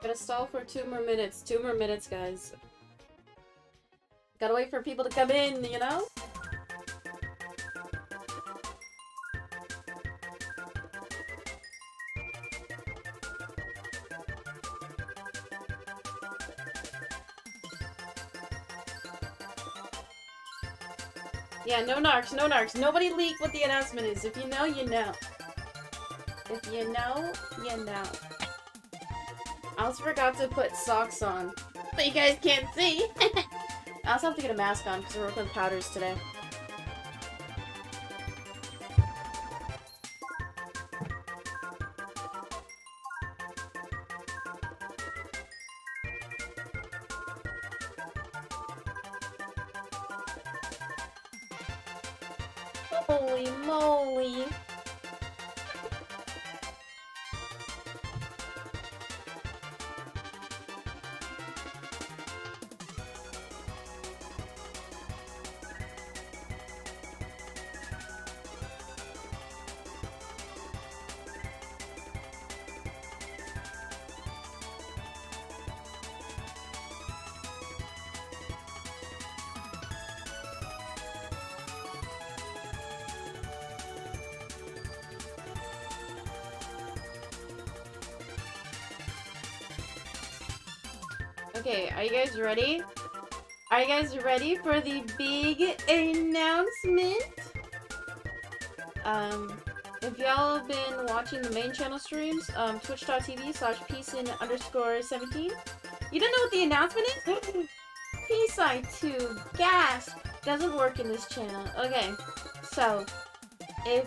Gotta stall for two more minutes. Two more minutes, guys. Gotta wait for people to come in, you know? Yeah, no narcs, no narcs. Nobody leak what the announcement is. If you know, you know. If you know, you know. I also forgot to put socks on. But you guys can't see. I also have to get a mask on because we're working with powders today. Are you guys ready? Are you guys ready for the big announcement? Um, if y'all have been watching the main channel streams, um, twitch.tv slash peacein underscore 17, you don't know what the announcement is? Peace I 2 gasp doesn't work in this channel. Okay, so, if,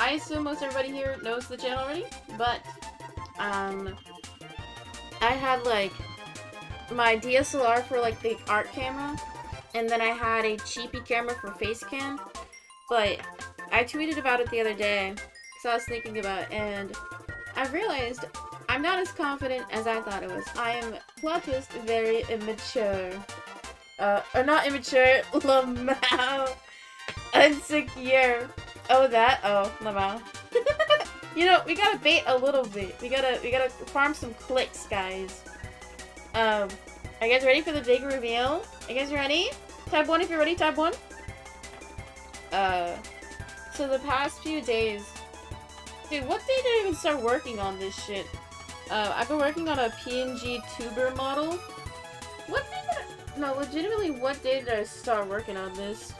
I assume most everybody here knows the channel already, but, um, I had like my DSLR for like the art camera, and then I had a cheapy camera for face cam. But I tweeted about it the other day, so I was thinking about it, and I realized I'm not as confident as I thought it was. I am plot twist very immature. Uh, or not immature, Lamau. Insecure. Oh, that? Oh, Lamau. you know, we gotta bait a little bit. We gotta, we gotta farm some clicks, guys. Um, are you guys ready for the big reveal? Are you guys ready? Type 1 if you're ready, type 1. Uh, so the past few days... Dude, what day did I even start working on this shit? Uh, I've been working on a PNG tuber model. What day did I... No, legitimately, what day did I start working on this?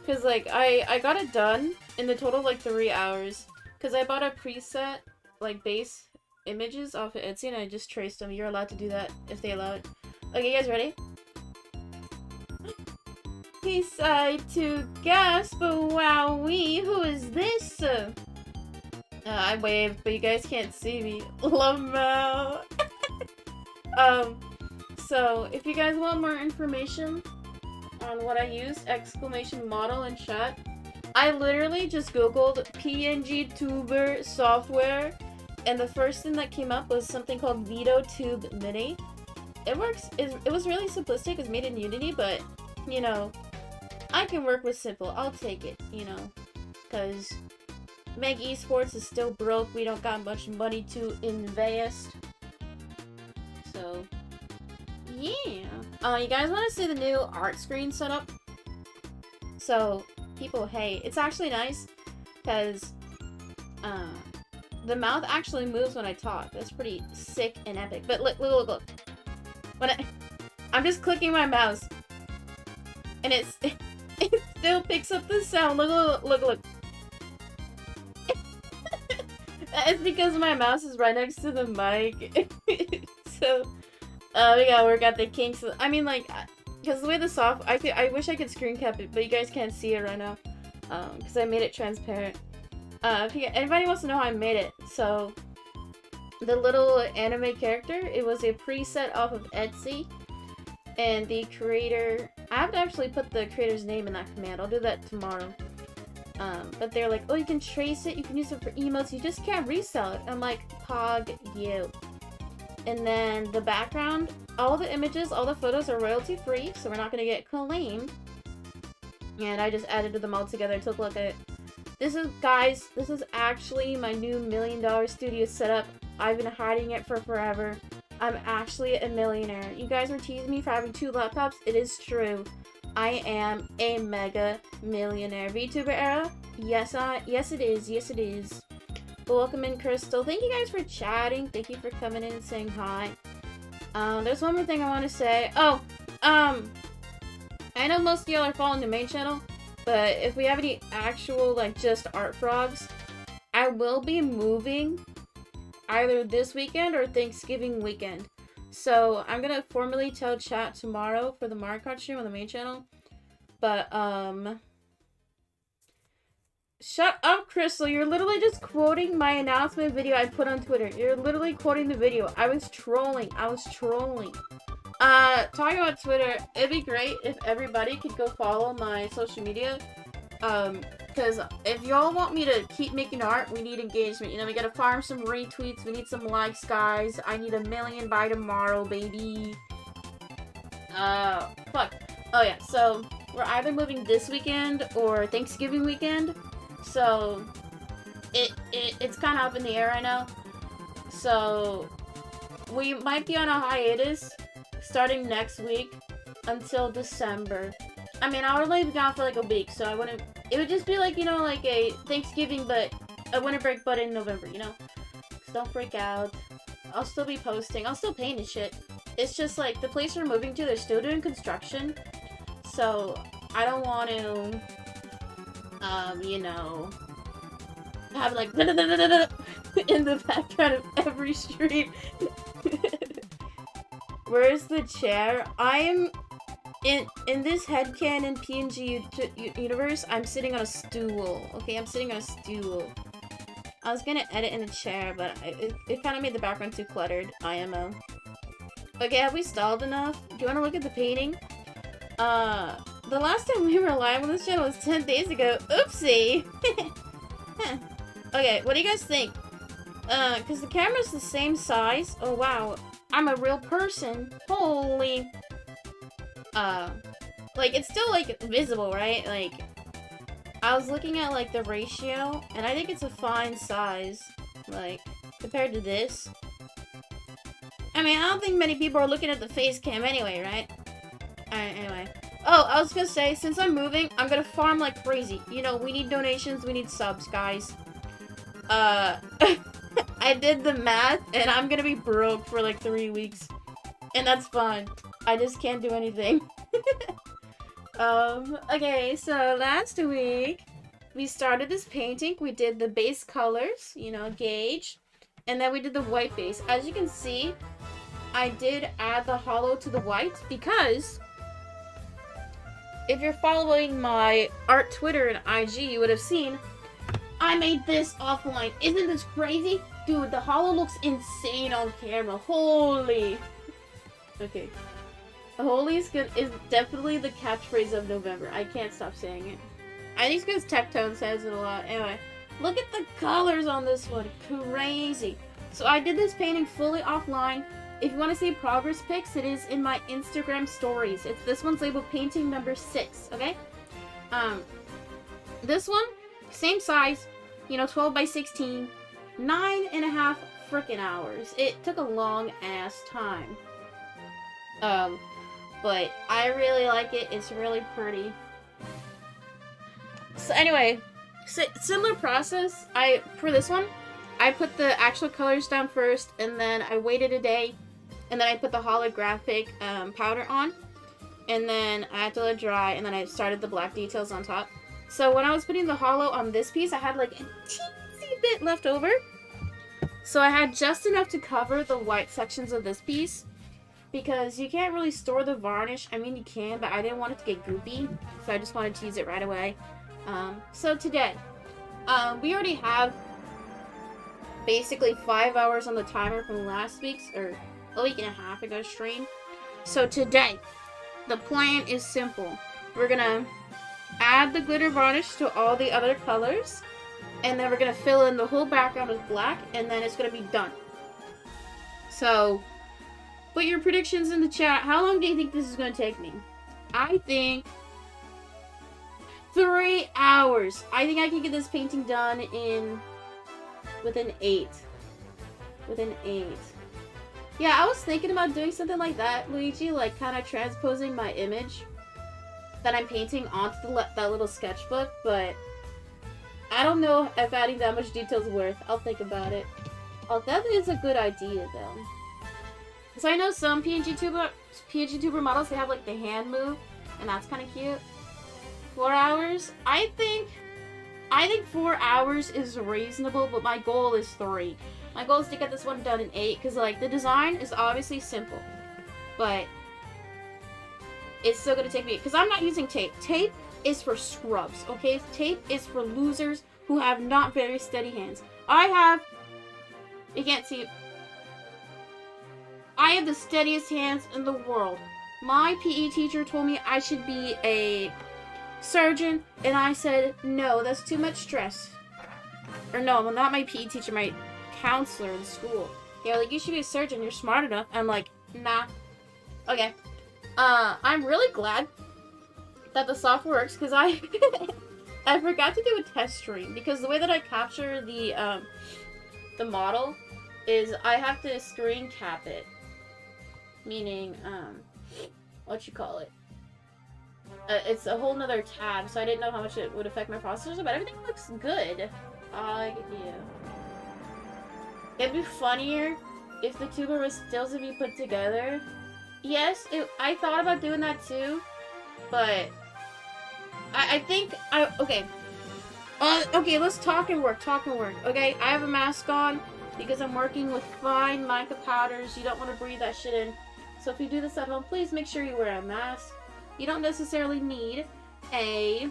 Because, like, I, I got it done in the total like, three hours. Because I bought a preset, like, base images off of Etsy and I just traced them. You're allowed to do that if they allow it. Okay, you guys ready? Peace I to gasp, but wowee, who is this? Uh, I waved, but you guys can't see me. Lamau. um, so if you guys want more information on what I used, exclamation model and chat, I literally just googled PNG tuber software and the first thing that came up was something called Veadotube Mini. It works, it, was really simplistic, it's made in Unity, but, you know, I can work with simple, I'll take it, you know, because Meg Esports is still broke, we don't got much money to invest. So, yeah. Uh, you guys want to see the new art screen setup? So, people, hey, it's actually nice, because, uh, the mouth actually moves when I talk. That's pretty sick and epic. But look, look, look, look. When I, I'm just clicking my mouse, and it's it still picks up the sound. Look, look, look, look. it's because my mouse is right next to the mic. so, uh, we gotta work out the kinks. I mean, like, because the way the soft, I could, I wish I could screen cap it, but you guys can't see it right now, um, because I made it transparent. Uh, if you, anybody wants to know how I made it, so the little anime character, it was a preset off of Etsy, and the creator, I have to actually put the creator's name in that command, I'll do that tomorrow. Um, but they're like, oh, you can trace it, you can use it for emotes, you just can't resell it. I'm like, pog you. And then the background, all the images, all the photos are royalty free, so we're not gonna get claimed. And I just added them all together to look at a this is, guys, this is actually my new million dollar studio setup. I've been hiding it for forever. I'm actually a millionaire. You guys were teasing me for having two laptops. It is true. I am a mega millionaire. VTuber era? Yes, I yes it is. Yes it is. welcome in, Crystal. Thank you guys for chatting. Thank you for coming in and saying hi. Um, there's one more thing I want to say. Oh, um, I know most of y'all are following the main channel, but if we have any actual, like, just art frogs, I will be moving either this weekend or Thanksgiving weekend. So I'm gonna formally tell chat tomorrow for the Mario Kart stream on the main channel. But um Shut up, Crystal. You're literally just quoting my announcement video I put on Twitter. You're literally quoting the video. I was trolling. I was trolling. Uh, talking about Twitter, it'd be great if everybody could go follow my social media. Um, because if y'all want me to keep making art, we need engagement. You know, we gotta farm some retweets. We need some likes, guys. I need a million by tomorrow, baby. Uh, fuck. Oh yeah, so we're either moving this weekend or Thanksgiving weekend. So it, it it's kind of up in the air right now. So we might be on a hiatus starting next week until December. I mean, I'll only be gone for like a week, so I wouldn't. It would just be like you know, like a Thanksgiving, but a winter break, but in November. You know, so don't freak out. I'll still be posting. I'll still paint and shit. It's just like the place we're moving to, they're still doing construction, so I don't want to, um, you know, have like in the background of every stream. Where's the chair? I'm in in this headcanon PNG universe, I'm sitting on a stool. Okay, I'm sitting on a stool. I was gonna edit in a chair, but I, it, it kind of made the background too cluttered. IMO. Okay, have we stalled enough? Do you want to look at the painting? Uh, the last time we were live on this channel was 10 days ago. Oopsie! Okay, what do you guys think? Uh, because the camera's the same size. Oh, wow. I'm a real person. Holy uh, like, it's still, like, visible, right? Like, I was looking at, like, the ratio, and I think it's a fine size, like, compared to this. I mean, I don't think many people are looking at the face cam anyway, right? Alright, anyway. Oh, I was gonna say, since I'm moving, I'm gonna farm like crazy. You know, we need donations, we need subs, guys. Uh, I did the math, and I'm gonna be broke for like three weeks. And that's fine. I just can't do anything. um, okay, so last week we started this painting. We did the base colors, you know, gauge. And then we did the white base. As you can see, I did add the holo to the white because if you're following my art Twitter and IG, you would have seen I made this offline. Isn't this crazy? Dude, the holo looks insane on camera. Holy. Okay. Holy is, good, is definitely the catchphrase of November. I can't stop saying it. I think it's because Tectone says it a lot. Anyway, look at the colors on this one. Crazy. So I did this painting fully offline. If you want to see progress pics, it is in my Instagram stories. It's this one's labeled painting number six. Okay. Um, this one, same size, you know, 12 by 16, nine and a half freaking hours. It took a long ass time. Um, but I really like it. It's really pretty. So anyway, similar process. I for this one, I put the actual colors down first, and then I waited a day, and then I put the holographic um, powder on, and then I had to let it dry, and then I started the black details on top. So when I was putting the holo on this piece, I had like a teensy bit left over. So I had just enough to cover the white sections of this piece because you can't really store the varnish. I mean, you can, but I didn't want it to get goopy, so I just wanted to use it right away. Um, so today, um, we already have basically five hours on the timer from last week's, or a week and a half ago stream. So today, the plan is simple. We're gonna add the glitter varnish to all the other colors, and then we're gonna fill in the whole background with black, and then it's gonna be done. So, Put your predictions in the chat. How long do you think this is going to take me? I think three hours. I think I can get this painting done in within eight. with an 8. Yeah, I was thinking about doing something like that, Luigi, like kind of transposing my image that I'm painting onto the, that little sketchbook, but I don't know if adding that much detail is worth. I'll think about it. Oh, that is a good idea, though. So I know some PNG tuber, PNG tuber models, they have like the hand move, and that's kind of cute. Four hours? I think, I think four hours is reasonable, but my goal is three. My goal is to get this one done in eight, because like the design is obviously simple, but it's still gonna take me, because I'm not using tape. Tape is for scrubs, okay? Tape is for losers who have not very steady hands. I have, you can't see, I have the steadiest hands in the world. My PE teacher told me I should be a surgeon, and I said, no, that's too much stress. Or no, not my PE teacher, my counselor in school. Yeah, like, you should be a surgeon, you're smart enough. I'm like, nah. Okay. Uh, I'm really glad that the software works, because I... I forgot to do a test stream, because the way that I capture the, um, the model is I have to screen cap it meaning, um, what you call it. Uh, it's a whole nother tab, so I didn't know how much it would affect my processor, but everything looks good. Uh, yeah. It'd be funnier if the tuber was still to be put together. Yes, it, I thought about doing that too, but I, I think I okay. Uh, okay, let's talk and work. Talk and work. Okay, I have a mask on because I'm working with fine mica powders. You don't want to breathe that shit in. So if you do this at home, please make sure you wear a mask. You don't necessarily need a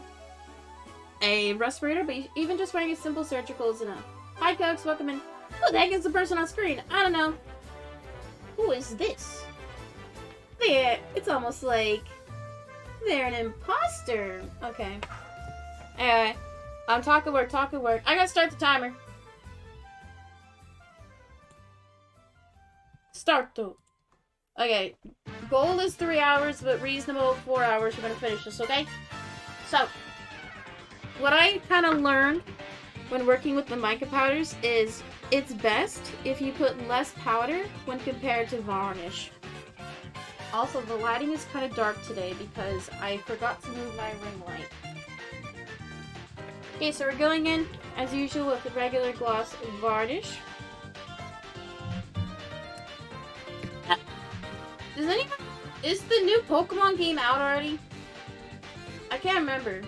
a respirator, but even just wearing a simple surgical is enough. Hi, Cokes, welcome in. Who the heck is the person on screen? I don't know. Who is this? There, it's almost like they're an imposter. Okay. Anyway, I'm talking work, talking work. I gotta start the timer. Start though. Okay, goal is three hours, but reasonable four hours. We're gonna finish this, okay? So, what I kind of learned when working with the mica powders is it's best if you put less powder when compared to varnish. Also, the lighting is kind of dark today because I forgot to move my ring light. Okay, so we're going in, as usual, with the regular gloss varnish. Does anyone... Is the new Pokemon game out already? I can't remember.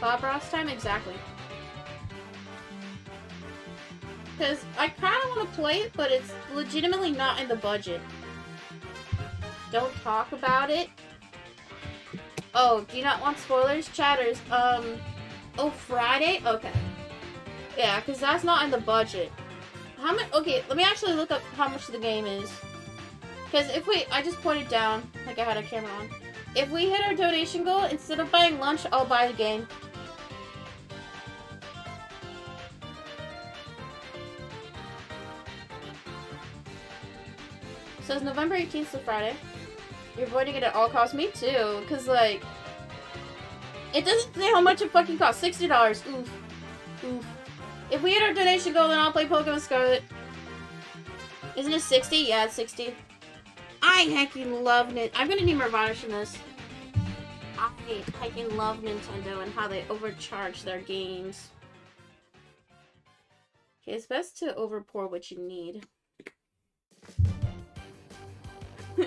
Bob Ross time? Exactly. Because I kind of want to play it, but it's legitimately not in the budget. Don't talk about it. Oh, do you not want spoilers? Chatters, um... Oh, Friday? Okay. Yeah, because that's not in the budget. How much? Okay, let me actually look up how much the game is. Because if we, I just pointed down, like I had a camera on. If we hit our donation goal, instead of buying lunch, I'll buy the game. So it's November 18th to Friday. You're avoiding it at all costs. Me too, because like, it doesn't say how much it fucking costs. $60. Oof. Oof. If we hit our donation goal, then I'll play Pokemon Scarlet. Isn't it 60? Yeah, it's 60. I hecking love it. I'm gonna need more varnish in this. I hecking love Nintendo and how they overcharge their games. Okay, it's best to overpour what you need.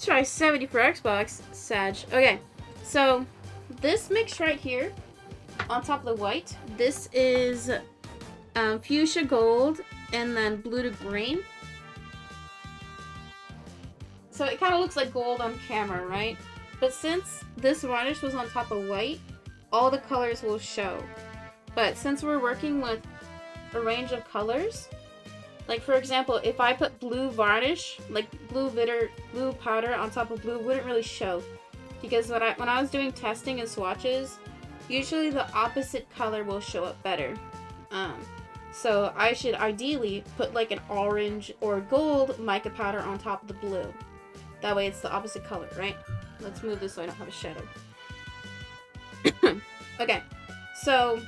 Try 70 for Xbox. Sag. Okay, so this mix right here on top of the white, this is um, fuchsia gold and then blue to green. So it kind of looks like gold on camera, right? But since this varnish was on top of white, all the colors will show. But since we're working with a range of colors, like for example, if I put blue varnish, like blue glitter, blue powder on top of blue, wouldn't really show. Because when I, when I was doing testing and swatches, usually the opposite color will show up better. Um, so I should ideally put like an orange or gold mica powder on top of the blue. That way it's the opposite color, right? Let's move this so I don't have a shadow. okay, so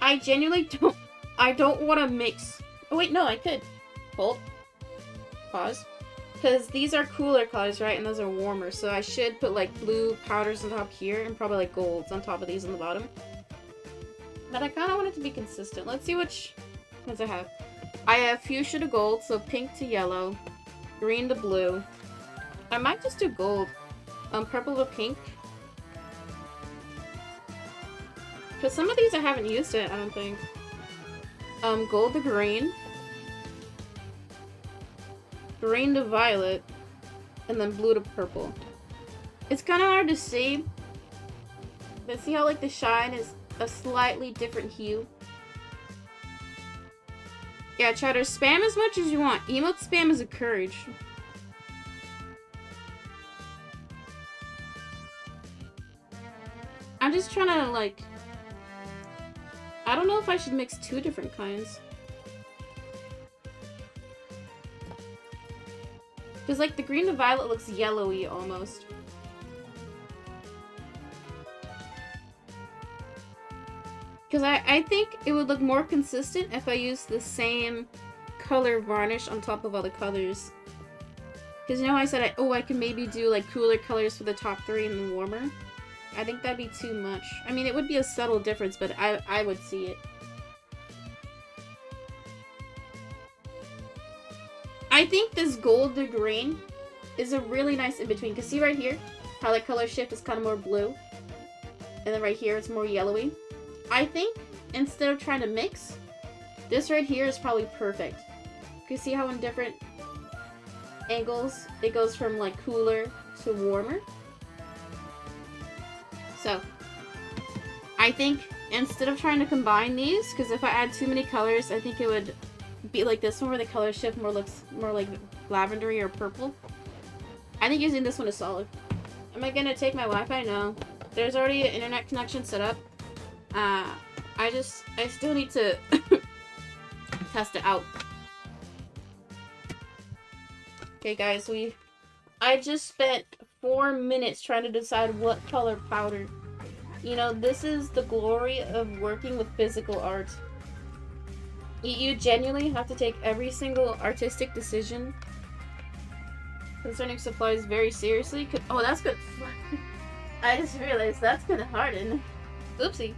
I genuinely don't I don't want to mix... Oh, wait, no, I could. Hold. Pause. Because these are cooler colors, right? And those are warmer. So I should put, like, blue powders on top here and probably, like, golds on top of these on the bottom. But I kind of want it to be consistent. Let's see which ones I have. I have fuchsia to gold, so pink to yellow, green to blue. I might just do gold. Um, purple to pink. Because some of these I haven't used it, I don't think. Um, gold to green. Green to violet. And then blue to purple. It's kind of hard to see. But see how, like, the shine is a slightly different hue. Yeah, Chatter, spam as much as you want. Emote spam is encouraged. I'm just trying to, like... I don't know if I should mix two different kinds. Because, like, the green to violet looks yellowy, almost. Because I, I think it would look more consistent if I used the same color varnish on top of all the colors. Because you know I said, I, oh, I can maybe do like cooler colors for the top three and warmer? I think that'd be too much. I mean, it would be a subtle difference, but I, I would see it. I think this gold to green is a really nice in-between. Because see right here, how the color shift is kind of more blue. And then right here, it's more yellowy. I think instead of trying to mix, this right here is probably perfect. You see how in different angles it goes from like cooler to warmer? So, I think instead of trying to combine these, because if I add too many colors, I think it would be like this one where the color shift more looks more like lavendery or purple. I think using this one is solid. Am I gonna take my Wi-Fi? No. There's already an internet connection set up. Uh, I just, I still need to test it out. Okay, guys, we, I just spent four minutes trying to decide what color powder. You know, this is the glory of working with physical art. You genuinely have to take every single artistic decision concerning supplies very seriously. Oh, that's good. I just realized that's gonna harden. Oopsie.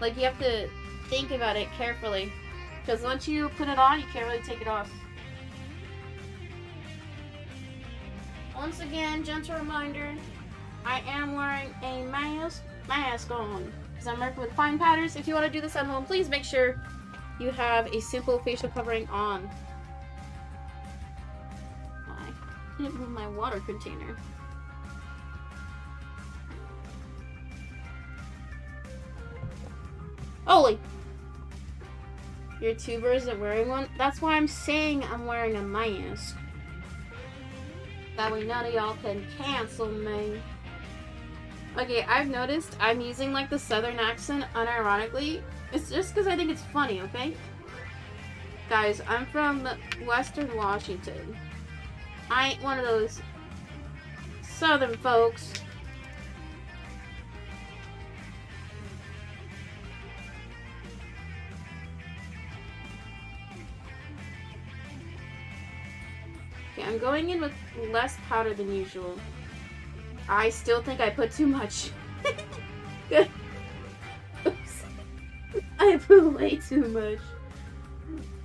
Like, you have to think about it carefully. Because once you put it on, you can't really take it off. Once again, gentle reminder, I am wearing a mask, mask on. Because I'm working with fine patterns. If you want to do this at home, please make sure you have a simple facial covering on. I didn't move my water container. Holy! Your tubers are wearing one? That's why I'm saying I'm wearing a mask. That way none of y'all can cancel me. Okay, I've noticed I'm using like the southern accent unironically. It's just because I think it's funny, okay? Guys, I'm from Western Washington. I ain't one of those southern folks Okay, I'm going in with less powder than usual. I still think I put too much. Oops. I put way too much.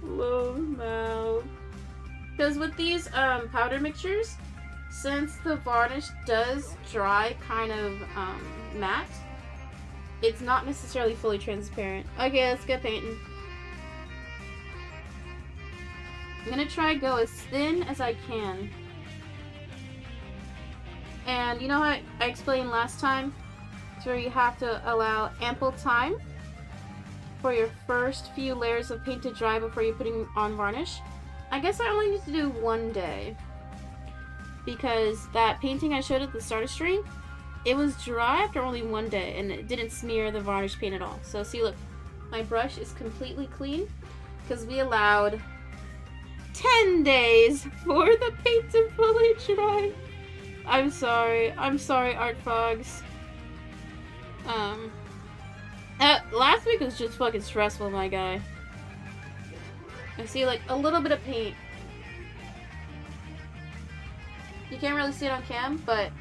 Mouth. Because with these um, powder mixtures, since the varnish does dry kind of um, matte, it's not necessarily fully transparent. Okay, let's get painting. I'm gonna try go as thin as I can. And you know what I explained last time? It's where you have to allow ample time for your first few layers of paint to dry before you're putting on varnish. I guess I only need to do one day. Because that painting I showed at the start of stream, it was dry after only one day and it didn't smear the varnish paint at all. So see look, my brush is completely clean because we allowed 10 days for the paint to fully dry. I'm sorry. I'm sorry, Art Frogs. Um, uh, last week was just fucking stressful, my guy. I see like a little bit of paint. You can't really see it on cam, but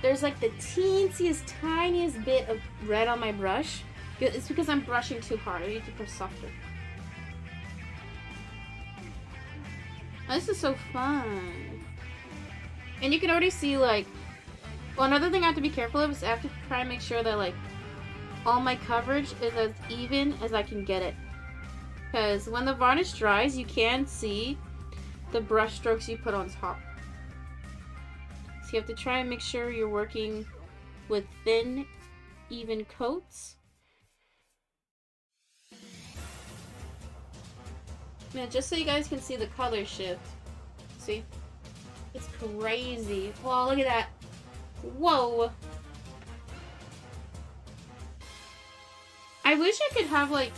there's like the teensiest, tiniest bit of red on my brush. It's because I'm brushing too hard. I need to press softer. Oh, this is so fun. And you can already see like, well another thing I have to be careful of is I have to try and make sure that like all my coverage is as even as I can get it. Because when the varnish dries, you can see the brush strokes you put on top. So you have to try and make sure you're working with thin, even coats. Man, just so you guys can see the color shift. See? It's crazy. Wow, look at that. Whoa. I wish I could have, like,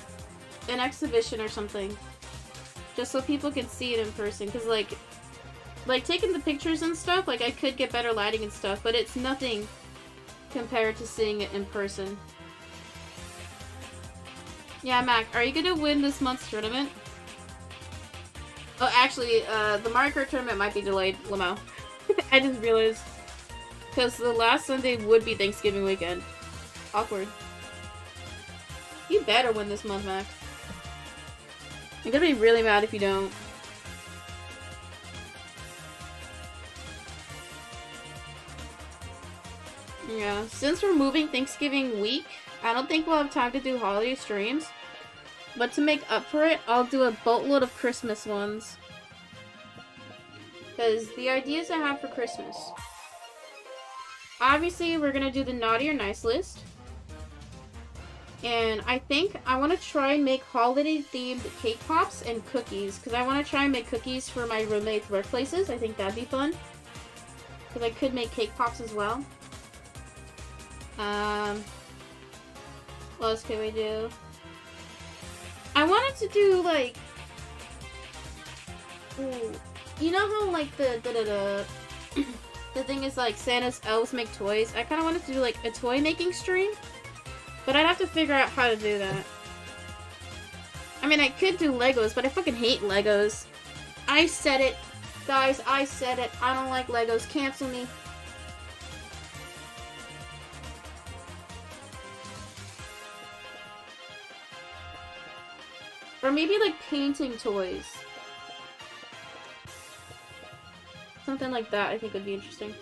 an exhibition or something. Just so people can see it in person. Because, like, like, taking the pictures and stuff, like, I could get better lighting and stuff. But it's nothing compared to seeing it in person. Yeah, Mac, are you gonna win this month's tournament? Oh, actually, uh, the Mario Kart tournament might be delayed, Lamo. I just realized. Because the last Sunday would be Thanksgiving weekend. Awkward. You better win this month, Max. I'm gonna be really mad if you don't. Yeah, since we're moving Thanksgiving week, I don't think we'll have time to do holiday streams. But to make up for it, I'll do a boatload of Christmas ones. Because the ideas I have for Christmas. Obviously, we're going to do the naughty or nice list. And I think I want to try and make holiday-themed cake pops and cookies. Because I want to try and make cookies for my roommates' workplaces. I think that'd be fun. Because I could make cake pops as well. Um, what else can we do? I wanted to do like, ooh, you know how like the the the, the thing is like Santa's elves make toys. I kind of wanted to do like a toy making stream, but I'd have to figure out how to do that. I mean, I could do Legos, but I fucking hate Legos. I said it, guys. I said it. I don't like Legos. Cancel me. Or maybe like painting toys. Something like that I think would be interesting.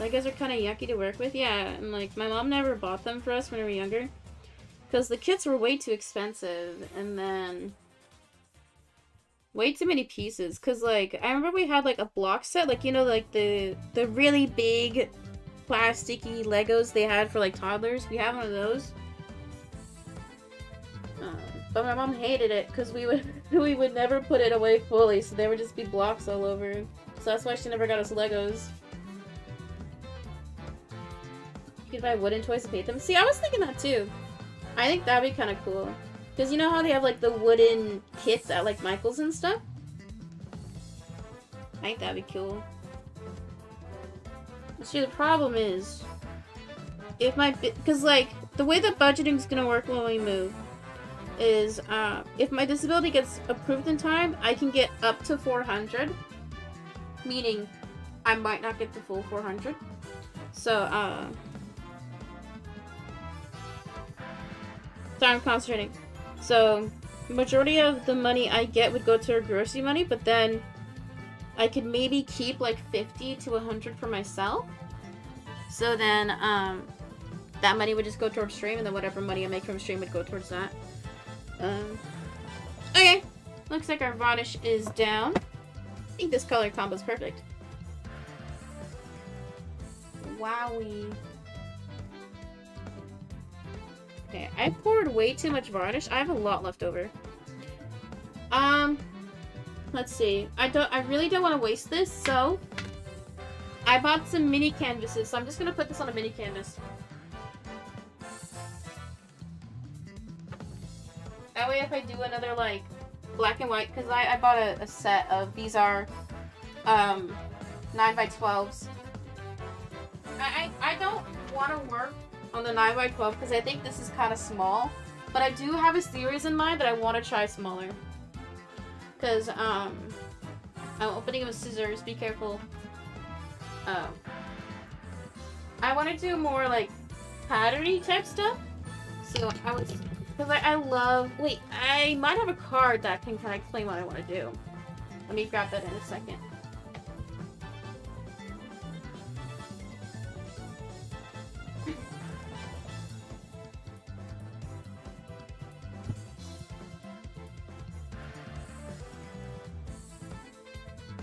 Legos are kind of yucky to work with, yeah, and like my mom never bought them for us when we were younger. Because the kits were way too expensive, and then way too many pieces. Because like, I remember we had like a block set, like, you know, like the, the really big plasticky Legos they had for like toddlers. We have one of those. Um, but my mom hated it because we would we would never put it away fully, so there would just be blocks all over. So that's why she never got us Legos. You could buy wooden toys and paint them. See, I was thinking that too. I think that'd be kind of cool. Because you know how they have like the wooden kits at like Michael's and stuff? I think that'd be cool. See, the problem is, if my, because like, the way the budgeting's gonna work when we move is uh, if my disability gets approved in time, I can get up to 400. Meaning, I might not get the full 400. So, uh... So I'm concentrating. So, majority of the money I get would go to our grocery money, but then I could maybe keep like 50 to 100 for myself. So then, um, that money would just go towards stream, and then whatever money I make from stream would go towards that. Um, okay. Looks like our varnish is down. I think this color combo is perfect. Wowie. Okay, I poured way too much varnish. I have a lot left over. Um, let's see. I don't. I really don't want to waste this, so I bought some mini canvases. So I'm just gonna put this on a mini canvas. That way if I do another, like, black and white, because I, I bought a, a, set of, these are, um, 9 by 12s I, I, I don't want to work on the 9 by 12 because I think this is kind of small. But I do have a series in mind that I want to try smaller. Because, um, I'm opening with scissors. Be careful. Um, I want to do more, like, patterny type stuff. So I was, because I, I love, wait, I might have a card that can kind of explain what I want to do. Let me grab that in a second.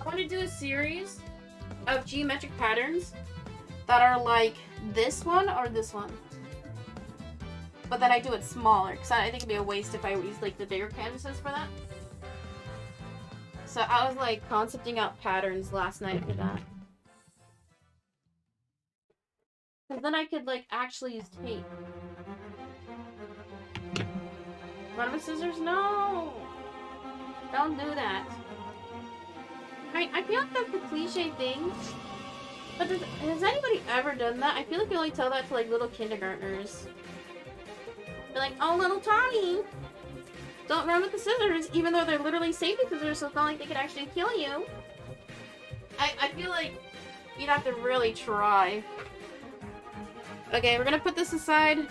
Want to do a series of geometric patterns that are like this one or this one. But then I do it smaller, because I think it'd be a waste if I use like the bigger canvases for that. So I was like concepting out patterns last night for that. Because then I could like actually use tape. Run with scissors? No! Don't do that. I, I feel like that's the cliche thing. But does, has anybody ever done that? I feel like you only tell that to like little kindergartners. They're like, oh little Tommy! Don't run with the scissors, even though they're literally safety scissors, so it's not like they could actually kill you. I, I feel like you'd have to really try. Okay, we're gonna put this aside.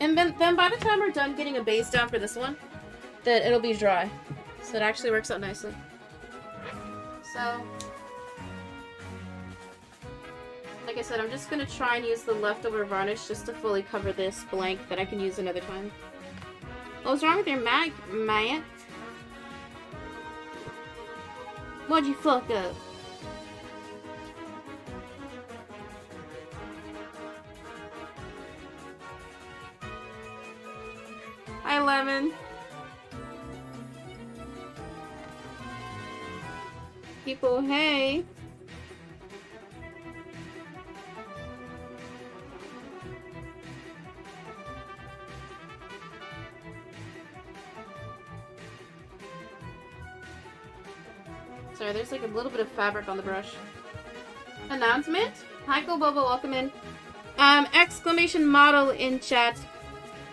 And then, then by the time we're done getting a base down for this one, that it'll be dry. So it actually works out nicely. So, like I said, I'm just gonna try and use the leftover varnish just to fully cover this blank that I can use another time. What's wrong with your Mac, Matt? What'd you fuck up? Hi, Lemon. People, hey. Sorry, there's like a little bit of fabric on the brush. Announcement? Hi, Kobobo, welcome in. Um, exclamation model in chat.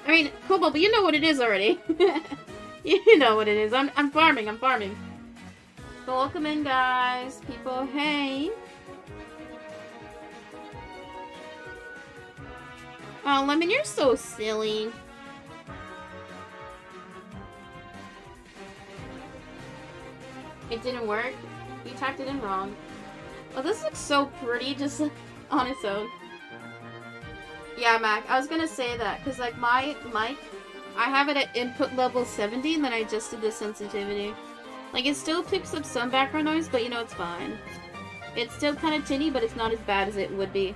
I mean, Kobobo, you know what it is already. you know what it is. I'm, I'm farming, I'm farming. So welcome in, guys. People, hey. Oh, Lemon, you're so silly. It didn't work? You typed it in wrong. Oh, this looks so pretty just on its own. Yeah, Mac, I was gonna say that, because like my mic, I have it at input level 70 and then I adjusted the sensitivity. Like it still picks up some background noise, but you know, it's fine. It's still kind of tinny, but it's not as bad as it would be.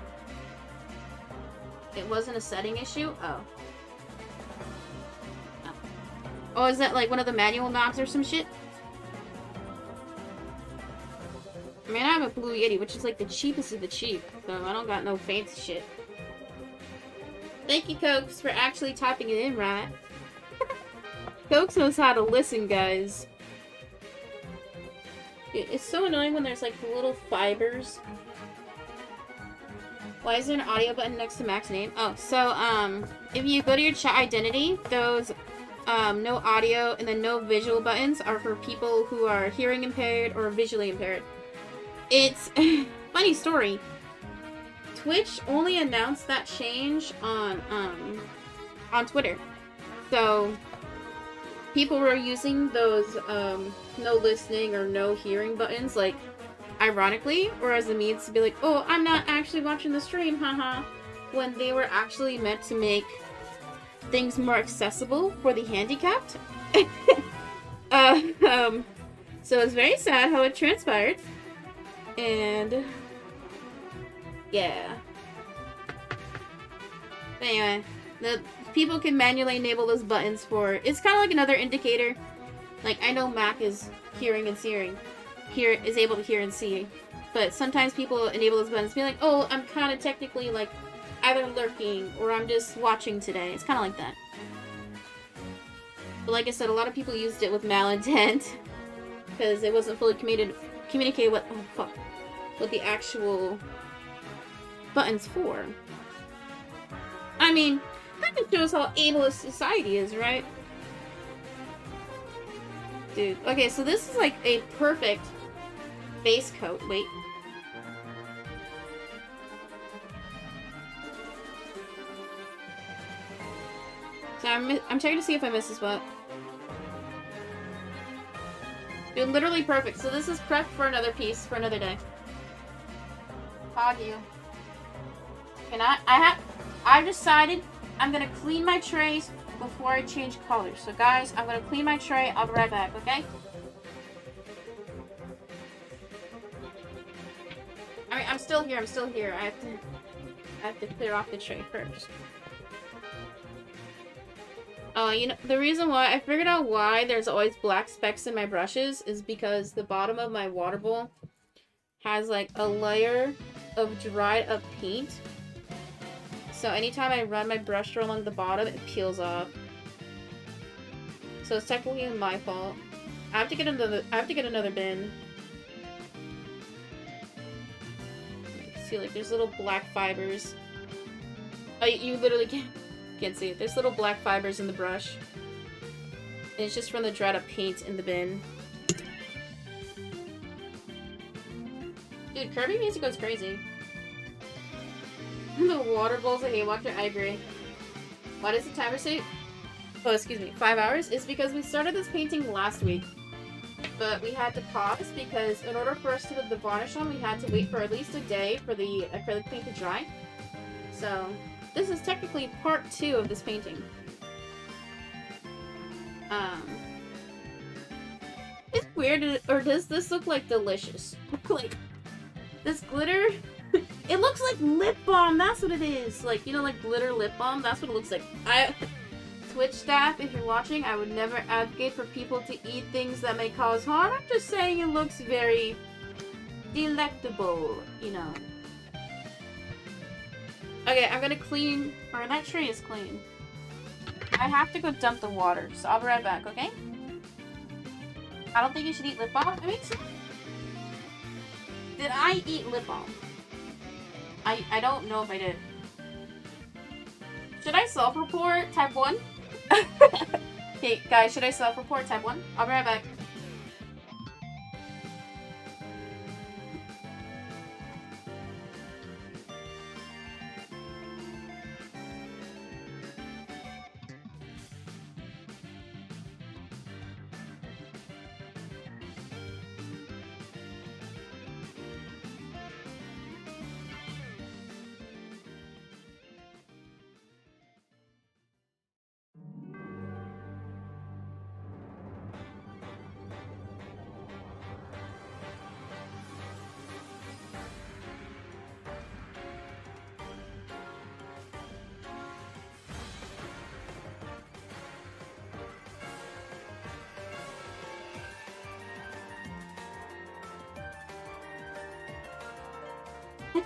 It wasn't a setting issue? Oh. Oh, is that like one of the manual knobs or some shit? I mean, I have a Blue Yeti, which is like the cheapest of the cheap, so I don't got no fancy shit. Thank you, Cokes, for actually typing it in right. Cokes knows how to listen, guys. It's so annoying when there's like little fibers. Why is there an audio button next to Mac's name? Oh, so, um, if you go to your chat identity, those, um, no audio and then no visual buttons are for people who are hearing impaired or visually impaired. It's funny story. Twitch only announced that change on um on Twitter. So people were using those um no listening or no hearing buttons like ironically or as a means to be like, "Oh, I'm not actually watching the stream, haha." when they were actually meant to make things more accessible for the handicapped. uh, um, so it's very sad how it transpired. And yeah. But anyway, the people can manually enable those buttons for it's kind of like another indicator. Like I know Mac is hearing and seeing, here is able to hear and see, but sometimes people enable those buttons, be like, oh, I'm kind of technically like either lurking or I'm just watching today. It's kind of like that. But like I said, a lot of people used it with malintent because it wasn't fully communicated communicated what oh fuck what the actual buttons for. I mean, kind of shows how ableist society is, right? Dude. Okay, so this is like a perfect base coat. Wait. So I'm, I'm checking to see if I missed a spot. Dude, literally perfect. So this is prep for another piece, for another day. Hog you. Can I, I have, I've decided I'm gonna clean my trays before I change colors. So guys, I'm gonna clean my tray. I'll be right back, okay? I mean, I'm still here. I'm still here. I have to, I have to clear off the tray first. Oh, you know, the reason why, I figured out why there's always black specks in my brushes is because the bottom of my water bowl has like a layer of dried up paint. So anytime I run my brush along the bottom, it peels off. So it's technically my fault. I have to get another, I have to get another bin. See, like, there's little black fibers. Oh, you literally can't... Can't see it. There's little black fibers in the brush. And it's just from the dried up paint in the bin. Dude, Kirby music goes crazy. The water bowls at Haywalker, I agree. Why does the timer say... Oh, excuse me, five hours? It's because we started this painting last week. But we had to pause because in order for us to put the varnish on, we had to wait for at least a day for the acrylic paint to dry. So, this is technically part two of this painting. Um, it's weird, or does this look like delicious? like, this glitter, it looks like lip balm, that's what it is. Like, you know, like glitter lip balm, that's what it looks like. I, Twitch staff, if you're watching, I would never advocate for people to eat things that may cause harm. I'm just saying it looks very delectable, you know. Okay, I'm gonna clean, or that tray is clean. I have to go dump the water, so I'll be right back, okay? I don't think you should eat lip balm. I mean, did I eat lip balm? I, I don't know if I did. Should I self-report type 1? okay, guys, should I self-report type 1? I'll be right back.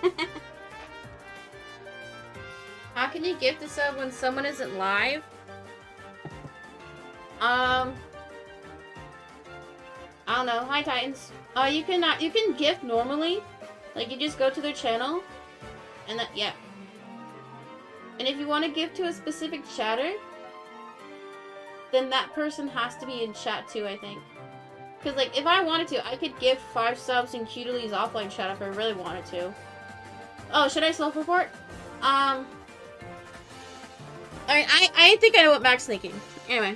How can you gift a sub when someone isn't live? Um, I don't know. Hi, Titans. Uh, you can uh, you can gift normally, like you just go to their channel, and that yeah. And if you want to gift to a specific chatter, then that person has to be in chat too. I think. Because, like, if I wanted to, I could give five subs in Cutely's offline chat if I really wanted to. Oh, should I self-report? Um... I, I, I think I know what Mac's thinking. Anyway.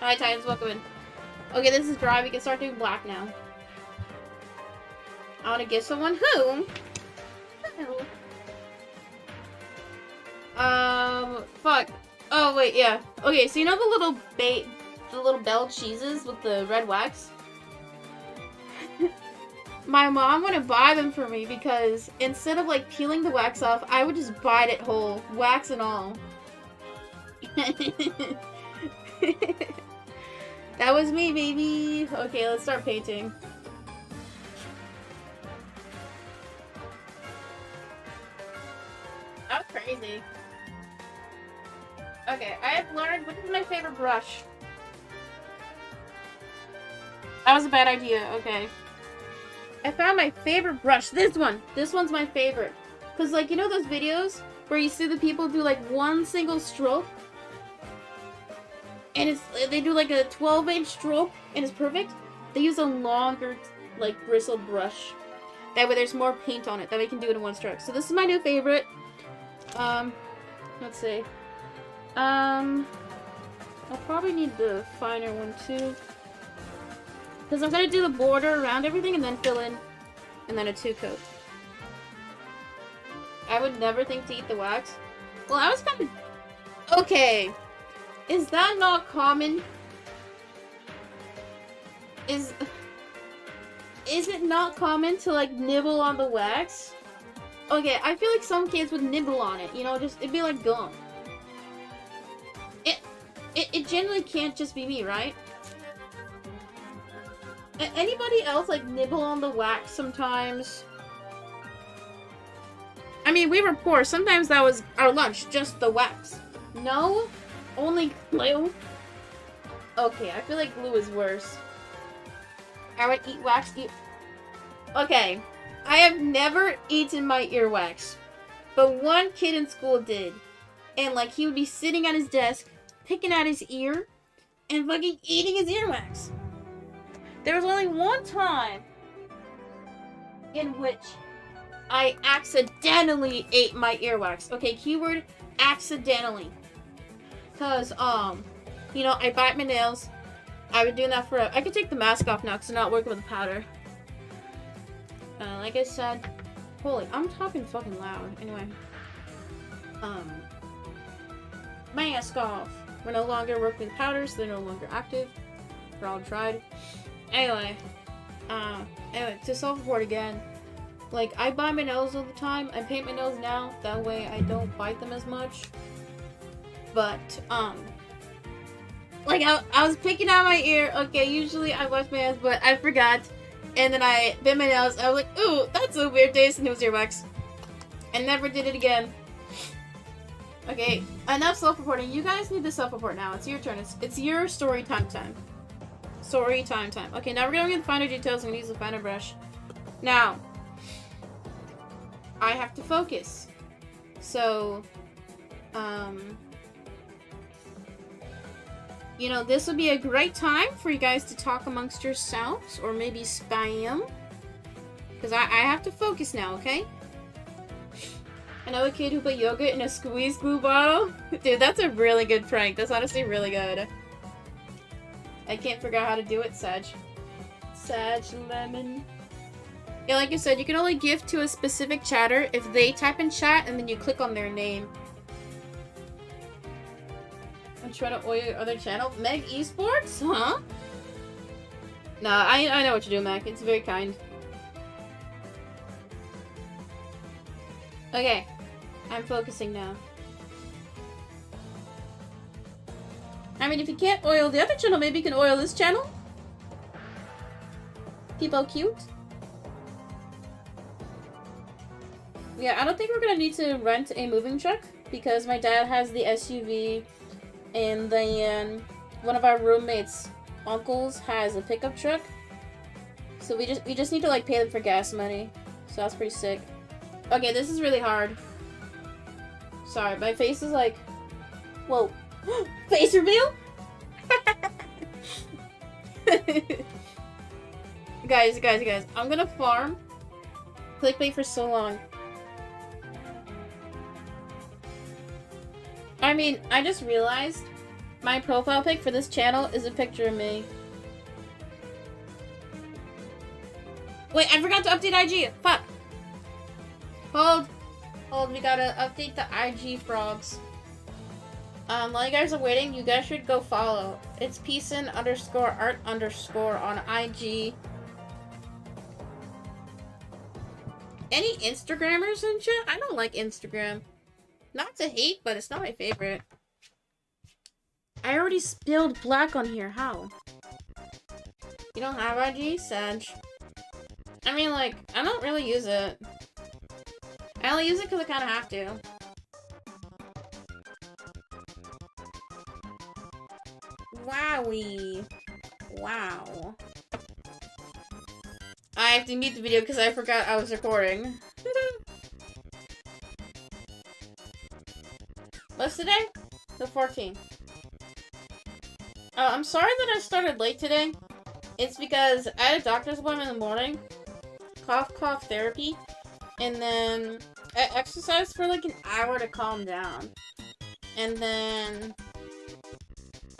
Hi, Titans. Welcome in. Okay, this is dry. We can start doing black now. I want to give someone who? Um, fuck. Oh, wait, yeah. Okay, so you know the little bait the little bell cheeses with the red wax. My mom wouldn't buy them for me because instead of like peeling the wax off, I would just bite it whole, wax and all. that was me, baby. Okay, let's start painting. That was crazy. Okay, I have learned which is my favorite brush. That was a bad idea. Okay. I found my favorite brush. This one. This one's my favorite. Because, like, you know those videos where you see the people do like one single stroke? And it's they do like a 12 inch stroke and it's perfect? They use a longer like bristle brush. That way there's more paint on it that way you can do it in one stroke. So this is my new favorite. Um let's see. Um I'll probably need the finer one too because I'm gonna do the border around everything and then fill in and then a two coat I would never think to eat the wax well I was kind of okay is that not common? Is... Is it not common to, like, nibble on the wax? Okay, I feel like some kids would nibble on it, you know, just, it'd be like gum. It, it, it generally can't just be me, right? A anybody else, like, nibble on the wax sometimes? I mean, we were poor. Sometimes that was our lunch, just the wax. No? Only glue? Okay, I feel like glue is worse. I would eat wax. Eat... Okay, I have never eaten my earwax, but one kid in school did. And, like, he would be sitting at his desk, picking at his ear, and fucking eating his earwax. There was only one time in which I accidentally ate my earwax. Okay, keyword accidentally. Because, um, you know, I bite my nails. I've been doing that for. I can take the mask off now because I'm not working with the powder. Uh, like I said, holy, I'm talking fucking loud. Anyway, um, mask off. We're no longer working with powders. They're no longer active. They're all tried. Anyway, uh, anyway, to self-report again. Like, I bite my nails all the time. I paint my nails now. That way I don't bite them as much. But, um, like, I, I was picking out my ear. Okay, usually I wash my hands, but I forgot. And then I bit my nails. I was like, ooh, that's a weird taste. And it was earwax. And never did it again. Okay, enough self-reporting. You guys need to self-report now. It's your turn. It's, it's your story time time. Story time time. Okay, now we're going to get the finer details. I'm going to use the finer brush. Now, I have to focus. So, um, you know, this would be a great time for you guys to talk amongst yourselves or maybe spam. Because I, I have to focus now, okay? I know a kid who put yogurt in a squeeze glue bottle. Dude, that's a really good prank. That's honestly really good. I can't figure out how to do it, Sag. Sag Lemon. Yeah, like I said, you can only gift to a specific chatter if they type in chat and then you click on their name. I'm trying to oil your other channel. Meg Esports? Huh? Nah, I, I know what you do, Mac. It's very kind. Okay. I'm focusing now. I mean, if you can't oil the other channel, maybe you can oil this channel? People cute? Yeah, I don't think we're gonna need to rent a moving truck because my dad has the SUV and then um, one of our roommates' uncles has a pickup truck. So we just we just need to like pay them for gas money. So that's pretty sick. Okay, this is really hard. Sorry, my face is like, whoa, face reveal. guys, guys, guys, I'm gonna farm clickbait for so long. I mean, I just realized my profile pic for this channel is a picture of me. Wait, I forgot to update IG. Fuck. Hold. Hold, we gotta update the IG frogs. Um, while you guys are waiting, you guys should go follow. It's peacein underscore art underscore on IG. Any Instagrammers and shit? I don't like Instagram. Not to hate, but it's not my favorite. I already spilled black on here. How? You don't have IG? Sag. I mean, like, I don't really use it. I only use it because I kind of have to. Wowie. Wow. I have to mute the video because I forgot I was recording. What's today? The 14th. Uh, I'm sorry that I started late today. It's because I had a doctor's appointment in the morning. Cough, cough therapy. And then I exercised for like an hour to calm down. And then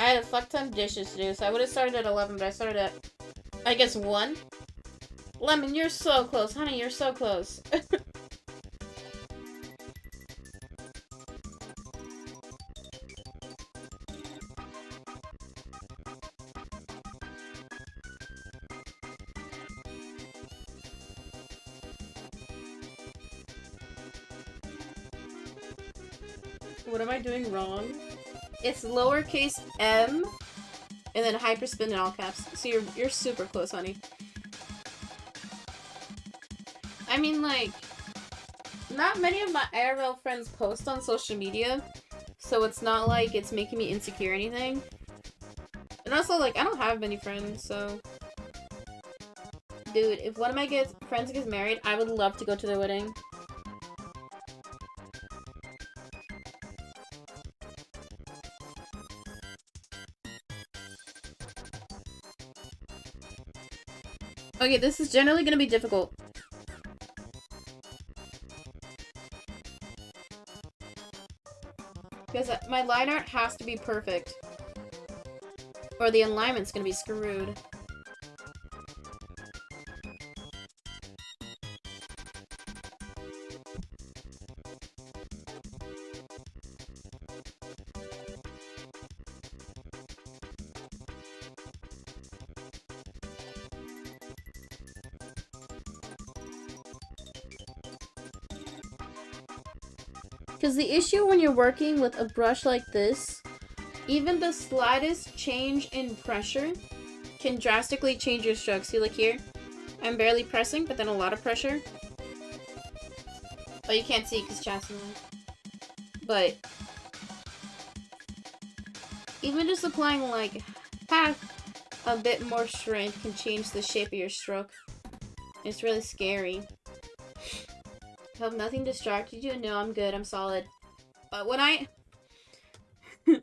I had a fuck ton of dishes to do, so I would have started at 11, but I started at, I guess, 1. Lemon, you're so close. Honey, you're so close. lowercase m and then hyperspin in all caps. So you're you're super close, honey. I mean, like, not many of my IRL friends post on social media, so it's not like it's making me insecure or anything. And also, like, I don't have many friends, so... Dude, if one of my gets, friends gets married, I would love to go to their wedding. Okay, this is generally gonna be difficult. Because my line art has to be perfect. Or the alignment's gonna be screwed. You're working with a brush like this, even the slightest change in pressure can drastically change your stroke. See, look here. I'm barely pressing, but then a lot of pressure. Oh, you can't see because chat's But even just applying like half a bit more strength can change the shape of your stroke. It's really scary. I Hope nothing distracted you. No, I'm good. I'm solid. But when I...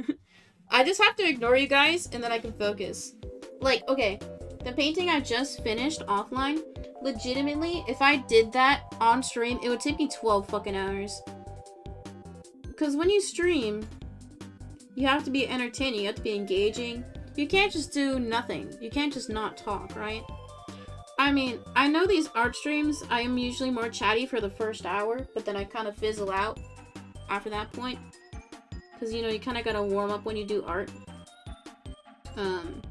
I just have to ignore you guys, and then I can focus. Like, okay, the painting I just finished offline, legitimately, if I did that on stream, it would take me 12 fucking hours. Because when you stream, you have to be entertaining, you have to be engaging. You can't just do nothing. You can't just not talk, right? I mean, I know these art streams, I am usually more chatty for the first hour, but then I kind of fizzle out after that point. Because, you know, you kind of gotta warm up when you do art. Um,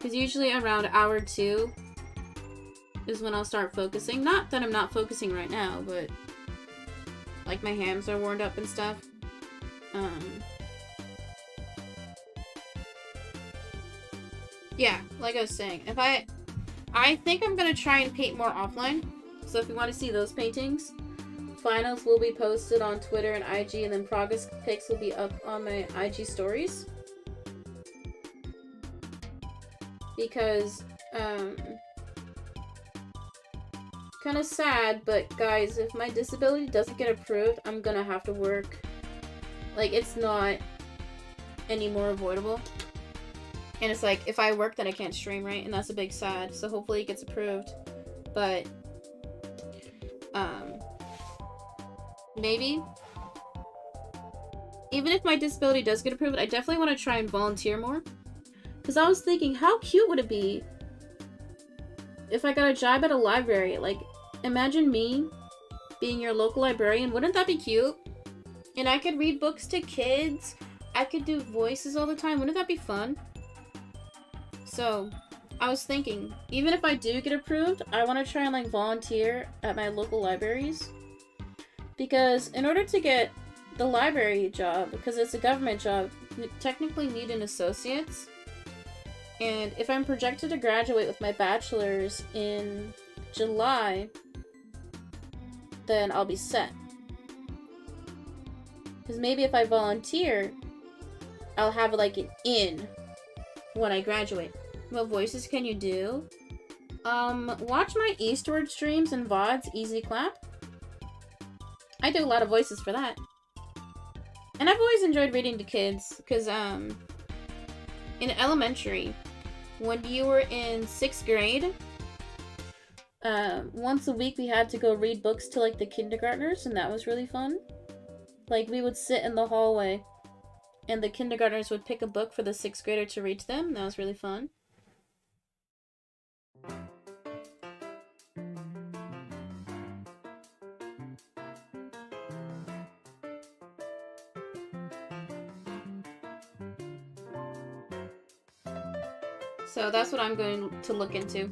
Because usually around hour two is when I'll start focusing. Not that I'm not focusing right now, but like my hands are warmed up and stuff. Um, yeah, like I was saying, if I, I think I'm gonna try and paint more offline. So if you want to see those paintings, finals will be posted on Twitter and IG, and then progress pics will be up on my IG stories. Because, um, kind of sad, but guys, if my disability doesn't get approved, I'm gonna have to work. Like, it's not any more avoidable. And it's like, if I work, then I can't stream, right? And that's a big sad. So hopefully it gets approved. But, um, maybe. Even if my disability does get approved, I definitely want to try and volunteer more. Because I was thinking, how cute would it be if I got a job at a library? Like, imagine me being your local librarian. Wouldn't that be cute? And I could read books to kids. I could do voices all the time. Wouldn't that be fun? So, I was thinking, even if I do get approved, I want to try and like volunteer at my local libraries. Because in order to get the library job, because it's a government job, you technically need an associate's. And if I'm projected to graduate with my bachelor's in July, then I'll be set. Because maybe if I volunteer, I'll have like an in when I graduate. What voices can you do? Um, watch my Eastward streams and VODs, easy clap. I do a lot of voices for that. And I've always enjoyed reading to kids, because, um, in elementary, when you were in sixth grade, um, once a week we had to go read books to, like, the kindergartners, and that was really fun. Like, we would sit in the hallway, and the kindergartners would pick a book for the sixth grader to read to them. That was really fun. So that's what I'm going to look into.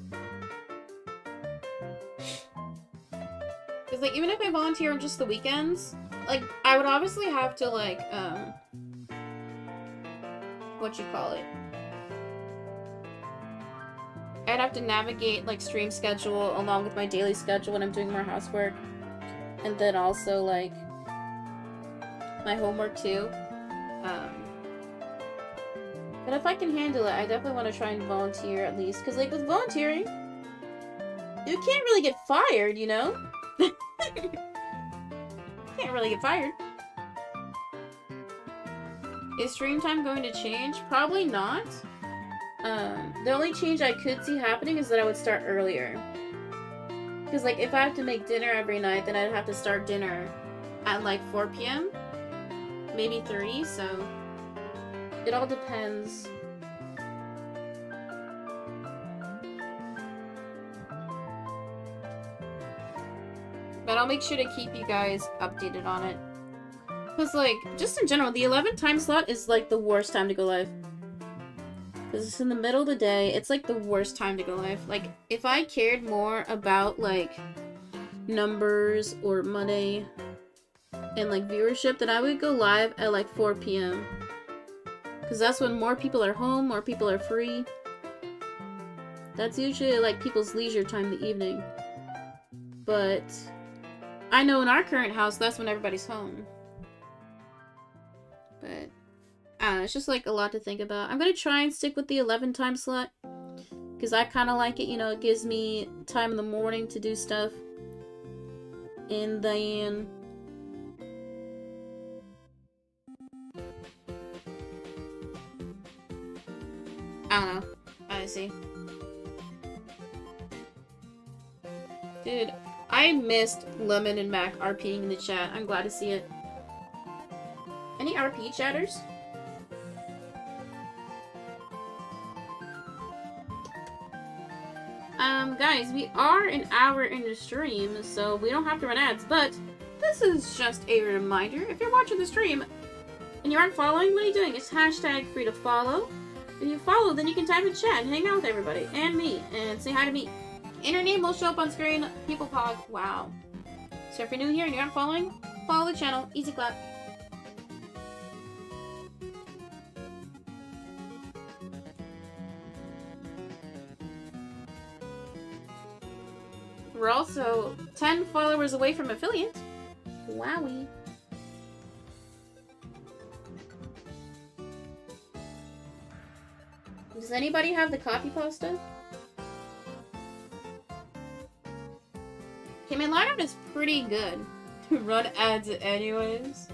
Because, like, even if I volunteer on just the weekends, like, I would obviously have to, like, um... What you call it? I'd have to navigate, like, stream schedule along with my daily schedule when I'm doing more housework. And then also, like, my homework, too. Um... But if I can handle it, I definitely want to try and volunteer at least. Because, like, with volunteering, you can't really get fired, you know? can't really get fired. Is stream time going to change? Probably not. Um, the only change I could see happening is that I would start earlier. Because, like, if I have to make dinner every night, then I'd have to start dinner at, like, 4 p.m. Maybe 3, so... It all depends. But I'll make sure to keep you guys updated on it. Because, like, just in general, the 11 time slot is, like, the worst time to go live. Because it's in the middle of the day. It's, like, the worst time to go live. Like, if I cared more about, like, numbers or money and, like, viewership, then I would go live at, like, 4 p.m. Because that's when more people are home, more people are free. That's usually like people's leisure time the evening. But I know in our current house, that's when everybody's home. But I don't know, it's just like a lot to think about. I'm going to try and stick with the 11 time slot. Because I kind of like it, you know, it gives me time in the morning to do stuff. And then I don't know. I see. Dude, I missed Lemon and Mac RPing in the chat. I'm glad to see it. Any RP chatters? Um, guys, we are an hour in the stream, so we don't have to run ads, but this is just a reminder. If you're watching the stream and you aren't following, what are you doing? It's hashtag free to follow. If you follow, then you can type in chat and hang out with everybody and me and say hi to me. And your name will show up on screen. People pog. Wow. So if you're new here and you're not following, follow the channel. Easy clap. We're also 10 followers away from affiliate. Wowie. Does anybody have the copy pasta? Okay, my lineup is pretty good to run ads anyways.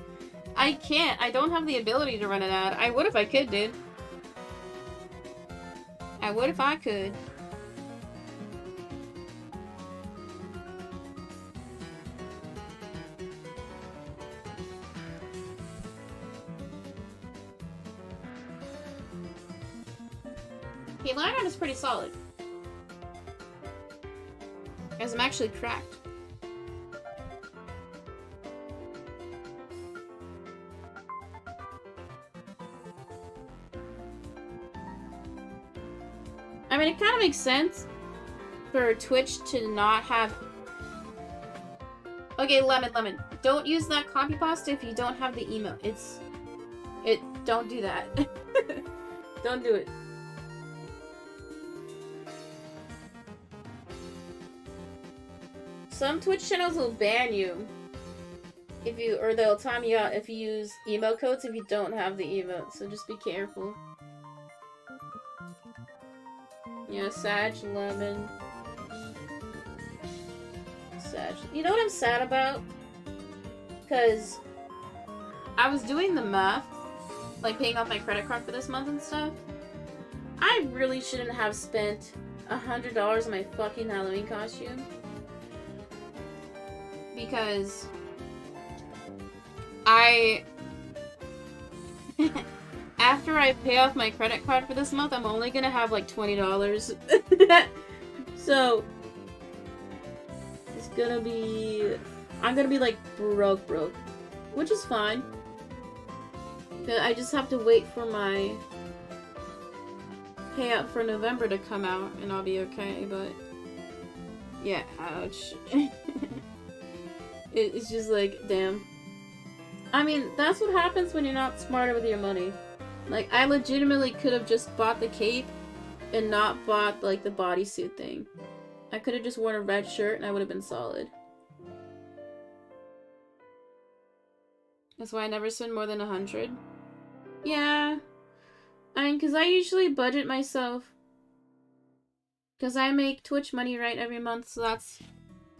I can't. I don't have the ability to run an ad. I would if I could, dude. I would if I could. Okay, art is pretty solid. As I'm actually cracked. I mean, it kind of makes sense for Twitch to not have... Okay, Lemon, Lemon. Don't use that copy pasta if you don't have the email. It's... It... Don't do that. don't do it. Some Twitch channels will ban you if you, or they'll time you out if you use emote codes if you don't have the emote. So just be careful. Yeah, Sag Lemon. Sag. You know what I'm sad about? Because I was doing the math, like paying off my credit card for this month and stuff. I really shouldn't have spent a hundred dollars on my fucking Halloween costume. Because I after I pay off my credit card for this month, I'm only gonna have like $20. so it's gonna be I'm gonna be like broke broke. Which is fine. I just have to wait for my payout for November to come out and I'll be okay, but yeah, ouch. it, it's just like, damn. I mean, that's what happens when you're not smarter with your money. Like, I legitimately could have just bought the cape and not bought, like, the bodysuit thing. I could have just worn a red shirt and I would have been solid. That's why I never spend more than a hundred. Yeah, I mean, because I usually budget myself. Because I make Twitch money right every month, so that's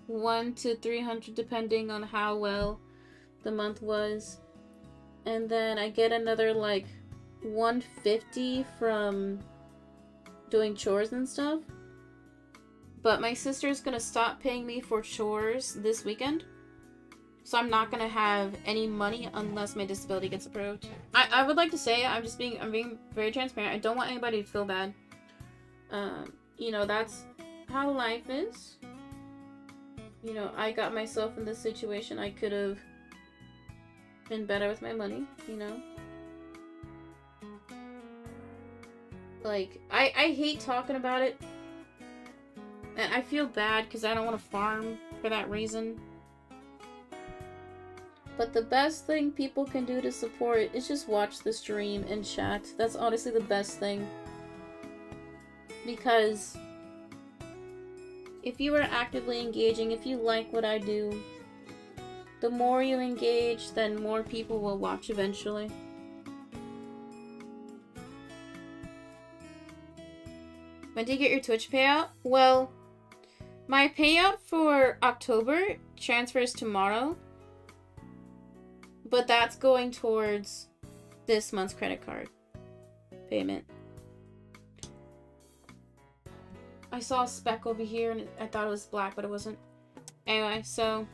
1 to 300 depending on how well the month was. And then I get another like 150 from doing chores and stuff. But my sister's gonna stop paying me for chores this weekend. So I'm not gonna have any money unless my disability gets approved. I, I would like to say I'm just being I'm being very transparent. I don't want anybody to feel bad. Um, you know, that's how life is. You know, I got myself in this situation. I could have been better with my money, you know. Like, I, I hate talking about it. And I feel bad because I don't want to farm for that reason. But the best thing people can do to support is just watch the stream and chat. That's honestly the best thing. Because if you are actively engaging, if you like what I do, the more you engage, then more people will watch eventually. When did you get your Twitch payout? Well, my payout for October transfers tomorrow. But that's going towards this month's credit card payment. I saw a speck over here and I thought it was black, but it wasn't. Anyway, so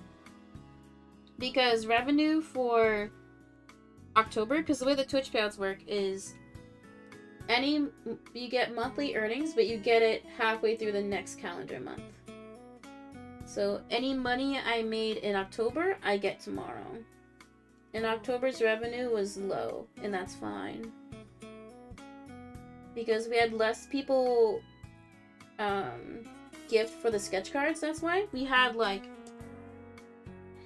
because revenue for October, because the way the Twitch payouts work is any you get monthly earnings, but you get it halfway through the next calendar month. So any money I made in October, I get tomorrow. And October's revenue was low, and that's fine. Because we had less people um, gift for the sketch cards, that's why. We had like...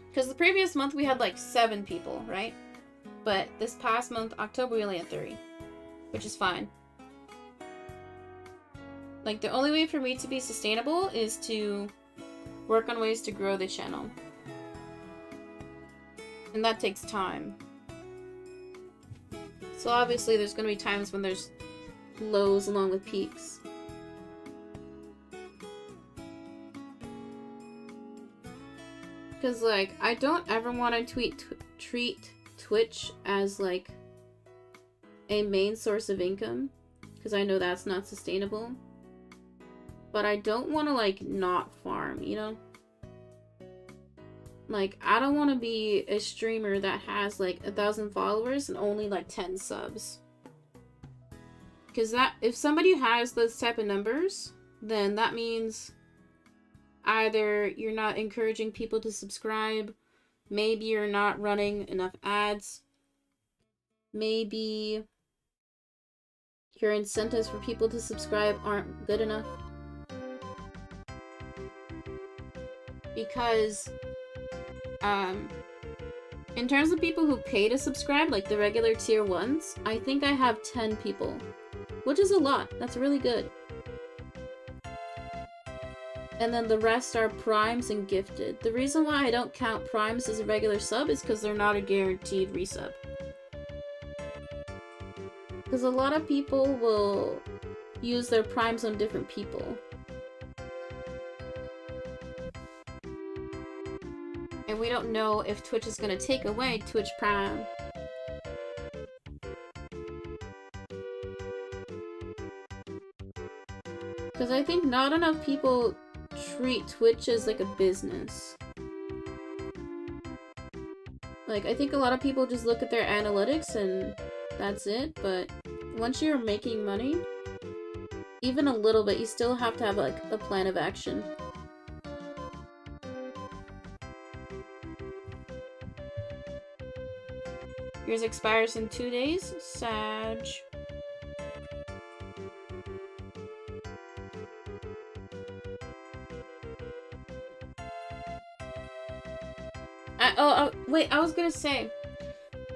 Because the previous month we had like seven people, right? But this past month, October, we only had three. Which is fine. Like, the only way for me to be sustainable is to work on ways to grow the channel. And that takes time. So obviously there's going to be times when there's lows along with peaks. Because, like, I don't ever want to tweet treat Twitch as, like, a main source of income. Because I know that's not sustainable. But I don't want to, like, not farm, you know? Like, I don't want to be a streamer that has like a thousand followers and only like 10 subs. Because that, if somebody has those type of numbers, then that means either you're not encouraging people to subscribe, maybe you're not running enough ads, maybe your incentives for people to subscribe aren't good enough. Because um, in terms of people who pay to subscribe, like the regular tier ones, I think I have 10 people. Which is a lot. That's really good and then the rest are primes and gifted. The reason why I don't count primes as a regular sub is because they're not a guaranteed resub. Because a lot of people will use their primes on different people. And we don't know if Twitch is going to take away Twitch Prime. Because I think not enough people treat Twitch as like a business. Like, I think a lot of people just look at their analytics and that's it, but once you're making money, even a little bit, you still have to have like a plan of action. Yours expires in two days. Sag. I, oh, oh, wait, I was gonna say.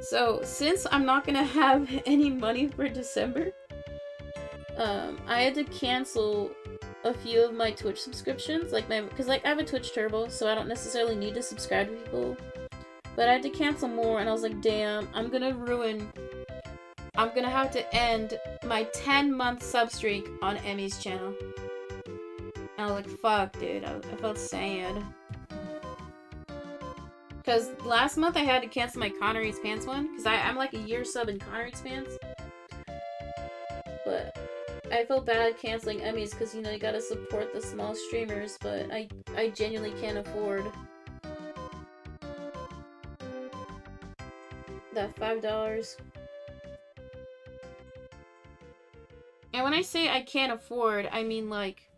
So, since I'm not gonna have any money for December, um, I had to cancel a few of my Twitch subscriptions, like my, because like I have a Twitch Turbo, so I don't necessarily need to subscribe to people but I had to cancel more, and I was like, damn, I'm gonna ruin... I'm gonna have to end my 10-month sub streak on Emmy's channel. And I was like, fuck, dude. I, I felt sad. Because last month I had to cancel my Connery's Pants one, because I'm like a year sub in Connery's Pants. But I felt bad canceling Emmy's because, you know, you gotta support the small streamers, but I, I genuinely can't afford that $5. And when I say I can't afford, I mean like,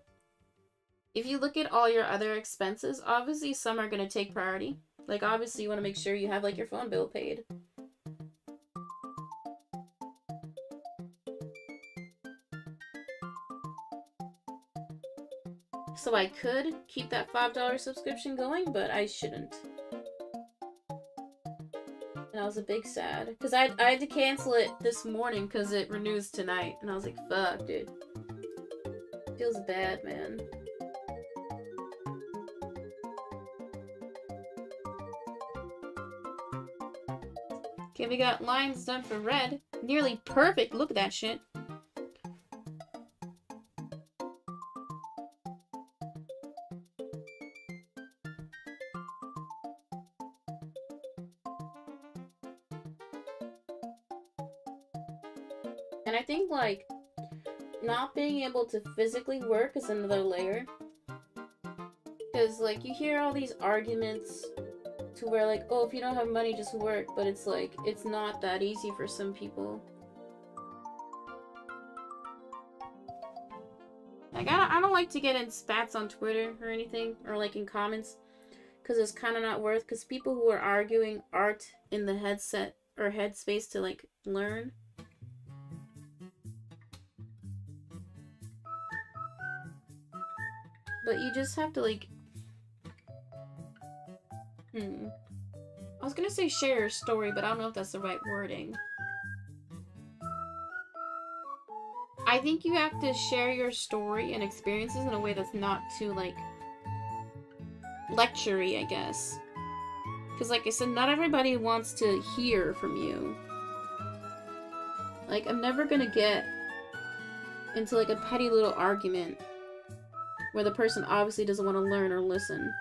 if you look at all your other expenses, obviously some are going to take priority. Like obviously you want to make sure you have like your phone bill paid. So I could keep that $5 subscription going, but I shouldn't. And I was a big sad. Because I, I had to cancel it this morning because it renews tonight. And I was like, fuck, dude. Feels bad, man. Okay, we got lines done for red. Nearly perfect. Look at that shit. And I think, like not being able to physically work is another layer. Because like you hear all these arguments to where like, oh, if you don't have money, just work. But it's like, it's not that easy for some people. Like, I don't, I don't like to get in spats on Twitter or anything, or like in comments, because it's kind of not worth, because people who are arguing aren't in the headset or headspace to like learn. But you just have to, like... Hmm. I was gonna say share your story, but I don't know if that's the right wording. I think you have to share your story and experiences in a way that's not too, like, lectury, I guess. Because, like I said, not everybody wants to hear from you. Like, I'm never gonna get into, like, a petty little argument where the person obviously doesn't want to learn or listen.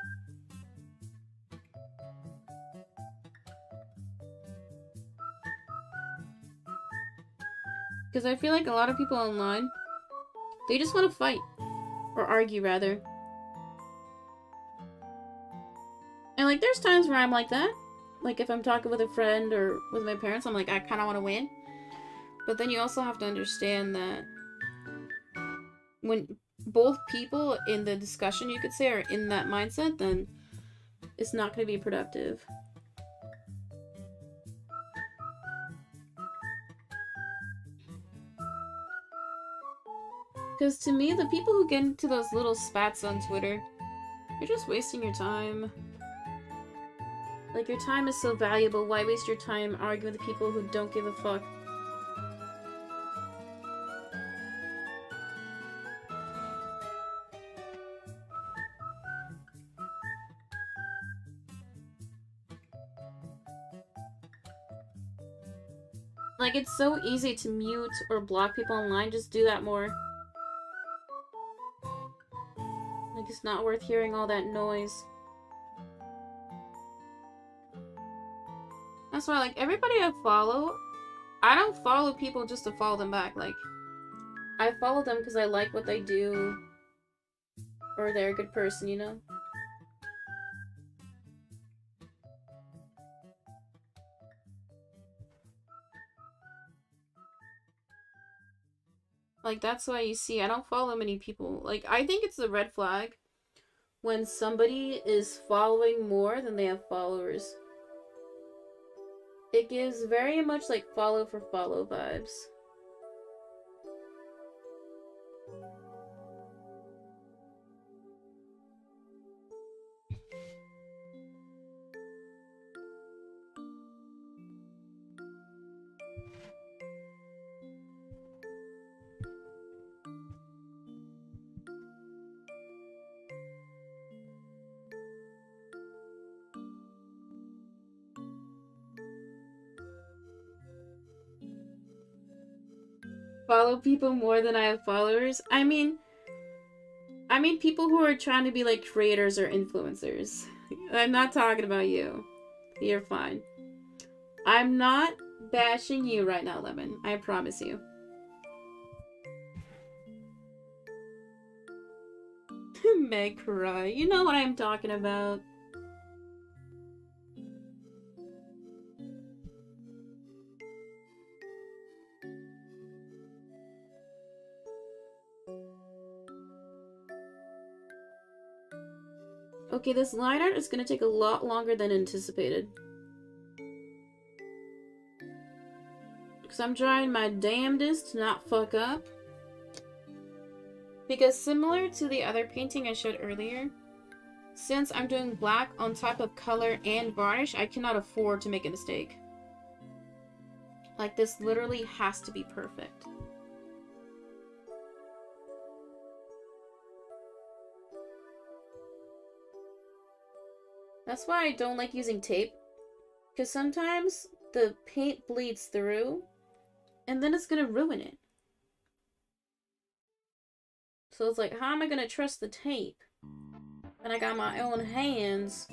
Because I feel like a lot of people online, they just want to fight. Or argue, rather. And, like, there's times where I'm like that. Like, if I'm talking with a friend or with my parents, I'm like, I kind of want to win. But then you also have to understand that when both people in the discussion, you could say, are in that mindset, then it's not going to be productive. Because to me, the people who get into those little spats on Twitter, you're just wasting your time. Like, your time is so valuable, why waste your time arguing with people who don't give a fuck? Like, it's so easy to mute or block people online. Just do that more. It's not worth hearing all that noise. That's why, like, everybody I follow, I don't follow people just to follow them back. Like, I follow them because I like what they do. or they're a good person, you know? Like, that's why you see, I don't follow many people. Like, I think it's a red flag when somebody is following more than they have followers. It gives very much like follow for follow vibes. Follow people more than I have followers. I mean, I mean people who are trying to be like creators or influencers. I'm not talking about you. You're fine. I'm not bashing you right now, Lemon. I promise you. Meg cry. You know what I'm talking about. Okay, this line art is going to take a lot longer than anticipated. Because I'm trying my damnedest to not fuck up. Because similar to the other painting I showed earlier, since I'm doing black on top of color and varnish, I cannot afford to make a mistake. Like, this literally has to be perfect. That's why I don't like using tape. Because sometimes the paint bleeds through, and then it's going to ruin it. So it's like, how am I going to trust the tape? And I got my own hands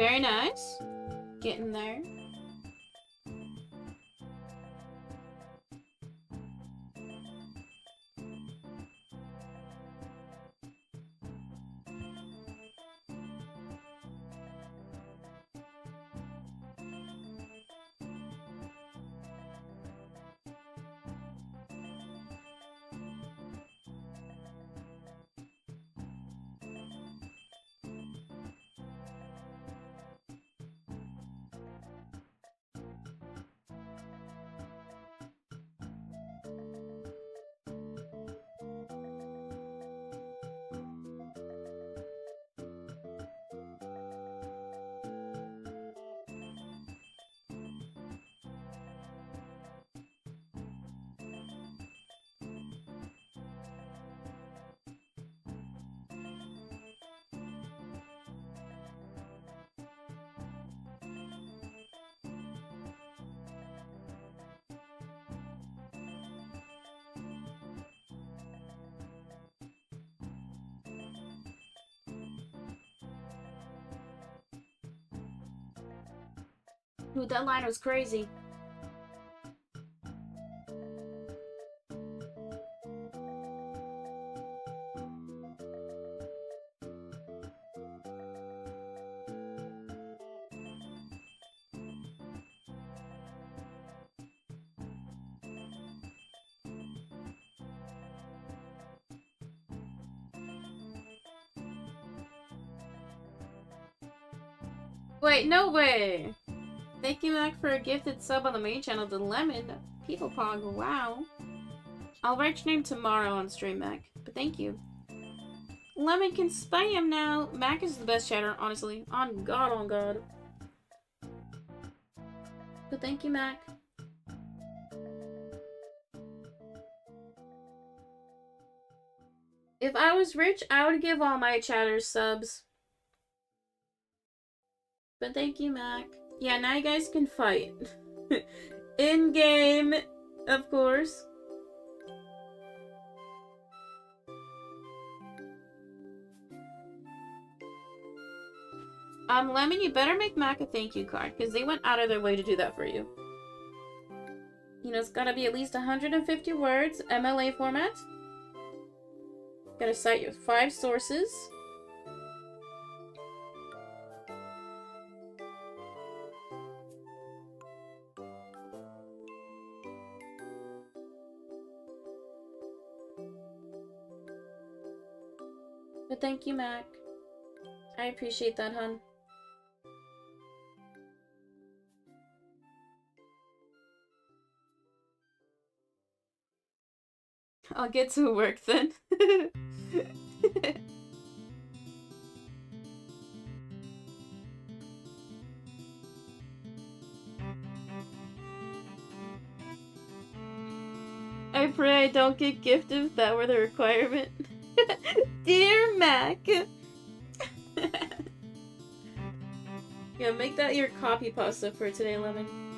very nice. Getting there. That line was crazy. Wait, no way! Thank you, Mac, for a gifted sub on the main channel to Lemon. People Pog, wow. I'll write your name tomorrow on stream, Mac, but thank you. Lemon can spam now. Mac is the best chatter, honestly. On God, on God. But thank you, Mac. If I was rich, I would give all my chatters subs. But thank you, Mac. Yeah, now you guys can fight. In-game, of course. Um, Lemon, you better make Mac a thank you card, because they went out of their way to do that for you. You know, it's gotta be at least 150 words, MLA format. Gotta cite your five sources. Thank you, Mac. I appreciate that, hun. I'll get to work then. I pray I don't get gifted if that were the requirement. Dear Mac. yeah, make that your copy pasta for today, Lemon.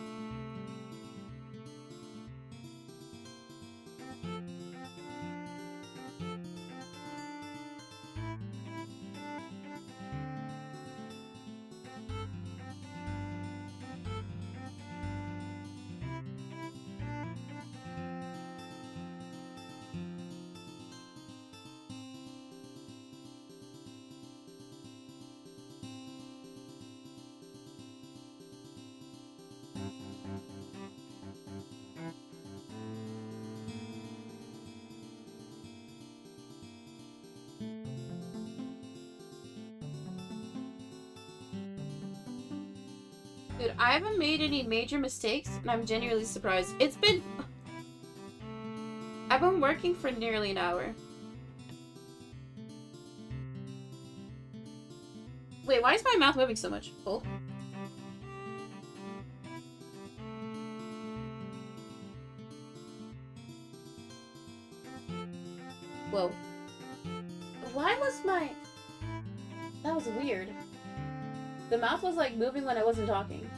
I haven't made any major mistakes, and I'm genuinely surprised. It's been... I've been working for nearly an hour. Wait, why is my mouth moving so much? Hold. Whoa. Why was my... That was weird. The mouth was like moving when I wasn't talking.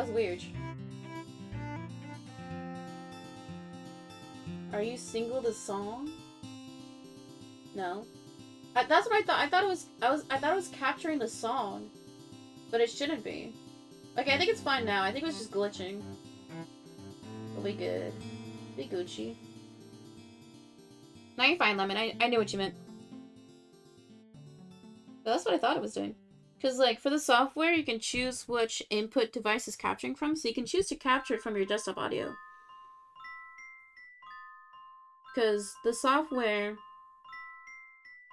That was weird. Are you single the song? No. I, that's what I thought. I thought it was I was I thought it was capturing the song. But it shouldn't be. Okay, I think it's fine now. I think it was just glitching. We'll be good. Be Gucci. Now you're fine, Lemon. I, I knew what you meant. But that's what I thought it was doing. Because, like, for the software, you can choose which input device is capturing from, so you can choose to capture it from your desktop audio. Because the software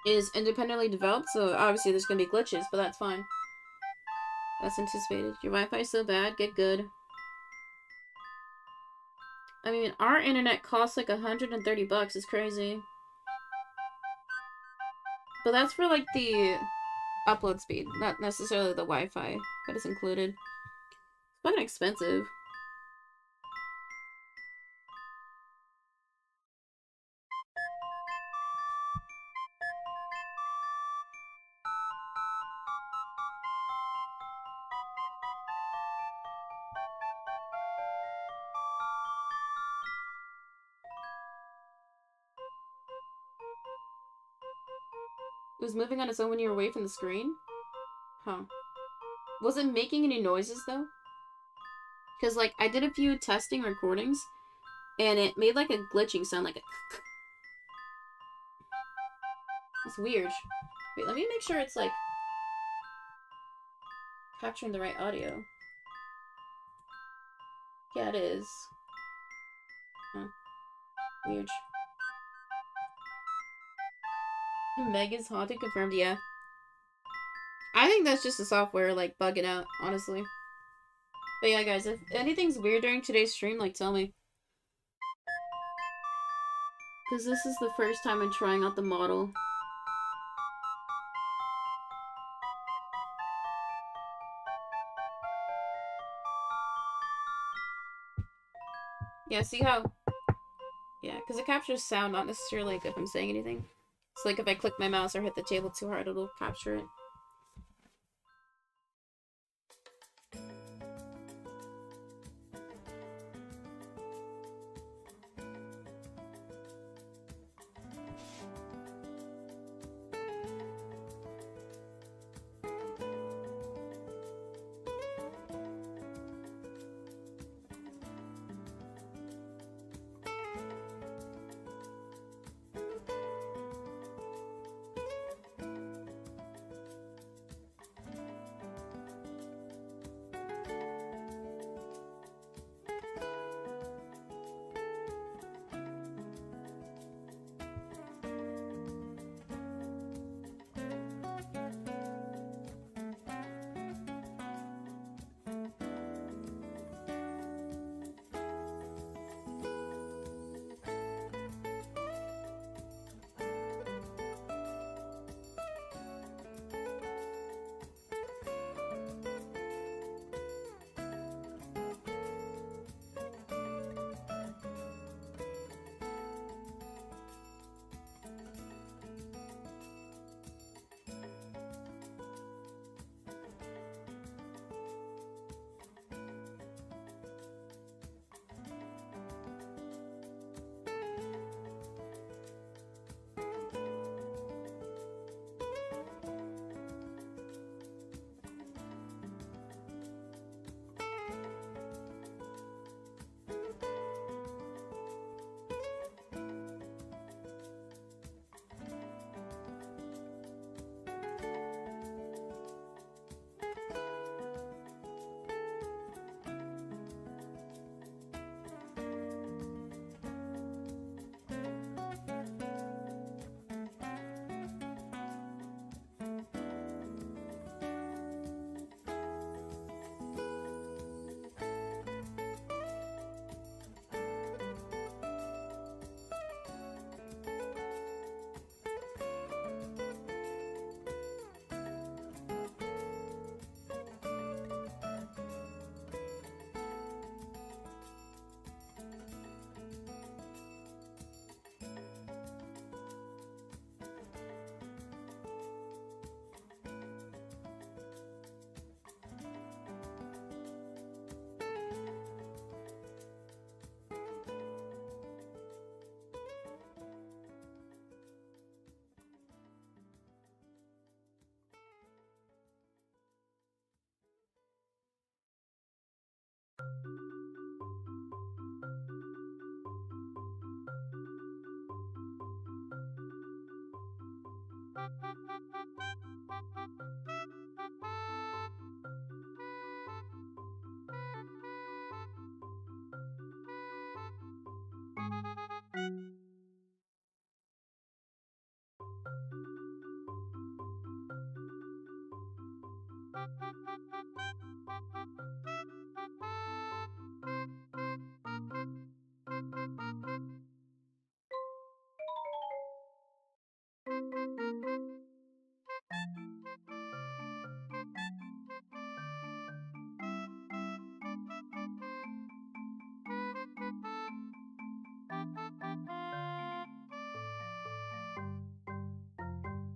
is independently developed, so obviously there's going to be glitches, but that's fine. That's anticipated. Your Wi-Fi is so bad, get good. I mean, our internet costs like 130 bucks. It's crazy. But that's for like the upload speed, not necessarily the Wi-Fi that is included. It's fucking expensive. On its own when you were away from the screen? Huh. Was it making any noises, though? Because, like, I did a few testing recordings, and it made, like, a glitching sound, like a... That's weird. Wait, let me make sure it's, like, capturing the right audio. Yeah, it is. Huh. Weird. Meg is haunted confirmed, yeah. I think that's just the software, like, bugging out, honestly. But yeah, guys, if anything's weird during today's stream, like, tell me. Because this is the first time I'm trying out the model. Yeah, see how... Yeah, because it captures sound, not necessarily like if I'm saying anything. It's like if I click my mouse or hit the table too hard, it'll capture it.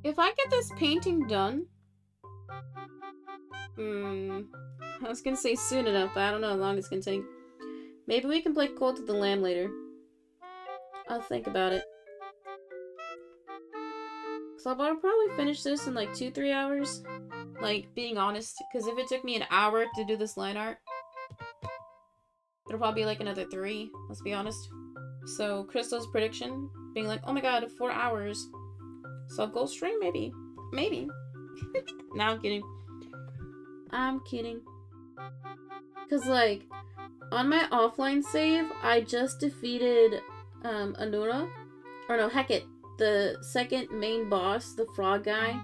If I get this painting done... was gonna say soon enough, but I don't know how long it's gonna take. Maybe we can play Cult of the Lamb later. I'll think about it. So I'll probably finish this in like two, three hours. Like, being honest. Because if it took me an hour to do this line art, it'll probably be like another three, let's be honest. So, Crystal's prediction, being like, oh my god, four hours. So I'll go stream, maybe. Maybe. now I'm kidding. I'm kidding. Because, like, on my offline save, I just defeated um, Anura. Or no, Heket the second main boss, the frog guy,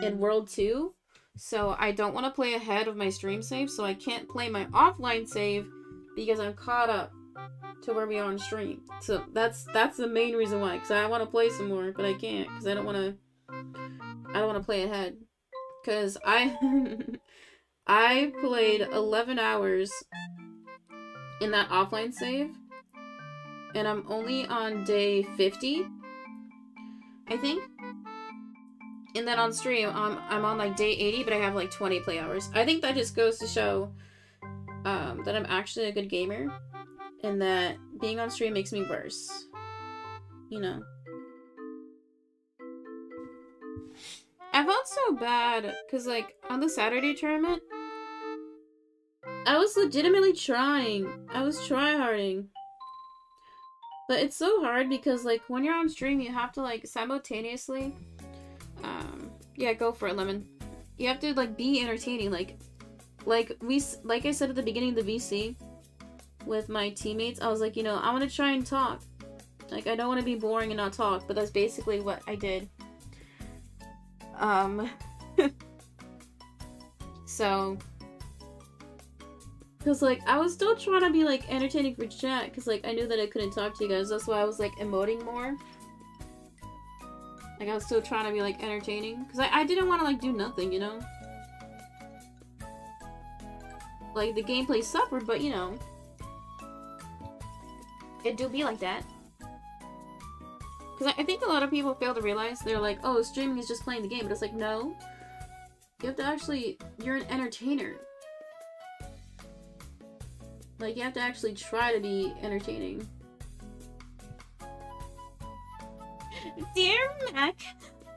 in World 2. So I don't want to play ahead of my stream save, so I can't play my offline save because I'm caught up to where we are on stream. So that's that's the main reason why. Cause I want to play some more, but I can't. Cause I don't want to. I don't want to play ahead. Cause I I played 11 hours in that offline save, and I'm only on day 50. I think. And then on stream, I'm, I'm on like day 80, but I have like 20 play hours. I think that just goes to show um, that I'm actually a good gamer and that being on stream makes me worse. You know. I felt so bad because, like, on the Saturday tournament, I was legitimately trying. I was tryharding. But it's so hard because, like, when you're on stream, you have to, like, simultaneously. Um, yeah, go for it, Lemon. You have to, like, be entertaining. Like, like we, like I said at the beginning of the VC, with my teammates, I was like, you know, I want to try and talk. Like, I don't want to be boring and not talk, but that's basically what I did. Um, so, because, like, I was still trying to be, like, entertaining for chat, because, like, I knew that I couldn't talk to you guys. That's why I was, like, emoting more. Like, I was still trying to be, like, entertaining. Because I, I didn't want to, like, do nothing, you know? Like, the gameplay suffered, but, you know, it do be like that. Because I, think a lot of people fail to realize, they're like, oh, streaming is just playing the game. But it's like, no. You have to actually, you're an entertainer. Like, you have to actually try to be entertaining. Dear Mac,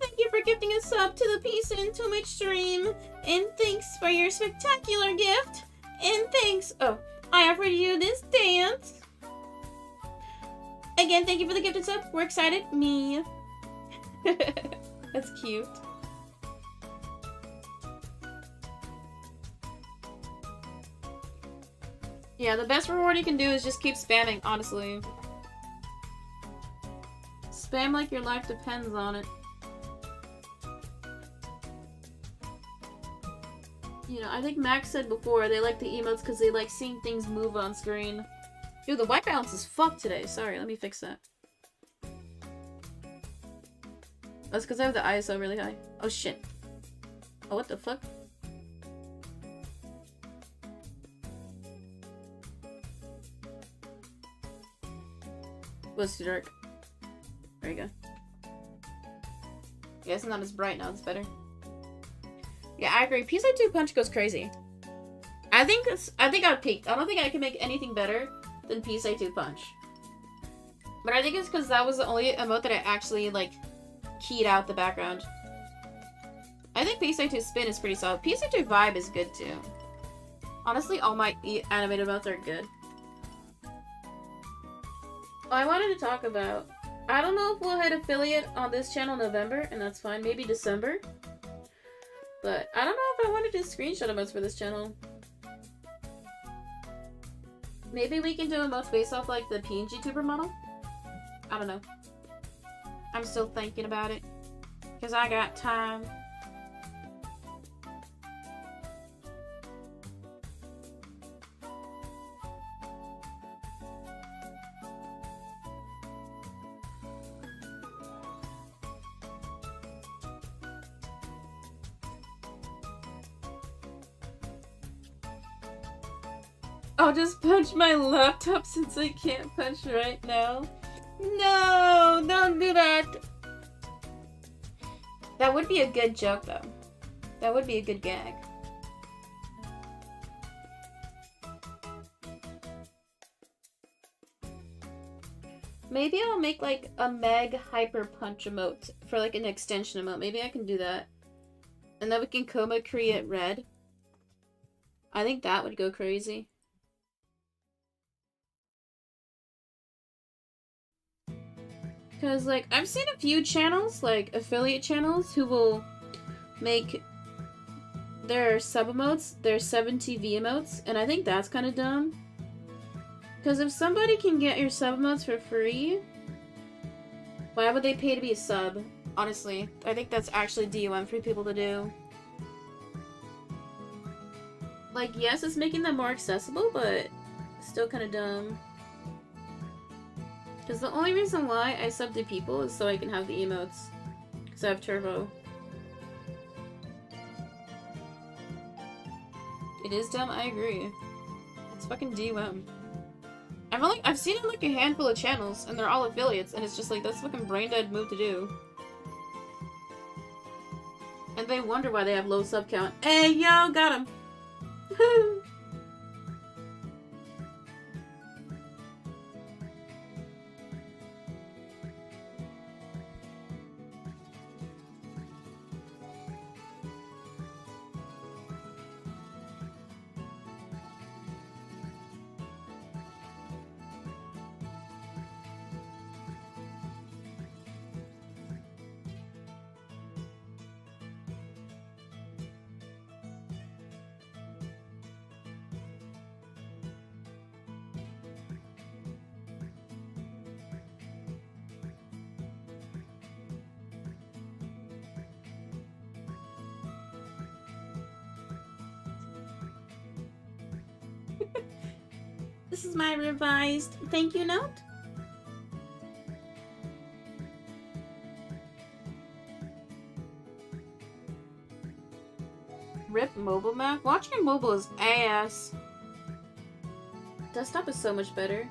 thank you for gifting a sub to the Peace and Too Much stream. And thanks for your spectacular gift. And thanks, oh, I offered you this dance. Again, thank you for the gifted sub. We're excited. Me. That's cute. Yeah, the best reward you can do is just keep spamming, honestly. Spam like your life depends on it. You know, I think Max said before, they like the emotes because they like seeing things move on screen. Dude, the white balance is fucked today. Sorry, let me fix that. That's because I have the ISO really high. Oh shit. Oh, what the fuck? Was too dark. There you go. Yeah, it's not as bright now. It's better. Yeah, I agree. Pizza 2 Punch goes crazy. I think I think I peaked. I don't think I can make anything better than PSA2 Punch. But I think it's because that was the only emote that I actually, like, keyed out the background. I think PSA2 Spin is pretty solid. PSA2 Vibe is good, too. Honestly, all my animated emotes are good. I wanted to talk about... I don't know if we'll hit affiliate on this channel November, and that's fine. Maybe December. But I don't know if I want to do screenshot emotes for this channel. Maybe we can do them both based off like the PNG tuber model? I don't know. I'm still thinking about it. Because I got time. I'll just punch my laptop since I can't punch right now. No, don't do that. That would be a good joke, though. That would be a good gag. Maybe I'll make like a Meg Hyper Punch emote for like an extension emote. Maybe I can do that. And then we can coma create red. I think that would go crazy. Because, like, I've seen a few channels, like, affiliate channels, who will make their sub emotes, their 7TV emotes, and I think that's kind of dumb. Because if somebody can get your sub emotes for free, why would they pay to be a sub? Honestly, I think that's actually DOM for people to do. Like, yes, it's making them more accessible, but still kind of dumb. Because the only reason why I sub to people is so I can have the emotes. Because I have turbo. It is dumb, I agree. It's fucking DUM. I've only I've seen it like a handful of channels and they're all affiliates and it's just like that's fucking brain dead move to do. And they wonder why they have low sub count. Hey yo, got him. revised thank you note. Rip mobile map? Watching mobile is ass. Desktop is so much better.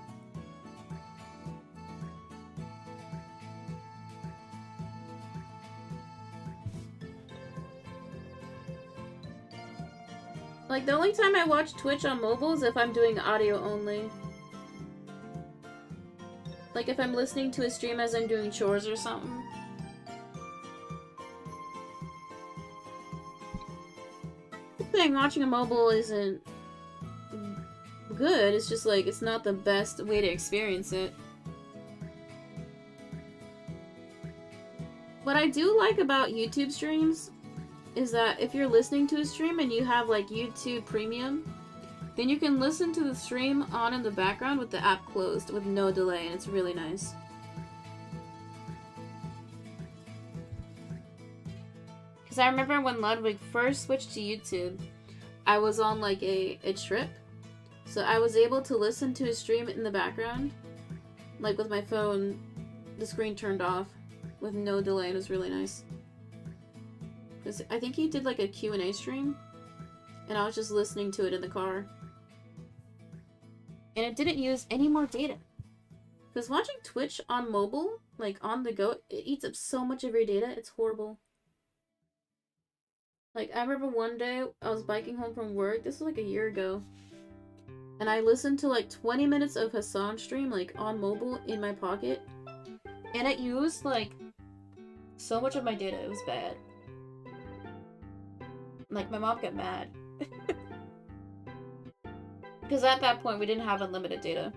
Like, the only time I watch Twitch on mobile is if I'm doing audio only. Like if I'm listening to a stream as I'm doing chores or something. The thing, watching a mobile isn't good, it's just like, it's not the best way to experience it. What I do like about YouTube streams is that if you're listening to a stream and you have like YouTube Premium, then you can listen to the stream on in the background with the app closed with no delay and it's really nice. Because I remember when Ludwig first switched to YouTube, I was on like a, a trip. So I was able to listen to a stream in the background, like with my phone, the screen turned off with no delay. It was really nice. Cause I think he did like a Q&A stream, and I was just listening to it in the car. And it didn't use any more data. Because watching Twitch on mobile, like on the go, it eats up so much of your data, it's horrible. Like, I remember one day I was biking home from work, this was like a year ago, and I listened to like 20 minutes of Hassan stream, like on mobile in my pocket, and it used like so much of my data, it was bad. Like, my mom got mad. Because at that point, we didn't have unlimited data.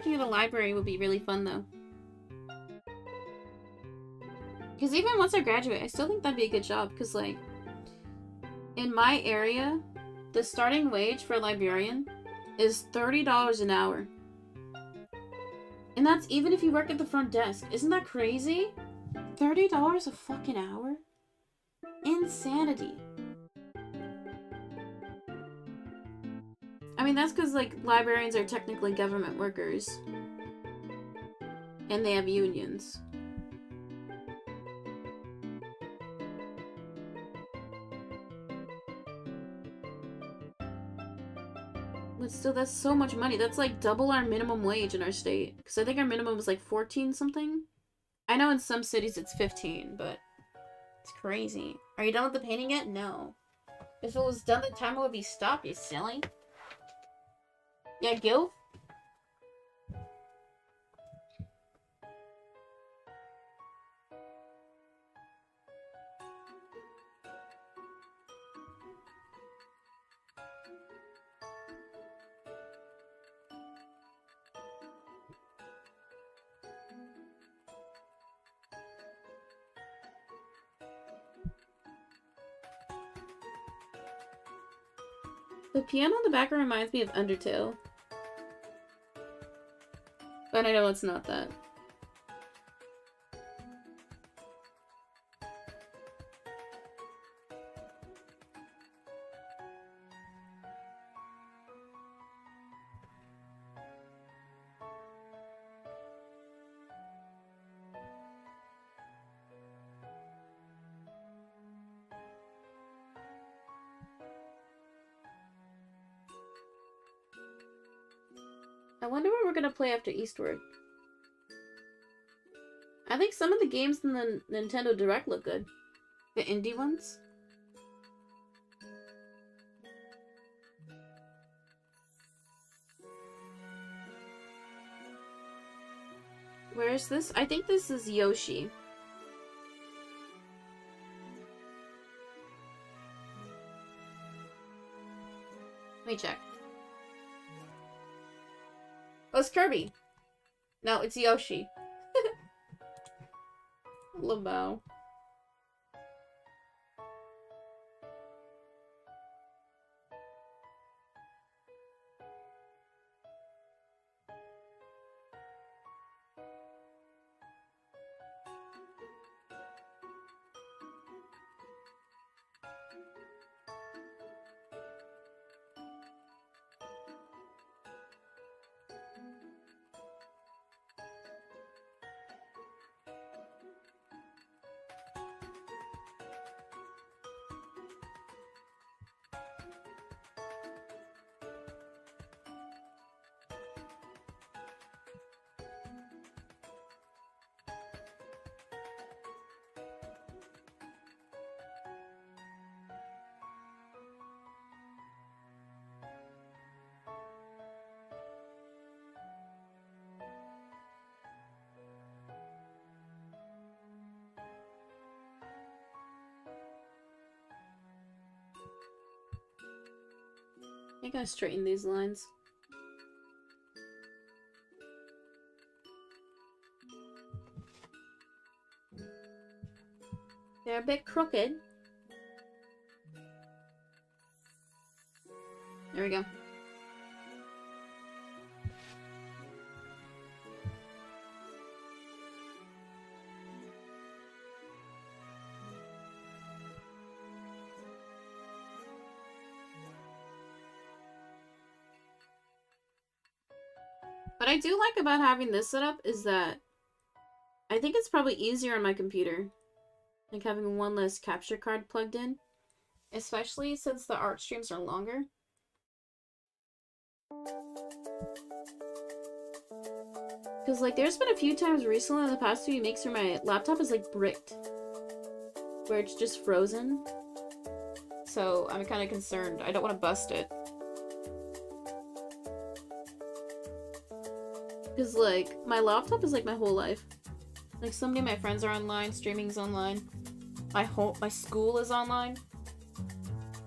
Working in a library would be really fun though. Because even once I graduate, I still think that'd be a good job. Because, like, in my area, the starting wage for a librarian is $30 an hour. And that's even if you work at the front desk. Isn't that crazy? $30 a fucking hour? Insanity. mean, that's because, like, librarians are technically government workers. And they have unions. But still, that's so much money. That's like double our minimum wage in our state. Because I think our minimum is like 14 something. I know in some cities it's 15, but it's crazy. Are you done with the painting yet? No. If it was done, the timer would be stopped, you silly. Yeah, Gil? The piano in the background reminds me of Undertale. But I know it's not that. Play after Eastward. I think some of the games in the Nintendo Direct look good. The indie ones. Where is this? I think this is Yoshi. Let me check. Kirby. No, it's Yoshi. Lamau. I gotta straighten these lines. They're a bit crooked. Do like about having this setup is that I think it's probably easier on my computer. Like having one less capture card plugged in. Especially since the art streams are longer. Because, like, there's been a few times recently in the past few weeks where my laptop is, like, bricked. Where it's just frozen. So, I'm kind of concerned. I don't want to bust it. Because, like, my laptop is, like, my whole life. Like, so many of my friends are online, streaming's online. My whole- my school is online.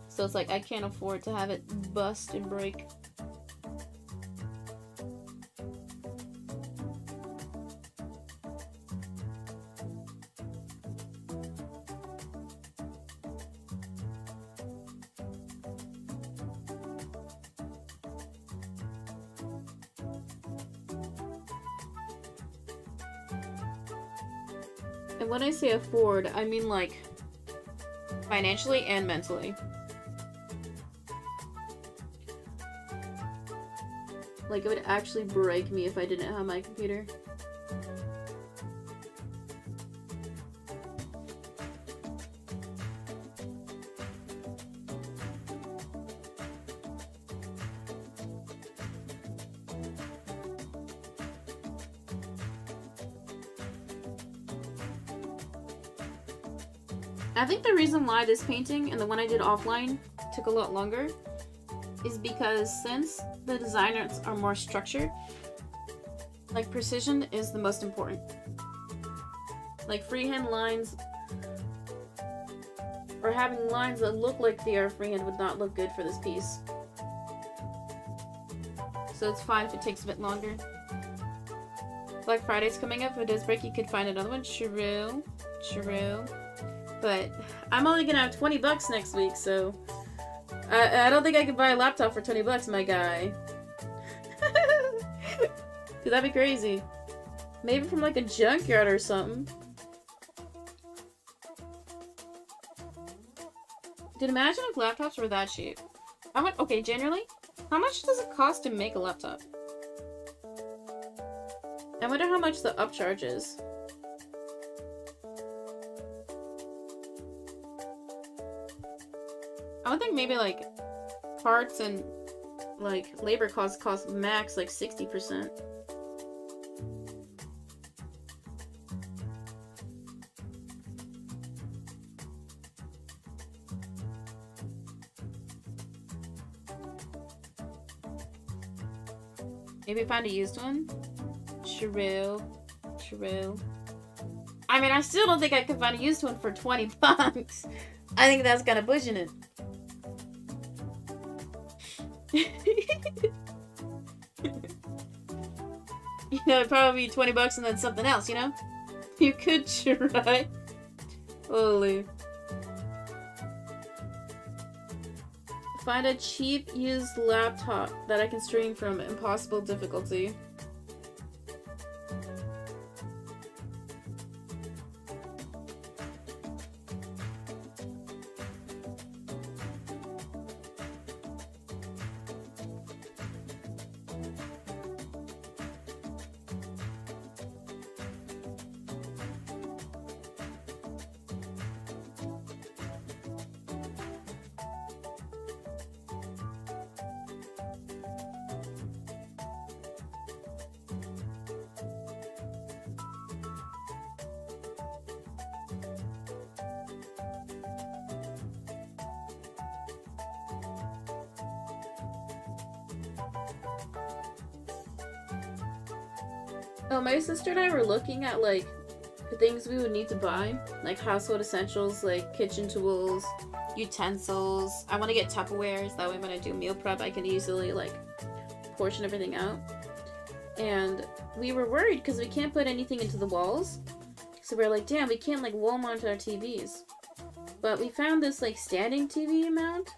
So it's like, I can't afford to have it bust and break. Afford, I mean like financially and mentally. Like it would actually break me if I didn't have my computer. Reason why this painting and the one I did offline took a lot longer is because since the designers are more structured, like precision is the most important. Like freehand lines or having lines that look like they are freehand would not look good for this piece. So it's fine if it takes a bit longer. Black Friday's coming up. If it does break, you could find another one. True. True. But I'm only gonna have 20 bucks next week, so... I, I don't think I could buy a laptop for 20 bucks, my guy. Dude, that'd be crazy. Maybe from like a junkyard or something. Dude, imagine if laptops were that cheap. How much- okay, generally, how much does it cost to make a laptop? I wonder how much the upcharge is. Would think maybe like parts and like labor costs cost max like 60%. Maybe find a used one? True. True. I mean, I still don't think I could find a used one for 20 bucks. I think that's kind of pushing it. you know, it'd probably be 20 bucks and then something else, you know? You could try. Holy. Find a cheap used laptop that I can stream from impossible difficulty. At like the things we would need to buy, like household essentials, like kitchen tools, utensils. I want to get Tupperwares. That way, when I do meal prep, I can easily like portion everything out. And we were worried because we can't put anything into the walls. So we're like, damn, we can't like wall mount our TVs. But we found this like standing TV mount,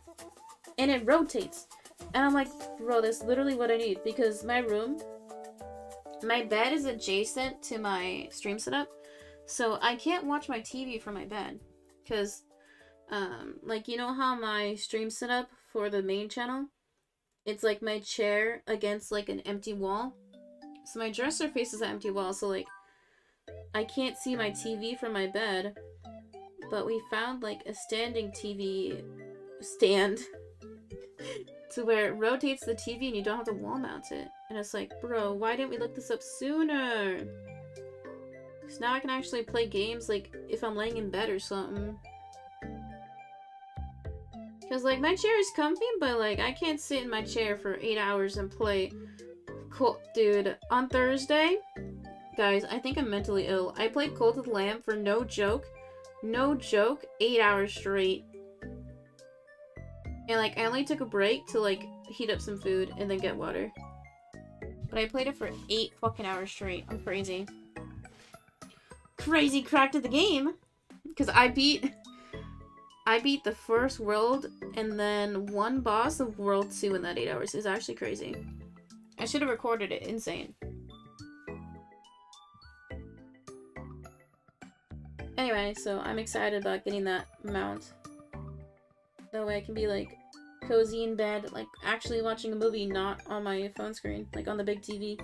and it rotates. And I'm like, bro, that's literally what I need because my room my bed is adjacent to my stream setup, so I can't watch my TV from my bed. Because, um, like, you know how my stream setup for the main channel? It's like my chair against, like, an empty wall. So my dresser faces an empty wall, so, like, I can't see my TV from my bed. But we found, like, a standing TV stand to where it rotates the TV and you don't have to wall mount it. And it's like, bro, why didn't we look this up sooner? Because now I can actually play games, like, if I'm laying in bed or something. Because, like, my chair is comfy, but, like, I can't sit in my chair for eight hours and play. Cool. Dude, on Thursday, guys, I think I'm mentally ill. I played Cult of the Lamb for no joke. No joke, eight hours straight. And, like, I only took a break to, like, heat up some food and then get water. But I played it for eight fucking hours straight. I'm crazy. Crazy cracked at the game. Because I beat... I beat the first world and then one boss of world two in that eight hours. is actually crazy. I should have recorded it. Insane. Anyway, so I'm excited about getting that mount. That way I can be like cozy in bed, like actually watching a movie, not on my phone screen, like on the big TV.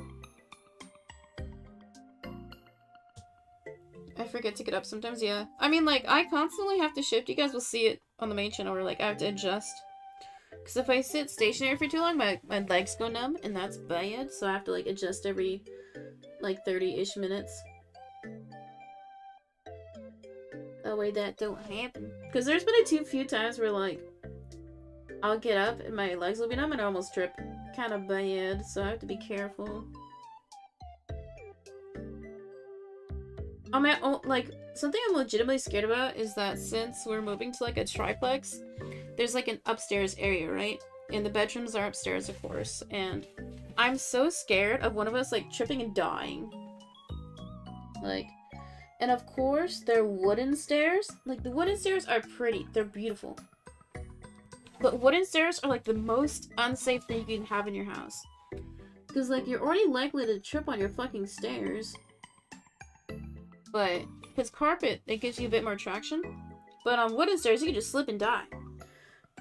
I forget to get up sometimes, yeah. I mean, like, I constantly have to shift. You guys will see it on the main channel where, like, I have to adjust. Because if I sit stationary for too long, my, my legs go numb, and that's bad. So I have to, like, adjust every, like, 30-ish minutes. Way that don't happen. Because there's been a too few times where, like, I'll get up and my legs will be numb and I almost trip. Kind of bad, so I have to be careful. I mean, oh, like, something I'm legitimately scared about is that since we're moving to, like, a triplex, there's, like, an upstairs area, right? And the bedrooms are upstairs, of course, and I'm so scared of one of us, like, tripping and dying. Like, and of course, they're wooden stairs. Like, the wooden stairs are pretty. They're beautiful. But wooden stairs are, like, the most unsafe thing you can have in your house. Because, like, you're already likely to trip on your fucking stairs. But his carpet, it gives you a bit more traction. But on wooden stairs, you can just slip and die.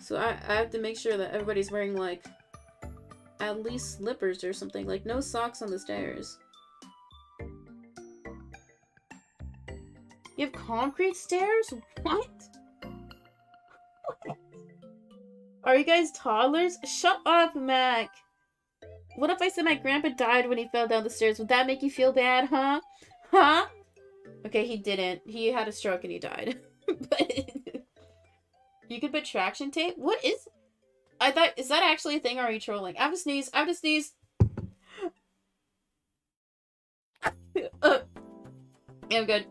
So I, I have to make sure that everybody's wearing, like, at least slippers or something. Like, no socks on the stairs. You have concrete stairs? What? Are you guys toddlers? Shut up, Mac! What if I said my grandpa died when he fell down the stairs? Would that make you feel bad, huh? Huh? Okay, he didn't. He had a stroke and he died. but you could put traction tape? What is... I thought... Is that actually a thing or are you trolling? I have to sneeze. I have to sneeze. uh, I'm good.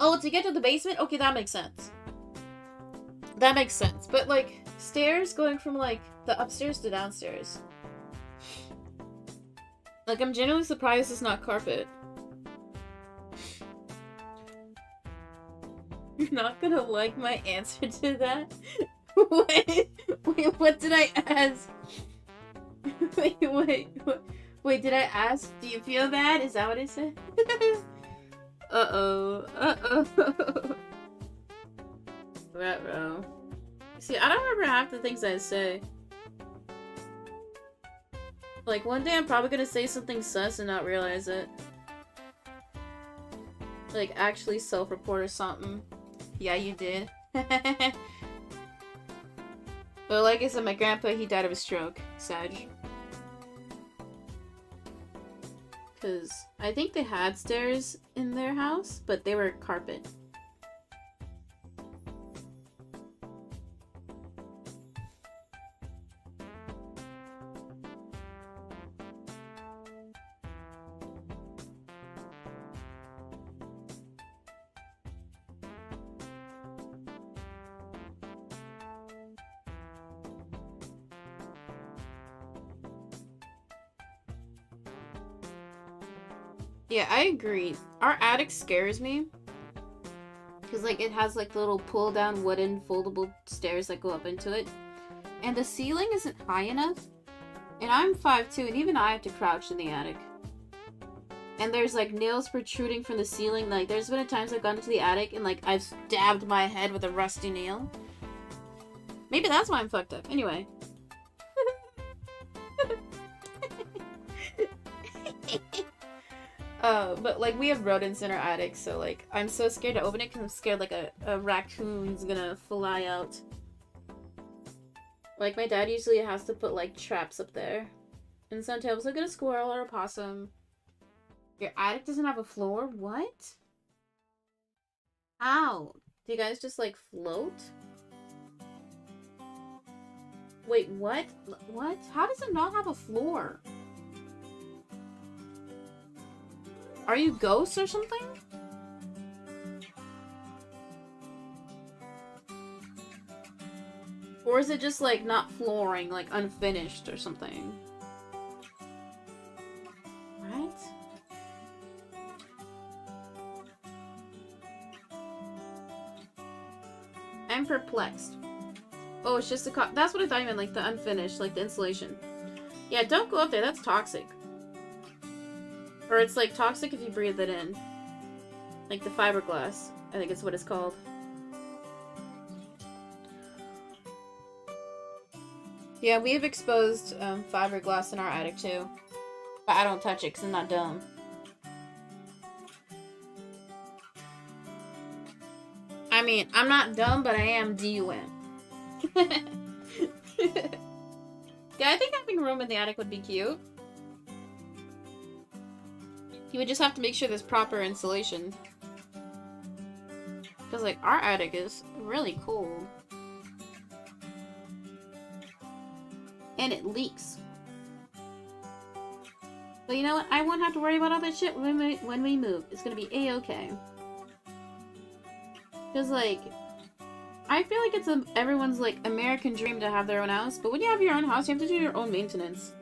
Oh, to get to the basement? Okay, that makes sense. That makes sense. But, like, stairs going from, like, the upstairs to downstairs. Like, I'm genuinely surprised it's not carpet. You're not gonna like my answer to that? wait, wait, what did I ask? wait, wait, wait, wait, did I ask, do you feel bad? Is that what I said? Uh-oh, uh-oh. Retro. See, I don't remember half the things I say. Like, one day I'm probably gonna say something sus and not realize it. Like, actually self-report or something. Yeah, you did. but like I said, my grandpa, he died of a stroke. Sag. Because I think they had stairs in their house, but they were carpet. Our attic scares me. Because, like, it has, like, little pull-down wooden foldable stairs that go up into it. And the ceiling isn't high enough. And I'm 5'2", and even I have to crouch in the attic. And there's, like, nails protruding from the ceiling. Like, there's been a times I've gone into the attic and, like, I've stabbed my head with a rusty nail. Maybe that's why I'm fucked up. Anyway. Uh, but like we have rodents in our attic, so like I'm so scared to open it because I'm scared like a, a raccoon's gonna fly out. Like my dad usually has to put like traps up there. And sometimes look at a squirrel or a possum. Your attic doesn't have a floor? What? How? Do you guys just like float? Wait, what? What? How does it not have a floor? Are you ghosts or something? Or is it just like not flooring, like unfinished or something? What? I'm perplexed. Oh, it's just the That's what I thought you meant, like the unfinished, like the insulation. Yeah, don't go up there. That's toxic. Or it's like toxic if you breathe it in. Like the fiberglass, I think it's what it's called. Yeah, we have exposed um, fiberglass in our attic too. But I don't touch it because I'm not dumb. I mean, I'm not dumb, but I am D-U-M. yeah, I think having a room in the attic would be cute. You would just have to make sure there's proper insulation. Because, like, our attic is really cool. And it leaks. But you know what? I won't have to worry about all that shit when we, when we move. It's gonna be a-okay. Because, like, I feel like it's a, everyone's, like, American dream to have their own house. But when you have your own house, you have to do your own maintenance.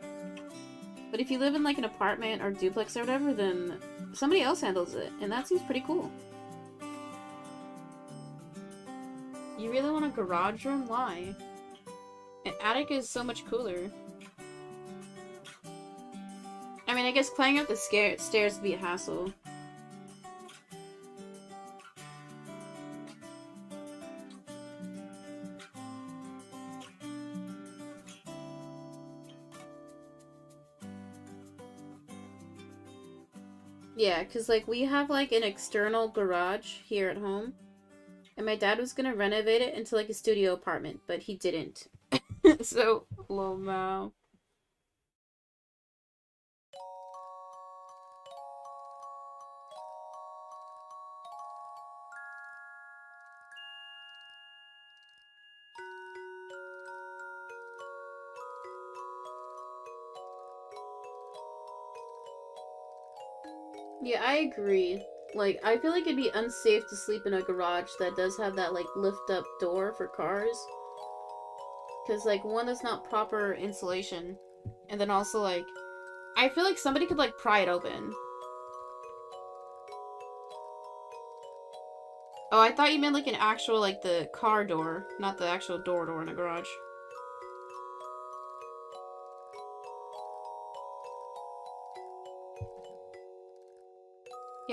But if you live in, like, an apartment or duplex or whatever, then somebody else handles it. And that seems pretty cool. You really want a garage room? Why? An attic is so much cooler. I mean, I guess climbing up the stairs would be a hassle. Yeah, because, like, we have, like, an external garage here at home. And my dad was gonna renovate it into, like, a studio apartment, but he didn't. so, lol, wow. Yeah, I agree. Like, I feel like it'd be unsafe to sleep in a garage that does have that, like, lift-up door for cars. Because, like, one, that's not proper insulation. And then also, like, I feel like somebody could, like, pry it open. Oh, I thought you meant, like, an actual, like, the car door, not the actual door door in a garage.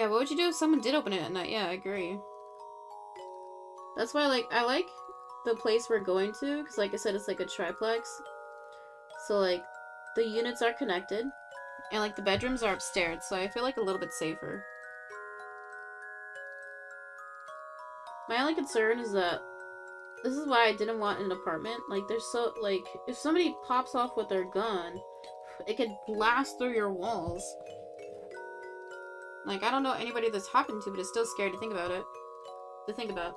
Yeah, what would you do if someone did open it at night? Yeah, I agree. That's why, like, I like the place we're going to, because, like I said, it's like a triplex. So, like, the units are connected, and, like, the bedrooms are upstairs, so I feel, like, a little bit safer. My only concern is that this is why I didn't want an apartment. Like, there's so, like, if somebody pops off with their gun, it could blast through your walls. Like, I don't know anybody that's happened to, but it's still scary to think about it. To think about.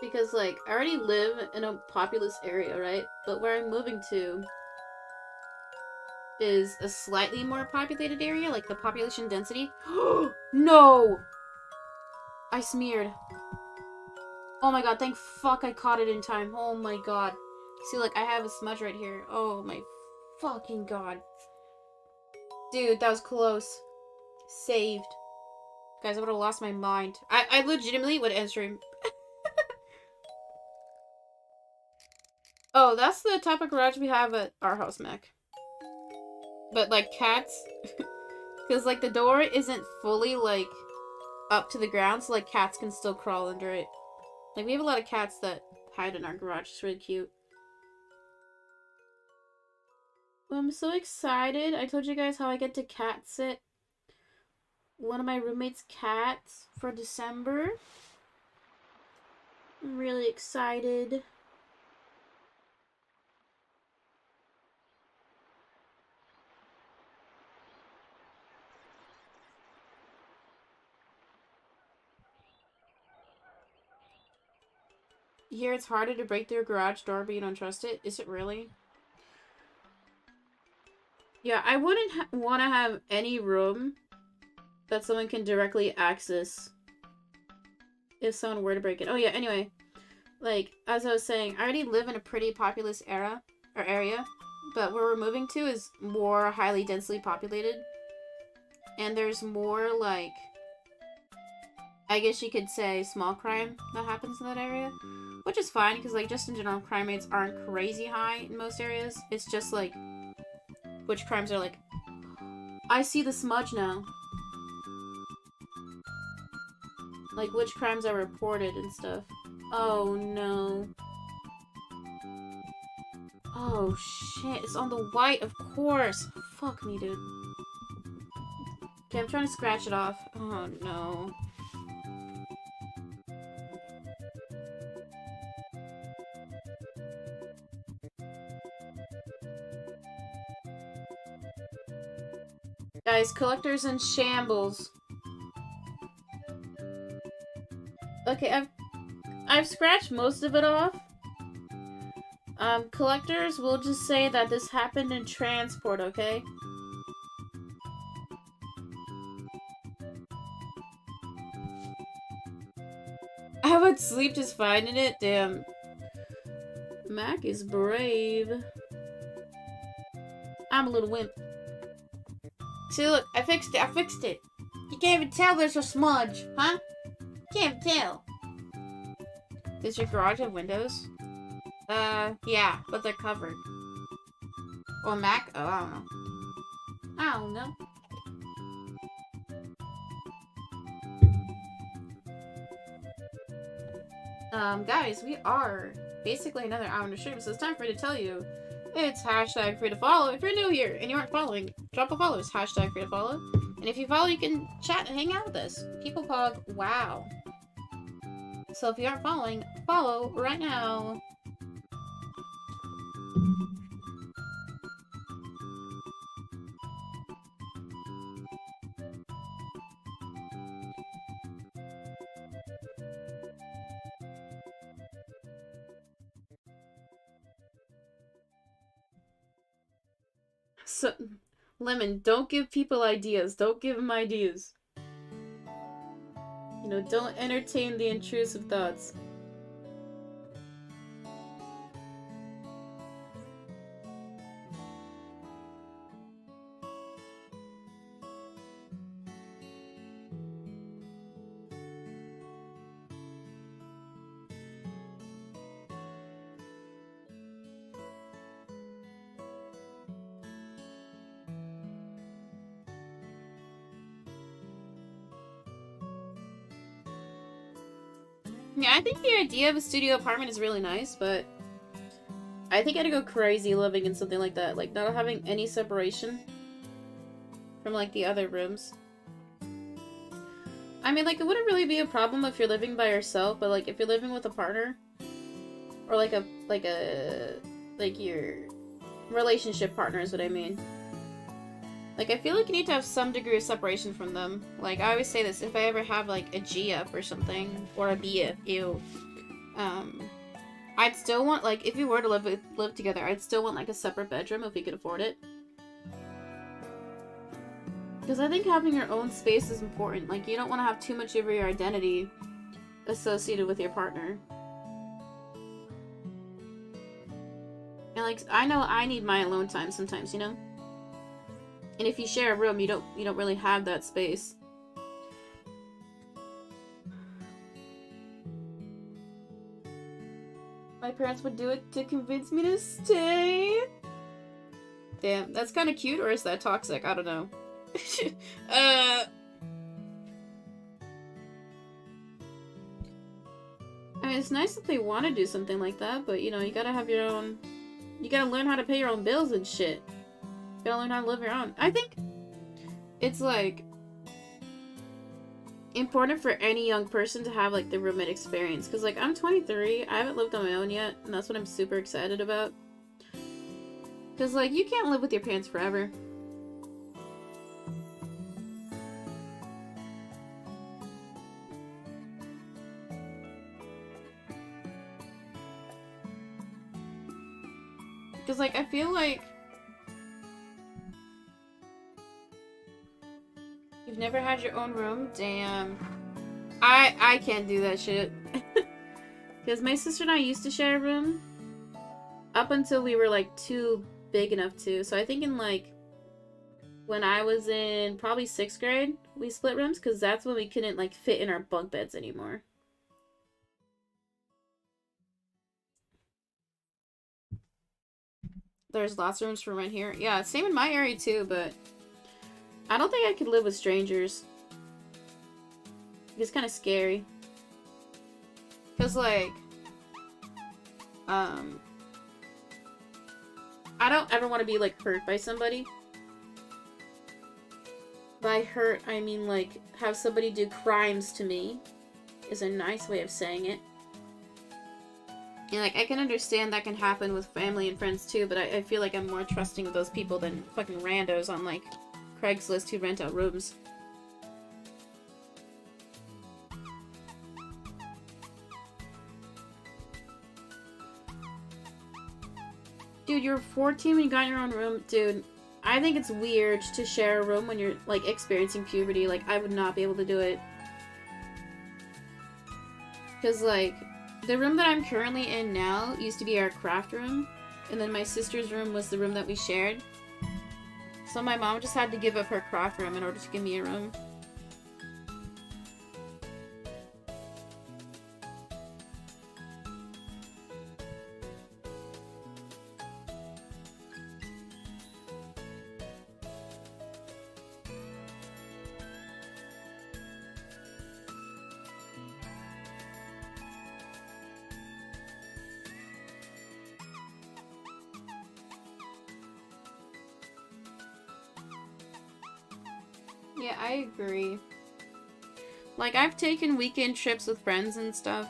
Because, like, I already live in a populous area, right? But where I'm moving to is a slightly more populated area, like the population density. no! I smeared. Oh my god, thank fuck I caught it in time. Oh my god. See, like, I have a smudge right here. Oh my fucking god. Dude, that was close. Saved. Guys, I would have lost my mind. I, I legitimately would answer him. oh, that's the type of garage we have at our house, Mac. But, like, cats... Because, like, the door isn't fully, like, up to the ground, so, like, cats can still crawl under it. Like, we have a lot of cats that hide in our garage. It's really cute. Well, I'm so excited. I told you guys how I get to cat sit one of my roommate's cats for December. I'm really excited. Here it's harder to break through a garage door, but you don't trust it. Is it really? Yeah, I wouldn't want to have any room that someone can directly access if someone were to break it. Oh yeah, anyway. Like, as I was saying, I already live in a pretty populous era, or area, but where we're moving to is more highly densely populated. And there's more, like, I guess you could say small crime that happens in that area. Which is fine, because, like, just in general, crime rates aren't crazy high in most areas. It's just, like, which crimes are, like, I see the smudge now. Like, which crimes are reported and stuff. Oh, no. Oh, shit. It's on the white, of course. Fuck me, dude. Okay, I'm trying to scratch it off. Oh, no. Guys, collectors in shambles. Okay, I've I've scratched most of it off. Um, collectors, we'll just say that this happened in transport, okay? I would sleep just finding it, damn. Mac is brave. I'm a little wimp. See, look, I fixed it, I fixed it. You can't even tell there's a smudge, huh? Can't tell. Does your garage have windows? Uh, yeah, but they're covered. Or Mac? Oh, I don't know. I don't know. Um, guys, we are basically another hour in the stream, so it's time for me to tell you it's hashtag free to follow. If you're new here and you aren't following, drop a follow. It's hashtag free to follow. And if you follow, you can chat and hang out with us. People pog, wow. So if you aren't following, follow right now. Lemon, don't give people ideas. Don't give them ideas. You know, don't entertain the intrusive thoughts. Think the idea of a studio apartment is really nice, but I think I'd go crazy living in something like that. Like, not having any separation from, like, the other rooms. I mean, like, it wouldn't really be a problem if you're living by yourself, but, like, if you're living with a partner, or, like, a, like, a, like, your relationship partner is what I mean. Like, I feel like you need to have some degree of separation from them. Like, I always say this, if I ever have, like, a GF or something, or a BF, ew, um, I'd still want, like, if we were to live with, live together, I'd still want, like, a separate bedroom if we could afford it. Because I think having your own space is important. Like, you don't want to have too much of your identity associated with your partner. And, like, I know I need my alone time sometimes, you know? And if you share a room, you don't you don't really have that space. My parents would do it to convince me to stay. Damn, that's kind of cute, or is that toxic? I don't know. uh. I mean, it's nice that they want to do something like that, but you know, you gotta have your own. You gotta learn how to pay your own bills and shit. Gotta learn how to live your own. I think it's like important for any young person to have like the roommate experience. Because like I'm 23 I haven't lived on my own yet and that's what I'm super excited about. Because like you can't live with your parents forever. Because like I feel like You've never had your own room? Damn. I I can't do that shit. Because my sister and I used to share a room. Up until we were like too big enough to. So I think in like when I was in probably sixth grade, we split rooms because that's when we couldn't like fit in our bunk beds anymore. There's lots of rooms for rent here. Yeah, same in my area too, but I don't think I could live with strangers. It's kind of scary. Because, like, um, I don't ever want to be, like, hurt by somebody. By hurt, I mean, like, have somebody do crimes to me is a nice way of saying it. And, like, I can understand that can happen with family and friends, too, but I, I feel like I'm more trusting of those people than fucking randos on, like, Craigslist to rent out rooms. Dude, you're 14 when you got your own room. Dude, I think it's weird to share a room when you're, like, experiencing puberty. Like, I would not be able to do it. Because, like, the room that I'm currently in now used to be our craft room. And then my sister's room was the room that we shared. So my mom just had to give up her craft room in order to give me a room. Like, I've taken weekend trips with friends and stuff.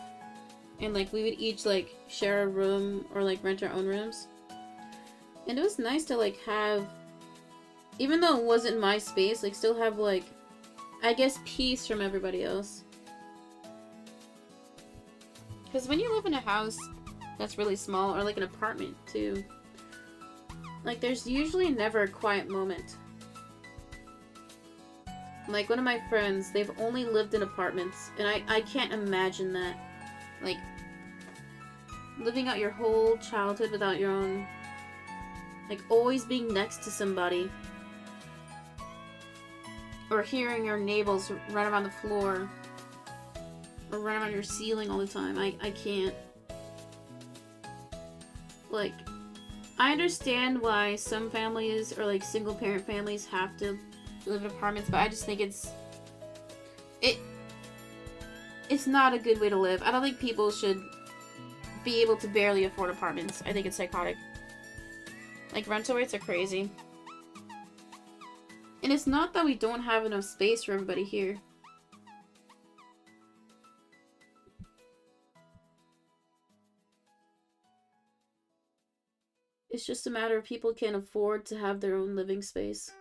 And, like, we would each, like, share a room or, like, rent our own rooms. And it was nice to, like, have... Even though it wasn't my space, like, still have, like, I guess peace from everybody else. Because when you live in a house that's really small, or, like, an apartment, too, like, there's usually never a quiet moment. Like, one of my friends, they've only lived in apartments, and I, I can't imagine that. Like, living out your whole childhood without your own... Like, always being next to somebody. Or hearing your neighbors run around the floor. Or run around your ceiling all the time. I, I can't. Like, I understand why some families, or like single parent families, have to live in apartments, but I just think it's it it's not a good way to live. I don't think people should be able to barely afford apartments. I think it's psychotic. Like rental rates are crazy. And it's not that we don't have enough space for everybody here. It's just a matter of people can't afford to have their own living space.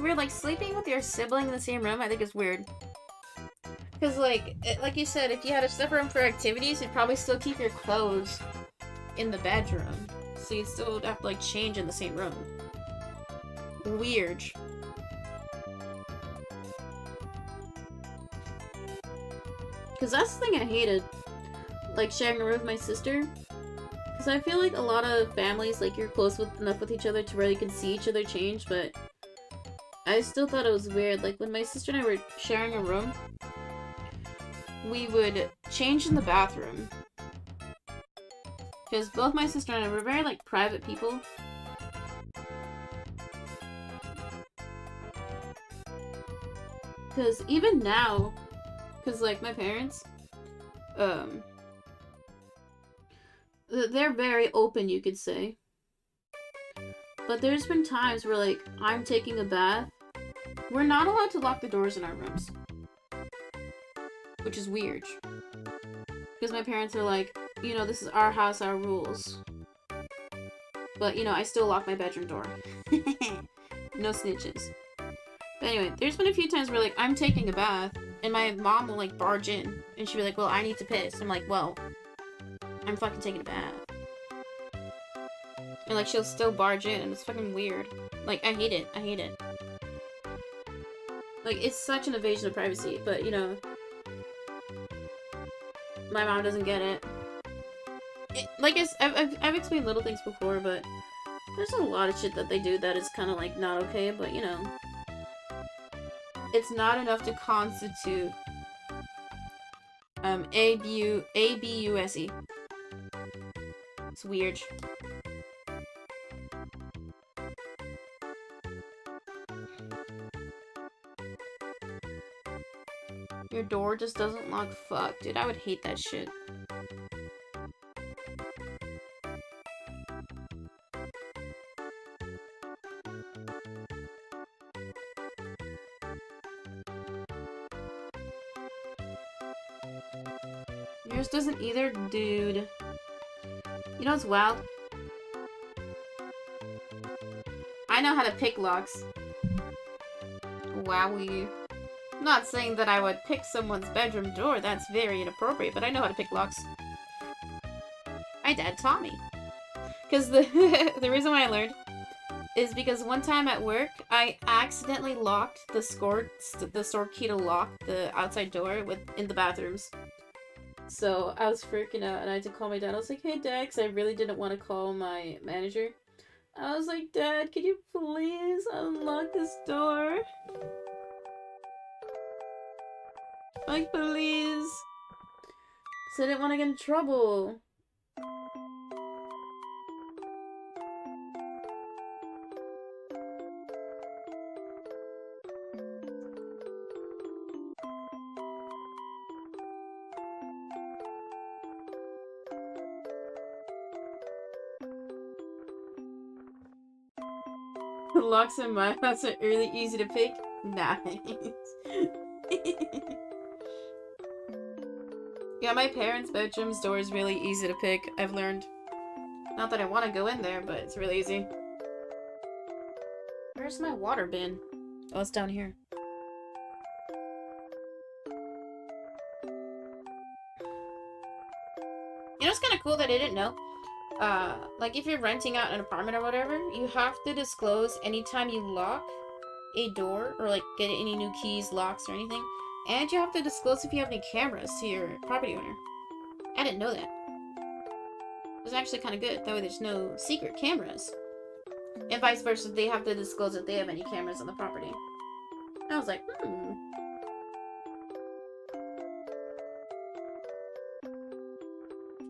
Weird. Like, sleeping with your sibling in the same room, I think is weird. Because, like, it, like you said, if you had a separate room for activities, you'd probably still keep your clothes in the bedroom. So you'd still have to, like, change in the same room. Weird. Because that's the thing I hated. Like, sharing a room with my sister. Because I feel like a lot of families, like, you're close with enough with each other to where you can see each other change, but I still thought it was weird. Like, when my sister and I were sharing a room, we would change in the bathroom. Because both my sister and I were very, like, private people. Because even now, because, like, my parents, um, they're very open, you could say. But there's been times where, like, I'm taking a bath. We're not allowed to lock the doors in our rooms. Which is weird. Because my parents are like, you know, this is our house, our rules. But, you know, I still lock my bedroom door. no snitches. But anyway, there's been a few times where, like, I'm taking a bath, and my mom will, like, barge in. And she'll be like, well, I need to piss. I'm like, well, I'm fucking taking a bath. And, like, she'll still barge in, and it's fucking weird. Like, I hate it. I hate it. Like, it's such an invasion of privacy, but, you know, my mom doesn't get it. it like, I've, I've, I've explained little things before, but there's a lot of shit that they do that is kind of, like, not okay, but, you know. It's not enough to constitute um, A-B-U- A-B-U-S-E. It's weird. Door just doesn't lock. Fuck, dude, I would hate that shit. Yours doesn't either, dude. You know what's wild? I know how to pick locks. Wowie. Not saying that I would pick someone's bedroom door, that's very inappropriate, but I know how to pick locks. My dad taught me. Because the, the reason why I learned is because one time at work, I accidentally locked the store, the store key to lock the outside door with in the bathrooms. So I was freaking out and I had to call my dad. I was like, hey dad, I really didn't want to call my manager. I was like, Dad, can you please unlock this door? Like, please. Because I didn't want to get in trouble. Locks in my house are really easy to pick. Nice. yeah, my parents' bedroom's door is really easy to pick, I've learned. Not that I want to go in there, but it's really easy. Where's my water bin? Oh, it's down here. You know, it's kind of cool that I didn't know uh, like if you're renting out an apartment or whatever, you have to disclose anytime you lock a door or like get any new keys, locks, or anything. And you have to disclose if you have any cameras to your property owner. I didn't know that. It was actually kind of good. That way there's no secret cameras. And vice versa, they have to disclose if they have any cameras on the property. I was like, hmm.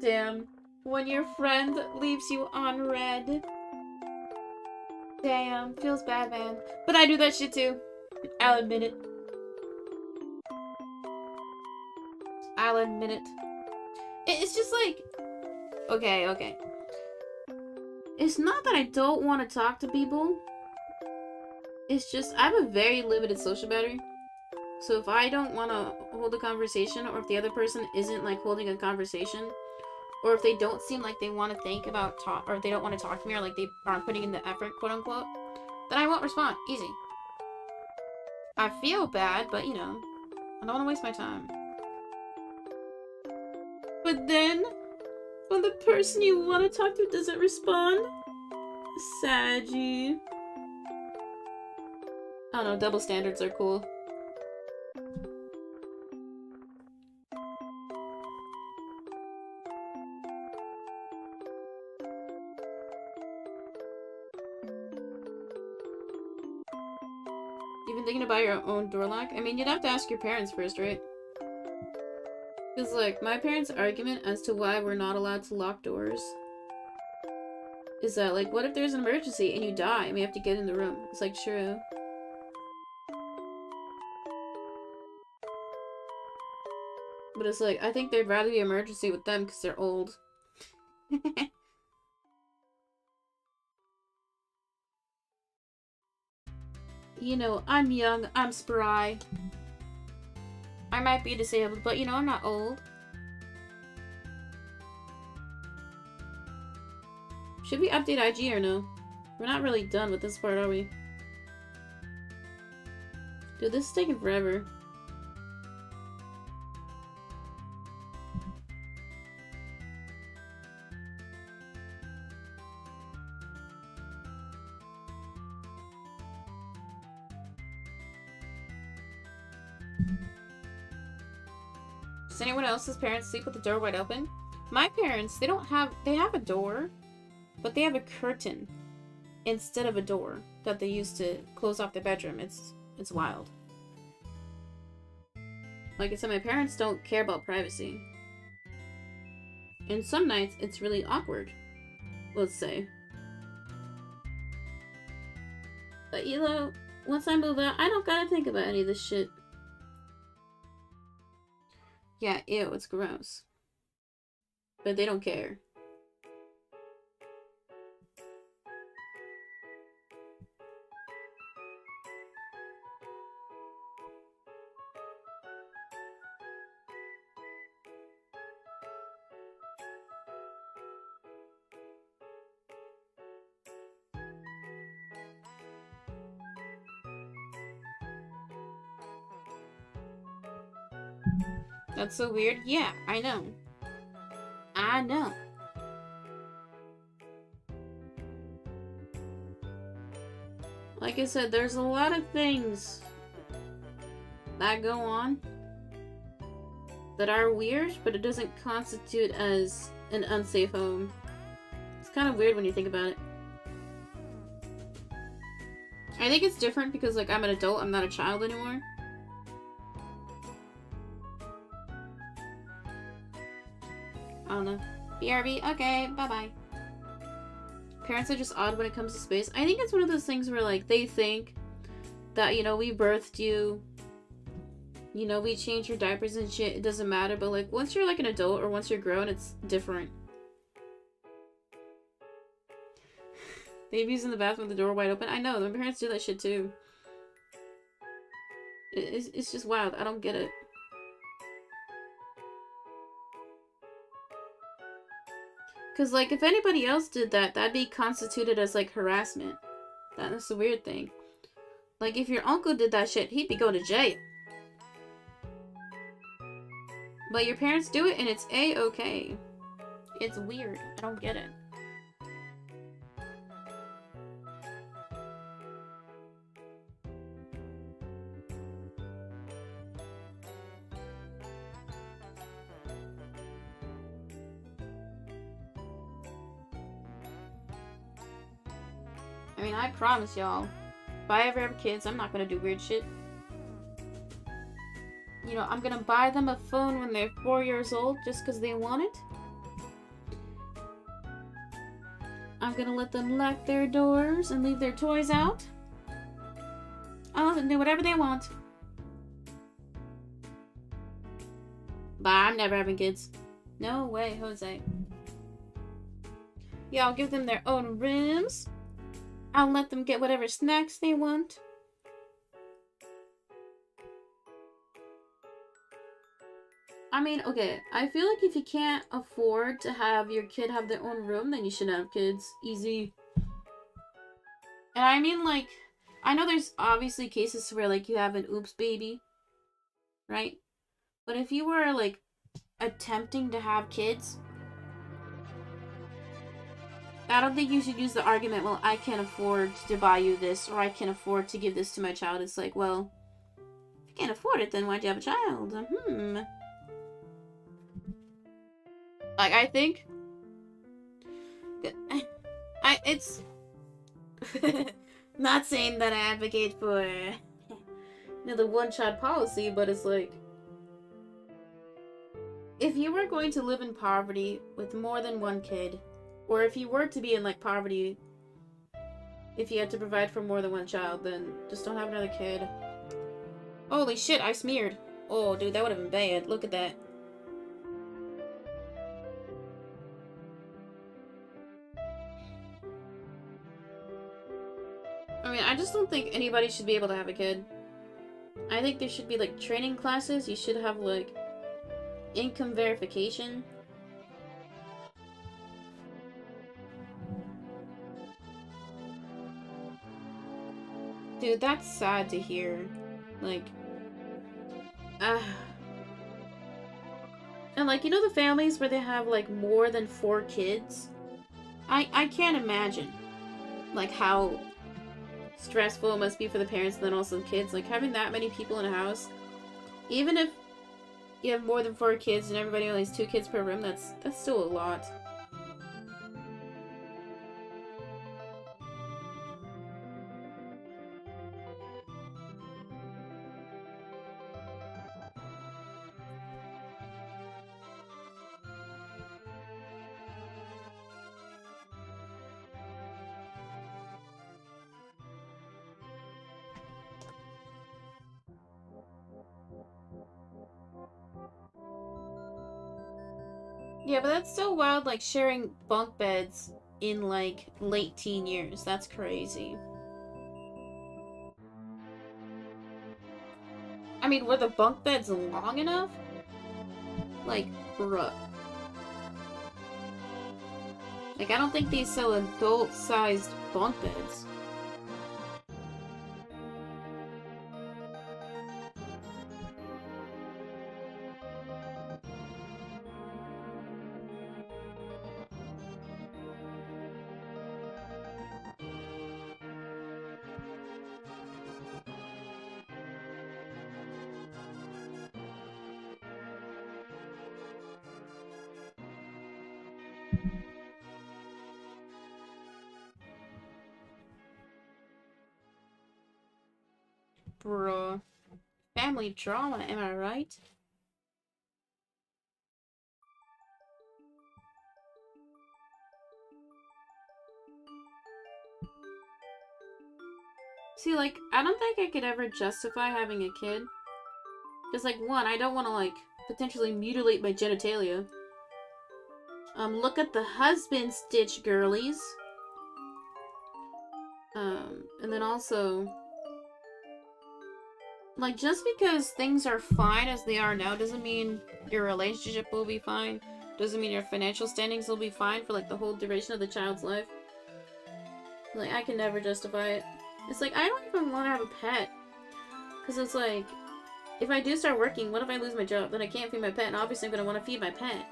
Damn when your friend leaves you on red. Damn, feels bad, man. But I do that shit too. I'll admit it. I'll admit it. It's just like... Okay, okay. It's not that I don't want to talk to people. It's just, I have a very limited social battery. So if I don't want to hold a conversation, or if the other person isn't, like, holding a conversation, or if they don't seem like they want to think about talk, or they don't want to talk to me, or like they aren't putting in the effort, quote unquote, then I won't respond. Easy. I feel bad, but you know, I don't want to waste my time. But then, when the person you want to talk to doesn't respond, Saggy. I don't know, double standards are cool. Even thinking about your own door lock? I mean, you'd have to ask your parents first, right? Because, like, my parents' argument as to why we're not allowed to lock doors is that, like, what if there's an emergency and you die and we have to get in the room? It's like, true. But it's like, I think they'd rather be emergency with them because they're old. you know, I'm young, I'm spry. I might be disabled, but you know, I'm not old. Should we update IG or no? We're not really done with this part, are we? Dude, this is taking forever. Else's parents sleep with the door wide open? My parents, they don't have, they have a door, but they have a curtain instead of a door that they use to close off the bedroom. It's, it's wild. Like I said, my parents don't care about privacy. And some nights, it's really awkward. Let's say. But you know, once I move out, I don't gotta think about any of this shit. Yeah, ew, it's gross. But they don't care. So weird. Yeah, I know. I know. Like I said, there's a lot of things that go on that are weird, but it doesn't constitute as an unsafe home. It's kind of weird when you think about it. I think it's different because, like, I'm an adult, I'm not a child anymore. BRB, okay, bye-bye. Parents are just odd when it comes to space. I think it's one of those things where, like, they think that, you know, we birthed you. You know, we change your diapers and shit. It doesn't matter. But, like, once you're, like, an adult or once you're grown, it's different. Babies in the bathroom with the door wide open. I know, my parents do that shit, too. It's, it's just wild. I don't get it. Because, like, if anybody else did that, that'd be constituted as, like, harassment. That's the weird thing. Like, if your uncle did that shit, he'd be going to jail. But your parents do it, and it's a-okay. It's weird. I don't get it. Promise y'all, if I ever have kids, I'm not gonna do weird shit. You know, I'm gonna buy them a phone when they're four years old just because they want it. I'm gonna let them lock their doors and leave their toys out. I'll let them do whatever they want. But I'm never having kids. No way, Jose. Yeah, I'll give them their own rooms. I'll let them get whatever snacks they want. I mean, okay, I feel like if you can't afford to have your kid have their own room, then you shouldn't have kids. Easy. And I mean, like, I know there's obviously cases where, like, you have an oops baby, right? But if you were, like, attempting to have kids, I don't think you should use the argument, well, I can't afford to buy you this, or I can't afford to give this to my child. It's like, well, if you can't afford it, then why'd you have a child? Hmm. Like, I think... I, it's... not saying that I advocate for, you know, the one-child policy, but it's like... If you were going to live in poverty with more than one kid, or if you were to be in, like, poverty, if you had to provide for more than one child, then just don't have another kid. Holy shit, I smeared. Oh, dude, that would have been bad. Look at that. I mean, I just don't think anybody should be able to have a kid. I think there should be, like, training classes. You should have, like, income verification. Dude, that's sad to hear. Like, uh, and like, you know the families where they have like more than four kids? I, I can't imagine like how stressful it must be for the parents and then also the kids. Like having that many people in a house, even if you have more than four kids and everybody only has two kids per room, that's that's still a lot. Yeah, but that's so wild, like, sharing bunk beds in, like, late teen years. That's crazy. I mean, were the bunk beds long enough? Like, bruh. Like, I don't think these sell adult-sized bunk beds. Drama, am I right? See, like, I don't think I could ever justify having a kid. Because, like, one, I don't want to, like, potentially mutilate my genitalia. Um, look at the husband stitch, girlies. Um, and then also, like, just because things are fine as they are now doesn't mean your relationship will be fine. Doesn't mean your financial standings will be fine for, like, the whole duration of the child's life. Like, I can never justify it. It's like, I don't even want to have a pet. Because it's like, if I do start working, what if I lose my job? Then I can't feed my pet, and obviously I'm going to want to feed my pet.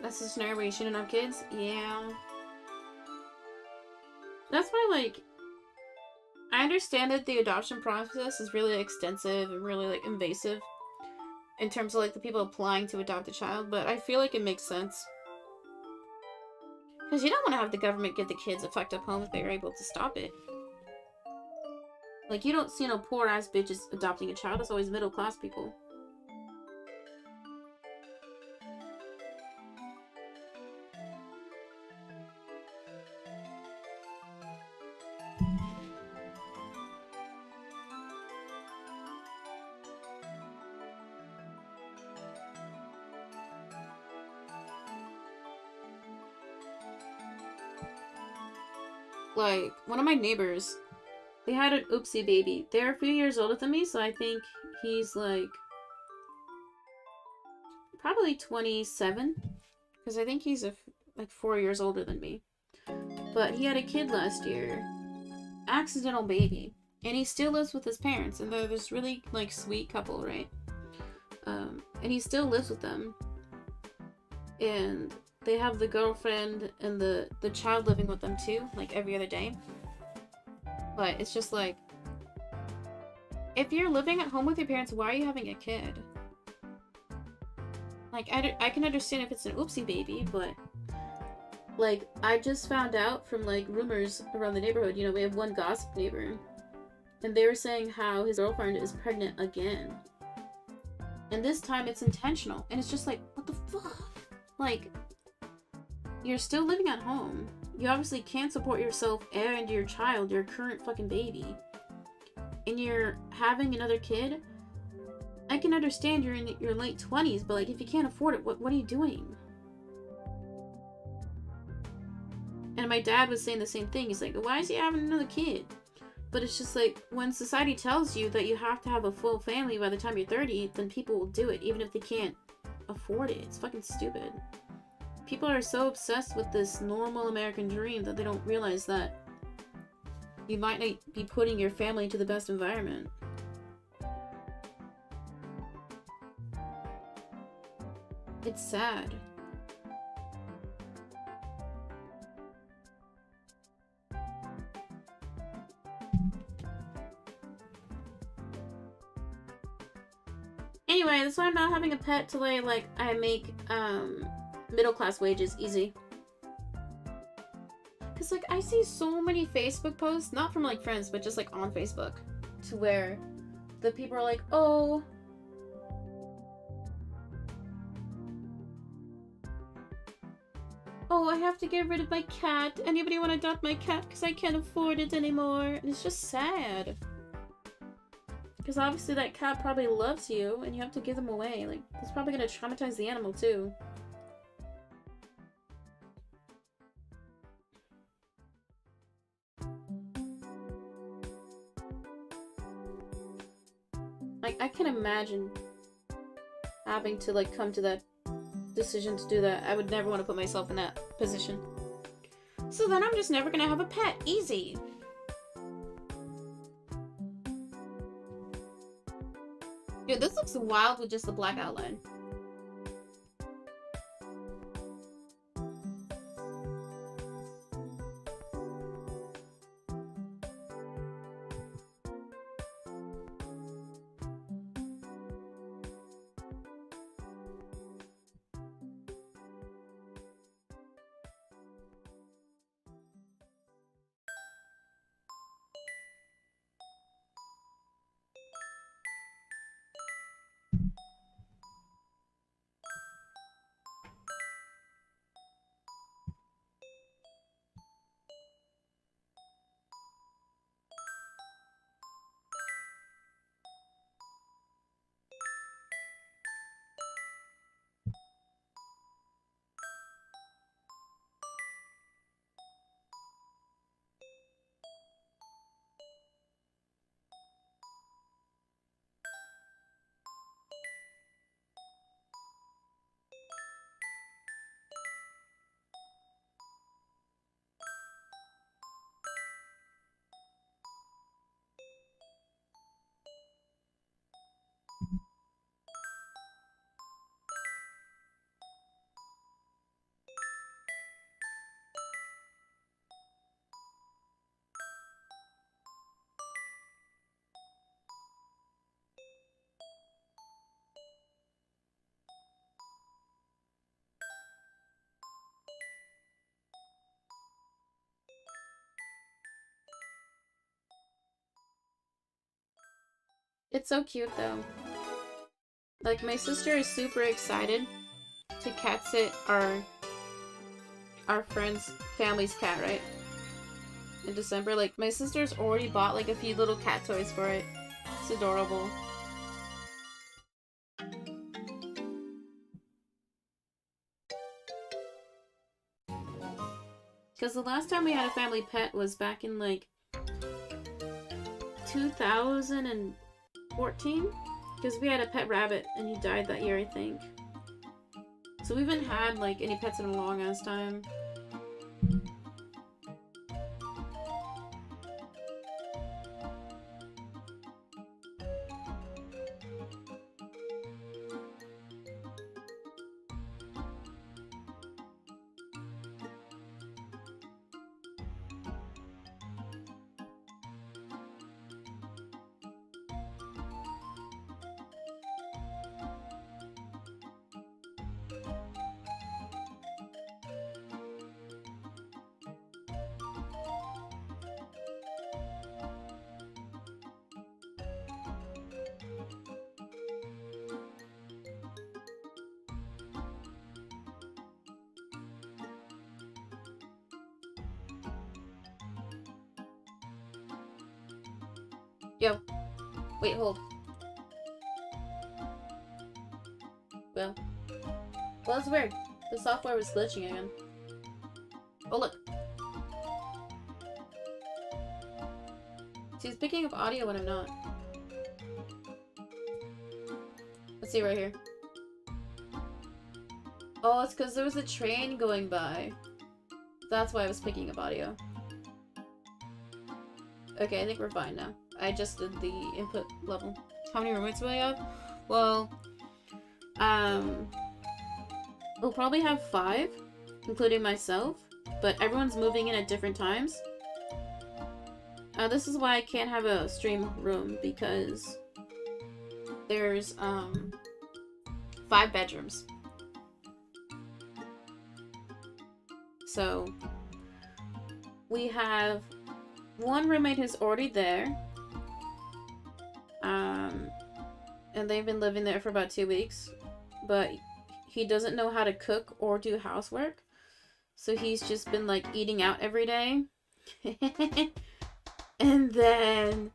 That's the scenario where you shouldn't have kids? Yeah. That's why, like, I understand that the adoption process is really extensive and really, like, invasive in terms of, like, the people applying to adopt a child, but I feel like it makes sense. Because you don't want to have the government give the kids a fucked up home if they're able to stop it. Like, you don't see no poor ass bitches adopting a child, it's always middle class people. Of my neighbors, they had an oopsie baby. They're a few years older than me, so I think he's like probably 27 because I think he's a, like four years older than me. But he had a kid last year, accidental baby, and he still lives with his parents, and they're this really like sweet couple, right? Um, and he still lives with them, and they have the girlfriend and the the child living with them too, like every other day. But it's just like, if you're living at home with your parents, why are you having a kid? Like, I, I can understand if it's an oopsie baby, but like, I just found out from like rumors around the neighborhood, you know, we have one gossip neighbor, and they were saying how his girlfriend is pregnant again. And this time it's intentional. And it's just like, what the fuck? Like, you're still living at home. You obviously can't support yourself and your child, your current fucking baby. And you're having another kid. I can understand you're in your late 20s, but like if you can't afford it, what what are you doing? And my dad was saying the same thing. He's like, why is he having another kid? But it's just like when society tells you that you have to have a full family by the time you're 30, then people will do it even if they can't afford it. It's fucking stupid. People are so obsessed with this normal American dream that they don't realize that you might not be putting your family into the best environment. It's sad. Anyway, that's why I'm not having a pet till I like I make um middle class wages easy. Cause like I see so many Facebook posts, not from like friends, but just like on Facebook, to where the people are like, oh, oh, I have to get rid of my cat. Anybody want to adopt my cat because I can't afford it anymore? And it's just sad. Because obviously that cat probably loves you, and you have to give them away. Like, it's probably gonna traumatize the animal, too. I can imagine having to, like, come to that decision to do that. I would never want to put myself in that position. So then I'm just never gonna have a pet. Easy. Dude, this looks wild with just the black outline. It's so cute though. Like my sister is super excited to cat sit our our friend's family's cat, right? In December. Like my sister's already bought like a few little cat toys for it. It's adorable. Because the last time we had a family pet was back in like 2000 and 14? Because we had a pet rabbit and he died that year, I think. So we haven't had like any pets in a long ass time. Was glitching again. Oh, look. She's picking up audio when I'm not. Let's see right here. Oh, it's because there was a train going by. That's why I was picking up audio. Okay, I think we're fine now. I adjusted the input level. How many roommates do I have? Well, um, we'll probably have five, including myself, but everyone's moving in at different times. Uh, this is why I can't have a stream room, because there's, um, five bedrooms. So, we have one roommate who's already there, um, and they've been living there for about two weeks, but he doesn't know how to cook or do housework. So he's just been like eating out every day. and then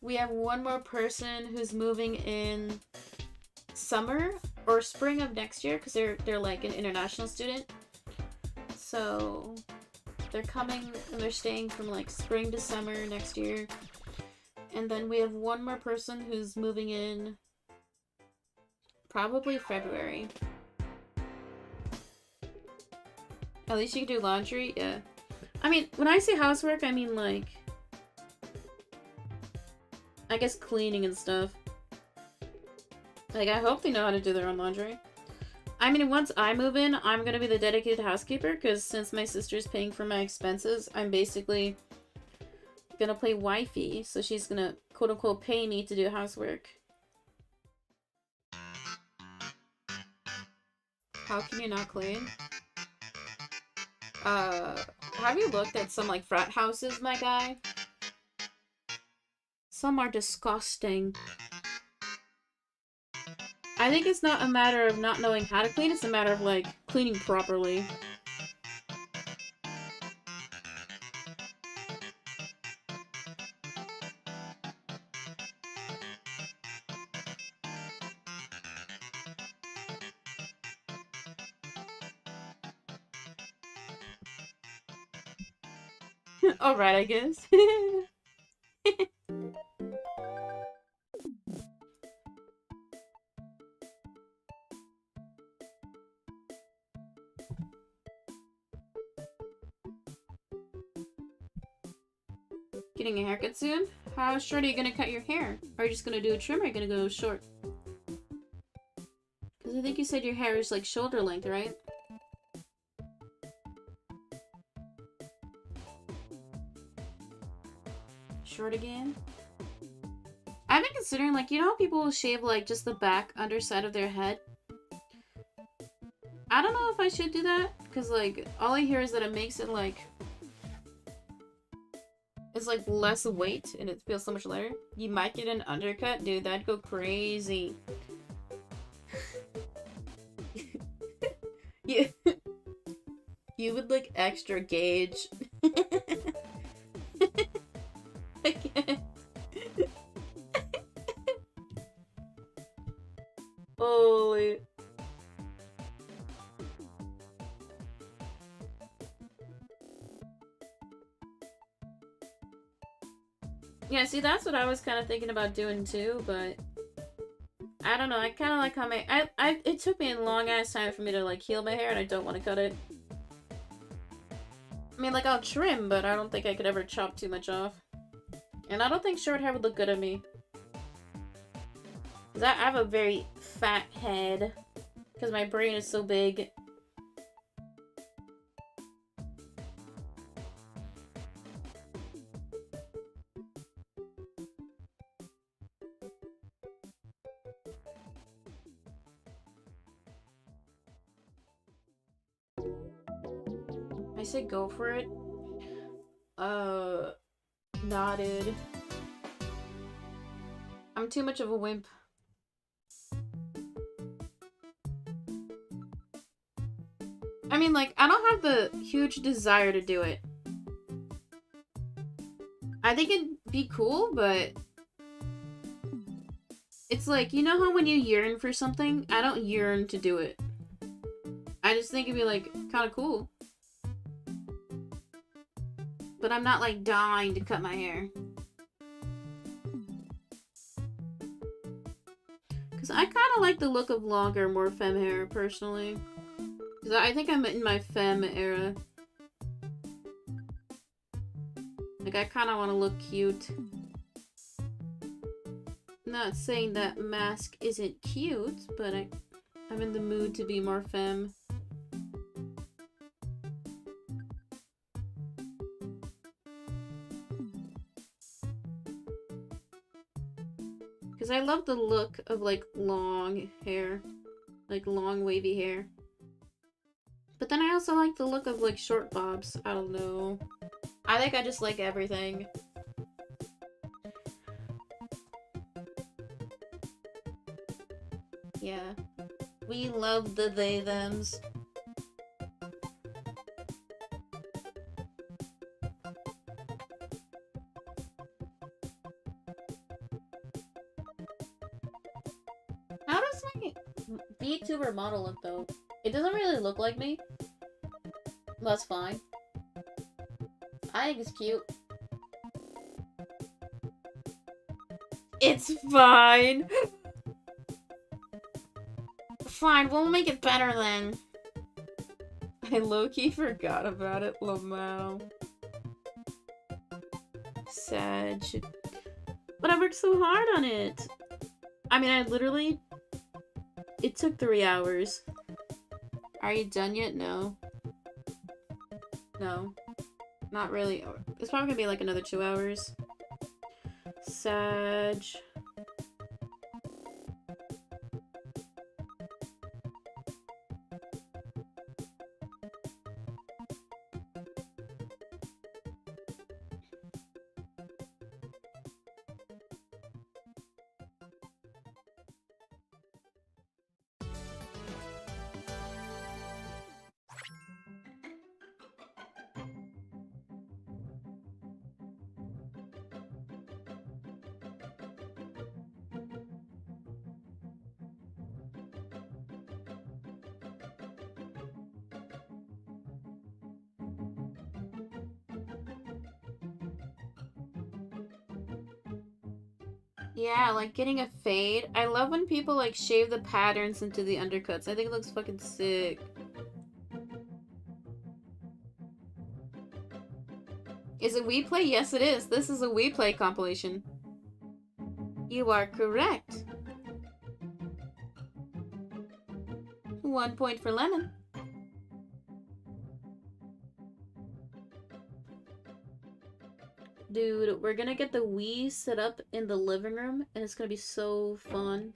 we have one more person who's moving in summer or spring of next year because they're they're like an international student. So they're coming and they're staying from like spring to summer next year. And then we have one more person who's moving in probably February. At least you can do laundry, yeah. I mean, when I say housework, I mean like I guess cleaning and stuff. Like, I hope they know how to do their own laundry. I mean, once I move in, I'm gonna be the dedicated housekeeper, because since my sister's paying for my expenses, I'm basically gonna play wifey, so she's gonna quote-unquote pay me to do housework. How can you not clean? Uh, have you looked at some, like, frat houses, my guy? Some are disgusting. I think it's not a matter of not knowing how to clean, it's a matter of, like, cleaning properly. Alright, I guess. Getting a haircut soon? How short are you gonna cut your hair? Are you just gonna do a trim or are you gonna go short? Because I think you said your hair is like shoulder length, right? Short again? I've been considering like, you know how people shave like just the back underside of their head? I don't know if I should do that because like all I hear is that it makes it like it's like less weight and it feels so much lighter. You might get an undercut, dude. That'd go crazy. you, you would look extra gauge. See, that's what I was kind of thinking about doing too, but I don't know. I kind of like how my I, I it took me a long ass time for me to like heal my hair, and I don't want to cut it. I mean, like I'll trim, but I don't think I could ever chop too much off. And I don't think short hair would look good on me. Cause I, I have a very fat head, because my brain is so big. For it. Uh, nodded. I'm too much of a wimp. I mean, like, I don't have the huge desire to do it. I think it'd be cool, but... It's like, you know how when you yearn for something? I don't yearn to do it. I just think it'd be, like, kind of cool. But I'm not, like, dying to cut my hair. Because I kind of like the look of longer, more femme hair, personally. Because I think I'm in my femme era. Like, I kind of want to look cute. Not saying that masc isn't cute, but I, I'm in the mood to be more femme. I love the look of, like, long hair. Like, long wavy hair. But then I also like the look of, like, short bobs. I don't know. I think I just like everything. Yeah. We love the they-thems. my VTuber model look though? It doesn't really look like me. That's fine. I think it's cute. It's fine. Fine, we'll make it better then. I low-key forgot about it, Lamau. Sad. But I worked so hard on it. I mean, I literally... It took three hours. Are you done yet? No. No. Not really. It's probably gonna be like another two hours. Sag. Like getting a fade. I love when people like shave the patterns into the undercuts. I think it looks fucking sick. Is it Wii Play? Yes, it is. This is a Wii Play compilation. You are correct. One point for Lemon. We're gonna get the Wii set up in the living room, and it's gonna be so fun.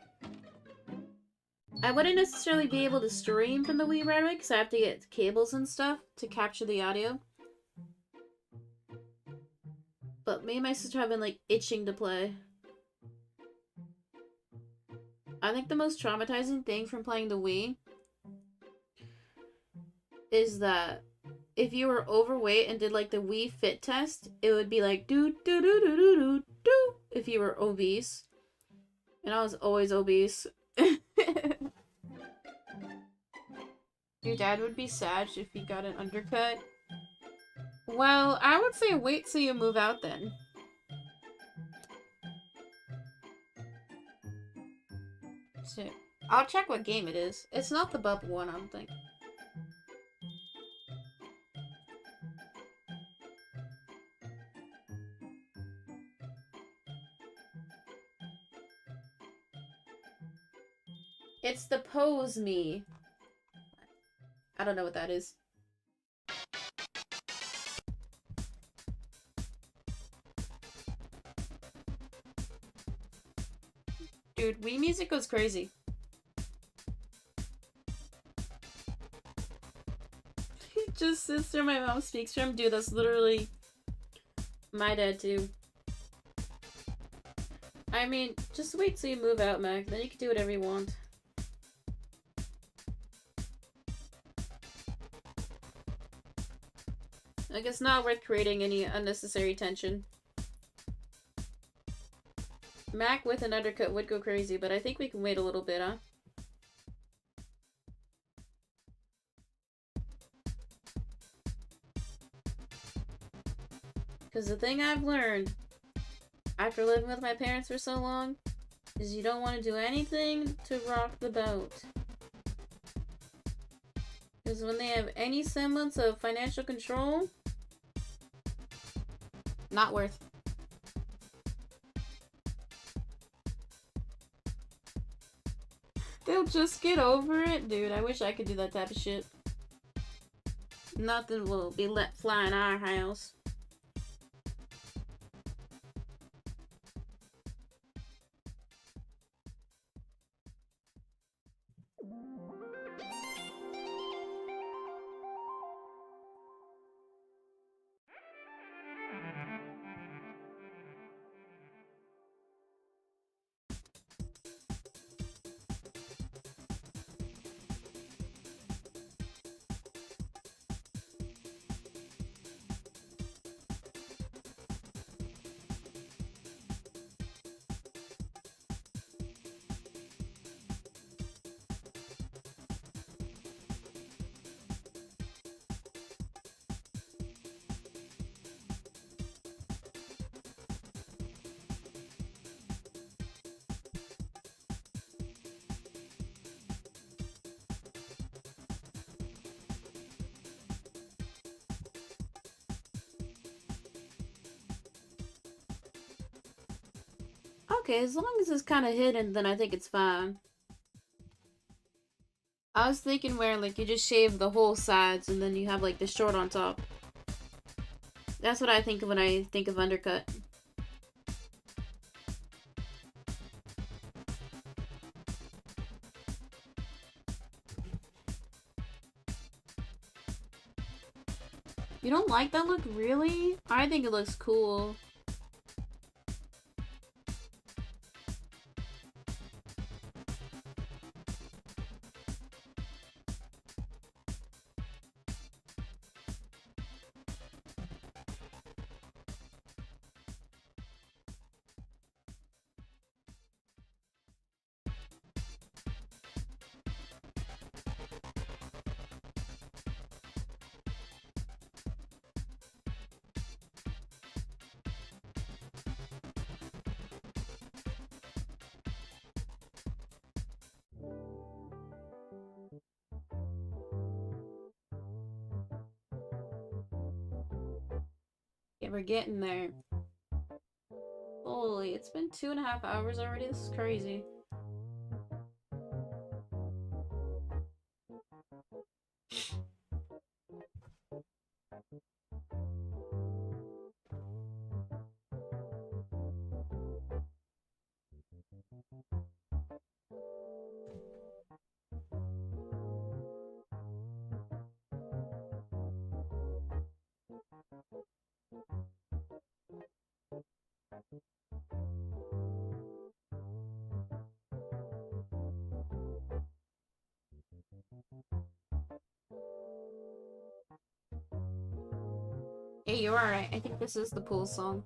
I wouldn't necessarily be able to stream from the Wii right away, because I have to get cables and stuff to capture the audio. But me and my sister have been, like, itching to play. I think the most traumatizing thing from playing the Wii is that if you were overweight and did like the Wii Fit test, it would be like do do do do do do do if you were obese. And I was always obese. Your dad would be sad if he got an undercut. Well, I would say wait till you move out then. So, I'll check what game it is. It's not the bubble one, I don't Pose Mii. I don't know what that is. Dude, Wii music goes crazy. he just sits there, my mom speaks to him. Dude, that's literally my dad too. I mean, just wait till you move out, Mac. Then you can do whatever you want. Like, it's not worth creating any unnecessary tension. Mac with an undercut would go crazy, but I think we can wait a little bit, huh? Because the thing I've learned after living with my parents for so long is you don't want to do anything to rock the boat. Because when they have any semblance of financial control, not worth. They'll just get over it. Dude, I wish I could do that type of shit. Nothing will be let fly in our house. Okay, as long as it's kind of hidden, then I think it's fine. I was thinking where, like, you just shave the whole sides and then you have, like, the short on top. That's what I think of when I think of undercut. You don't like that look, really? I think it looks cool. We're getting there. Holy, it's been two and a half hours already? This is crazy. Alright. I think this is the pool song.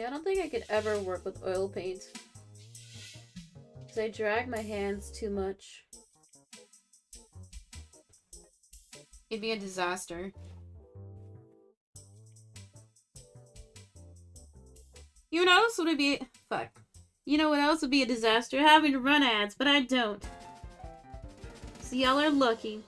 Yeah, I don't think I could ever work with oil paint. Because I drag my hands too much. It'd be a disaster. You know what else would be- fuck. You know what else would be a disaster? Having to run ads, but I don't. So y'all are lucky.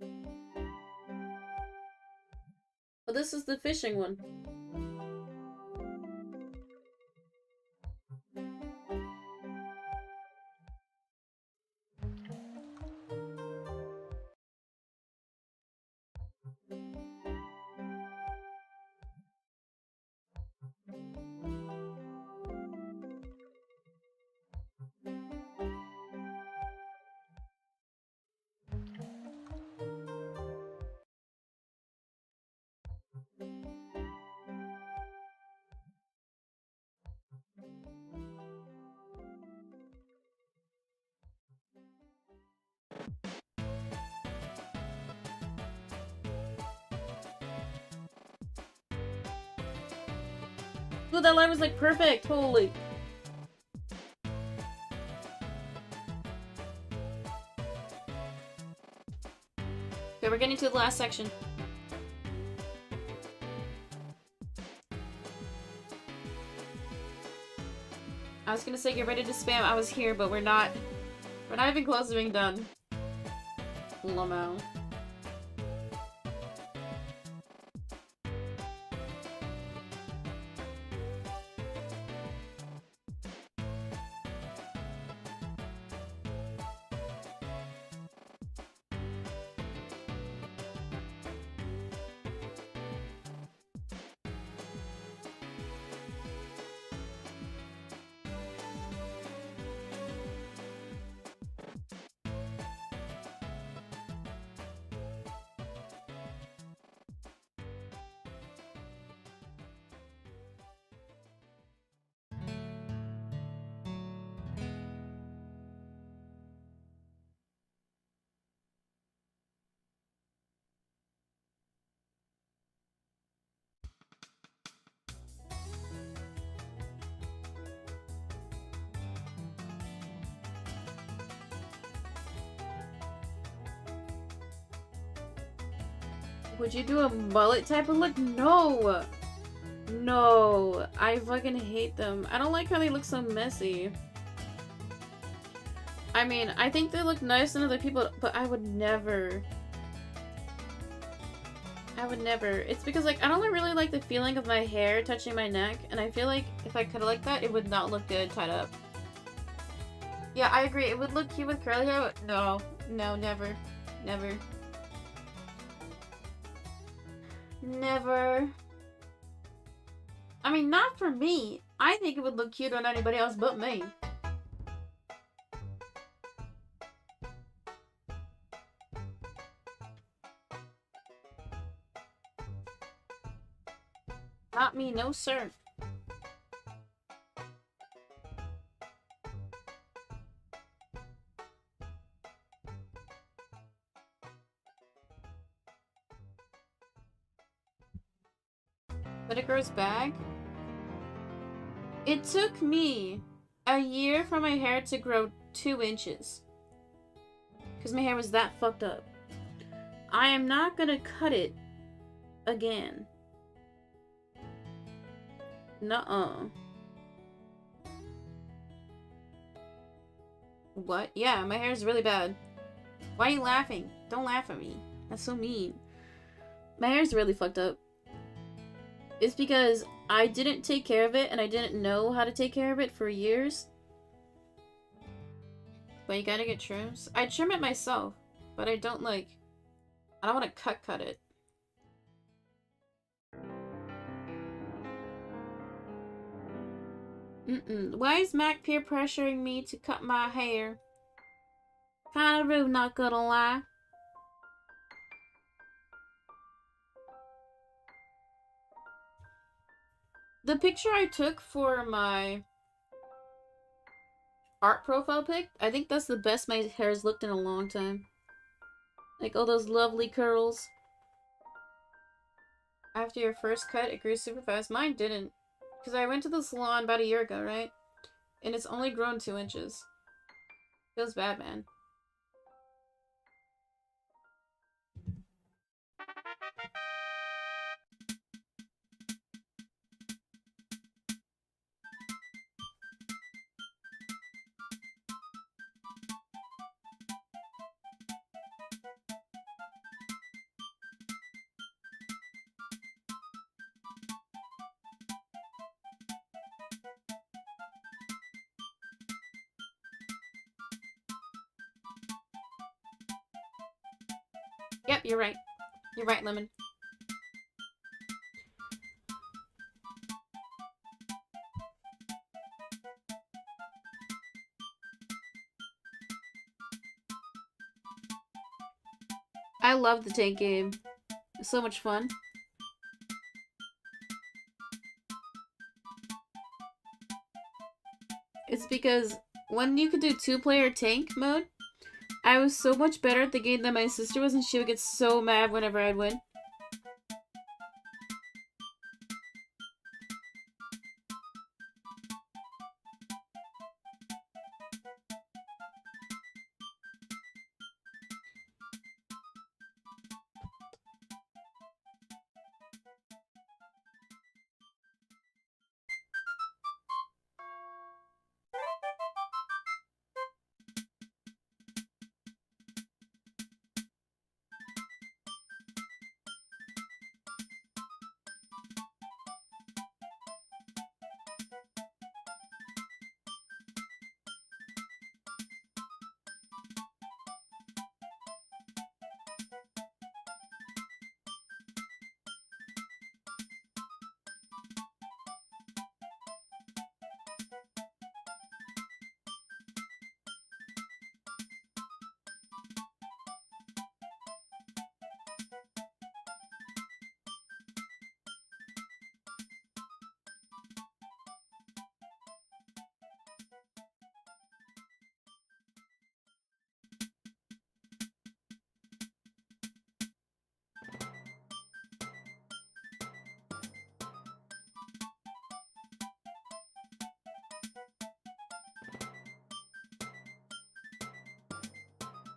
Well, this is the fishing one. That line was like perfect. Holy. Okay, we're getting to the last section. I was gonna say get ready to spam. I was here, but we're not. We're not even close to being done. Lamo. You do a mullet type of look? No! No. I fucking hate them. I don't like how they look so messy. I mean, I think they look nice on other people, but I would never. I would never. It's because, like, I don't really like the feeling of my hair touching my neck, and I feel like if I cut it like that, it would not look good tied up. Yeah, I agree. It would look cute with curly hair, but no. No, never. Never. Never. I mean, not for me. I think it would look cute on anybody else but me. Not me, no sir. But it? Took me a year for my hair to grow two inches. Because my hair was that fucked up. I am not gonna cut it again. Nuh-uh. What? Yeah, my hair is really bad. Why are you laughing? Don't laugh at me. That's so mean. My hair is really fucked up. It's because I didn't take care of it and I didn't know how to take care of it for years. But you gotta get trims. I trim it myself, but I don't like... I don't want to cut cut it. Mm-mm. Why is Mac peer pressuring me to cut my hair? Kinda rude, not gonna lie. The picture I took for my art profile pic, I think that's the best my hair's looked in a long time. Like all those lovely curls. After your first cut, it grew super fast. Mine didn't. Because I went to the salon about a year ago, right? And it's only grown two inches. Feels bad, man. You're right. You're right, Lemon. I love the tank game. It's so much fun. It's because when you could do two-player tank mode, I was so much better at the game than my sister was, and she would get so mad whenever I'd win.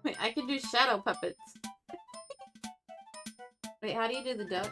Wait, I can do shadow puppets. Wait, how do you do the duck?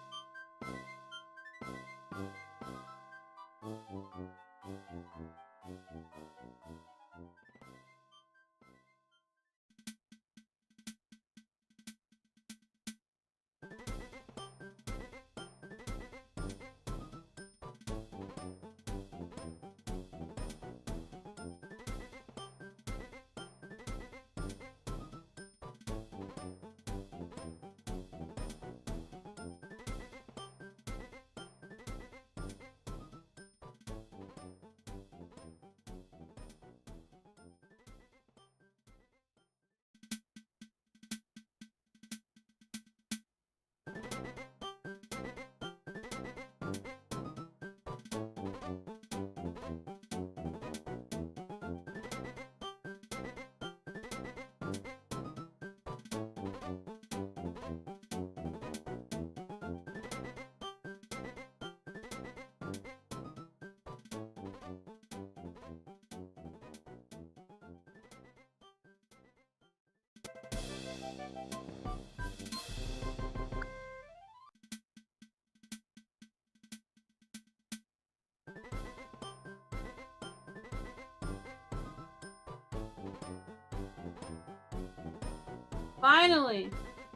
Finally!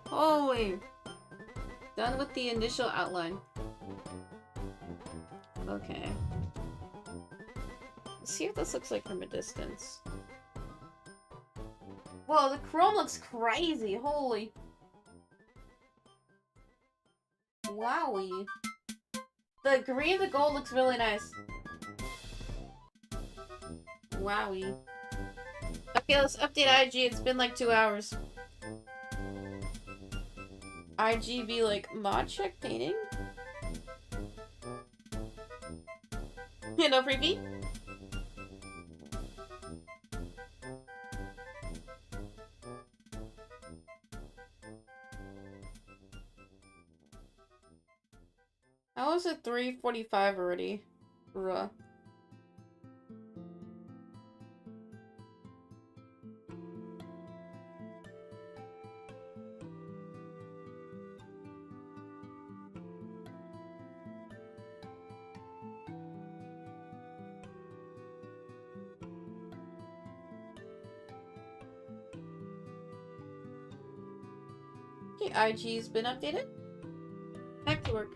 Holy! Done with the initial outline. Okay. Let's see what this looks like from a distance. Whoa, the chrome looks crazy! Holy! Wowie. The green, the gold looks really nice. Wowie. Okay, let's update IG. It's been like two hours. IGV like mod check painting? You know, freebie? I was at 345 already. Bruh. IG's been updated. Back to work.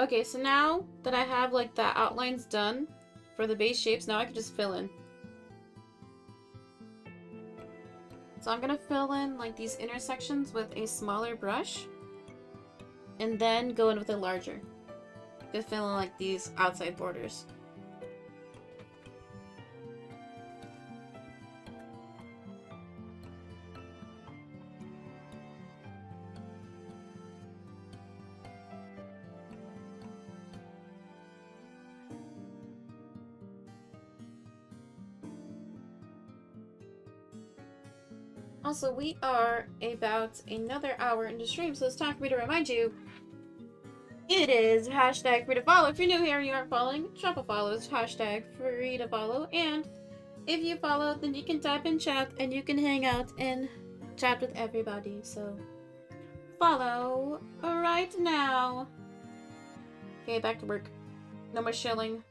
Okay, so now that I have like the outlines done for the base shapes, now I can just fill in. So I'm gonna fill in like these intersections with a smaller brush and then go in with a larger to fill in like these outside borders. Also, we are about another hour into stream, so it's time for me to remind you it is hashtag free to follow. If you're new here and you aren't following, drop a follow. It's hashtag free to follow. And if you follow, then you can type in chat and you can hang out and chat with everybody. So follow right now. Okay, back to work. No more shilling.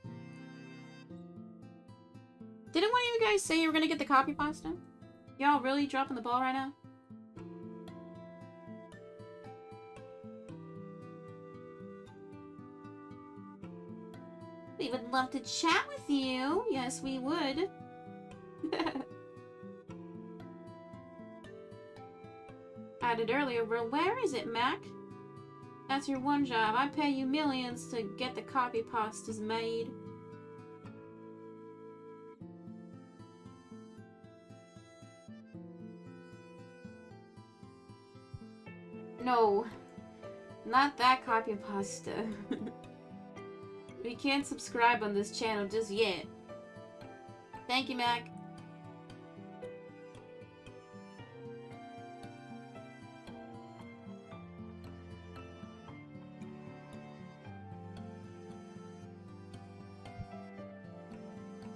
Didn't one of you guys say you were gonna get the copy pasta? Y'all really dropping the ball right now? We would love to chat with you. Yes, we would. Added earlier, but where is it, Mac? That's your one job. I pay you millions to get the copy pastas made. No. Not that copy pasta. we can't subscribe on this channel just yet. Thank you, Mac.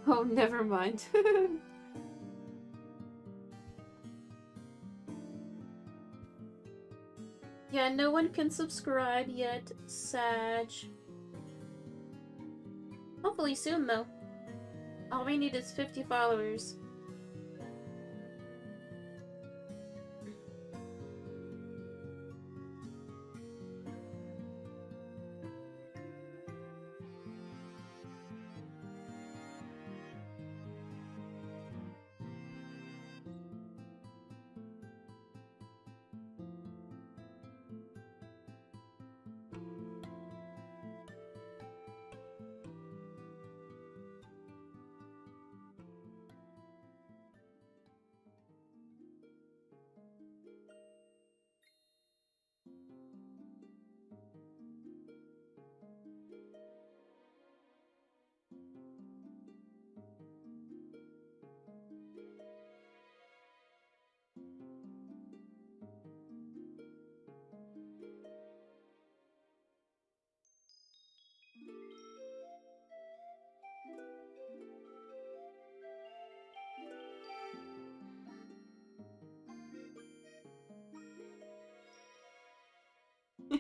Oh, never mind. Yeah, no one can subscribe yet, Sag. Hopefully soon, though. All we need is 50 followers.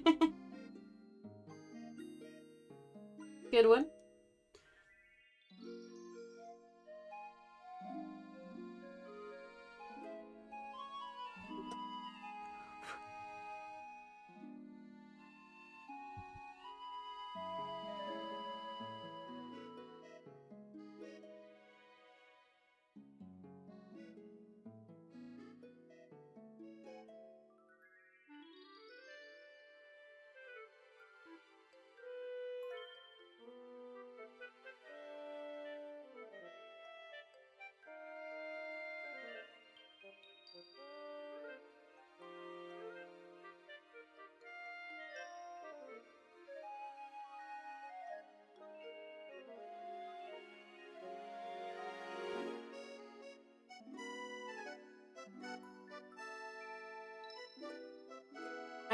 Good one.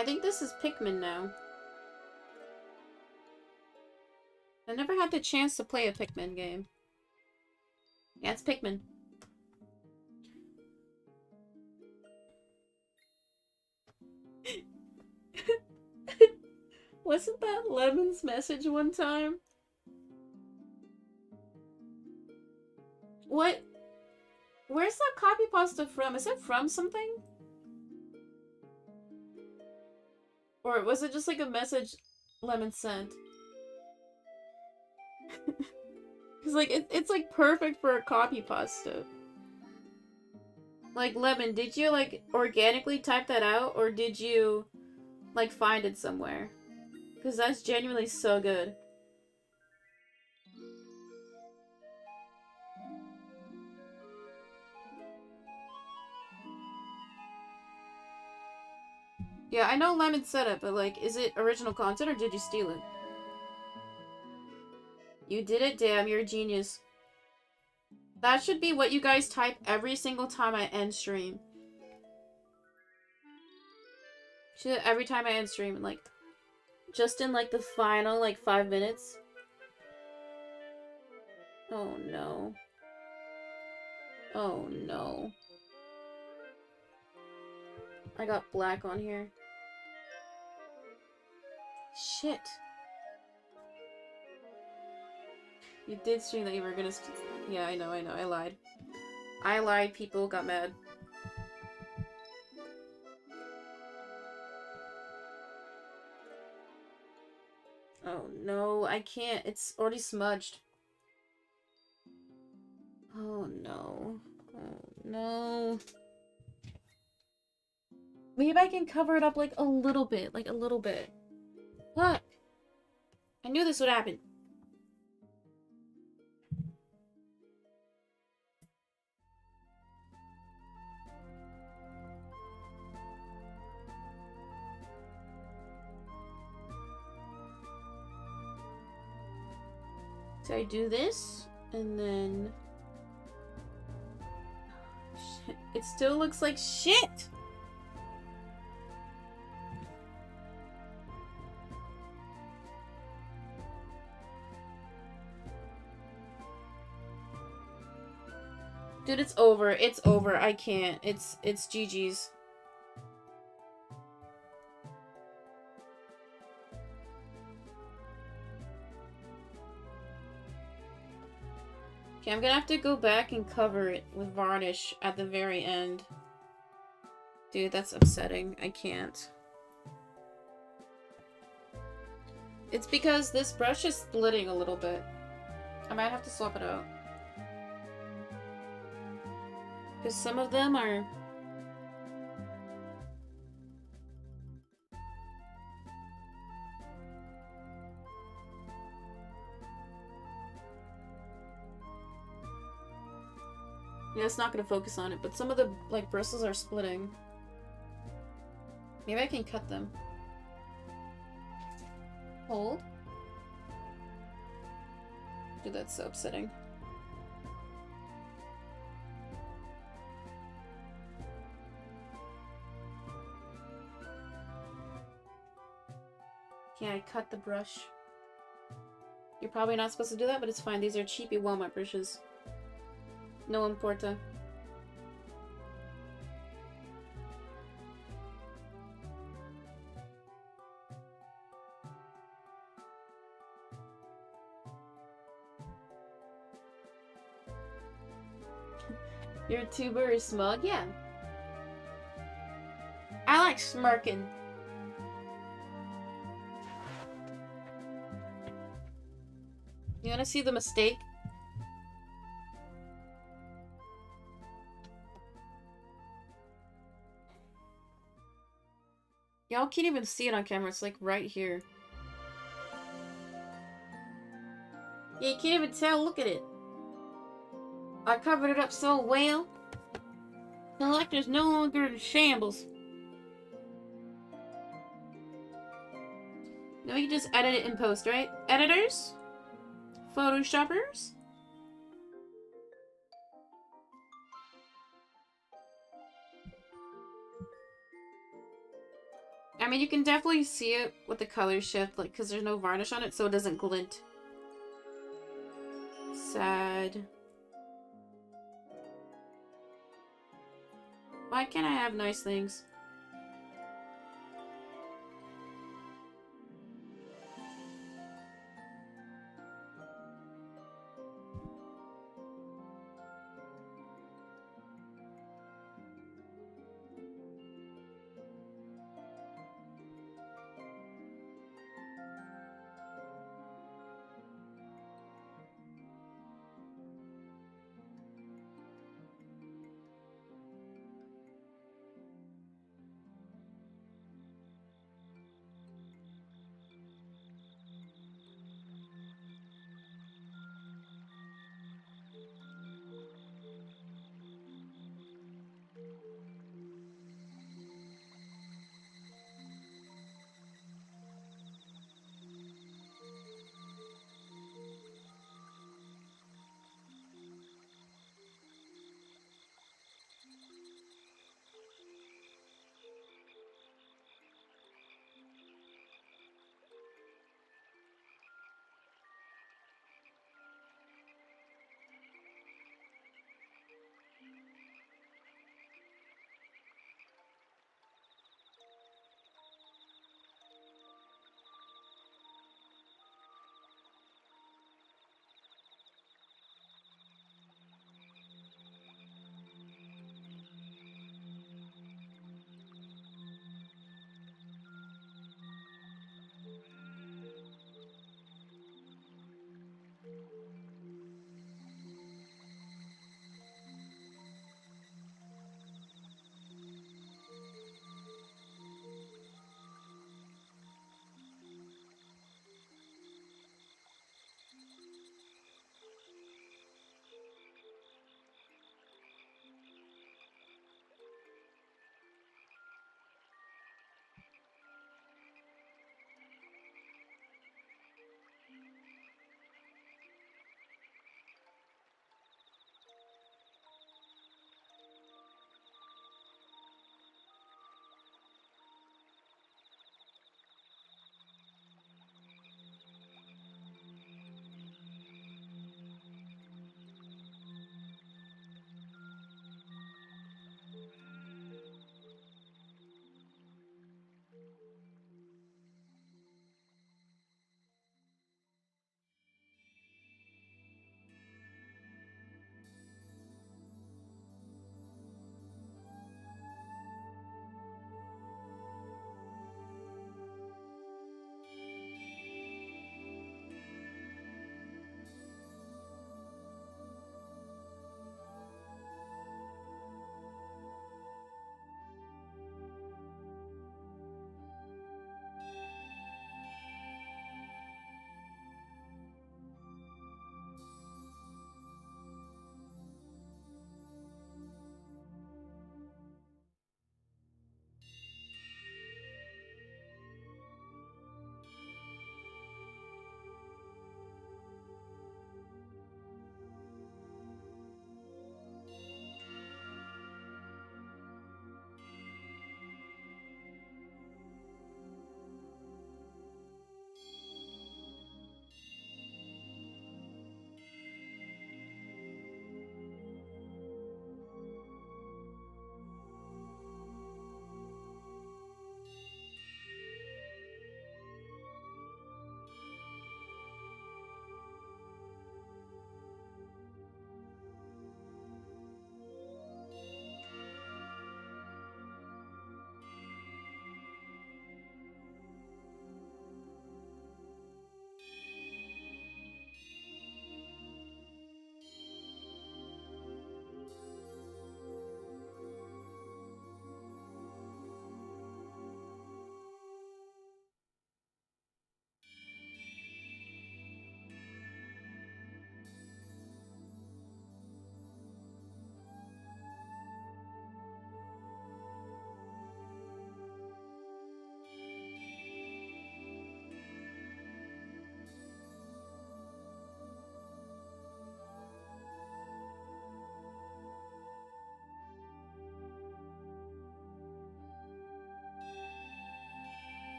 I think this is Pikmin now. I never had the chance to play a Pikmin game. Yeah, it's Pikmin. Wasn't that Lemon's message one time? What? Where's that copy pasta from? Is it from something? Or was it just like a message Lemon sent? Cause like it, it's like perfect for a copy pasta. Like Lemon, did you like organically type that out or did you like find it somewhere? Cause that's genuinely so good. Yeah, I know Lemon said it, but like, is it original content or did you steal it? You did it, damn, you're a genius. That should be what you guys type every single time I end stream. Should every time I end stream, like, just in like the final like five minutes. Oh no. Oh no. I got black on here. Shit. You did stream that you were gonna Yeah, I know, I know, I lied. I lied, people got mad. Oh no, I can't. It's already smudged. Oh no. Oh no. Maybe I can cover it up like a little bit, like a little bit. Look! I knew this would happen. So I do this, and then... It still looks like shit! Dude, it's over. It's over. I can't. It's it's GG's. Okay, I'm gonna have to go back and cover it with varnish at the very end. Dude, that's upsetting. I can't. It's because this brush is splitting a little bit. I might have to swap it out. Because some of them are... Yeah, it's not going to focus on it, but some of the, like, bristles are splitting. Maybe I can cut them. Hold. Dude, that's so upsetting. Can I cut the brush? You're probably not supposed to do that, but it's fine. These are cheapy Walmart brushes. No importa. Your tuber is smug? Yeah. I like smirking. You wanna see the mistake? Y'all can't even see it on camera, it's like right here. Yeah, you can't even tell, look at it. I covered it up so well. The collector's no longer in shambles. Now we can just edit it in post, right? Editors? Photoshoppers? I mean, you can definitely see it with the color shift, like, because there's no varnish on it, so it doesn't glint. Sad. Why can't I have nice things?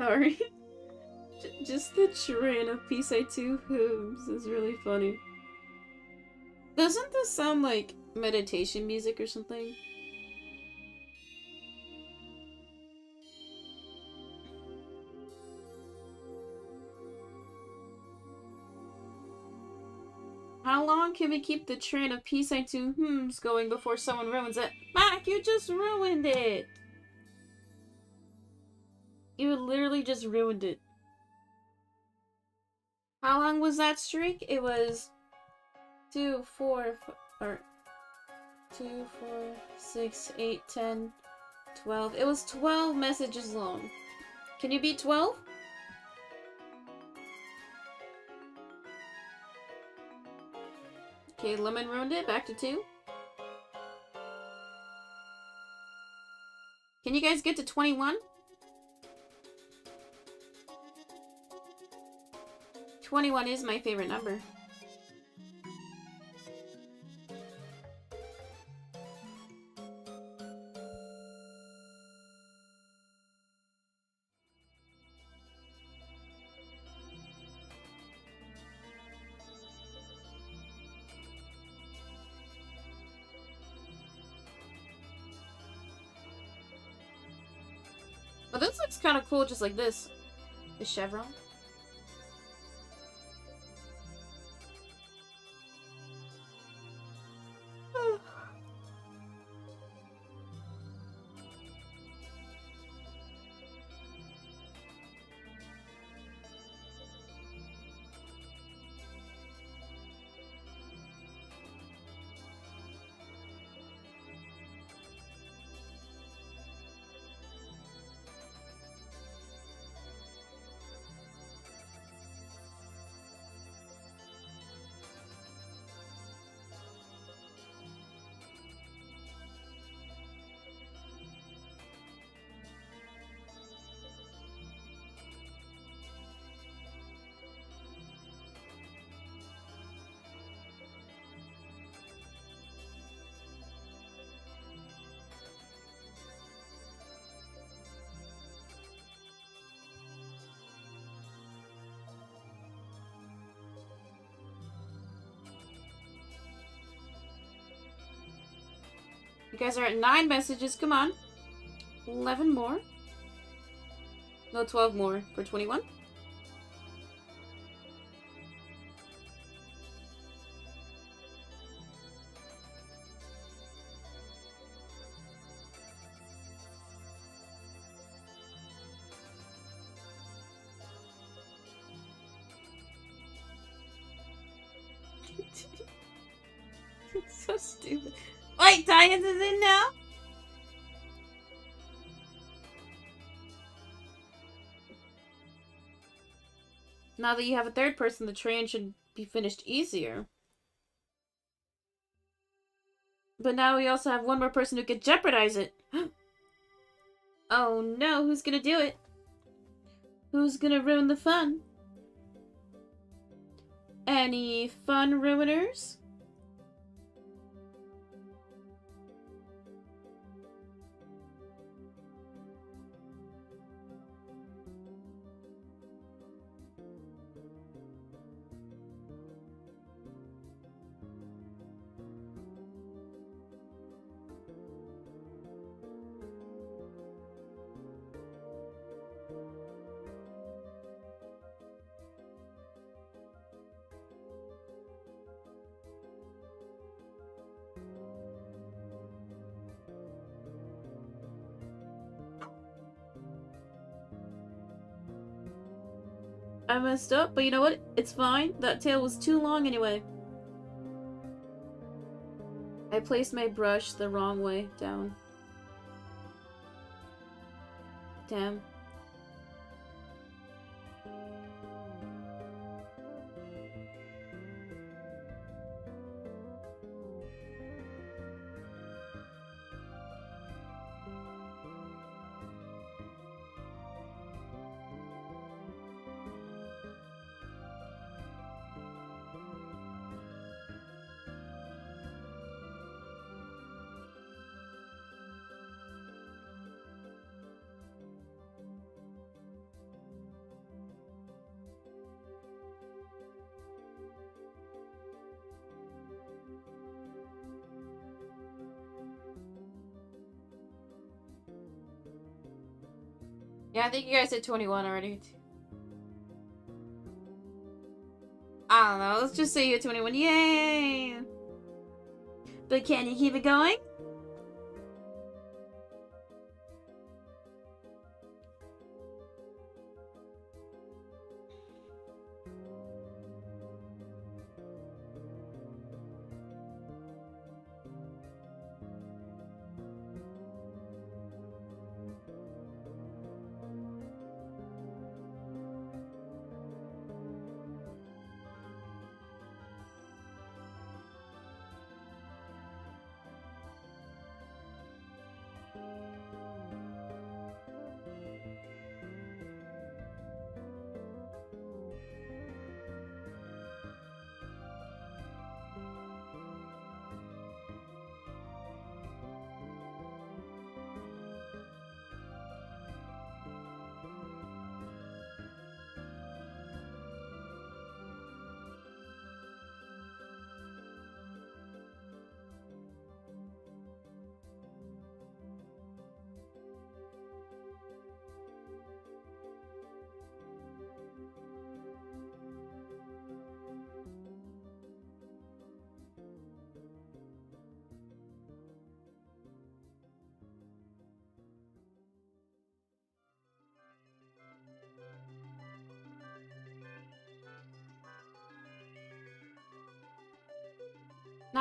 Sorry. Just the train of Peace I Two Hooms is really funny. Doesn't this sound like meditation music or something? How long can we keep the train of Peace I Two Hooms going before someone ruins it? Mac, you just ruined it! You literally just ruined it. How long was that streak? It was two, four, or two, four, six, eight, ten, twelve. It was 12 messages long. Can you beat 12? Okay, Lemon ruined it. Back to two. Can you guys get to 21? 21 is my favorite number. But this looks kind of cool just like this. The chevron. Guys are at nine messages. Come on. 11 more. No, 12 more for 21. Diane's is in now? Now that you have a third person, the train should be finished easier. But now we also have one more person who could jeopardize it. oh no, who's gonna do it? Who's gonna ruin the fun? Any fun ruiners? Messed up, but you know what? It's fine. That tail was too long anyway. I placed my brush the wrong way down. Damn. I think you guys hit 21 already. I don't know. Let's just say you're 21. Yay! But can you keep it going?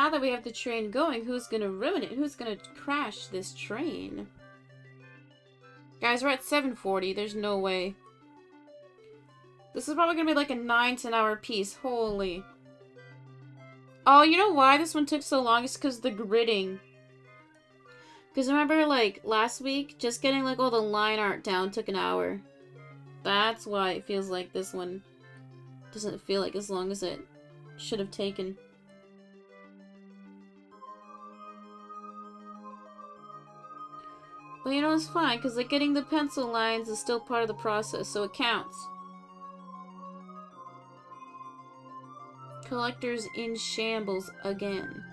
Now that we have the train going, who's gonna ruin it? Who's gonna crash this train? Guys, we're at 740. There's no way. This is probably gonna be like a 9 10 hour piece. Holy. Oh, you know why this one took so long? It's because the gridding. Because remember, like, last week, just getting, like, all the line art down took an hour. That's why it feels like this one doesn't feel like as long as it should have taken. You know, it's fine, because like getting the pencil lines is still part of the process, so it counts. Collectors in shambles again.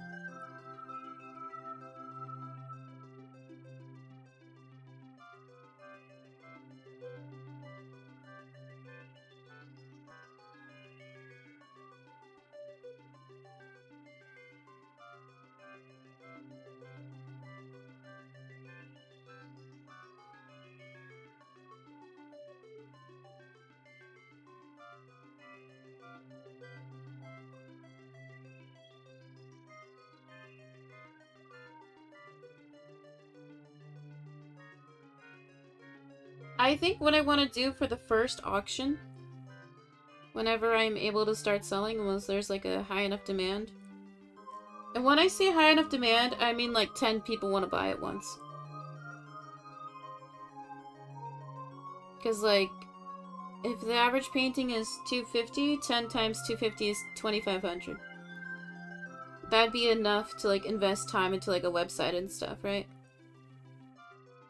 I think what I want to do for the first auction, whenever I'm able to start selling, once there's like a high enough demand. And when I say high enough demand, I mean like 10 people want to buy it once. Because like, if the average painting is 250, 10 times 250 is 2500. That'd be enough to like invest time into like a website and stuff, right?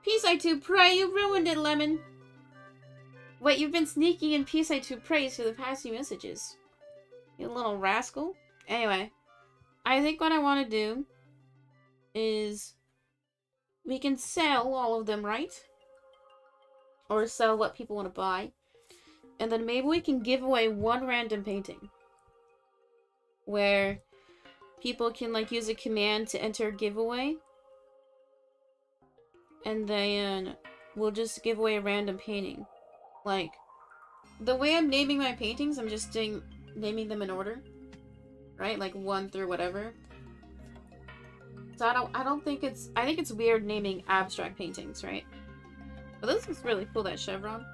Peace I too pray, you ruined it, Lemon! Wait, you've been sneaking in Peace I to praise for the past few messages. You little rascal. Anyway, I think what I want to do is we can sell all of them, right? Or sell what people want to buy. And then maybe we can give away one random painting. Where people can like use a command to enter giveaway and then we'll just give away a random painting. Like, the way I'm naming my paintings, I'm just doing naming them in order, right? Like one through whatever. So I don't, I don't think it's, I think it's weird naming abstract paintings, right? But this is really cool, that chevron.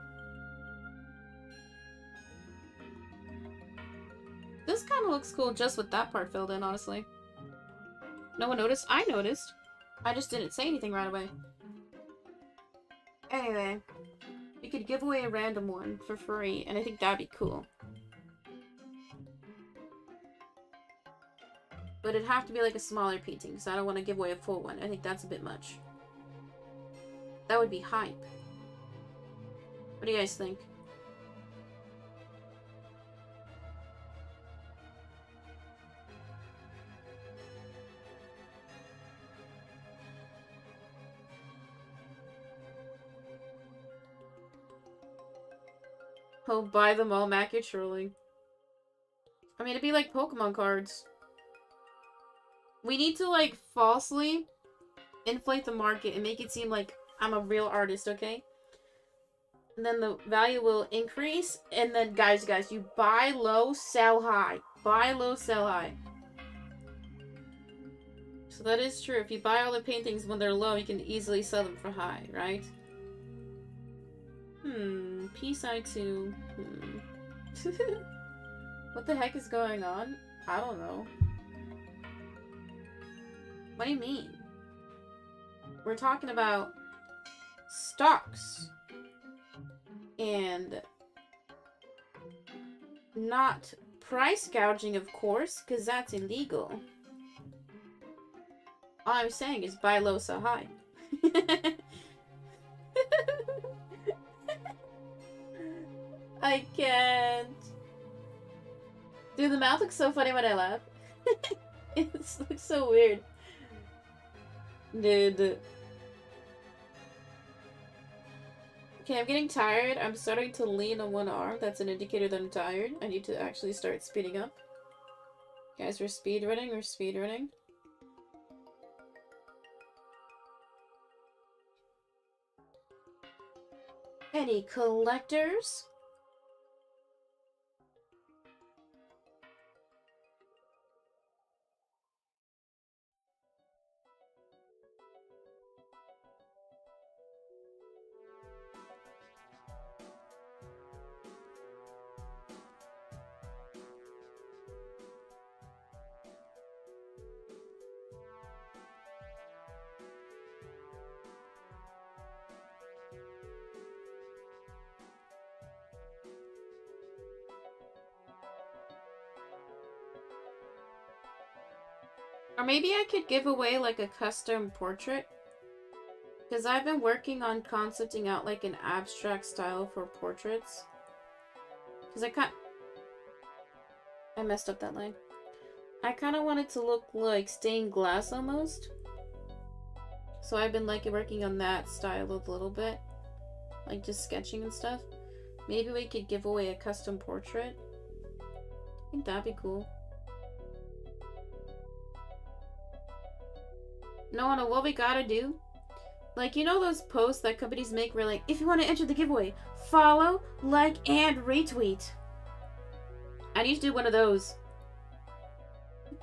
This kind of looks cool just with that part filled in, honestly. No one noticed? I noticed. I just didn't say anything right away. Anyway, we could give away a random one for free, and I think that'd be cool. But it'd have to be like a smaller painting, because I don't want to give away a full one. I think that's a bit much. That would be hype. What do you guys think? Oh, buy them all, Mac, you're. I mean, it'd be like Pokemon cards. We need to, like, falsely inflate the market and make it seem like I'm a real artist, okay? And then the value will increase. And then, guys, guys, you buy low, sell high. Buy low, sell high. So that is true. If you buy all the paintings when they're low, you can easily sell them for high, right? Hmm. Peace I too. Hmm. what the heck is going on? I don't know. What do you mean? We're talking about stocks. And not price gouging, of course, because that's illegal. All I'm saying is buy low, sell high. I can't. Dude, the mouth looks so funny when I laugh. it looks so weird. Dude. Okay, I'm getting tired. I'm starting to lean on one arm. That's an indicator that I'm tired. I need to actually start speeding up. Guys, we're speed running. We're speed running. Any collectors? Maybe I could give away like a custom portrait. Because I've been working on concepting out like an abstract style for portraits. Because I can't... I messed up that line. I kind of want it to look like stained glass almost. So I've been like working on that style a little bit. Like just sketching and stuff. Maybe we could give away a custom portrait. I think that'd be cool. No, no, what we gotta do? Like, you know those posts that companies make where, like, if you want to enter the giveaway, follow, like, and retweet. I need to do one of those.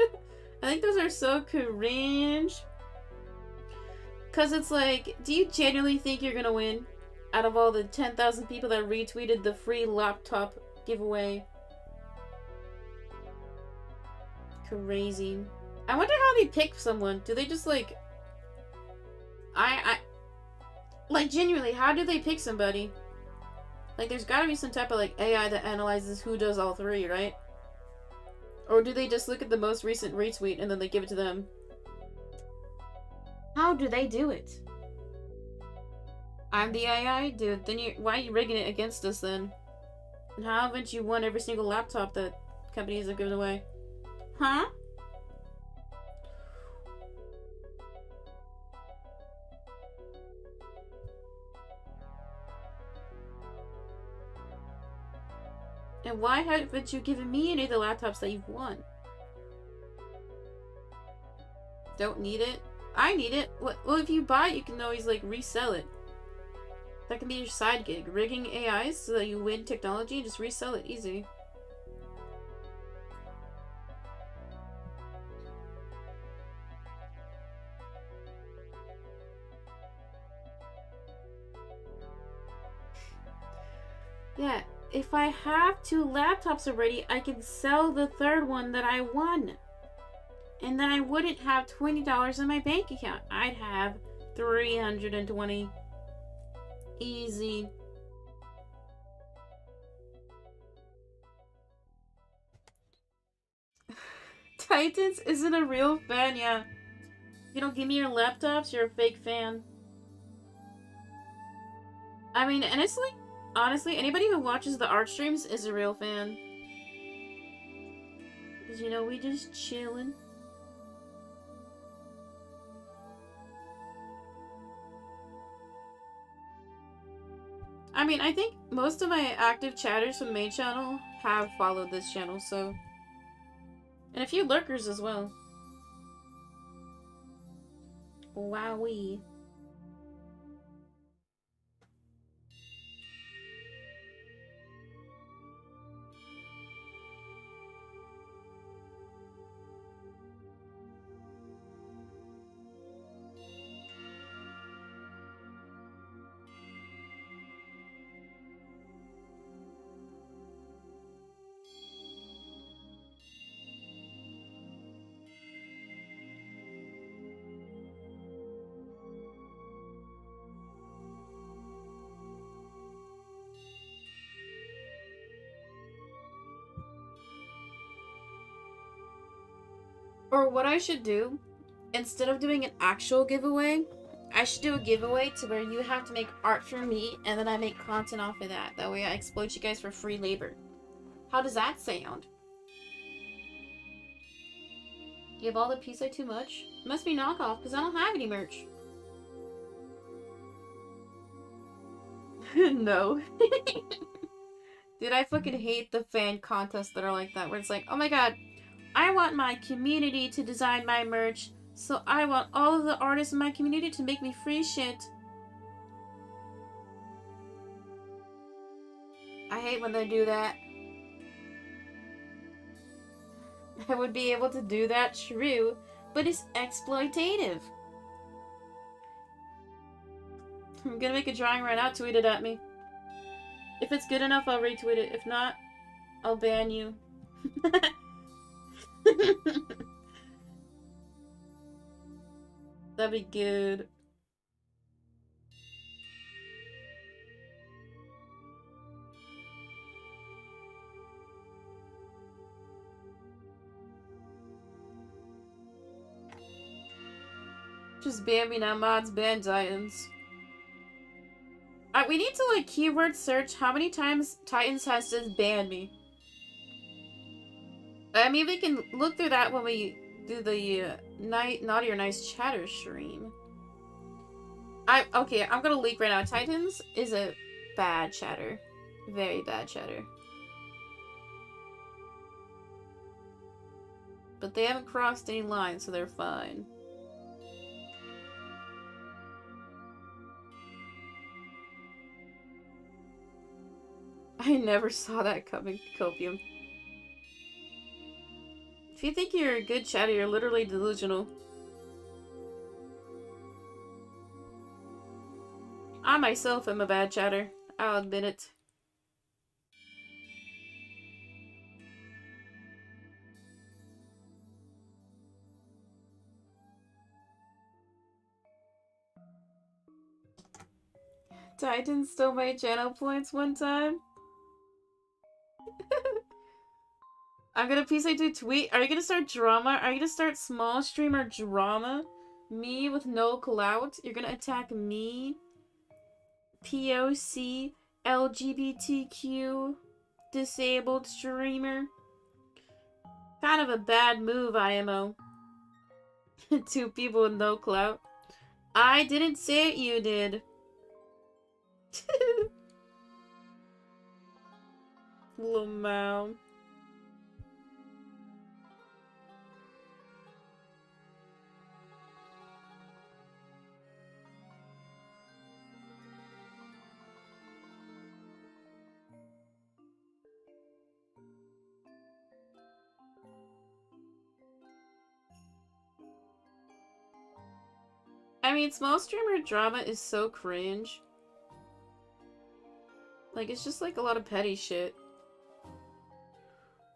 I think those are so cringe. Because it's like, do you genuinely think you're gonna win? Out of all the 10,000 people that retweeted the free laptop giveaway. Crazy. I wonder how they pick someone. Do they just like... I... I... Like, genuinely, how do they pick somebody? Like, there's gotta be some type of, like, AI that analyzes who does all three, right? Or do they just look at the most recent retweet and then they give it to them? How do they do it? I'm the AI? Dude, then you why are you rigging it against us then? And how haven't you won every single laptop that companies have given away? Huh? And why haven't you given me any of the laptops that you've won? Don't need it? I need it. Well, if you buy it, you can always, like, resell it. That can be your side gig. Rigging AIs so that you win technology, and just resell it. Easy. Yeah, if I have two laptops already, I can sell the third one that I won. And then I wouldn't have $20 in my bank account. I'd have 320 Easy. Titans isn't a real fan, yeah. You don't give me your laptops, you're a fake fan. I mean, honestly, honestly, anybody who watches the art streams is a real fan. Because, you know, we just chilling. I mean, I think most of my active chatters from main channel have followed this channel, so... And a few lurkers as well. Wowee. Or what I should do, instead of doing an actual giveaway, I should do a giveaway to where you have to make art for me and then I make content off of that. That way I exploit you guys for free labor. How does that sound? You have all the I too much? Must be knockoff because I don't have any merch. no. Dude, I fucking hate the fan contests that are like that, where it's like, oh my god, I want my community to design my merch, so I want all of the artists in my community to make me free shit. I hate when they do that. I would be able to do that, true, but it's exploitative. I'm gonna make a drawing right now, tweet it at me. If it's good enough, I'll retweet it. If not, I'll ban you. That'd be good. Just ban me now, mods, ban Titans. Uh, we need to, like, keyword search how many times Titans has banned me. I mean, we can look through that when we do the uh, night naughty or nice chatter stream. I okay, I'm gonna leak right now. Titans is a bad chatter, very bad chatter. But they haven't crossed any lines, so they're fine. I never saw that coming, Copium. If you think you're a good chatter, you're literally delusional. I myself am a bad chatter. I'll admit it. Titan stole my channel points one time. I'm gonna piece I do tweet. Are you gonna start drama? Are you gonna start small streamer drama? Me with no clout? You're gonna attack me? POC LGBTQ disabled streamer? Kind of a bad move, IMO. Two people with no clout. I didn't say it, you did. Lamau. I mean, small streamer drama is so cringe. Like, it's just like a lot of petty shit.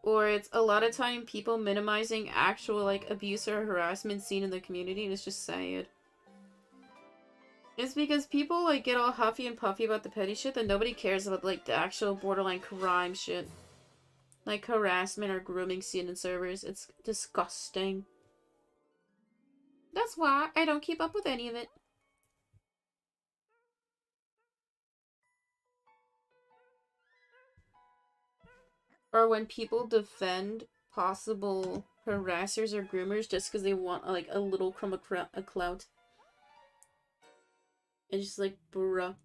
Or it's a lot of time people minimizing actual, like, abuse or harassment seen in the community, and it's just sad. It's because people, like, get all huffy and puffy about the petty shit that nobody cares about, like, the actual borderline crime shit. Like, harassment or grooming seen in servers. It's disgusting. That's why I don't keep up with any of it. Or when people defend possible harassers or groomers just because they want like a little crumb of a clout. It's just like, bruh.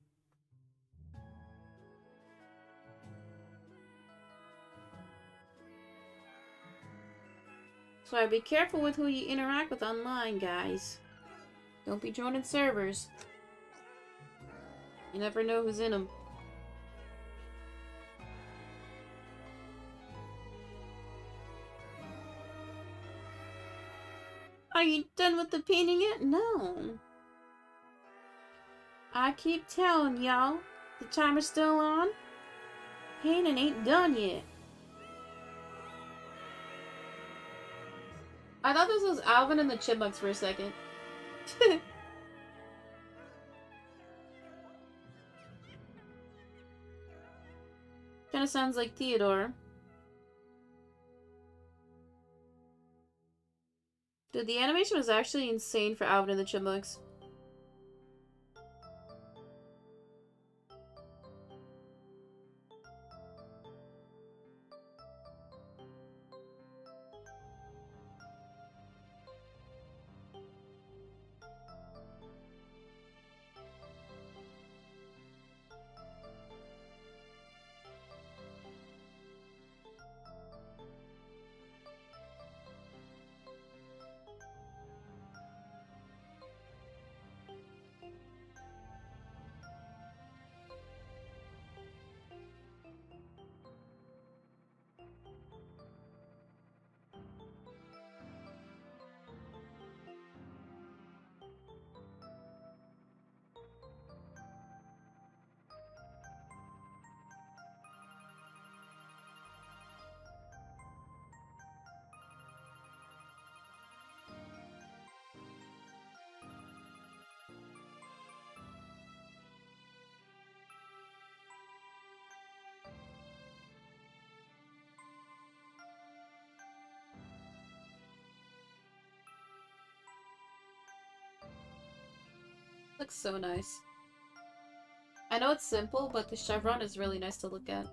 So be careful with who you interact with online, guys. Don't be joining servers. You never know who's in them. Are you done with the painting yet? No. I keep telling y'all, the timer's still on. Painting ain't done yet. I thought this was Alvin and the Chipmunks for a second. Kinda sounds like Theodore. Dude, the animation was actually insane for Alvin and the Chipmunks. Looks so nice. I know it's simple, but the chevron is really nice to look at.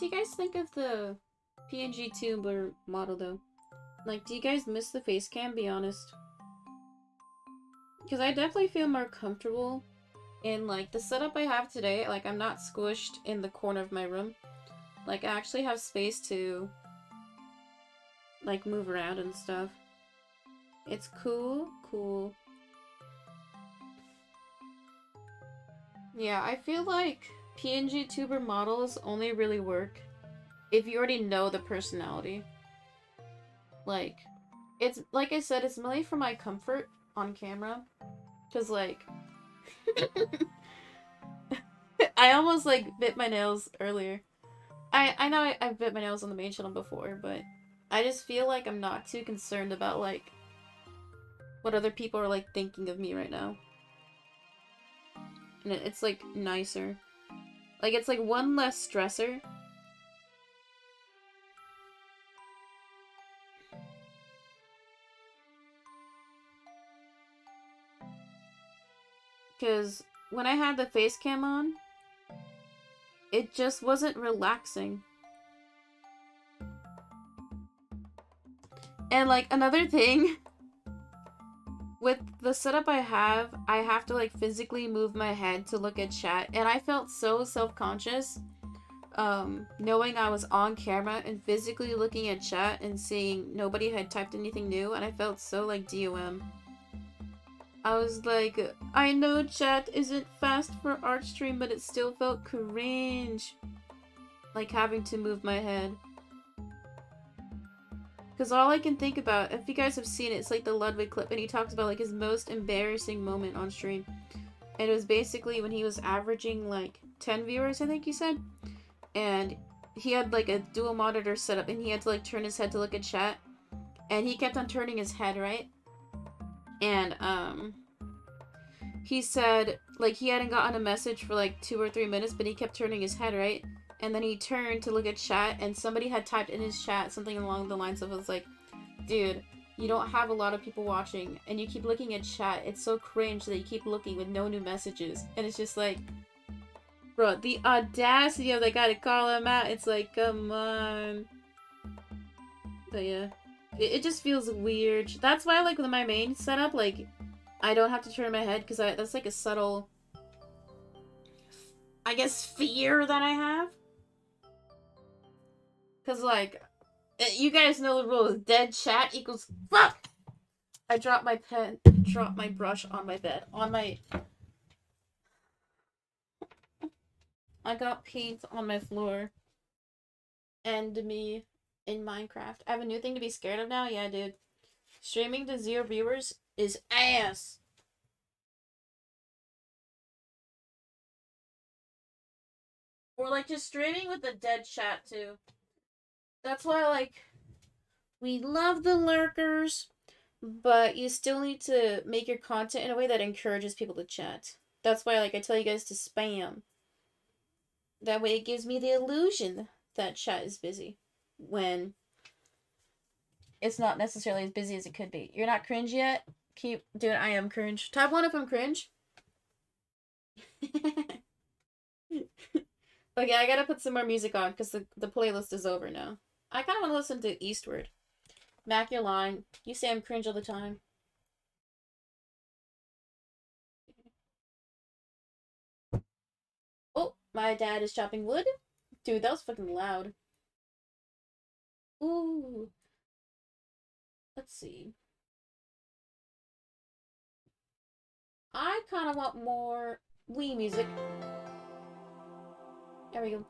Do you guys think of the PNG tuber model though? Like, do you guys miss the face cam, be honest? Because I definitely feel more comfortable in like the setup I have today. Like, I'm not squished in the corner of my room. Like, I actually have space to like move around and stuff. It's cool, cool. Yeah, I feel like PNG tuber models only really work if you already know the personality. Like, it's, like I said, it's mainly for my comfort on camera. Cause like, I almost like bit my nails earlier. I, I know I, I've bit my nails on the main channel before, but I just feel like I'm not too concerned about like what other people are like thinking of me right now. And it, it's like nicer. Like, it's like one less stressor. Because when I had the face cam on, it just wasn't relaxing. And like another thing with the setup I have, I have to like physically move my head to look at chat, and I felt so self-conscious um, knowing I was on camera and physically looking at chat and seeing nobody had typed anything new, and I felt so like DOM. I was like, I know chat isn't fast for art stream, but it still felt cringe. Like having to move my head. Because all I can think about, if you guys have seen it, it's like the Ludwig clip, and he talks about like his most embarrassing moment on stream. And it was basically when he was averaging like 10 viewers, I think he said. And he had like a dual monitor set up, and he had to like turn his head to look at chat. And he kept on turning his head, right? And, um, he said, like, he hadn't gotten a message for like two or three minutes, but he kept turning his head, right? And then he turned to look at chat and somebody had typed in his chat something along the lines of was like dude you don't have a lot of people watching and you keep looking at chat. It's so cringe that you keep looking with no new messages. And it's just like bro the audacity of the guy to call him out. It's like come on. But yeah it, it just feels weird. That's why like with my main setup like i don't have to turn my head because that's like a subtle I guess fear that I have Cause like, eh, you guys know the rules. Dead chat equals fuck. I dropped my pen, dropped my brush on my bed, on my. I got paint on my floor. And me in Minecraft. I have a new thing to be scared of now. Yeah, dude. Streaming to zero viewers is ass. Or like just streaming with a dead chat too. That's why, like, we love the lurkers, but you still need to make your content in a way that encourages people to chat. That's why, like, I tell you guys to spam. That way it gives me the illusion that chat is busy when it's not necessarily as busy as it could be. You're not cringe yet? Keep doing I am cringe. Type one if I'm cringe. okay, I gotta put some more music on because the, the playlist is over now. I kind of want to listen to Eastward. Mac, you're lying. You say I'm cringe all the time. Oh, my dad is chopping wood? Dude, that was fucking loud. Ooh. Let's see. I kind of want more Wii music. There we go.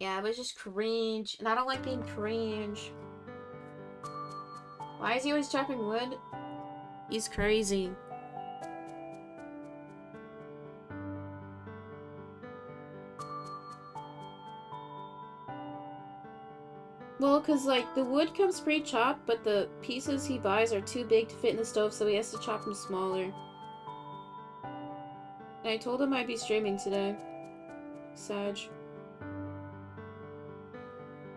Yeah, it was just cringe. And I don't like being cringe. Why is he always chopping wood? He's crazy. Well, because, like, the wood comes pre-chopped, but the pieces he buys are too big to fit in the stove, so he has to chop them smaller. And I told him I'd be streaming today. Sag.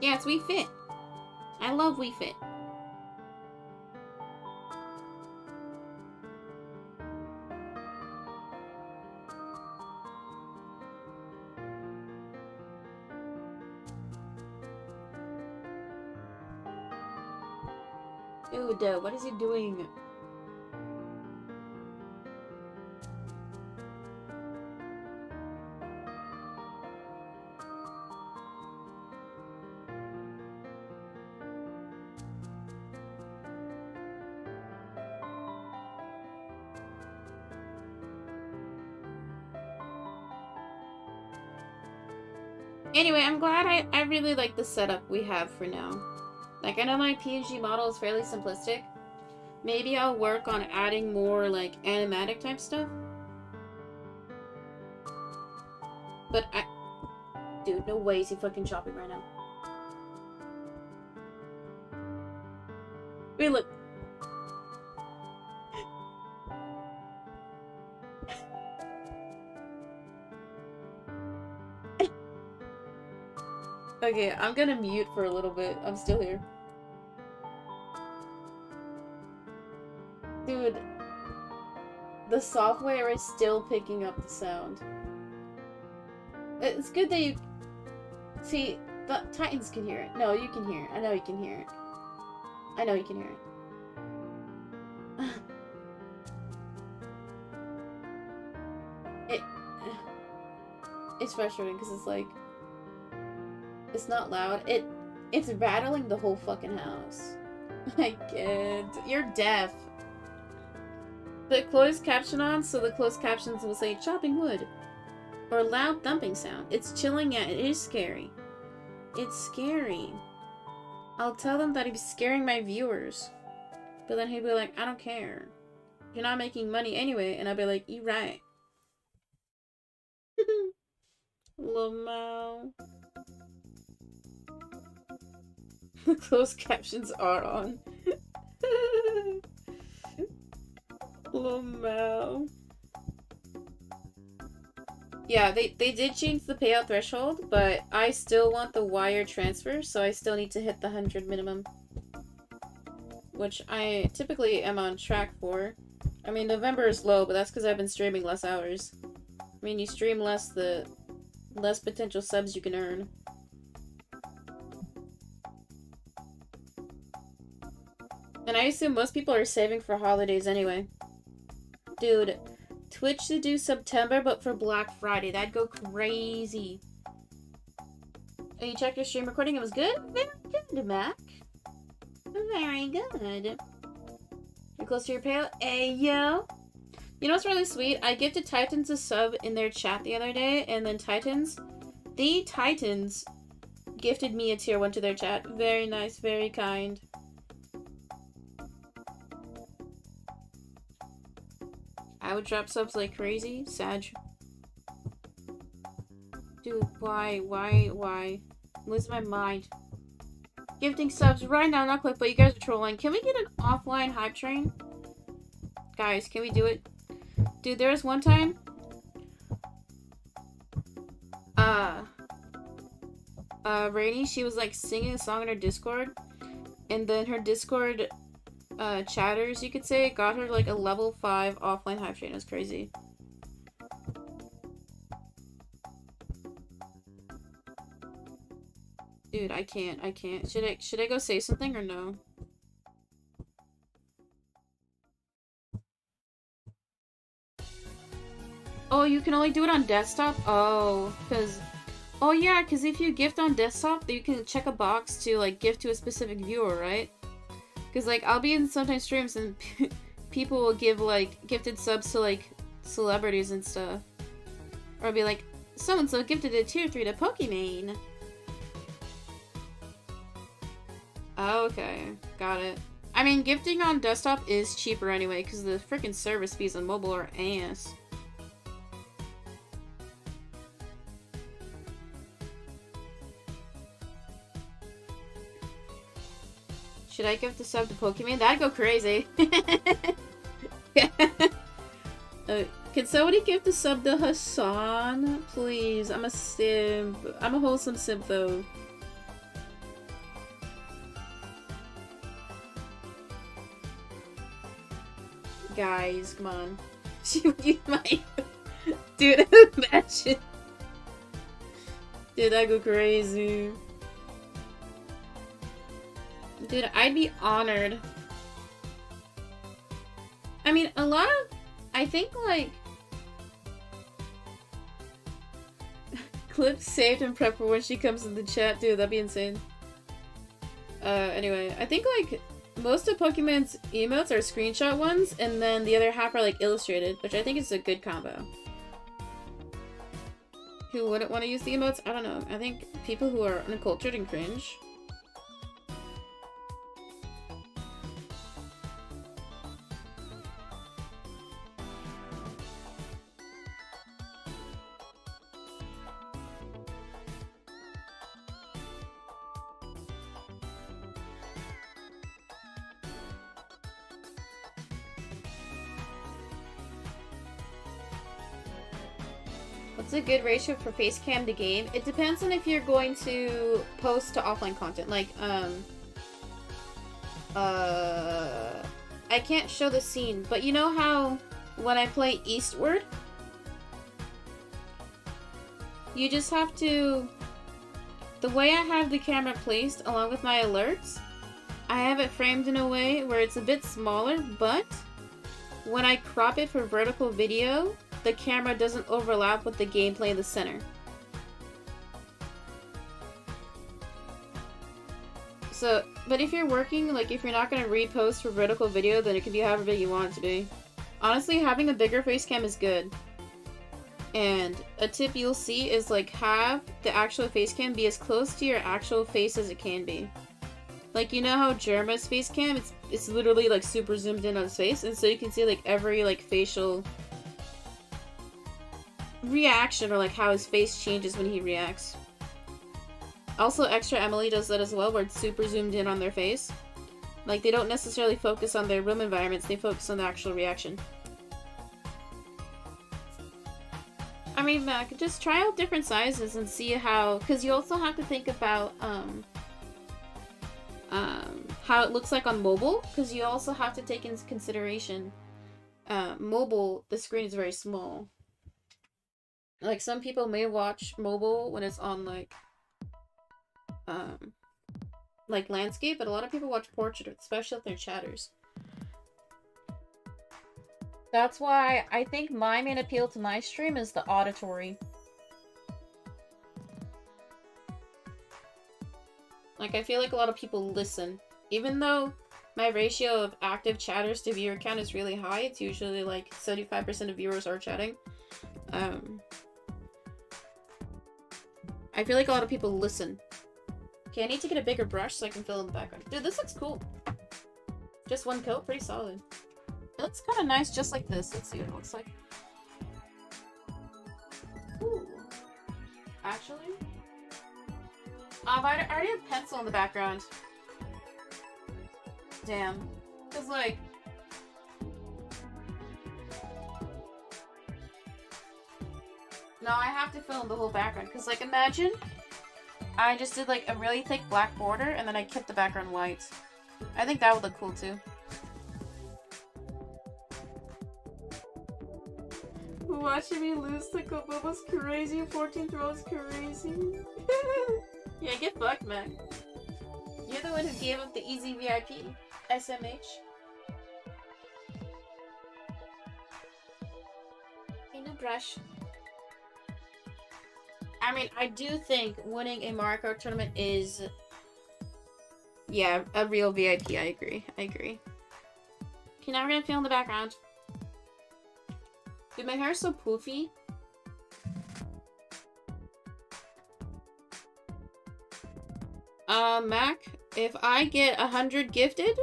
Yes, Wii Fit. I love Wii Fit. Dude, what is he doing? Really like the setup we have for now. Like, I know my PNG model is fairly simplistic. Maybe I'll work on adding more, like, animatic type stuff. But I... Dude, no way is he fucking chopping right now. Okay, I'm gonna mute for a little bit. I'm still here. Dude, the software is still picking up the sound. It's good that you... See, the Titans can hear it. No, you can hear it. I know you can hear it. I know you can hear it. it... It's frustrating because it's like it's not loud. It it's rattling the whole fucking house. I can't. You're deaf. Put closed caption on so the closed captions will say chopping wood. Or loud thumping sound. It's chilling, yeah, it is scary. It's scary. I'll tell them that he's scaring my viewers. But then he'd be like, I don't care. You're not making money anyway. And I'd be like, you right. Lamau. The closed captions are on. Oh, Lamau. Yeah, they, they did change the payout threshold, but I still want the wire transfer, so I still need to hit the 100 minimum. Which I typically am on track for. I mean, November is low, but that's because I've been streaming less hours. I mean, you stream less, the less potential subs you can earn. And I assume most people are saving for holidays anyway. Dude, Twitch to do September, but for Black Friday. That'd go crazy. Oh, you checked your stream recording? It was good? Very good, Mac. Very good. You're close to your pail? Hey, yo. You know what's really sweet? I gifted Titans a sub in their chat the other day, and then Titans, the Titans, gifted me a tier 1 to their chat. Very nice, very kind. I would drop subs like crazy. Sag. Dude, why? Why? Why? Lose my mind. Gifting subs right now, not quick, but you guys are trolling. Can we get an offline hype train? Guys, can we do it? Dude, there was one time. Uh. Uh, Rainy, she was like singing a song in her Discord. And then her Discord uh, chatters, you could say, got her like a level 5 offline hype train. It was crazy. Dude, I can't. I can't. Should I should I go say something or no? Oh, you can only do it on desktop? Oh, because... Oh yeah, because if you gift on desktop, you can check a box to like gift to a specific viewer, right? Because, like, I'll be in sometimes streams and people will give, like, gifted subs to, like, celebrities and stuff. Or be like, so-and-so gifted a tier 3 to Pokimane. Oh, okay. Got it. I mean, gifting on desktop is cheaper anyway, because the freaking service fees on mobile are ass. Should I give the sub to Pokimane? That'd go crazy. uh, can somebody give the sub to Hasan? Please, I'm a simp. I'm a wholesome simp though. Guys, come on. She would use my... Dude, that go crazy. Dude, I'd be honored. I mean, a lot of... I think, like... clips saved and prep for when she comes in the chat. Dude, that'd be insane. Uh, anyway, I think, like, most of Pokimane's emotes are screenshot ones, and then the other half are, like, illustrated, which I think is a good combo. Who wouldn't want to use the emotes? I don't know. I think people who are uncultured and cringe good ratio for face cam to game? It depends on if you're going to post to offline content. Like, um... Uh... I can't show the scene, but you know how when I play Eastward? You just have to... The way I have the camera placed, along with my alerts, I have it framed in a way where it's a bit smaller, but when I crop it for vertical video, the camera doesn't overlap with the gameplay in the center. So, but if you're working, like if you're not gonna repost for vertical video, then it can be however big you want it to be. Honestly, having a bigger face cam is good. And a tip you'll see is like have the actual face cam be as close to your actual face as it can be. Like you know how Jerma's face cam, it's it's literally like super zoomed in on his face, and so you can see like every like facial reaction or like how his face changes when he reacts. Also, Extra Emily does that as well, where it's super zoomed in on their face. Like, they don't necessarily focus on their room environments, they focus on the actual reaction. I mean, Mac, just try out different sizes and see how... Because you also have to think about, um... Um, how it looks like on mobile, because you also have to take into consideration uh, mobile, the screen is very small. Like, some people may watch mobile when it's on, like, um, like landscape, but a lot of people watch portrait, especially if they're chatters. That's why I think my main appeal to my stream is the auditory. Like, I feel like a lot of people listen. Even though my ratio of active chatters to viewer count is really high, it's usually like 75% of viewers are chatting. Um, I feel like a lot of people listen. Okay, I need to get a bigger brush so I can fill in the background. Dude, this looks cool. Just one coat, pretty solid. It looks kind of nice just like this. Let's see what it looks like. Ooh. Actually? Um, I already have pencil in the background. Damn. Because, like... No, I have to fill in the whole background. Because, like, imagine I just did like a really thick black border and then I kept the background white. I think that would look cool too. Watching me lose to Kobo was crazy, 14th row is crazy. yeah, get fucked, man. You're the one who gave up the easy VIP. SMH. Hey, no brush. I mean, I do think winning a Mario Kart tournament is, yeah, a real VIP. I agree. I agree. Okay, now we're gonna feel in the background. Dude, my hair is so poofy. Uh, Mac, if I get a hundred gifted,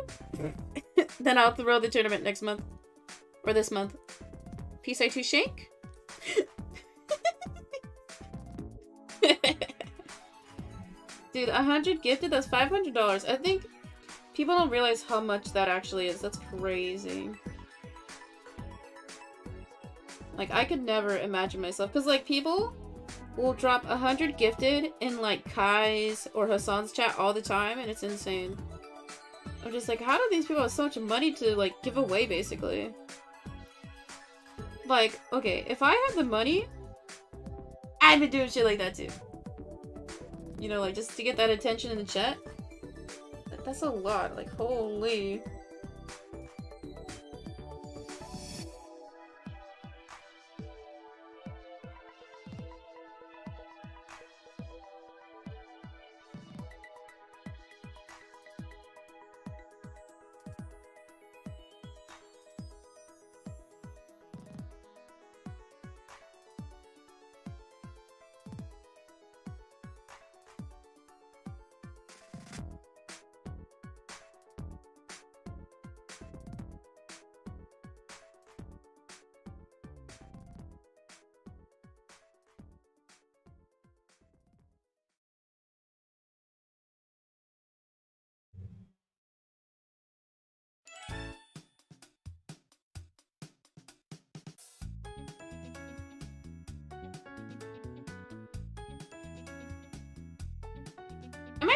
then I'll throw the tournament next month. Or this month. Peace I to Shank. Dude, a hundred gifted? That's $500. I think people don't realize how much that actually is. That's crazy. Like, I could never imagine myself. Because, like, people will drop a hundred gifted in, like, Kai's or Hasan's chat all the time, and it's insane. I'm just like, how do these people have so much money to, like, give away, basically? Like, okay, if I had the money, I'd been doing shit like that, too. You know, like, just to get that attention in the chat. That's a lot. Like, holy...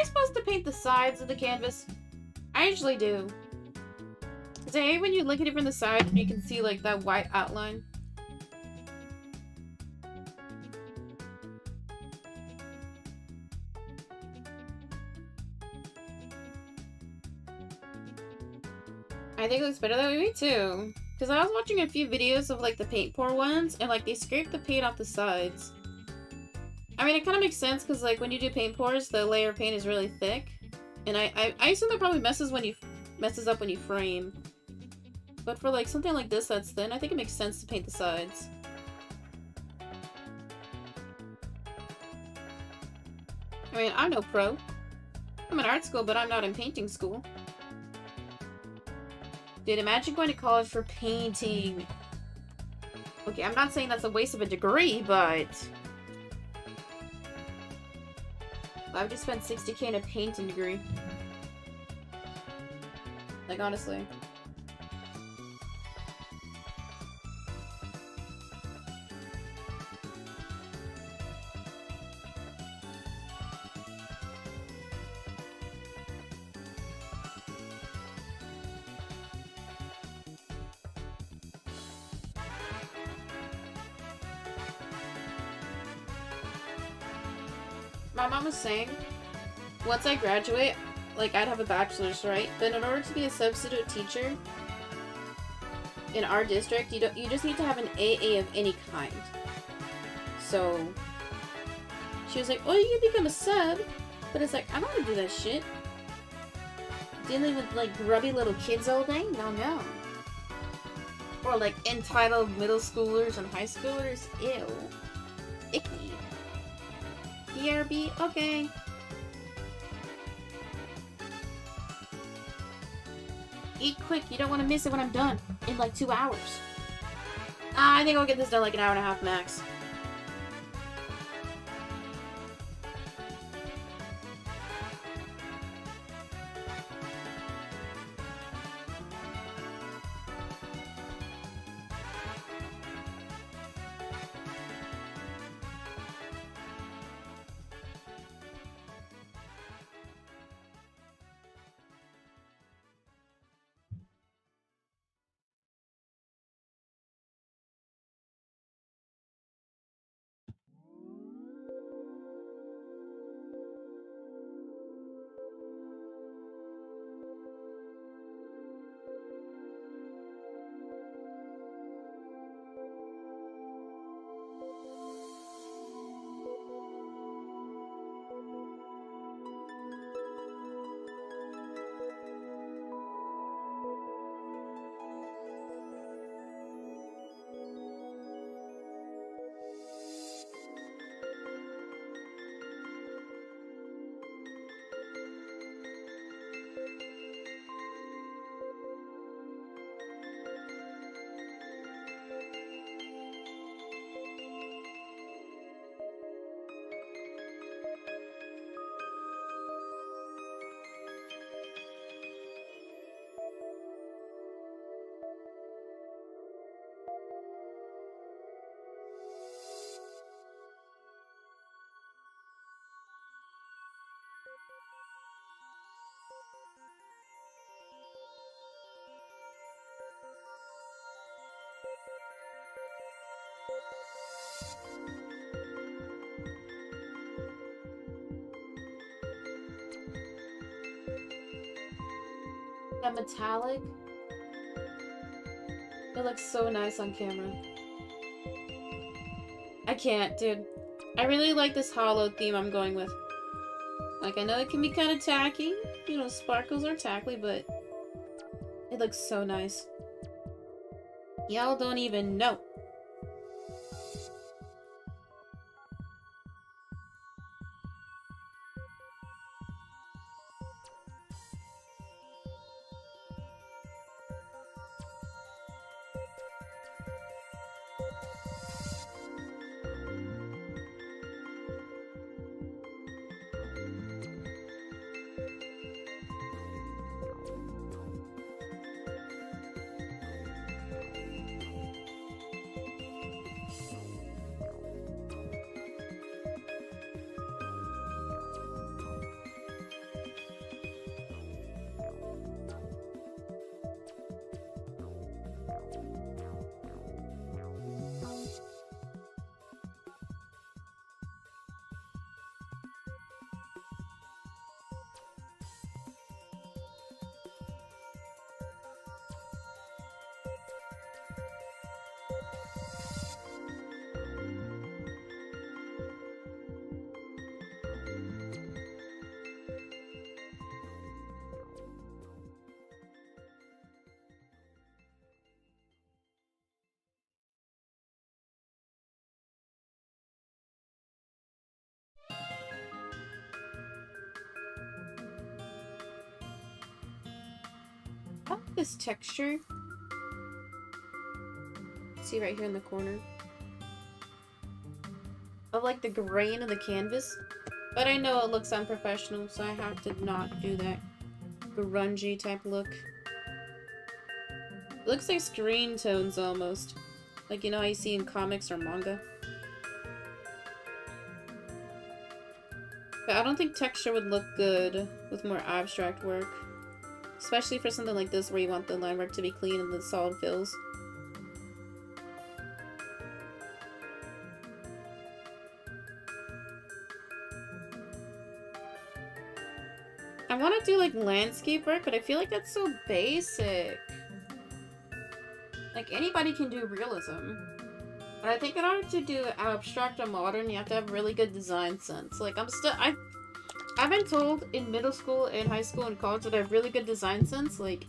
supposed to paint the sides of the canvas? I usually do. Because I hate when you look at it from the side you can see like that white outline. I think it looks better that way, too. Because I was watching a few videos of like the paint pour ones and like they scrape the paint off the sides. I mean, it kind of makes sense because, like, when you do paint pours, the layer of paint is really thick. And I, I, I assume that probably messes when you messes up when you frame. But for like something like this that's thin, I think it makes sense to paint the sides. I mean, I'm no pro. I'm in art school, but I'm not in painting school. Dude, imagine going to college for painting. Okay, I'm not saying that's a waste of a degree, but... I would just spend 60k in a painting degree. Like, honestly. Saying, once I graduate, like I'd have a bachelor's, right? But in order to be a substitute teacher in our district, you don't you just need to have an AA of any kind. So she was like, "Oh, you can become a sub," but it's like I don't want to do that shit. Dealing with like grubby little kids all day? No, no. Or like entitled middle schoolers and high schoolers? Ew. BRB? Okay. Eat quick, you don't want to miss it when I'm done. In like two hours. Uh, I think I'll get this done like an hour and a half max. That metallic. It looks so nice on camera. I can't, dude. I really like this holo theme I'm going with. Like, I know it can be kind of tacky. You know, sparkles are tacky, but it looks so nice. Y'all don't even know. Texture. See right here in the corner. Of like the grain of the canvas. But I know it looks unprofessional, so I have to not do that grungy type look. It looks like screen tones almost. Like, you know you see in comics or manga? But I don't think texture would look good with more abstract work. Especially for something like this where you want the line work to be clean and the solid fills. I want to do like landscape work, but I feel like that's so basic. Like anybody can do realism. But I think in order to do abstract or modern, you have to have really good design sense. Like I'm still I I've been told in middle school and high school and college that I have really good design sense. Like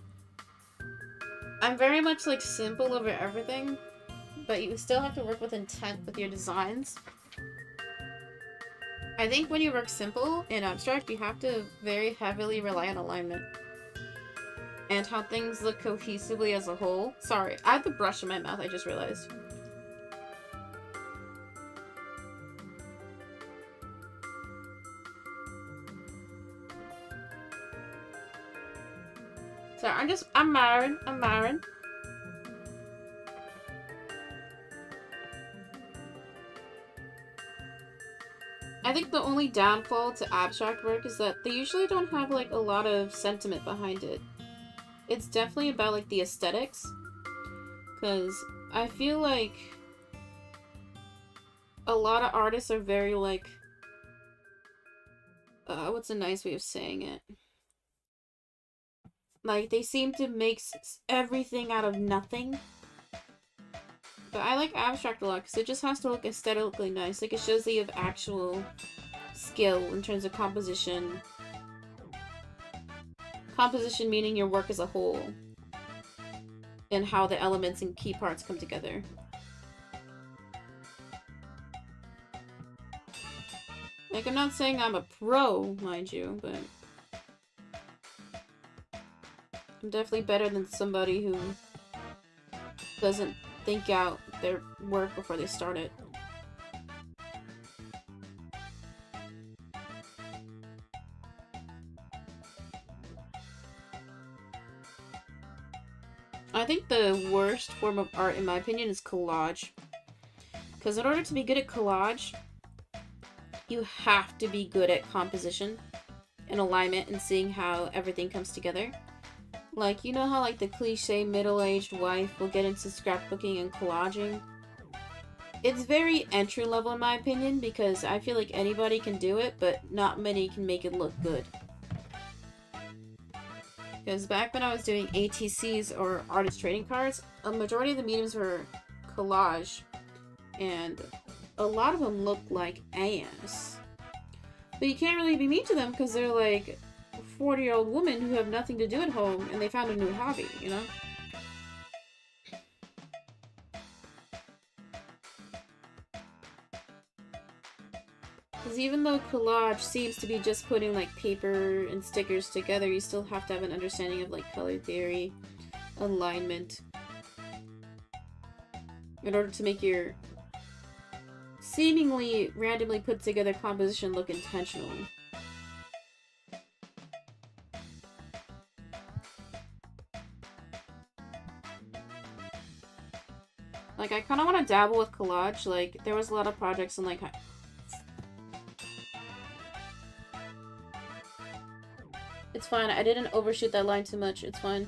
I'm very much like simple over everything, but you still have to work with intent with your designs. I think when you work simple and abstract, you have to very heavily rely on alignment. And how things look cohesively as a whole. Sorry, I have the brush in my mouth, I just realized. Sorry, I'm just, I'm married, I'm married. I think the only downfall to abstract work is that they usually don't have like a lot of sentiment behind it. It's definitely about like the aesthetics. Cause I feel like a lot of artists are very like uh, what's a nice way of saying it? Like they seem to make everything out of nothing. But I like abstract a lot because it just has to look aesthetically nice. Like it shows that you have actual skill in terms of composition. Composition meaning your work as a whole. And how the elements and key parts come together. Like, I'm not saying I'm a pro, mind you, but... I'm definitely better than somebody who doesn't think out their work before they start it. I think the worst form of art, in my opinion, is collage. Because in order to be good at collage, you have to be good at composition and alignment and seeing how everything comes together. Like, you know how like the cliche middle-aged wife will get into scrapbooking and collaging? It's very entry level in my opinion because I feel like anybody can do it, but not many can make it look good. Because back when I was doing ATCs or artist trading cards, a majority of the mediums were collage. And a lot of them look like ass. But you can't really be mean to them because they're like 40 year old women who have nothing to do at home and they found a new hobby, you know? Because even though collage seems to be just putting like paper and stickers together, you still have to have an understanding of like color theory, alignment, in order to make your seemingly randomly put together composition look intentional. Like, I kind of want to dabble with collage. Like, there was a lot of projects in, like... It's fine. I didn't overshoot that line too much. It's fine.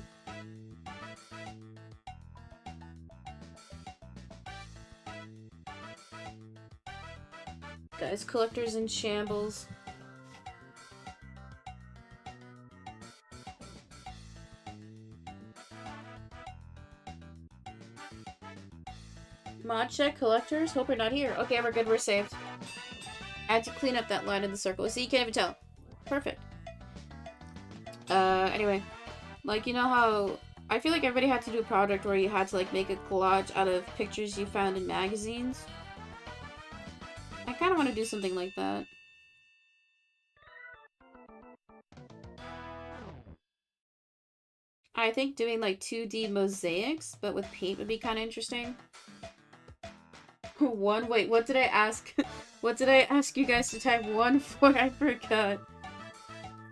Guys, collectors in shambles. Mod check collectors. Hope you're not here. Okay, we're good. We're saved. I had to clean up that line in the circle. See, you can't even tell. Perfect. Uh, anyway. Like, you know how... I feel like everybody had to do a project where you had to, like, make a collage out of pictures you found in magazines. I kind of want to do something like that. I think doing like 2D mosaics, but with paint would be kind of interesting. One, wait, what did I ask? what did I ask you guys to type one for? I forgot.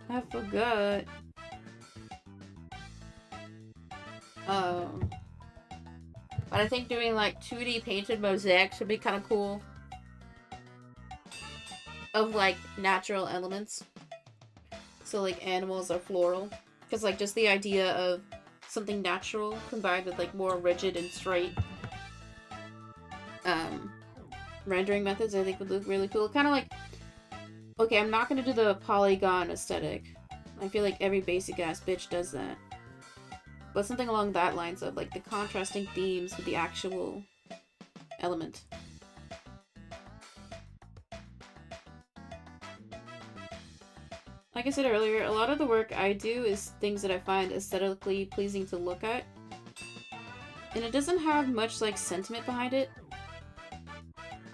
I forgot. Oh. But I think doing like 2D painted mosaics would be kind of cool. Of like natural elements. So like animals or floral. Because like just the idea of something natural combined with like more rigid and straight um, rendering methods I think would look really cool. Kind of like, okay, I'm not going to do the polygon aesthetic. I feel like every basic ass bitch does that. But something along that lines of like the contrasting themes with the actual element. Like I said earlier, a lot of the work I do is things that I find aesthetically pleasing to look at. And it doesn't have much like sentiment behind it.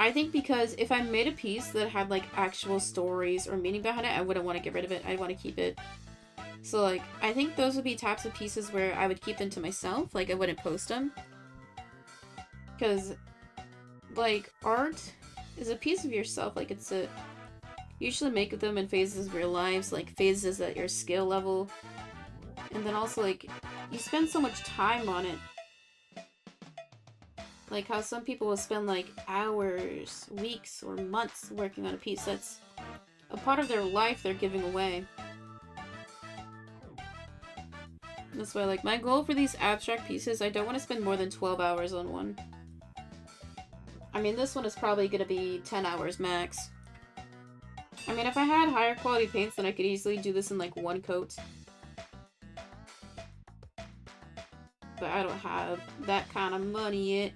I think because if I made a piece that had like actual stories or meaning behind it, I wouldn't want to get rid of it. I'd want to keep it. So like, I think those would be types of pieces where I would keep them to myself. Like, I wouldn't post them. Because, like, art is a piece of yourself. Like, it's a You usually make them in phases of your lives, like phases at your skill level. And then also, like, you spend so much time on it. Like how some people will spend, like, hours, weeks, or months working on a piece that's a part of their life they're giving away. That's why, like, my goal for these abstract pieces, I don't want to spend more than 12 hours on one. I mean, this one is probably going to be 10 hours max. I mean, if I had higher quality paints, then I could easily do this in like one coat. But I don't have that kind of money yet.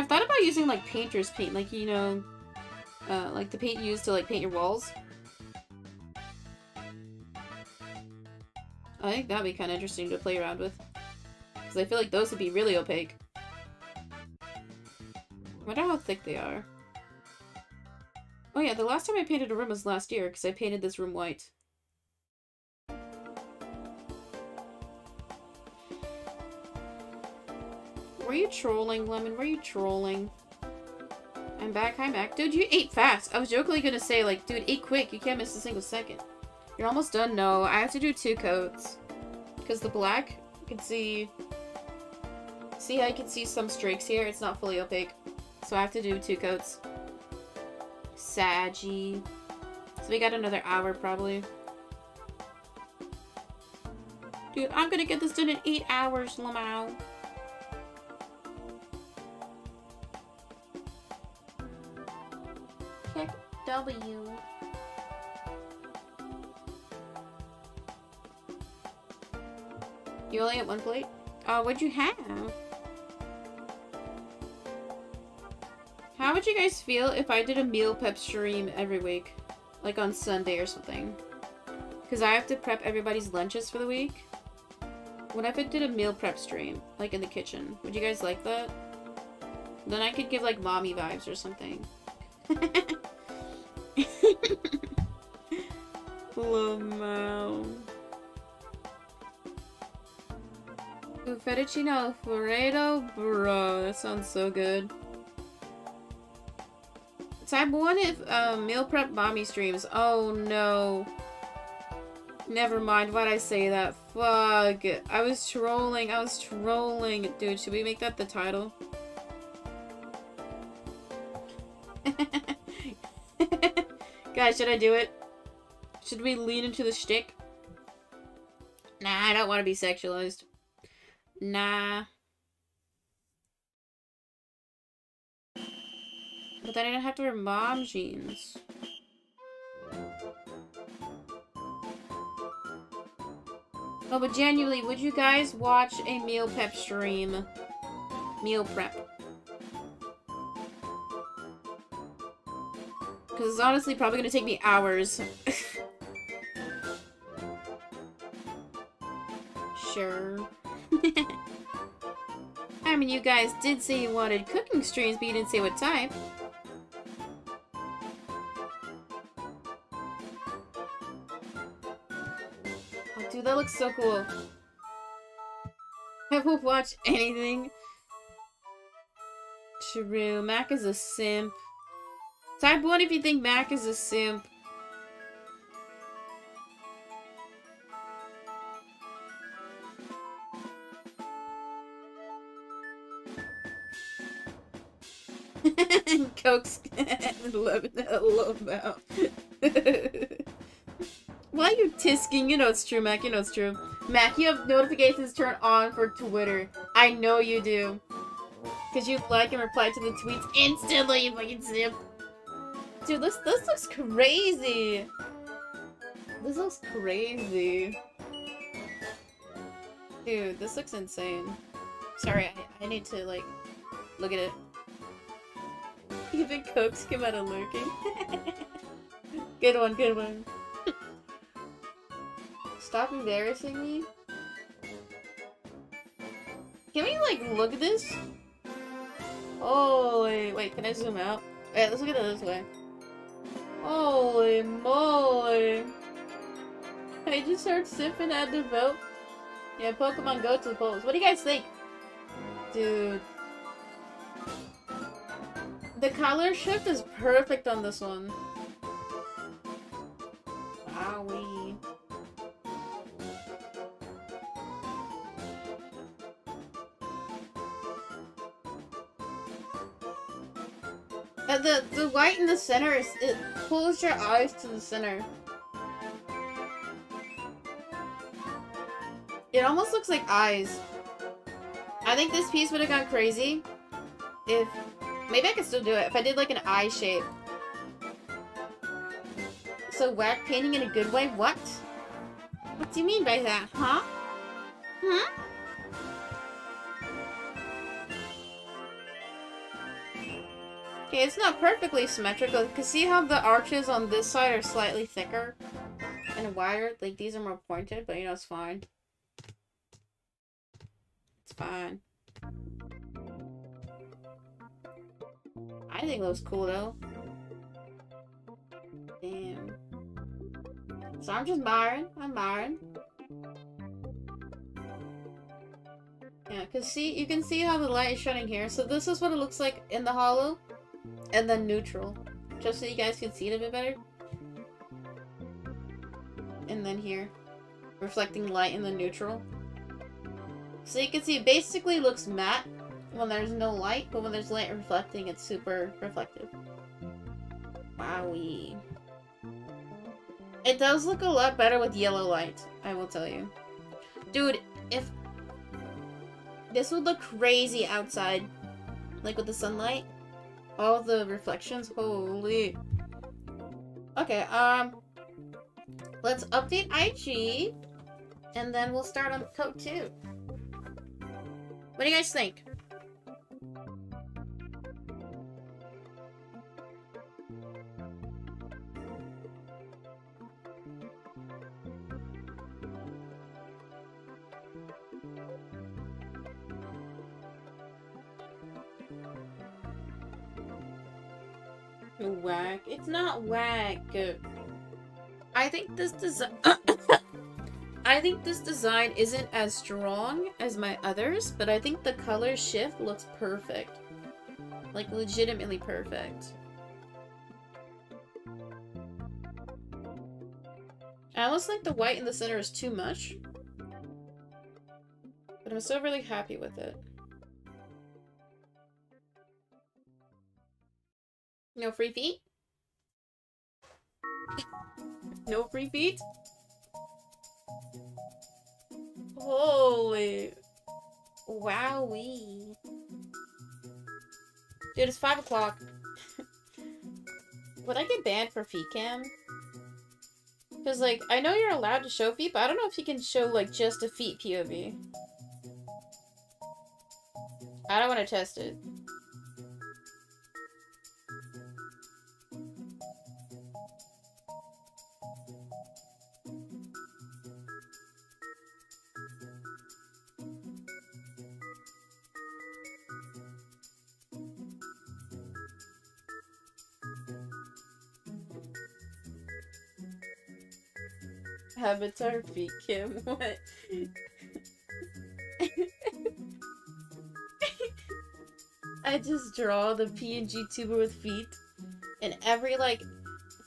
I've thought about using like painter's paint, like, you know, uh, like the paint used to like paint your walls. I think that'd be kind of interesting to play around with. Because I feel like those would be really opaque I wonder how thick they are. Oh yeah, the last time I painted a room was last year, because I painted this room white. Were you trolling, Lemon? Were you trolling? I'm back. Hi, Mac. Dude, you ate fast. I was jokingly gonna say, like, dude, eat quick. You can't miss a single second. You're almost done? No, I have to do two coats. Because the black, you can see... See, I can see some streaks here. It's not fully opaque. So I have to do two coats. Saggy. So we got another hour probably. Dude, I'm gonna get this done in eight hours, Lamau. Pick W. You only have one plate? Uh, what'd you have? How would you guys feel if I did a meal prep stream every week? Like on Sunday or something? Because I have to prep everybody's lunches for the week. What if I did a meal prep stream? Like in the kitchen? Would you guys like that? Then I could give like mommy vibes or something. Lamau. Fettuccine Alfredo? Bro, that sounds so good. Type 1 if uh, meal prep mommy streams. Oh no. Never mind, why'd I say that? Fuck. I was trolling, I was trolling. Dude, should we make that the title? Guys, should I do it? Should we lean into the shtick? Nah, I don't want to be sexualized. Nah. But then I don't have to wear mom jeans. Oh, but genuinely, would you guys watch a meal prep stream? Meal prep. Because it's honestly probably going to take me hours. sure. I mean, you guys did say you wanted cooking streams, but you didn't say what type. Oh, dude, that looks so cool. I won't watch anything. True. Mac is a simp. Type 1 if you think Mac is a simp. Coke's love love. Why are you tisking? You know it's true, Mac. You know it's true. Mac, you have notifications turned on for Twitter. I know you do. Because you like and reply to the tweets instantly, you fucking simp. Dude, this, this looks crazy. This looks crazy. Dude, this looks insane. Sorry, I, I need to, like, look at it. Even Cokes came out of lurking. good one, good one. Stop embarrassing me. Can we, like, look at this? Holy, wait, can I zoom out? Wait, let's look at it this way. Holy moly. I just start sipping at the vote. Yeah, Pokemon go to the polls. What do you guys think? Dude. The color shift is perfect on this one. Wowie. Uh, the the white in the center is it pulls your eyes to the center. It almost looks like eyes. I think this piece would have gone crazy if maybe I could still do it if I did like an eye shape. So whack painting in a good way? What? What do you mean by that, huh? Hmm? Okay, it's not perfectly symmetrical. Because see how the arches on this side are slightly thicker and wider? Like, these are more pointed, but you know, it's fine. It's fine. I think it looks cool, though. Damn. So I'm just Byron. I'm Byron. Yeah, because see, you can see how the light is shining here. So this is what it looks like in the holo. And then neutral. Just so you guys can see it a bit better. And then here. Reflecting light in the neutral. So you can see it basically looks matte when there's no light, but when there's light reflecting, it's super reflective. Wowie. It does look a lot better with yellow light, I will tell you. Dude, if... This would look crazy outside. Like with the sunlight. All the reflections, holy. Okay, um, let's update IG, and then we'll start on code 2. What do you guys think? Whack. It's not whack. I think this design... I think this design isn't as strong as my others, but I think the color shift looks perfect. Like, legitimately perfect. I almost think the white in the center is too much. But I'm still really happy with it. No free feet? no free feet? Holy. Wowee. Dude, it's 5 o'clock. Would I get banned for feet cam? Because, like, I know you're allowed to show feet, but I don't know if you can show, like, just a feet POV. I don't want to test it. Avatar feet cam. What? I just draw the PNG tuber with feet, and every like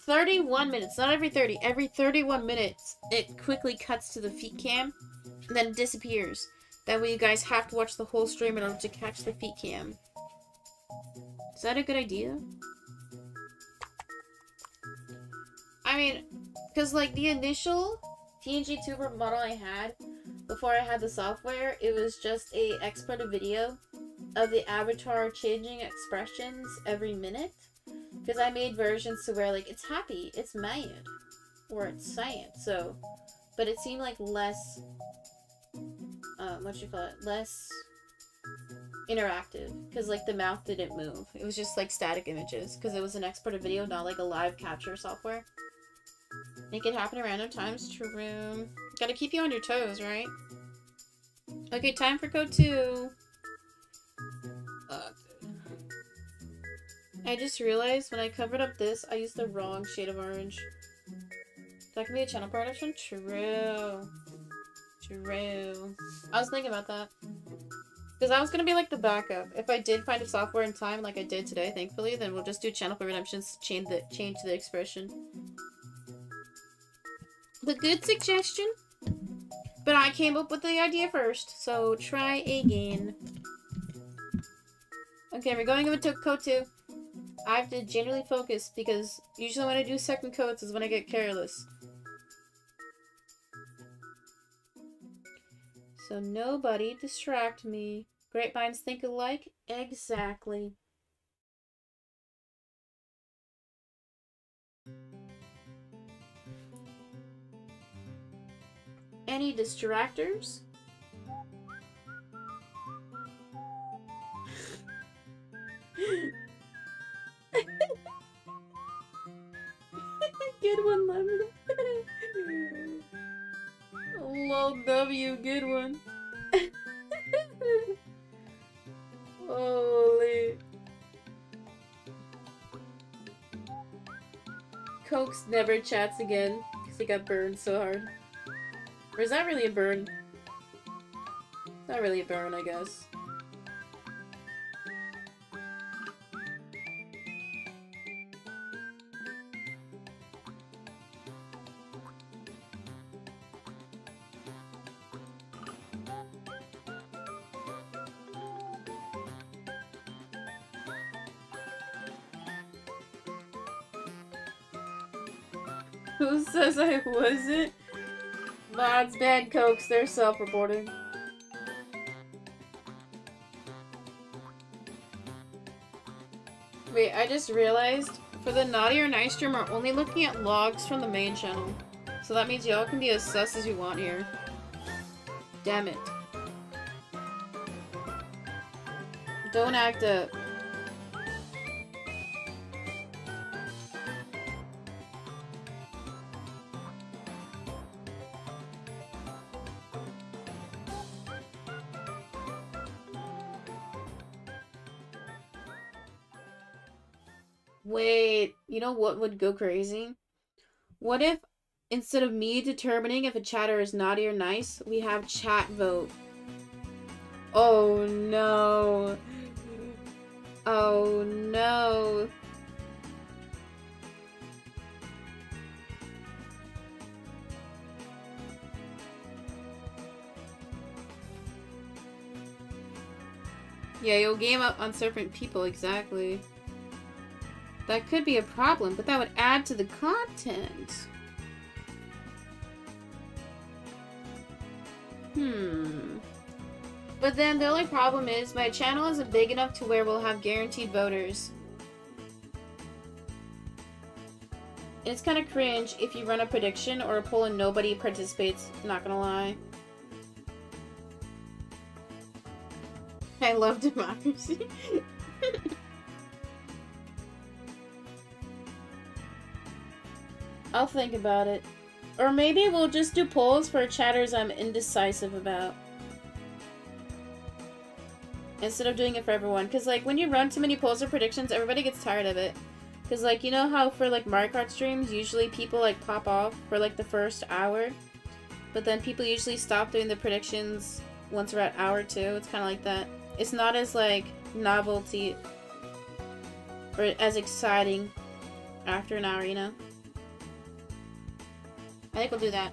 31 minutes, not every 30, every 31 minutes, it quickly cuts to the feet cam, and then disappears. That way you guys have to watch the whole stream in order to catch the feet cam. Is that a good idea? I mean, because like the initial PNG tuber model I had before I had the software, it was just a exported video of the avatar changing expressions every minute. Because I made versions to where like it's happy, it's mad, or it's sad. So, but it seemed like less, uh, what you call it, less interactive. Because like the mouth didn't move. It was just like static images. Because it was an exported video, not like a live capture software. Make it happen at random times. True. Gotta keep you on your toes, right? Okay, time for code two. Uh, I just realized when I covered up this, I used the wrong shade of orange. That can be a channel partition? True. True. I was thinking about that. Because I was going to be like the backup. If I did find a software in time like I did today, thankfully, then we'll just do channel for redemptions, change the, change the expression. The good suggestion. But I came up with the idea first, so try again. Okay, we're going over to code 2. I have to generally focus because usually when I do second coats is when I get careless. So nobody distract me. Great minds think alike? Exactly. Any distractors? good one, Lemon. Lol W, good one. Holy. Cokes never chats again because he got burned so hard. Or is that really a burn? Not really a burn, I guess. Who says I wasn't? Mods, bad cokes, they're self-reporting. Wait, I just realized, for the Naughty or Nice stream, we're only looking at logs from the main channel. So that means y'all can be as sus as you want here. Damn it. Don't act up. Know what would go crazy? What if instead of me determining if a chatter is naughty or nice, we have chat vote? Oh no. Oh no. Yeah, you'll game up on serpent people, exactly. That could be a problem, but that would add to the content. Hmm. But then the only problem is my channel isn't big enough to where we'll have guaranteed voters. It's kind of cringe if you run a prediction or a poll and nobody participates, not gonna lie. I love democracy. I'll think about it. Or maybe we'll just do polls for chatters I'm indecisive about. Instead of doing it for everyone. Because, like, when you run too many polls or predictions, everybody gets tired of it. Because, like, you know how for, like, Mario Kart streams, usually people, like, pop off for, like, the first hour? But then people usually stop doing the predictions once we're at hour two. It's kind of like that. It's not as, like, novelty or as exciting after an hour, you know? I think we'll do that.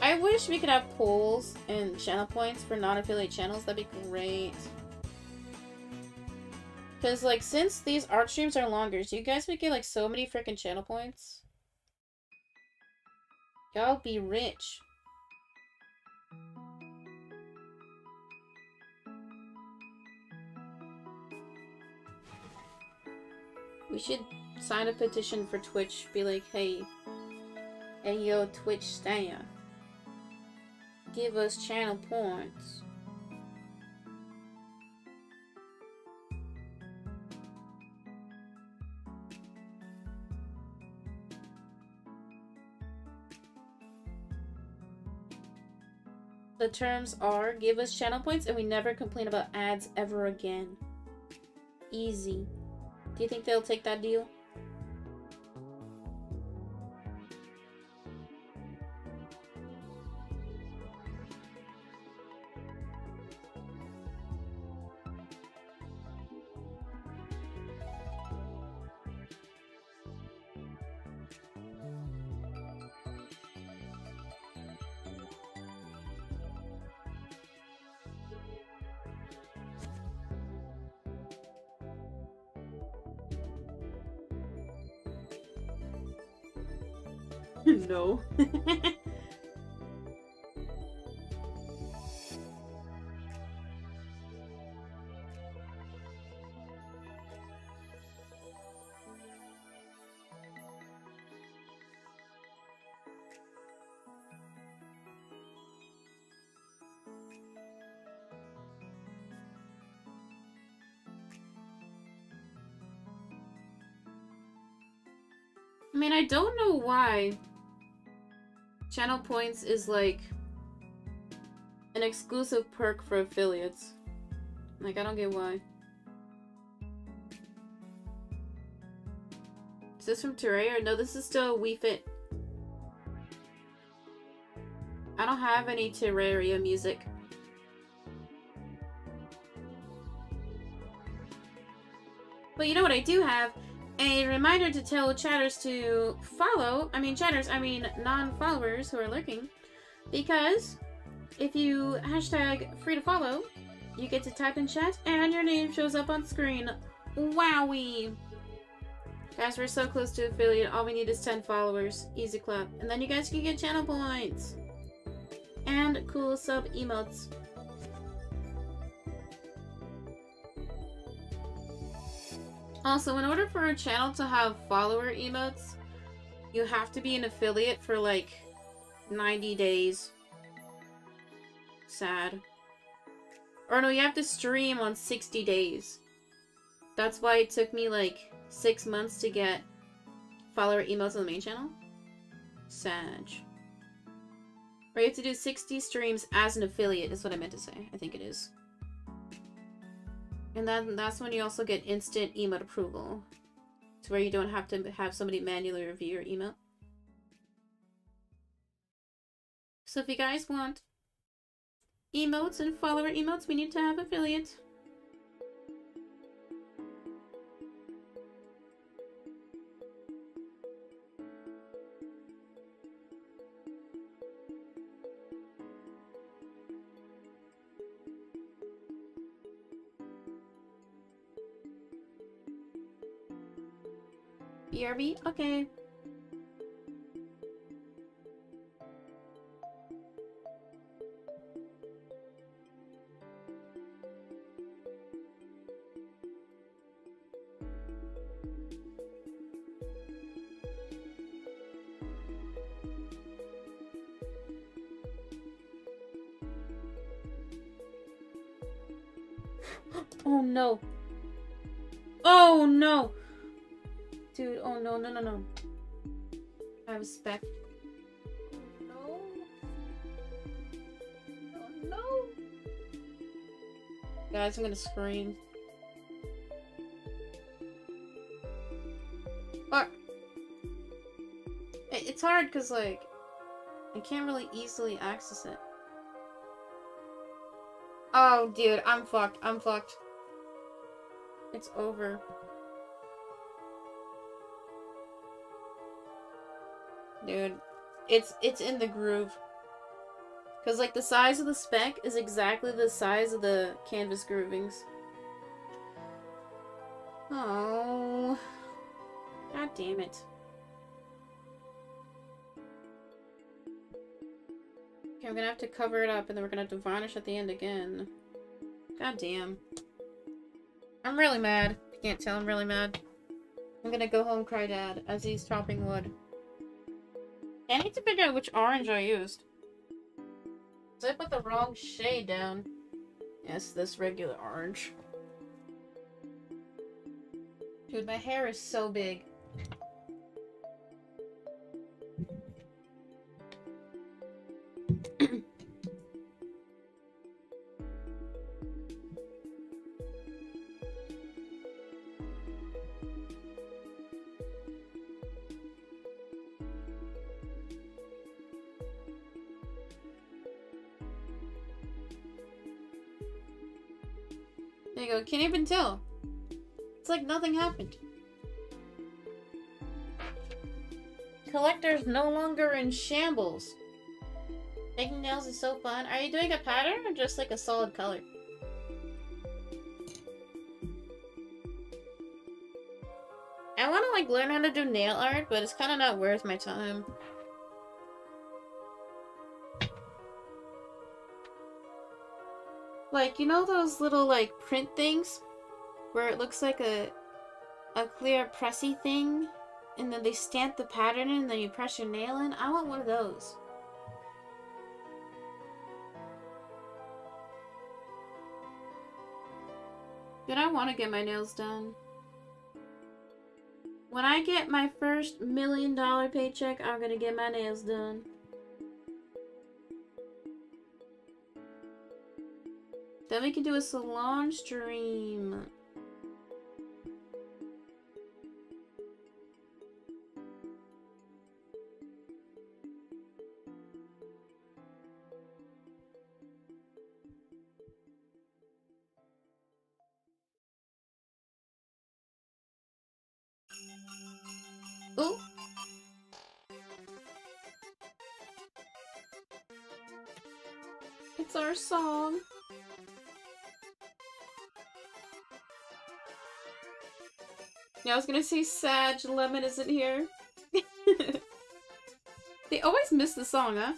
I wish we could have polls and channel points for non-affiliate channels. That'd be great. Because, like, since these art streams are longer, you guys would get, like, so many freaking channel points. Y'all be rich. We should sign a petition for Twitch. Be like, hey, hey yo, Twitch stand. Give us channel points. The terms are give us channel points and we never complain about ads ever again. Easy. Do you think they'll take that deal? I mean, I don't know why channel points is like an exclusive perk for affiliates. Like, I don't get why. Is this from Terraria? No, this is still Wii Fit. I don't have any Terraria music. But you know what I do have? A reminder to tell chatters to follow, I mean chatters, I mean non-followers who are lurking, because if you hashtag free to follow, you get to type in chat and your name shows up on screen. Wowie! Guys, we're so close to affiliate. All we need is 10 followers. Easy clap. And then you guys can get channel points. And cool sub emotes. Also, in order for a channel to have follower emotes, you have to be an affiliate for like 90 days. Sad. Or no, you have to stream on 60 days. That's why it took me like six months to get follower emotes on the main channel. Sag. Or you have to do 60 streams as an affiliate is what I meant to say. I think it is. And then that's when you also get instant emote approval. To where you don't have to have somebody manually review your email. So if you guys want emotes and follower emotes, we need to have affiliates. BRB? Okay. guys, I'm gonna scream. But it's hard because like I can't really easily access it. Oh, dude, I'm fucked. I'm fucked. It's over. Dude, it's it's in the groove. Cause like the size of the speck is exactly the size of the canvas groovings. Oh. God damn it. Okay, I'm gonna have to cover it up and then we're gonna have to varnish at the end again. God damn. I'm really mad. You can't tell I'm really mad. I'm gonna go home cry dad as he's chopping wood. I need to figure out which orange I used. So I put the wrong shade down. Yes, this regular orange. Dude, my hair is so big. Like nothing happened. Collector's no longer in shambles. Making nails is so fun. Are you doing a pattern or just like a solid color? I want to like learn how to do nail art, but it's kind of not worth my time. Like, you know those little like print things? Where it looks like a a clear pressy thing? And then they stamp the pattern in and then you press your nail in? I want one of those. Dude, I want to get my nails done. When I get my first million dollar paycheck, I'm gonna get my nails done. Then we can do a salon stream. Yeah, I was gonna say Sag Lemon isn't here. they always miss the song, huh?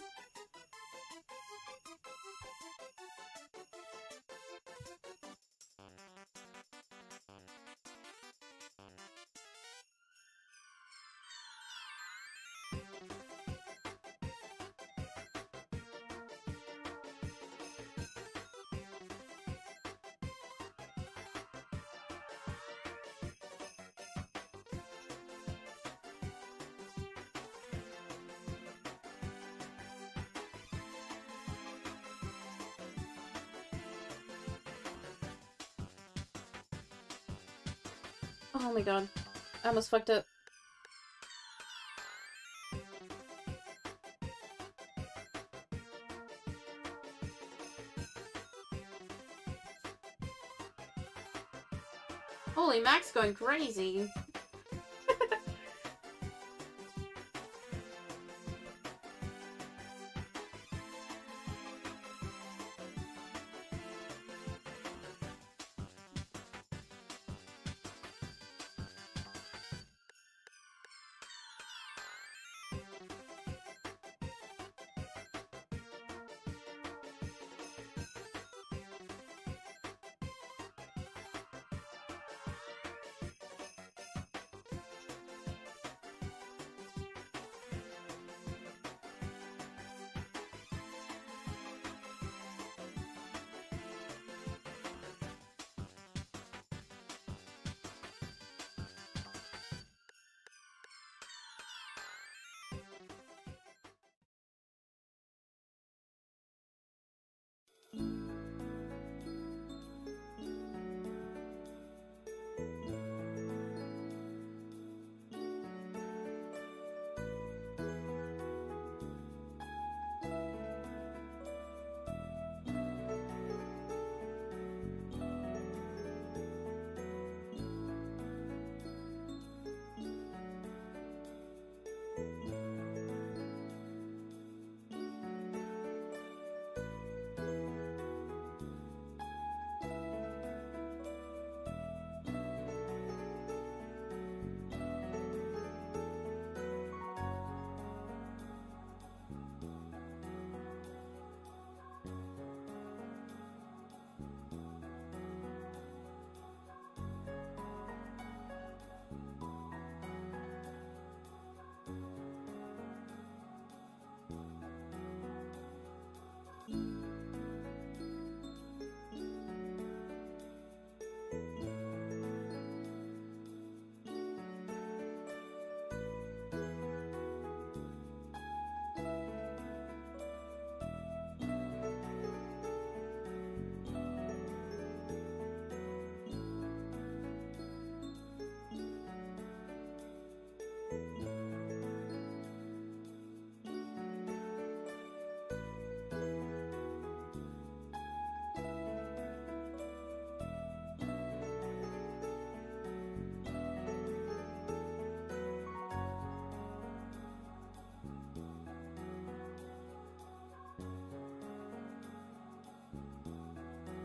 My god. I almost fucked up. Holy, Mac's going crazy.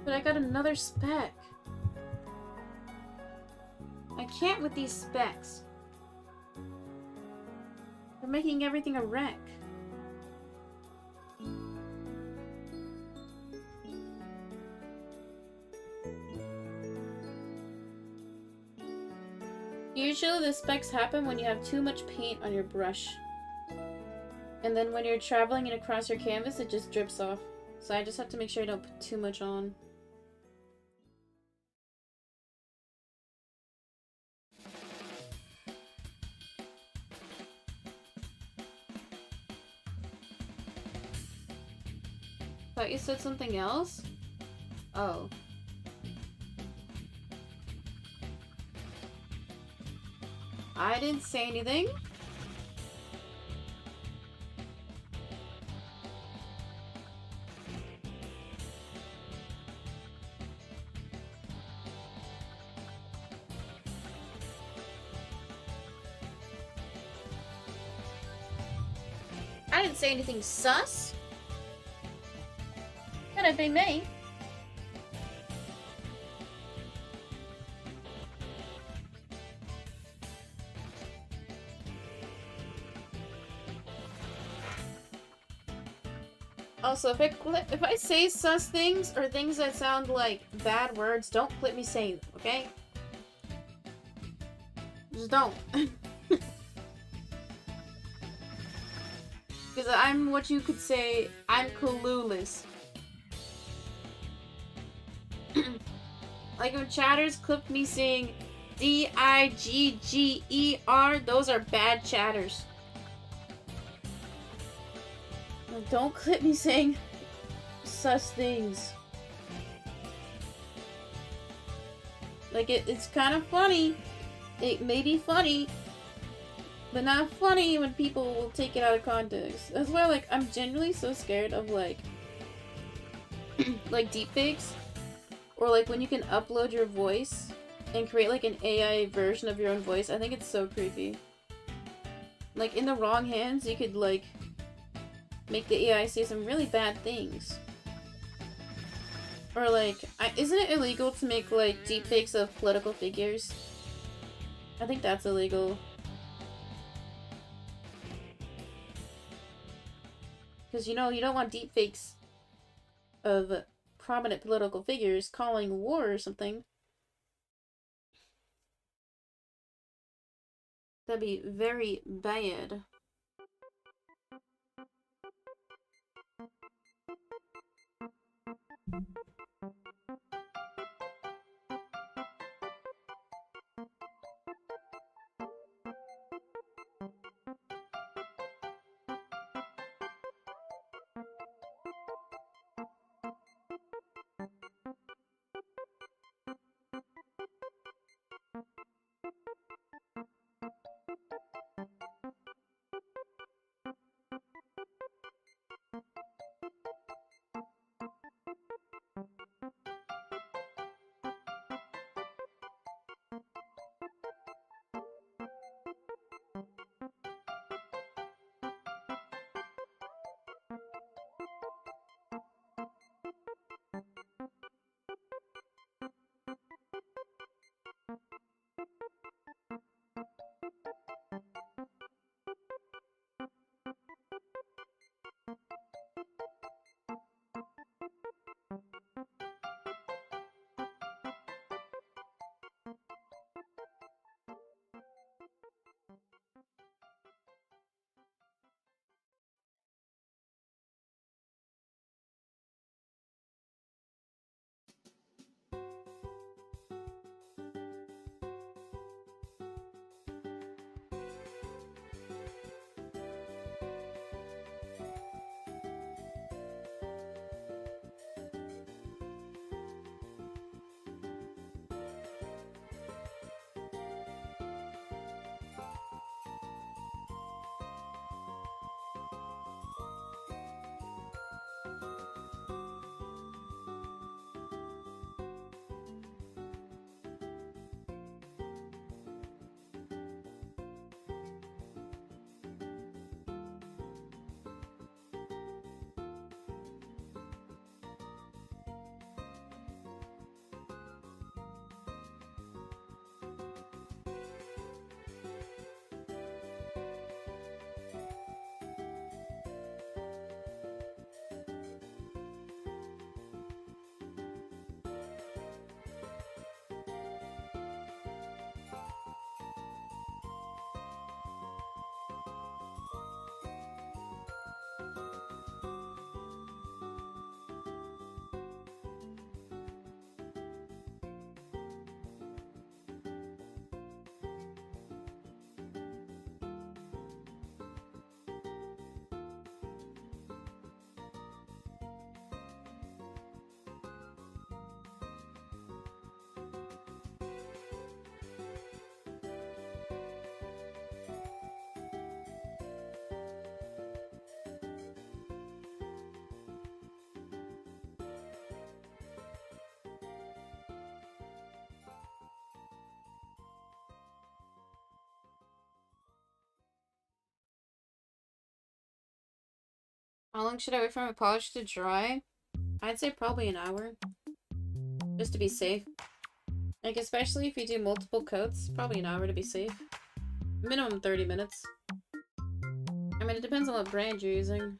But I got another spec. I can't with these specs. They're making everything a wreck. Usually the specks happen when you have too much paint on your brush. And then when you're traveling it across your canvas, it just drips off. So I just have to make sure I don't put too much on. Said something else? Oh. I didn't say anything. I didn't say anything sus. Have been me. Also, if I if I say sus things or things that sound like bad words, don't clip me saying them, okay? Just don't. Because I'm what you could say, I'm clueless. Like when chatters clip me saying D-I-G-G-E-R, those are bad chatters. Don't clip me saying sus things. Like, it, it's kind of funny. It may be funny, but not funny when people will take it out of context. That's why, like, I'm generally so scared of, like, like, deepfakes. Or, like, when you can upload your voice and create, like, an AI version of your own voice. I think it's so creepy. Like, in the wrong hands, you could, like, make the AI say some really bad things. Or like, I, isn't it illegal to make like deepfakes of political figures? I think that's illegal. Because you know, you don't want deepfakes of prominent political figures calling war or something. That'd be very bad. How long should I wait for my polish to dry? I'd say probably an hour. Just to be safe. Like, especially if you do multiple coats, probably an hour to be safe. Minimum 30 minutes. I mean, it depends on what brand you're using.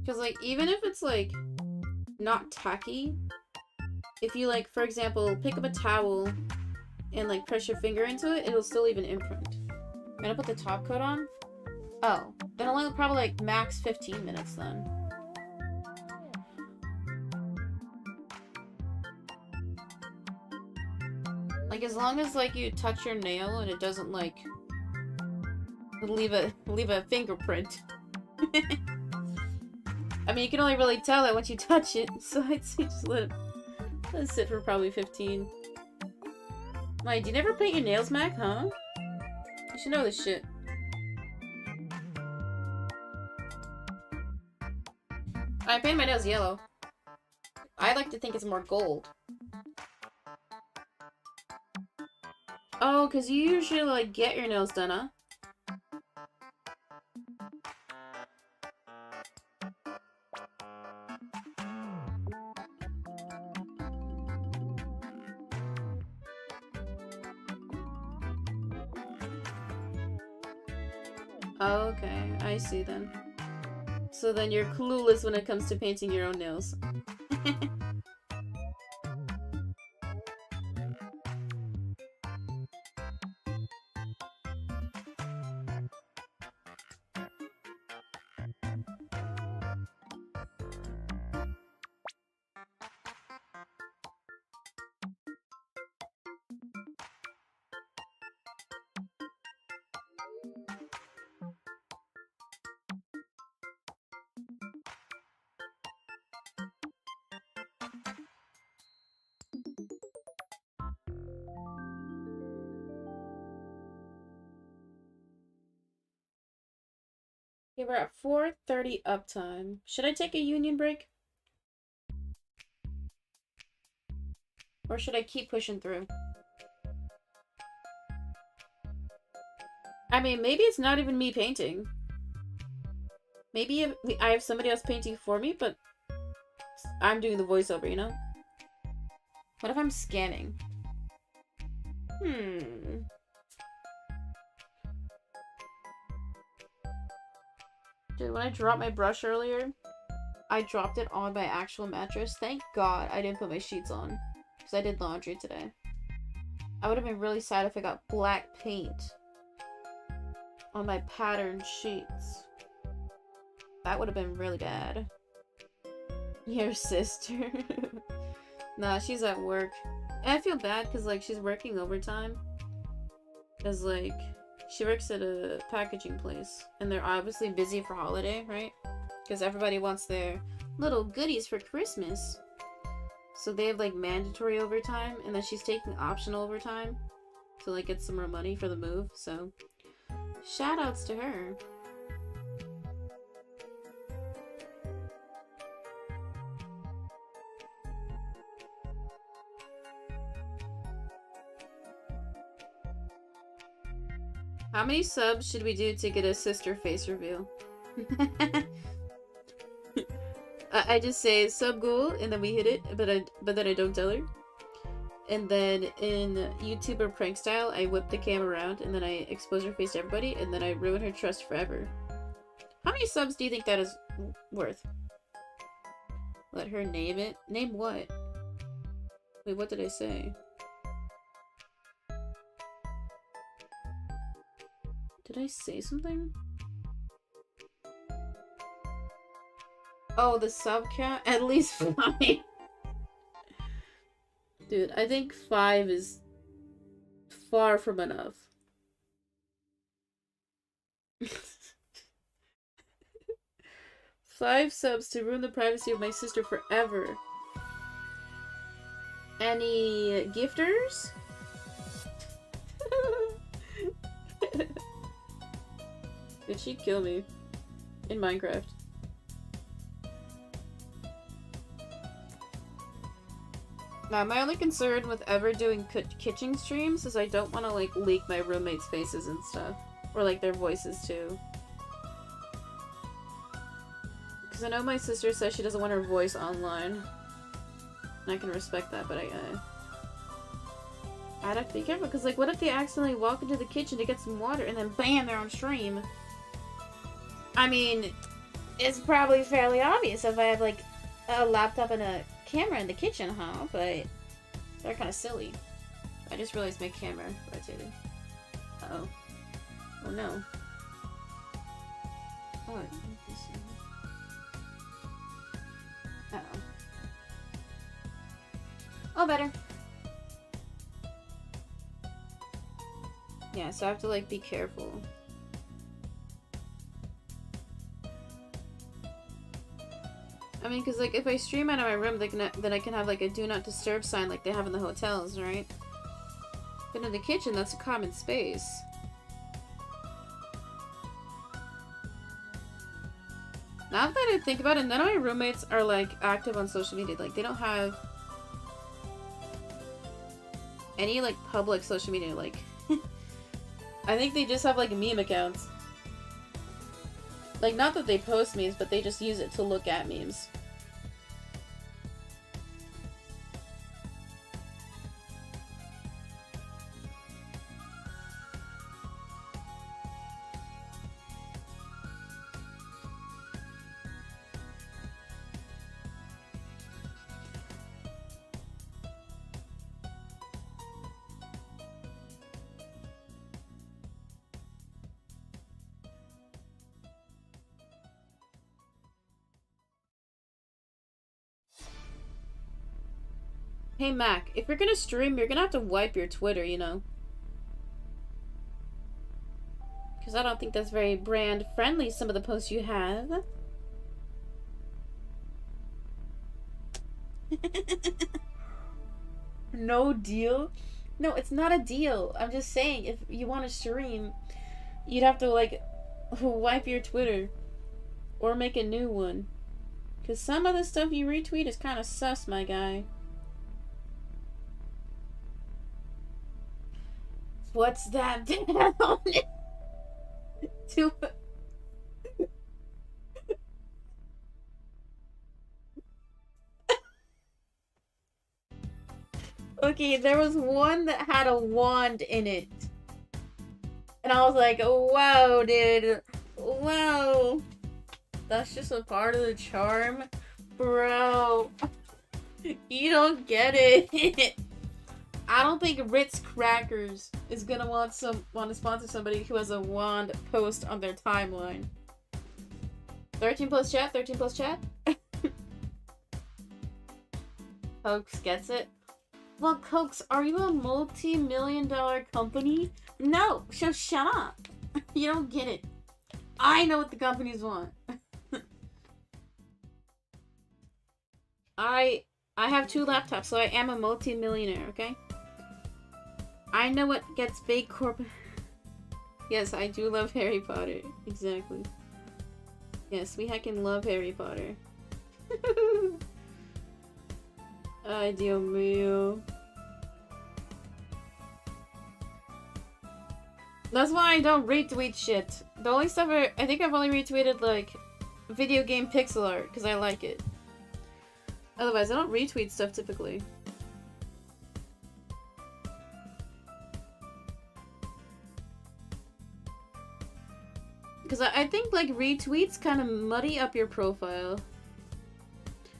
Because, like, even if it's, like, not tacky, if you, like, for example, pick up a towel and, like, press your finger into it, it'll still leave an imprint. Gonna put the top coat on. Oh, then only probably, like, max 15 minutes then. Like, as long as, like, you touch your nail and it doesn't, like, leave a, leave a fingerprint. I mean, you can only really tell that once you touch it, so I'd say just let it, let it sit for probably 15. Wait, do you never paint your nails, Mac, huh? You should know this shit. I painted my nails yellow. I like to think it's more gold. Oh, because you usually, like, get your nails done, huh? Then you're clueless when it comes to painting your own nails. 4.30 uptime. Should I take a union break? Or should I keep pushing through? I mean, maybe it's not even me painting. Maybe I have somebody else painting for me, but I'm doing the voiceover, you know? What if I'm scanning? Hmm. Dude, when I dropped my brush earlier, I dropped it on my actual mattress. Thank God I didn't put my sheets on. Because I did laundry today. I would have been really sad if I got black paint on my patterned sheets. That would have been really bad. Your sister. nah, she's at work. And I feel bad because, like, she's working overtime. Because, like, she works at a packaging place, and they're obviously busy for holiday, right? Because everybody wants their little goodies for Christmas. So they have like mandatory overtime, and then she's taking optional overtime to like get some more money for the move. So shout outs to her. How many subs should we do to get a sister face reveal? I, just say sub goal and then we hit it, but I but then I don't tell her. And then in YouTuber prank style, I whip the cam around and then I expose her face to everybody and then I ruin her trust forever. How many subs do you think that is worth? Let her name it? Name what? Wait, what did I say? Did I say something? Oh, the sub count? At least oh. five. Dude, I think five is far from enough. five subs to ruin the privacy of my sister forever. Any gifters? Did she kill me? In Minecraft. Now, my only concern with ever doing kitchen streams is I don't want to, like, leak my roommates' faces and stuff. Or like their voices too. Because I know my sister says she doesn't want her voice online. And I can respect that, but I, uh... I'd have to be careful, because, like, what if they accidentally walk into the kitchen to get some water, and then BAM, they're on stream? I mean, it's probably fairly obvious if I have, like, a laptop and a camera in the kitchen, huh? But they're kind of silly. I just realized my camera rotated. Uh oh Oh no. What? Uh oh Oh, better. Yeah, so I have to, like, be careful. I mean, because, like, if I stream out of my room, then I can have, like, a do not disturb sign like they have in the hotels, right? But in the kitchen, that's a common space. Now that I think about it, none of my roommates are, like, active on social media. Like, they don't have any, like, public social media. Like, I think they just have, like, meme accounts. Like, not that they post memes, but they just use it to look at memes. Hey Mac, if you're gonna stream, you're gonna have to wipe your Twitter, you know? Because I don't think that's very brand friendly, some of the posts you have. no deal? No, it's not a deal. I'm just saying, if you want to stream, you'd have to, like, wipe your Twitter. Or make a new one. Because some of the stuff you retweet is kind of sus, my guy. What's that down? Okay, there was one that had a wand in it. And I was like, whoa, dude. Whoa. That's just a part of the charm? Bro. You don't get it. I don't think Ritz Crackers is gonna want some want to sponsor somebody who has a wand post on their timeline. 13 plus chat, 13 plus chat. Cokes gets it. Well, Cokes, are you a multi-million dollar company? No, so shut up. you don't get it. I know what the companies want. I I have two laptops, so I am a multi-millionaire, okay? I know what gets big corp- Yes, I do love Harry Potter. Exactly. Yes, we heckin' love Harry Potter. Ay, Dios mío. That's why I don't retweet shit. The only stuff I, I think I've only retweeted, like, video game pixel art, because I like it. Otherwise, I don't retweet stuff typically. Because I, I think, like, retweets kind of muddy up your profile.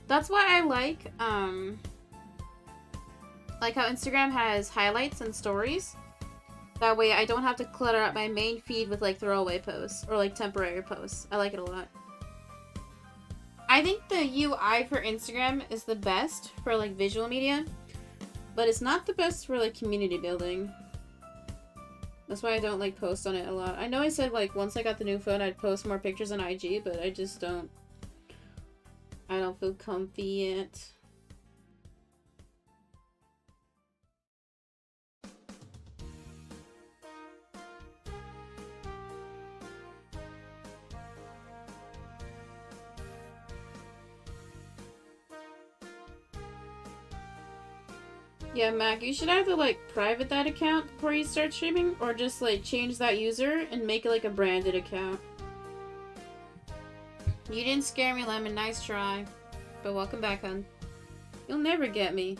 That's why I like, um... Like how Instagram has highlights and stories. That way I don't have to clutter up my main feed with, like, throwaway posts. Or, like, temporary posts. I like it a lot. I think the UI for Instagram is the best for, like, visual media. But it's not the best for, like, community building. That's why I don't like post on it a lot. I know I said like once I got the new phone I'd post more pictures on IG, but I just don't I don't feel comfy yet. Yeah, Mac, you should either like private that account before you start streaming, or just like change that user and make it like a branded account. You didn't scare me, Lemon. Nice try. But welcome back, hun. You'll never get me.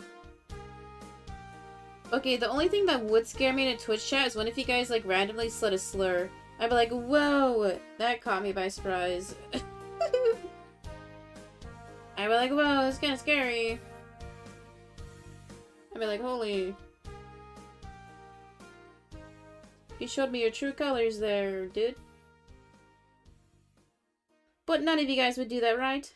Okay, the only thing that would scare me in a Twitch chat is when if you guys like randomly slid a slur. I'd be like, whoa, that caught me by surprise. I'd be like, whoa, it's kind of scary. I'd be like, holy. You showed me your true colors there, dude. But none of you guys would do that, right?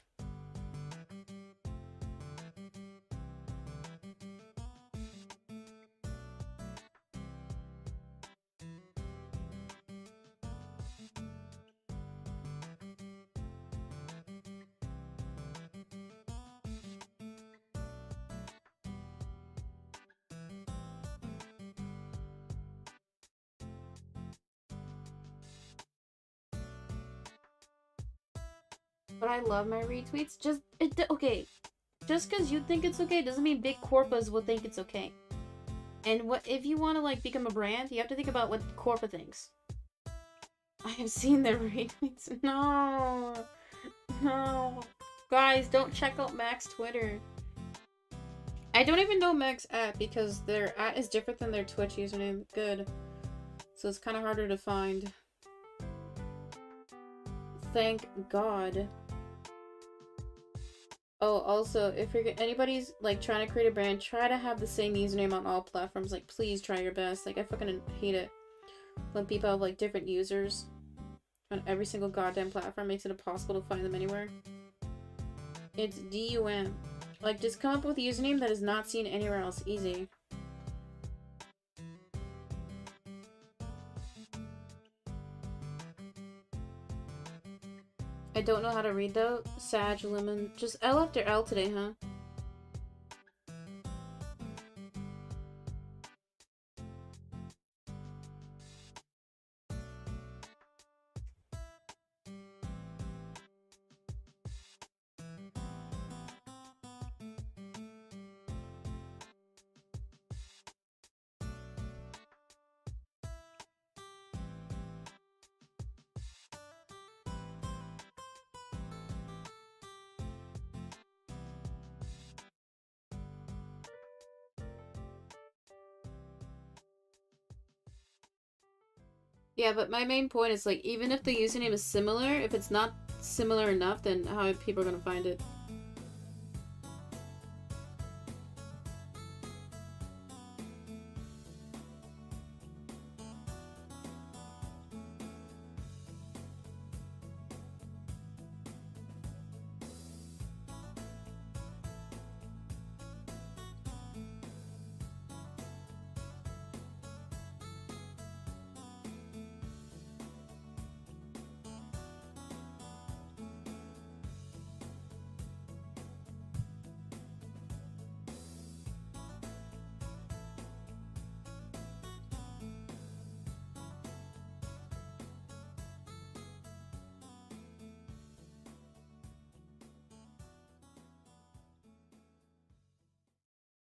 I love my retweets. Just it okay. Just because you think it's okay doesn't mean big corpa will think it's okay. And what if you want to like become a brand, you have to think about what corpa thinks. I have seen their retweets. No, no, guys, don't check out Mac's Twitter. I don't even know Mac's at because their at is different than their Twitch username. Good. So it's kind of harder to find. Thank God. Oh, also, if you're anybody's like trying to create a brand, try to have the same username on all platforms. Like, please try your best. Like, I fucking hate it when people have like different users on every single goddamn platform. Makes it impossible to find them anywhere. It's D-U-M. Like, just come up with a username that is not seen anywhere else. Easy. I don't know how to read though. Sag, lemon. Just L after L today, huh? Yeah, but my main point is like, even if the username is similar, if it's not similar enough, then how people are people gonna find it?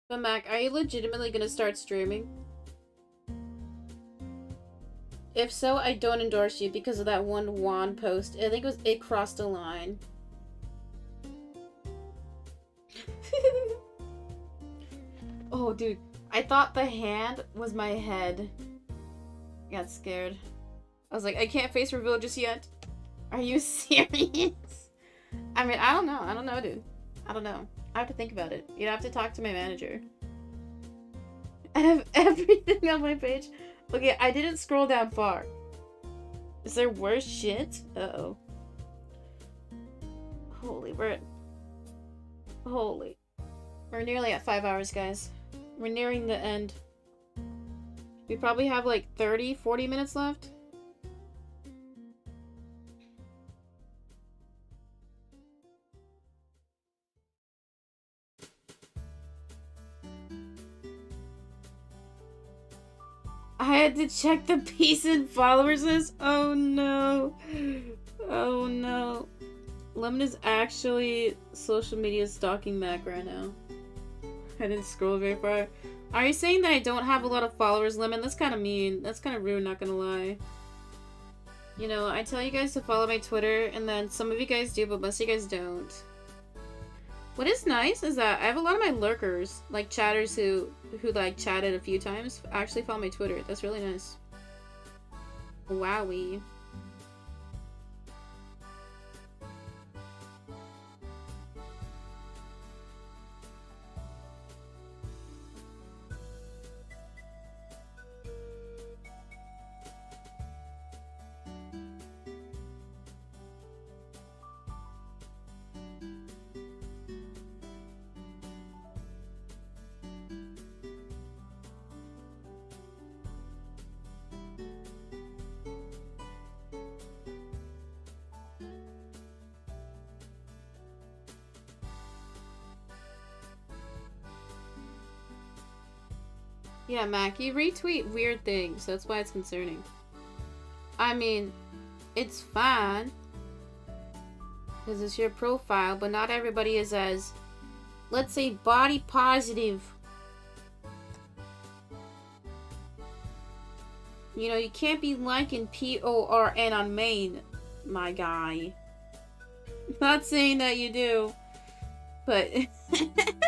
But Mac, are you legitimately gonna start streaming? If so, I don't endorse you because of that one wand post. I think it was it crossed a line. oh, dude. I thought the hand was my head. I got scared. I was like, I can't face reveal just yet. Are you serious? I mean, I don't know. I don't know, dude. I don't know. I have to think about it. You'd have to talk to my manager. I have everything on my page. Okay, I didn't scroll down far. Is there worse shit? Uh-oh. Holy, we're... Holy. We're nearly at five hours, guys. We're nearing the end. We probably have like 30, 40 minutes left. Had to check the peacein followers list. Oh no. Oh no. Lemon is actually social media stalking Mac right now. I didn't scroll very far. Are you saying that I don't have a lot of followers, Lemon? That's kind of mean. That's kind of rude, not gonna lie. You know, I tell you guys to follow my Twitter, and then some of you guys do, but most of you guys don't. What is nice is that I have a lot of my lurkers, like chatters who, who like chatted a few times, actually follow my Twitter. That's really nice. Wowie. Yeah, Mac, you retweet weird things. That's why it's concerning. I mean, it's fine. Because it's your profile, but not everybody is as, let's say, body positive. You know, you can't be liking P-O-R-N on main, my guy. Not saying that you do, but...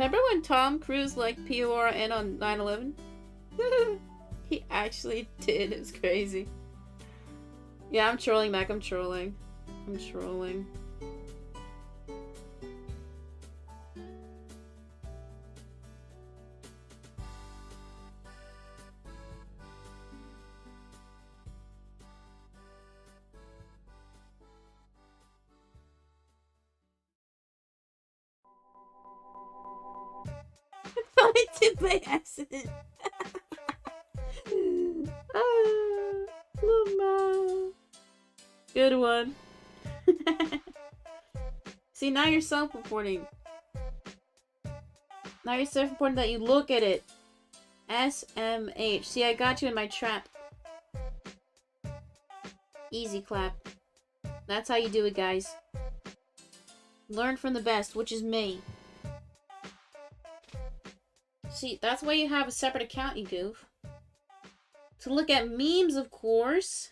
Remember when Tom Cruise liked P-O-R-N on 9-11? he actually did. It's crazy. Yeah, I'm trolling, Mac. I'm trolling. I'm trolling. See, now you're self-reporting. Now you're self-reporting that you look at it. SMH. See, I got you in my trap. Easy clap. That's how you do it, guys. Learn from the best, which is me. See, that's why you have a separate account, you goof. To look at memes, of course.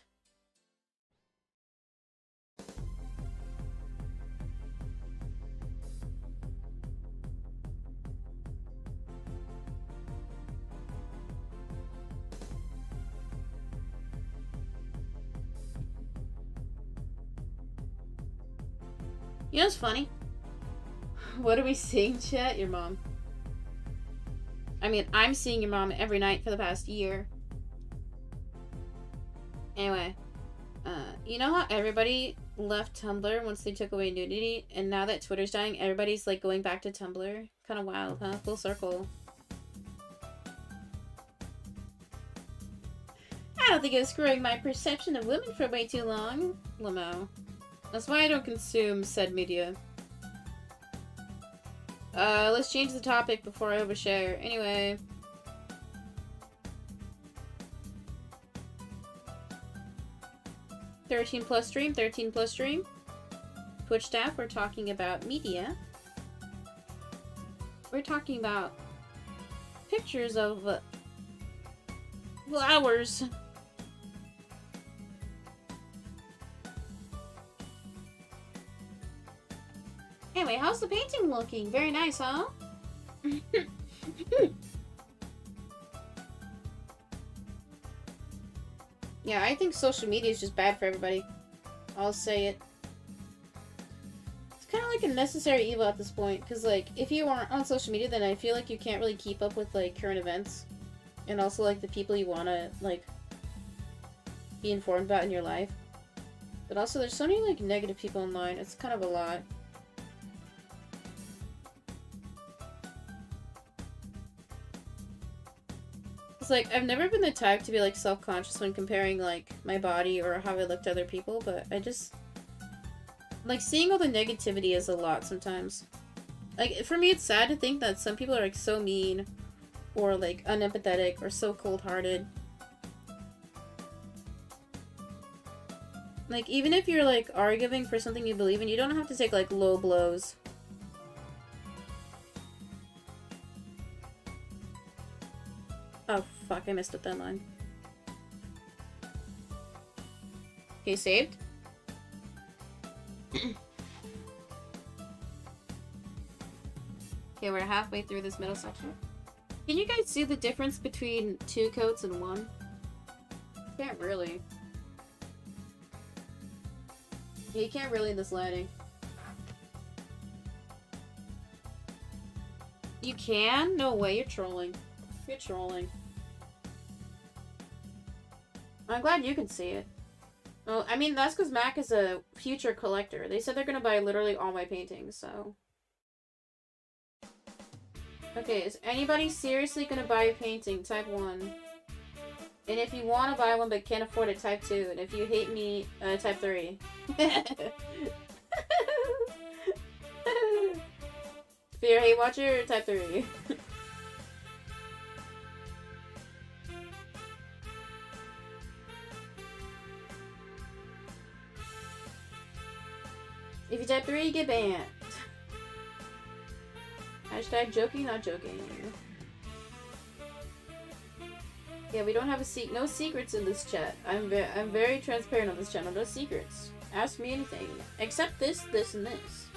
You know what's funny? What are we seeing, chat? Your mom. I mean, I'm seeing your mom every night for the past year. Anyway, uh, you know how everybody left Tumblr once they took away nudity, and now that Twitter's dying, everybody's like going back to Tumblr? Kind of wild, huh? Full circle. I don't think it was screwing my perception of women for way too long. Lamo. That's why I don't consume said media. Uh, let's change the topic before I overshare. Anyway. Thirteen plus stream, thirteen plus stream. Twitch staff, we're talking about media. We're talking about pictures of flowers. Anyway, how's the painting looking? Very nice, huh? yeah, I think social media is just bad for everybody. I'll say it. It's kind of like a necessary evil at this point, because, like, if you aren't on social media, then I feel like you can't really keep up with, like, current events. And also, like, the people you want to, like, be informed about in your life. But also, there's so many, like, negative people online. It's kind of a lot. it's like I've never been the type to be like self-conscious when comparing like my body or how I look to other people, but I just like seeing all the negativity is a lot sometimes. Like for me, it's sad to think that some people are like so mean, or like unempathetic, or so cold-hearted. Like even if you're like arguing for something you believe in, you don't have to take like low blows. Oh, I missed up that line. Okay, saved. okay, we're halfway through this middle section. Can you guys see the difference between two coats and one? Can't really. Yeah, you can't really in this lighting. You can? No way, you're trolling. You're trolling. I'm glad you can see it. Well, I mean, that's because Mac is a future collector. They said they're gonna buy literally all my paintings, so... Okay, is anybody seriously gonna buy a painting? Type 1. And if you want to buy one but can't afford it, type 2. And if you hate me, uh, type 3. Fear hate watcher, type 3. if you type 3, you get banned. Hashtag joking, not joking. Yeah, we don't have a se no secrets in this chat. I'm ve I'm very transparent on this channel. No secrets. Ask me anything. Except this, this, and this.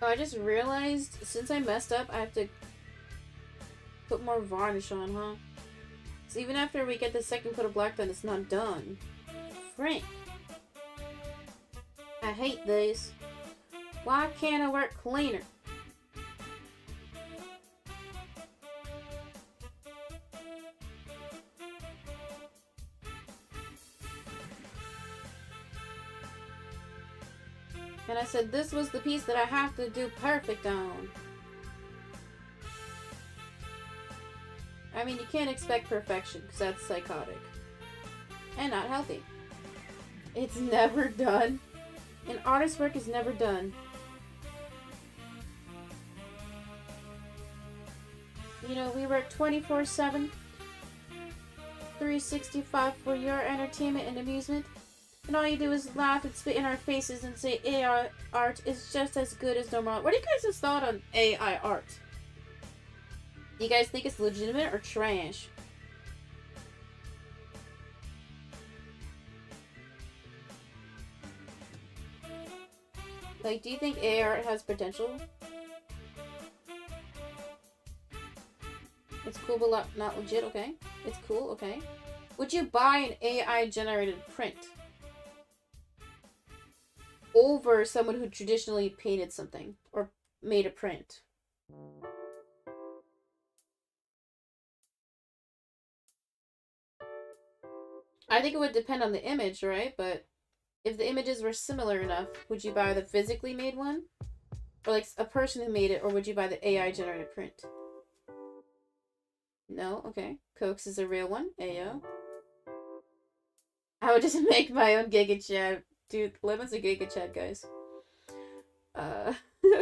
Oh, I just realized since I messed up, I have to put more varnish on, huh? So even after we get the second coat of black, then it's not done. Frank. I hate these. Why can't I work cleaner? And I said this was the piece that I have to do perfect on. I mean, you can't expect perfection, because that's psychotic. And not healthy. It's never done. An artist's work is never done. You know, we work 24-7, 365 for your entertainment and amusement. And all you do is laugh and spit in our faces and say AI art is just as good as normal. What do you guys' thought on AI art? Do You guys think it's legitimate or trash? Like, do you think AI art has potential? It's cool but not legit, okay. It's cool, okay. Would you buy an AI-generated print? Over someone who traditionally painted something or made a print? I think it would depend on the image, right? But if the images were similar enough, would you buy the physically made one? Or like a person who made it, or would you buy the AI generated print? No? Okay. Cokes is a real one. Ayo. I would just make my own Gigachad. Dude, Lemon's a Gigachad, guys. Uh...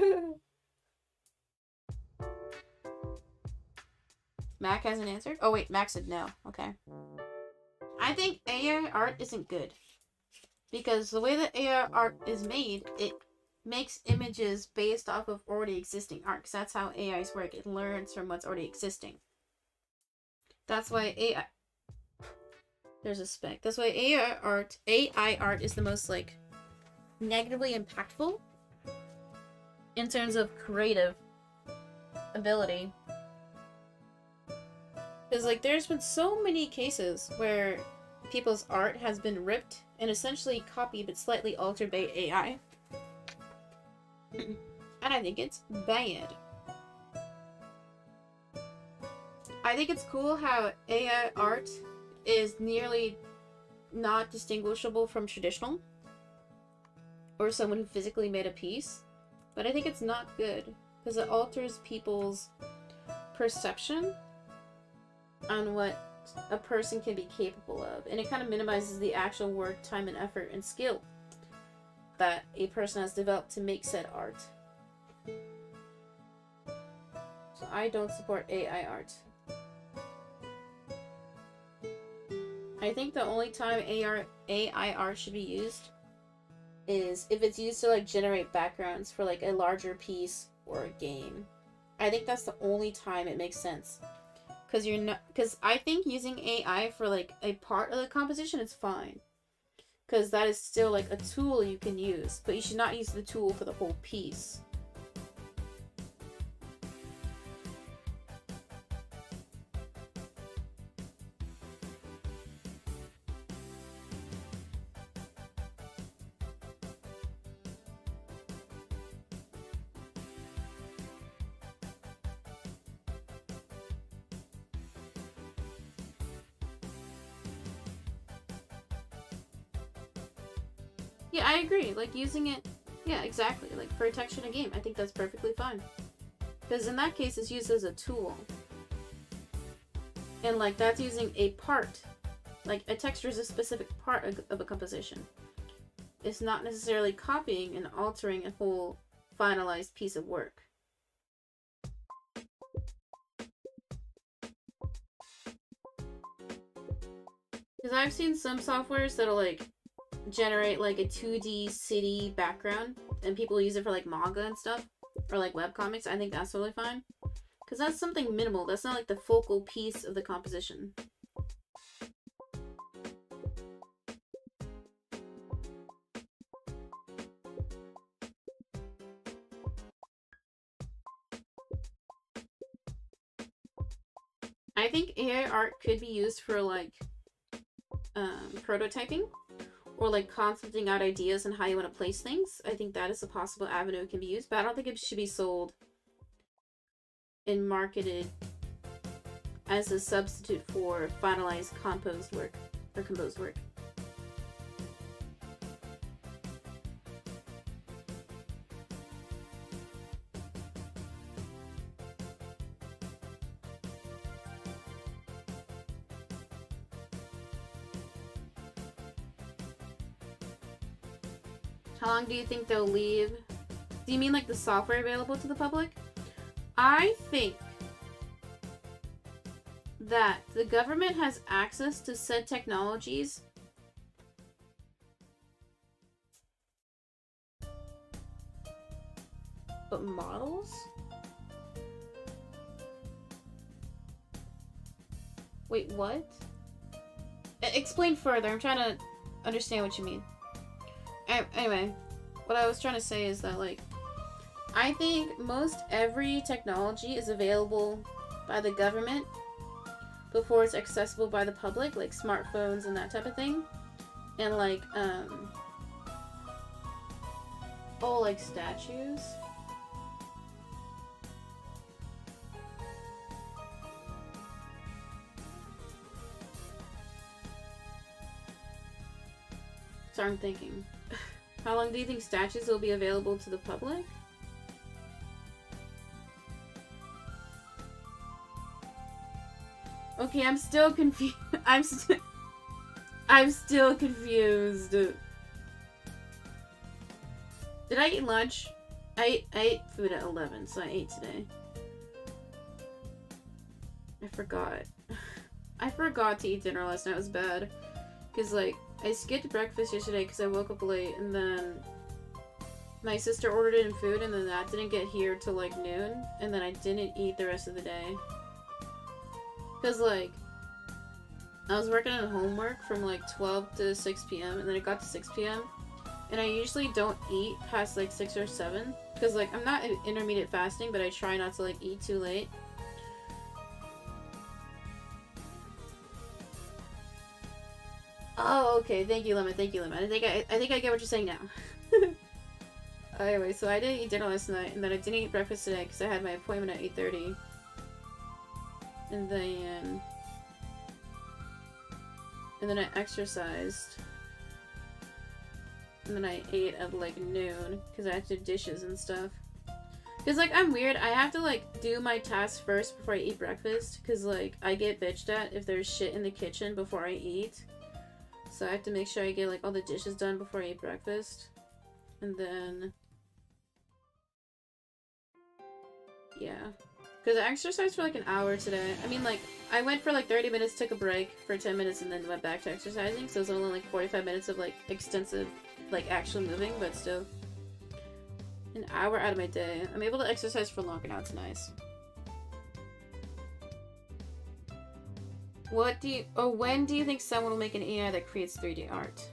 Mac hasn't answered? Oh wait, Mac said no. Okay. I think AI art isn't good. Because the way that AI art is made, it makes images based off of already existing art. Because that's how AIs work. It learns from what's already existing. That's why AI... There's a spec. That's why AI art, AI art is the most, like, negatively impactful in terms of creative ability. Because, like, there's been so many cases where people's art has been ripped and essentially copied but slightly altered by AI. and I think it's bad. I think it's cool how AI art is nearly not distinguishable from traditional or someone who physically made a piece. But I think it's not good because it alters people's perception on what a person can be capable of. And it kind of minimizes the actual work, time, and effort and skill that a person has developed to make said art. So I don't support AI art. I think the only time AR AIR should be used is if it's used to like generate backgrounds for like a larger piece or a game. I think that's the only time it makes sense. Cause you're not because I think using AI for like a part of the composition is fine. Cause that is still like a tool you can use, but you should not use the tool for the whole piece. Using it, yeah, exactly. Like for a texture in a game, I think that's perfectly fine. Because in that case, it's used as a tool. And like that's using a part. Like a texture is a specific part of, of a composition. It's not necessarily copying and altering a whole finalized piece of work. Because I've seen some softwares that'll like generate like a 2D city background and people use it for like manga and stuff or like web comics, I think that's totally fine. Because that's something minimal. That's not like the focal piece of the composition. I think AI art could be used for like um, prototyping or like concepting out ideas and how you want to place things. I think that is a possible avenue it can be used, but I don't think it should be sold and marketed as a substitute for finalized composed work or composed work. Do you think they'll leave? Do you mean like the software available to the public? I think that the government has access to said technologies but models? Wait, what? Explain further. I'm trying to understand what you mean. Anyway, what I was trying to say is that, like, I think most every technology is available by the government before it's accessible by the public, like smartphones and that type of thing. And, like, um, oh, like statues. So I'm thinking. How long do you think statues will be available to the public? Okay, I'm still confused. I'm still... I'm still confused. Did I eat lunch? I I ate food at 11, so I ate today. I forgot. I forgot to eat dinner last night. It was bad. Because, like, I skipped breakfast yesterday because I woke up late, and then my sister ordered in food, and then that didn't get here till like noon, and then I didn't eat the rest of the day. Because, like, I was working on homework from like 12 to 6 p.m., and then it got to 6 p.m., and I usually don't eat past like 6 or 7, because, like, I'm not intermediate fasting, but I try not to, like, eat too late. Oh, okay. Thank you, Lemon. Thank you, Lemon. I think I, I think I get what you're saying now. Oh, anyway, so I didn't eat dinner last night, and then I didn't eat breakfast today because I had my appointment at 8.30. And then... And then I exercised. And then I ate at, like, noon because I had to do dishes and stuff. Because, like, I'm weird. I have to, like, do my tasks first before I eat breakfast. Because, like, I get bitched at if there's shit in the kitchen before I eat. So I have to make sure I get like all the dishes done before I eat breakfast. And then... Yeah. Because I exercised for like an hour today. I mean, like, I went for like 30 minutes, took a break for 10 minutes, and then went back to exercising. So it was only like 45 minutes of like extensive, like actual moving, but still. An hour out of my day. I'm able to exercise for longer now, it's nice. What do you, or when do you think someone will make an AI that creates 3D art?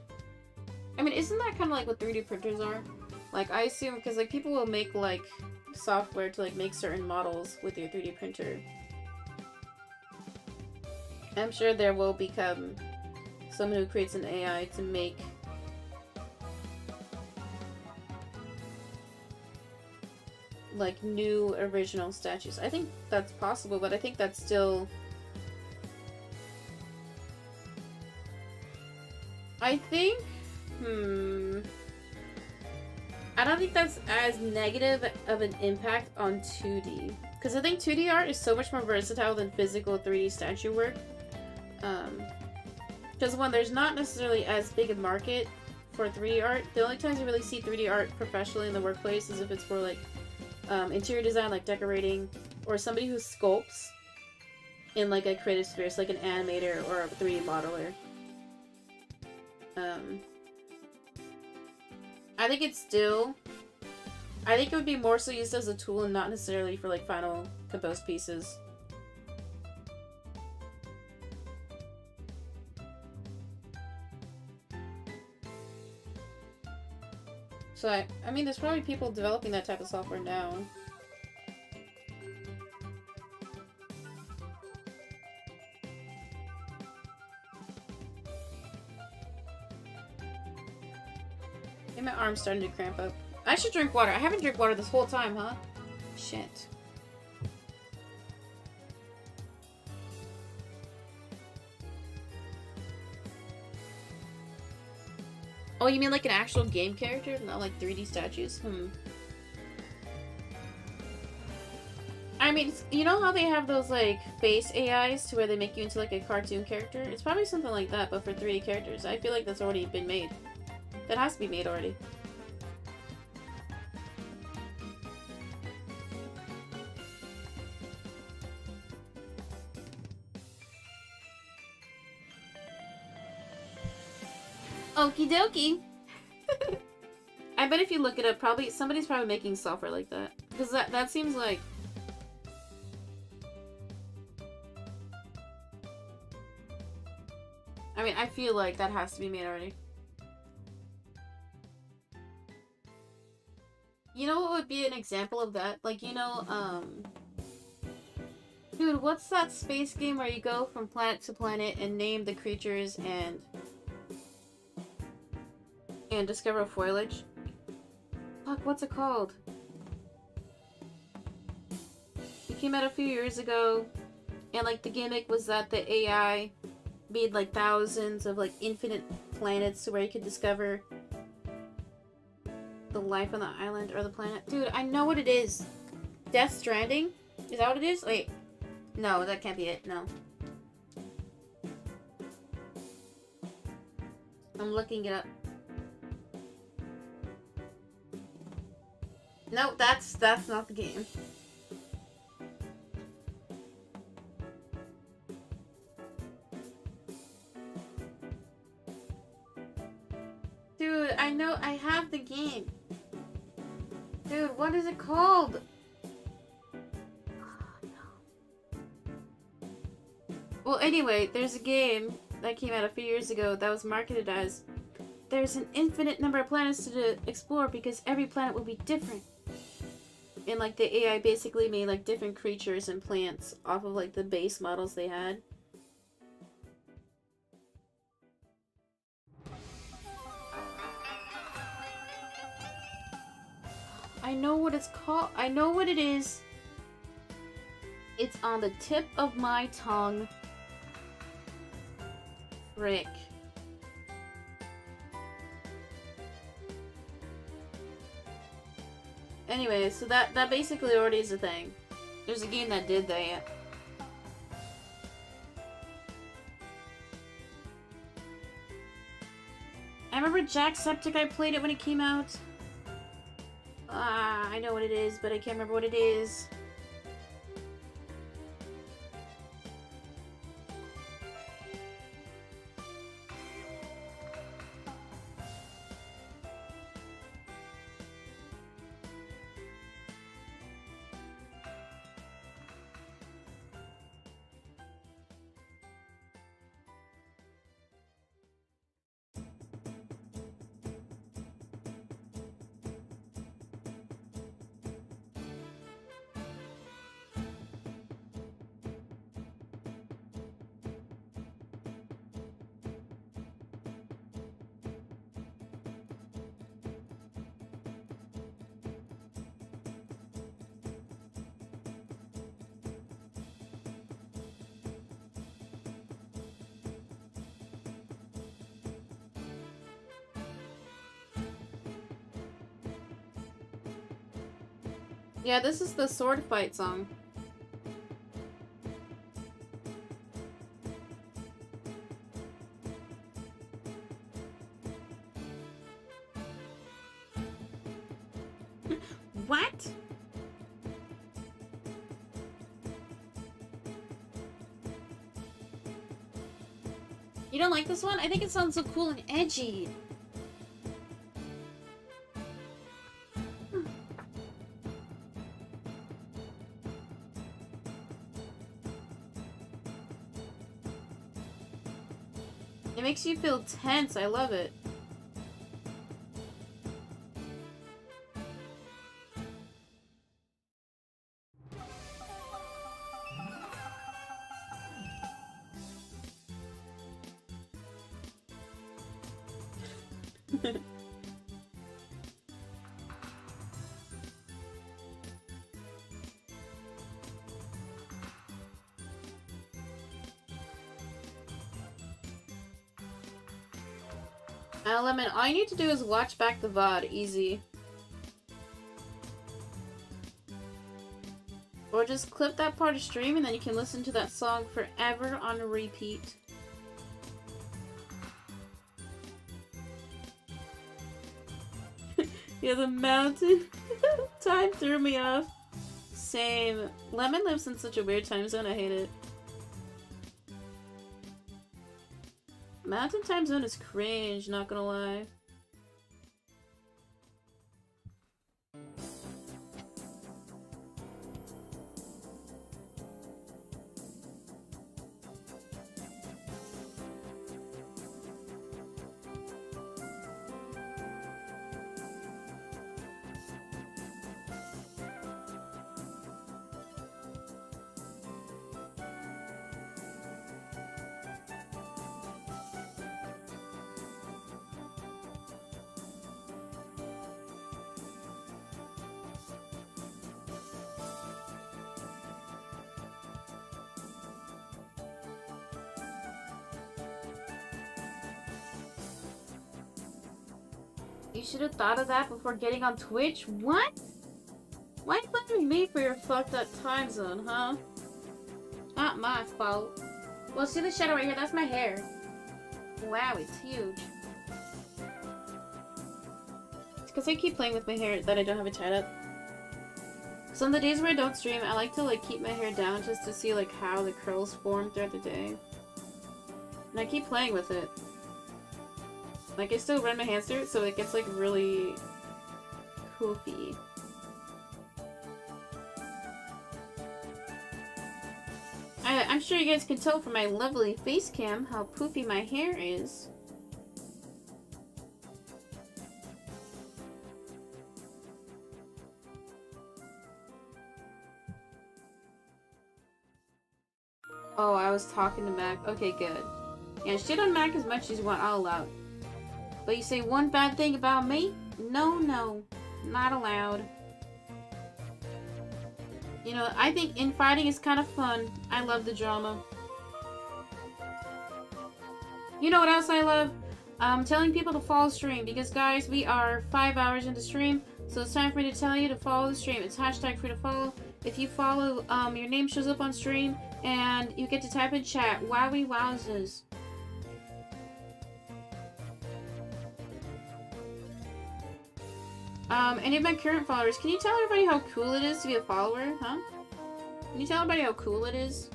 I mean, isn't that kind of like what 3D printers are? Like, I assume, because like people will make like software to like make certain models with your 3D printer. I'm sure there will become someone who creates an AI to make like new original statues. I think that's possible, but I think that's still I think hmm I don't think that's as negative of an impact on 2D. Because I think 2D art is so much more versatile than physical 3D statue work. Because um, one, there's not necessarily as big a market for 3D art. The only times you really see 3D art professionally in the workplace is if it's for like um, interior design, like decorating, or somebody who sculpts in like a creative space, like an animator or a 3D modeler. Um, I think it's still... I think it would be more so used as a tool and not necessarily for, like, final composed pieces. So, I, I mean, there's probably people developing that type of software now. My arm's starting to cramp up. I should drink water. I haven't drank water this whole time, huh? Shit. Oh, you mean like an actual game character, not like 3D statues? Hmm. I mean, you know how they have those, like, face AIs to where they make you into, like, a cartoon character? It's probably something like that, but for 3D characters. I feel like that's already been made. That has to be made already. Okie dokie. I bet if you look it up, probably somebody's probably making software like that. Because that, that seems like... I mean, I feel like that has to be made already. You know what would be an example of that? Like, you know, um... Dude, what's that space game where you go from planet to planet and name the creatures and... And discover foliage? Fuck, what's it called? It came out a few years ago, and like the gimmick was that the AI made like thousands of like infinite planets where you could discover the life on the island or the planet. Dude, I know what it is. Death Stranding? Is that what it is? Wait. No, that can't be it. No. I'm looking it up. No, that's that's not the game. Dude, I know I have the game. Dude, what is it called? Well, anyway, there's a game that came out a few years ago that was marketed as there's an infinite number of planets to explore because every planet will be different. And like the AI basically made like different creatures and plants off of like the base models they had. I know what it's called. I know what it is. It's on the tip of my tongue. Frick. Anyway, so that, that basically already is a thing. There's a game that did that. I remember Jacksepticeye played it when it came out. Ah, I know what it is, but I can't remember what it is. Yeah, this is the sword fight song. what? You don't like this one? I think it sounds so cool and edgy. Makes you feel tense. I love it. All you need to do is watch back the VOD. Easy. Or just clip that part of stream and then you can listen to that song forever on repeat. yeah, the mountain time threw me off. Same. Lemon lives in such a weird time zone, I hate it. Mountain Time Zone is cringe, not gonna lie. Thought of that before getting on Twitch? What? Why blaming me for your fucked up time zone, huh? Not my fault. Well, see the shadow right here? That's my hair. Wow, it's huge. It's because I keep playing with my hair that I don't have it tied up. So on the days where I don't stream, I like to like keep my hair down just to see like how the curls form throughout the day. And I keep playing with it. Like, I still run my hands through it, so it gets, like, really poofy. I, I'm sure you guys can tell from my lovely face cam how poofy my hair is. Oh, I was talking to Mac. Okay, good. Yeah, shit on Mac as much as you want, I'll allow. But you say one bad thing about me? No, no. Not allowed. You know, I think infighting is kind of fun. I love the drama. You know what else I love? Um, telling people to follow stream. Because, guys, we are five hours into the stream. So it's time for me to tell you to follow the stream. It's hashtag free to follow. If you follow, um, your name shows up on stream. And you get to type in chat. Wowie wowzers. Um, any of my current followers, can you tell everybody how cool it is to be a follower, huh? Can you tell everybody how cool it is?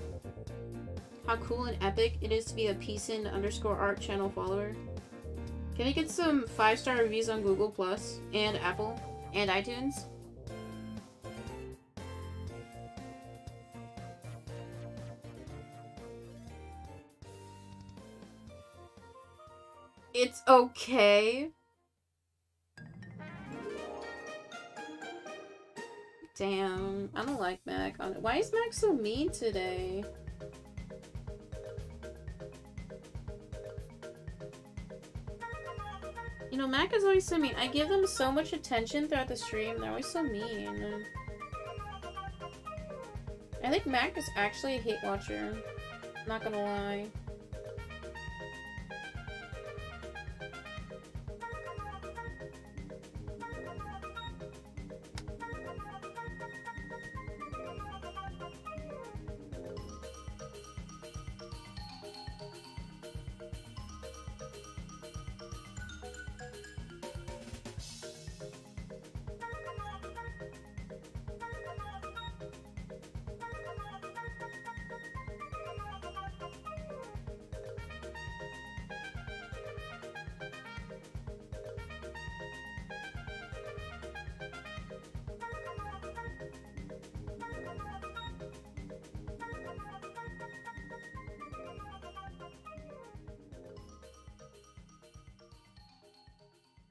How cool and epic it is to be a Peacein underscore art channel follower? Can I get some five-star reviews on Google Plus and Apple and iTunes? It's okay. Damn, I don't like Mac. Why is Mac so mean today? You know, Mac is always so mean. I give them so much attention throughout the stream. They're always so mean. I think Mac is actually a hate watcher. Not gonna lie.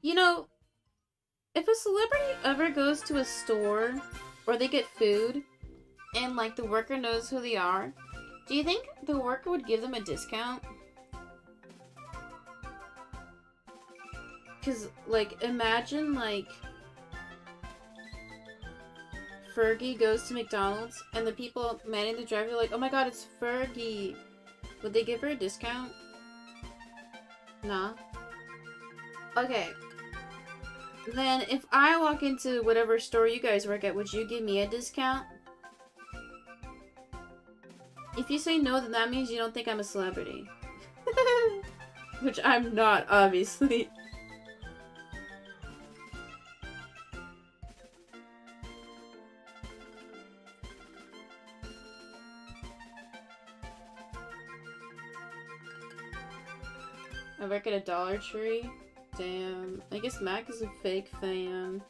You know, if a celebrity ever goes to a store or they get food and like the worker knows who they are, do you think the worker would give them a discount? Cause like imagine like Fergie goes to McDonald's and the people manning the drive are like, oh my god, it's Fergie. Would they give her a discount? Nah. Okay. Then if I walk into whatever store you guys work at, would you give me a discount? If you say no, then that means you don't think I'm a celebrity. Which I'm not, obviously. I work at a Dollar Tree. Damn. I guess Mac is a fake fan.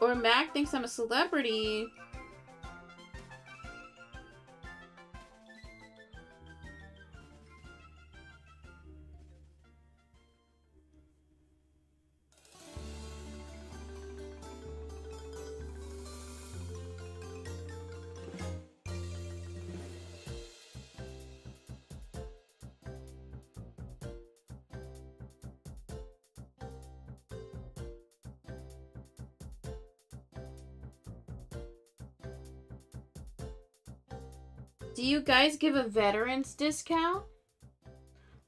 Or Mac thinks I'm a celebrity. Guys give a veterans discount?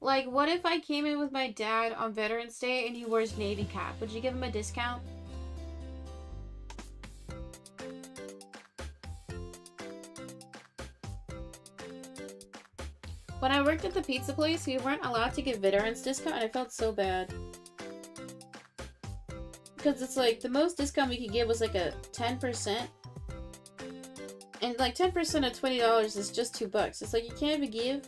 Like, what if I came in with my dad on Veterans Day and he wears Navy cap? Would you give him a discount? When I worked at the pizza place, we weren't allowed to give veterans discount and I felt so bad. Because it's like, the most discount we could give was like a 10%. And like 10% of $20 is just 2 bucks. It's like you can't even give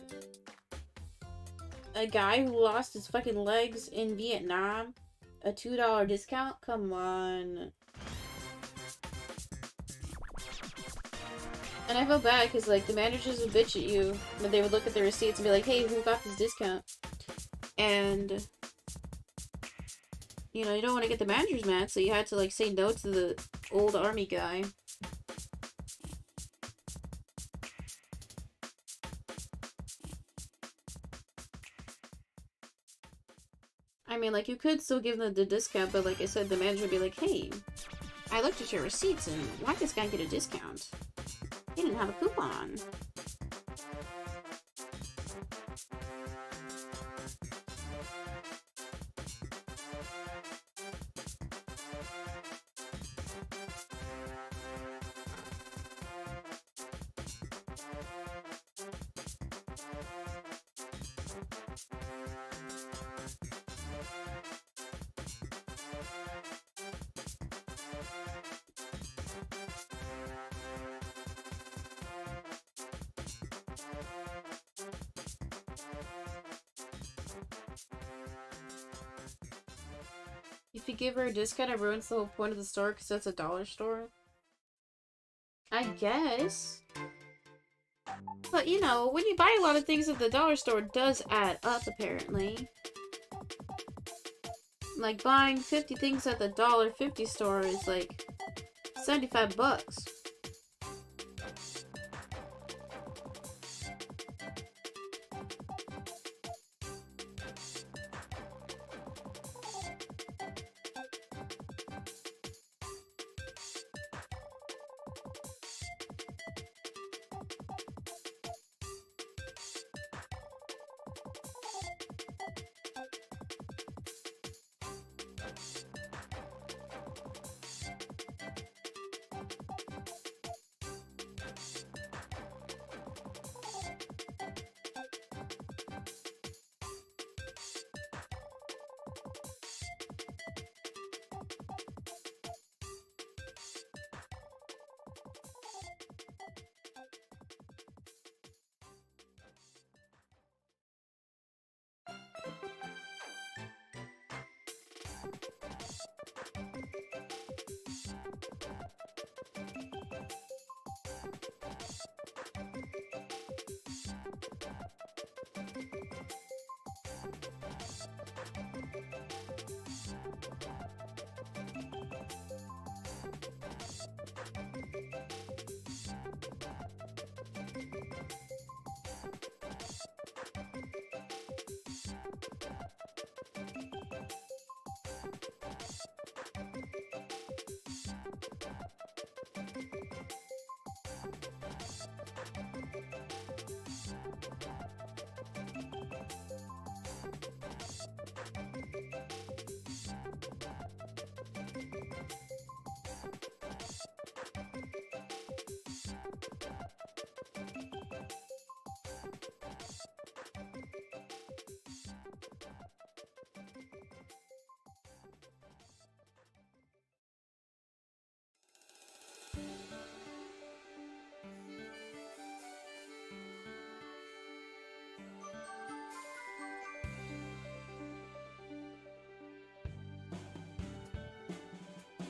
a guy who lost his fucking legs in Vietnam a $2 discount? Come on. And I felt bad because like the managers would bitch at you when they would look at the receipts and be like, hey, who got this discount? And you know, you don't want to get the managers mad, so you had to like say no to the old army guy. Mean, like, you could still give them the discount, but like I said, the manager would be like, hey, I looked at your receipts and why this guy get a discount? He didn't have a coupon. Give her a discount, ruins the whole point of the store because that's a dollar store. I guess. But, you know, when you buy a lot of things at the dollar store, does add up, apparently. Like, buying 50 things at the dollar 50 store is, like, 75 bucks.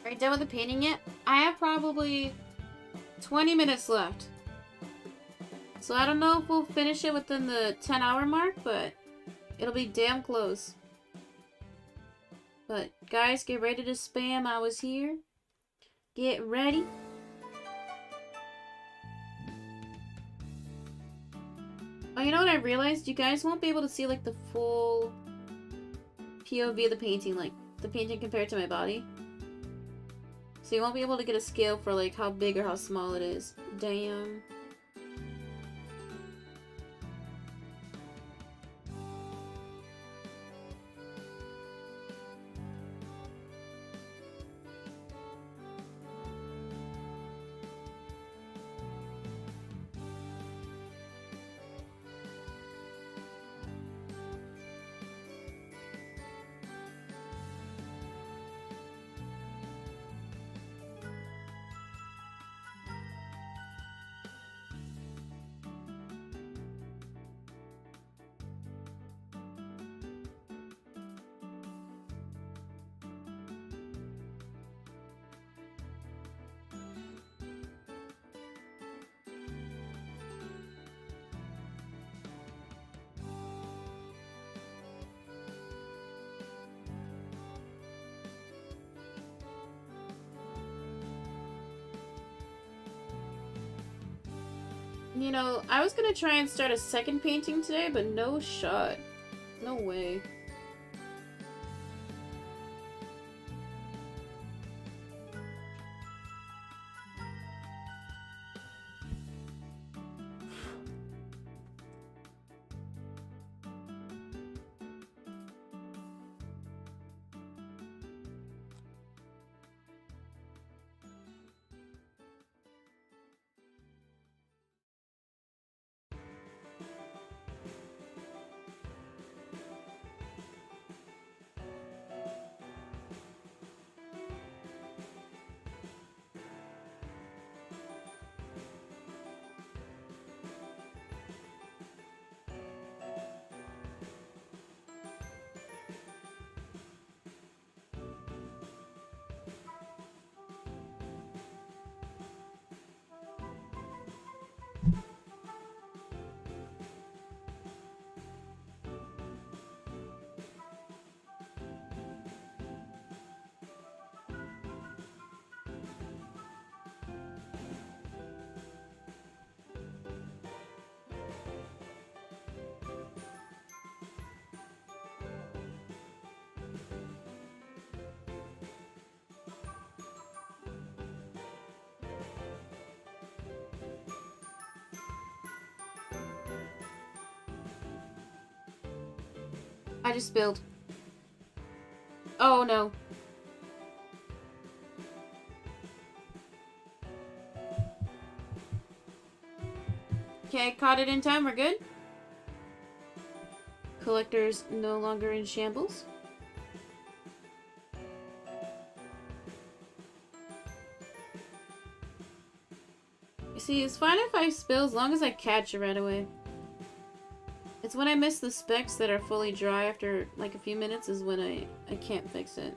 Are you done with the painting yet? I have probably 20 minutes left. So I don't know if we'll finish it within the 10 hour mark, but it'll be damn close. But guys, get ready to spam. I was here. Get ready. Oh, you know what I realized? You guys won't be able to see like the full POV of the painting, like the painting compared to my body. So you won't be able to get a scale for like how big or how small it is. Damn. I was gonna try and start a second painting today, but no shot. No way. Just spilled. Oh no. Okay, caught it in time, we're good. Collector's no longer in shambles. You see, it's fine if I spill as long as I catch it right away. It's when I miss the specks that are fully dry after like a few minutes is when I, I can't fix it.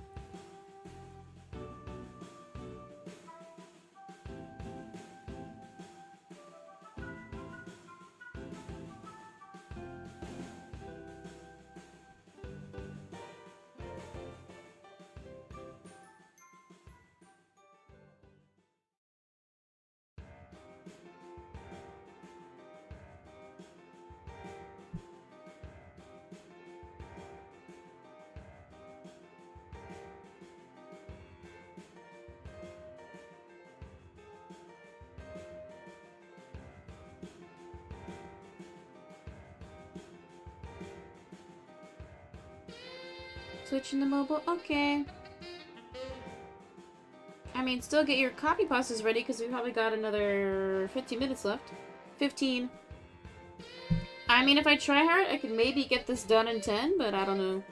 Switching to mobile? Okay. I mean, still get your copy pastas ready because we probably got another 15 minutes left. 15. I mean, if I try hard, I could maybe get this done in 10, but I don't know.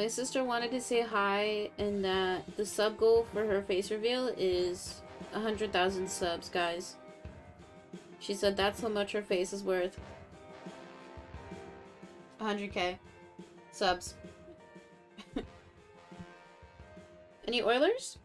My sister wanted to say hi, and that the sub goal for her face reveal is 100,000 subs, guys. She said that's how much her face is worth. 100k subs. Any Oilers?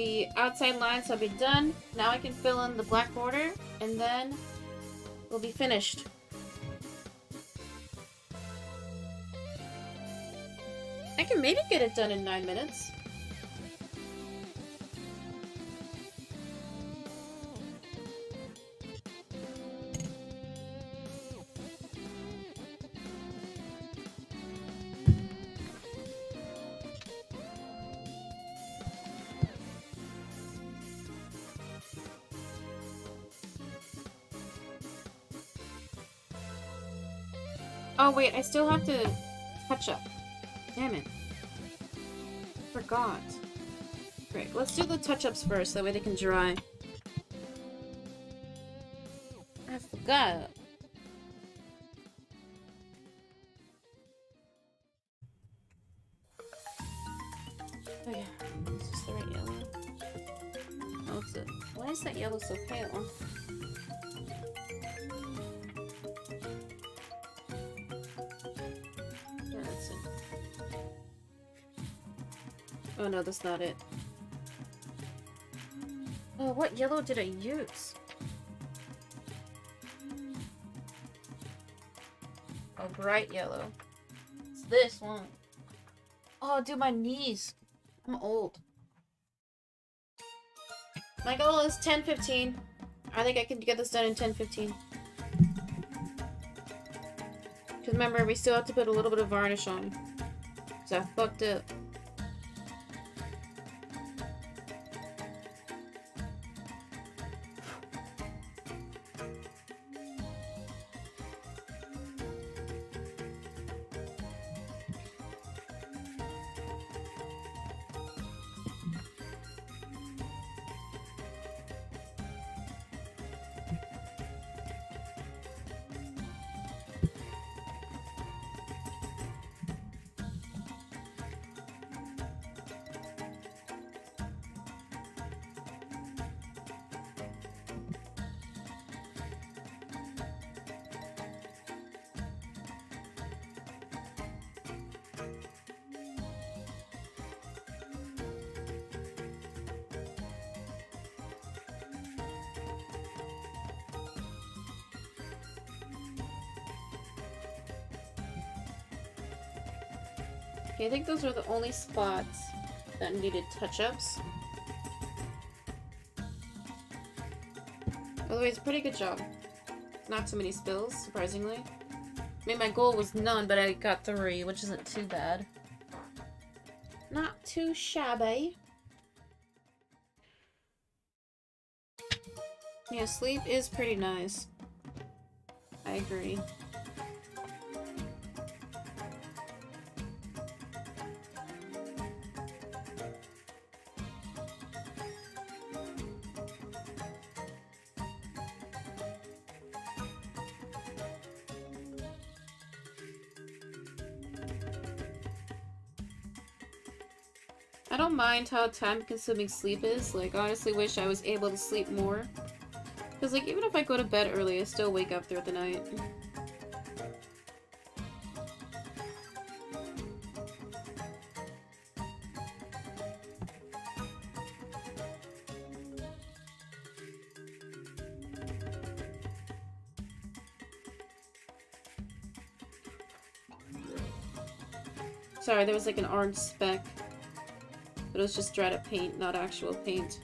The outside lines will be done. Now I can fill in the black border, and then we'll be finished. I can maybe get it done in nine minutes. Wait, I still have to touch up. Damn it. Forgot. Great, let's do the touch-ups first, that way they can dry. I forgot. Oh yeah, is this the right yellow? Oh, it's a... Why is that yellow so pale? Oh no, that's not it. Oh, what yellow did I use? Oh, bright yellow. It's this one. Oh, dude, my knees. I'm old. My goal is 10-15. I think I can get this done in 10-15. Because remember, we still have to put a little bit of varnish on. Because I fucked up. I think those are the only spots that needed touch-ups. Otherwise, pretty good job. Not too many spills, surprisingly. I mean, my goal was none, but I got three, which isn't too bad. Not too shabby. Yeah, sleep is pretty nice. I agree. How time-consuming sleep is. Like, honestly wish I was able to sleep more. Because, like, even if I go to bed early, I still wake up throughout the night. Sorry, there was like an orange speck. But it was just dried up paint, not actual paint.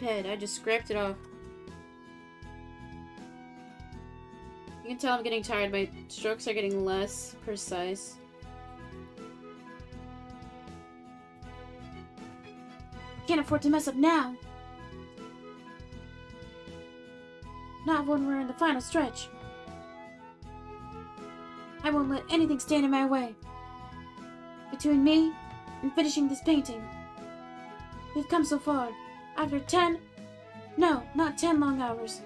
Head. I just scraped it off. You can tell I'm getting tired. My strokes are getting less precise. Can't afford to mess up now. Not when we're in the final stretch. I won't let anything stand in my way. Between me and finishing this painting. We've come so far. After ten... No, not ten long hours.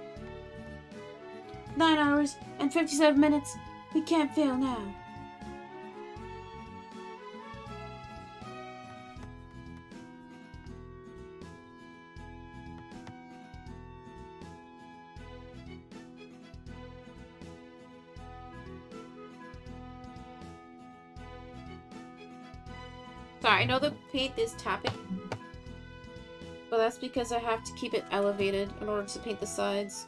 Nine hours and 57 minutes. We can't fail now. Because I have to keep it elevated in order to paint the sides.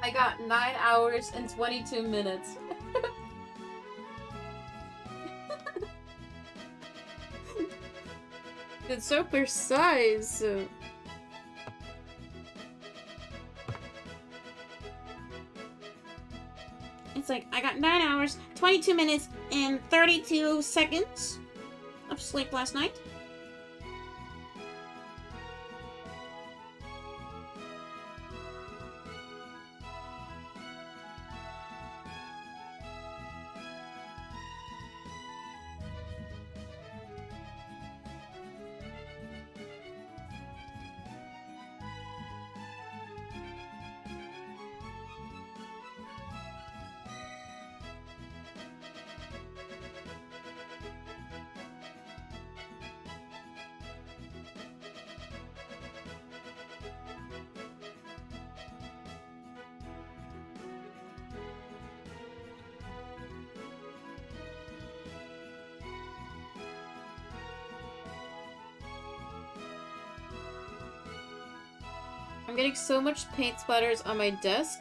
I got 9 hours and 22 minutes. it's so precise. 22 minutes, and 32 seconds of sleep last night. I'm getting so much paint splatters on my desk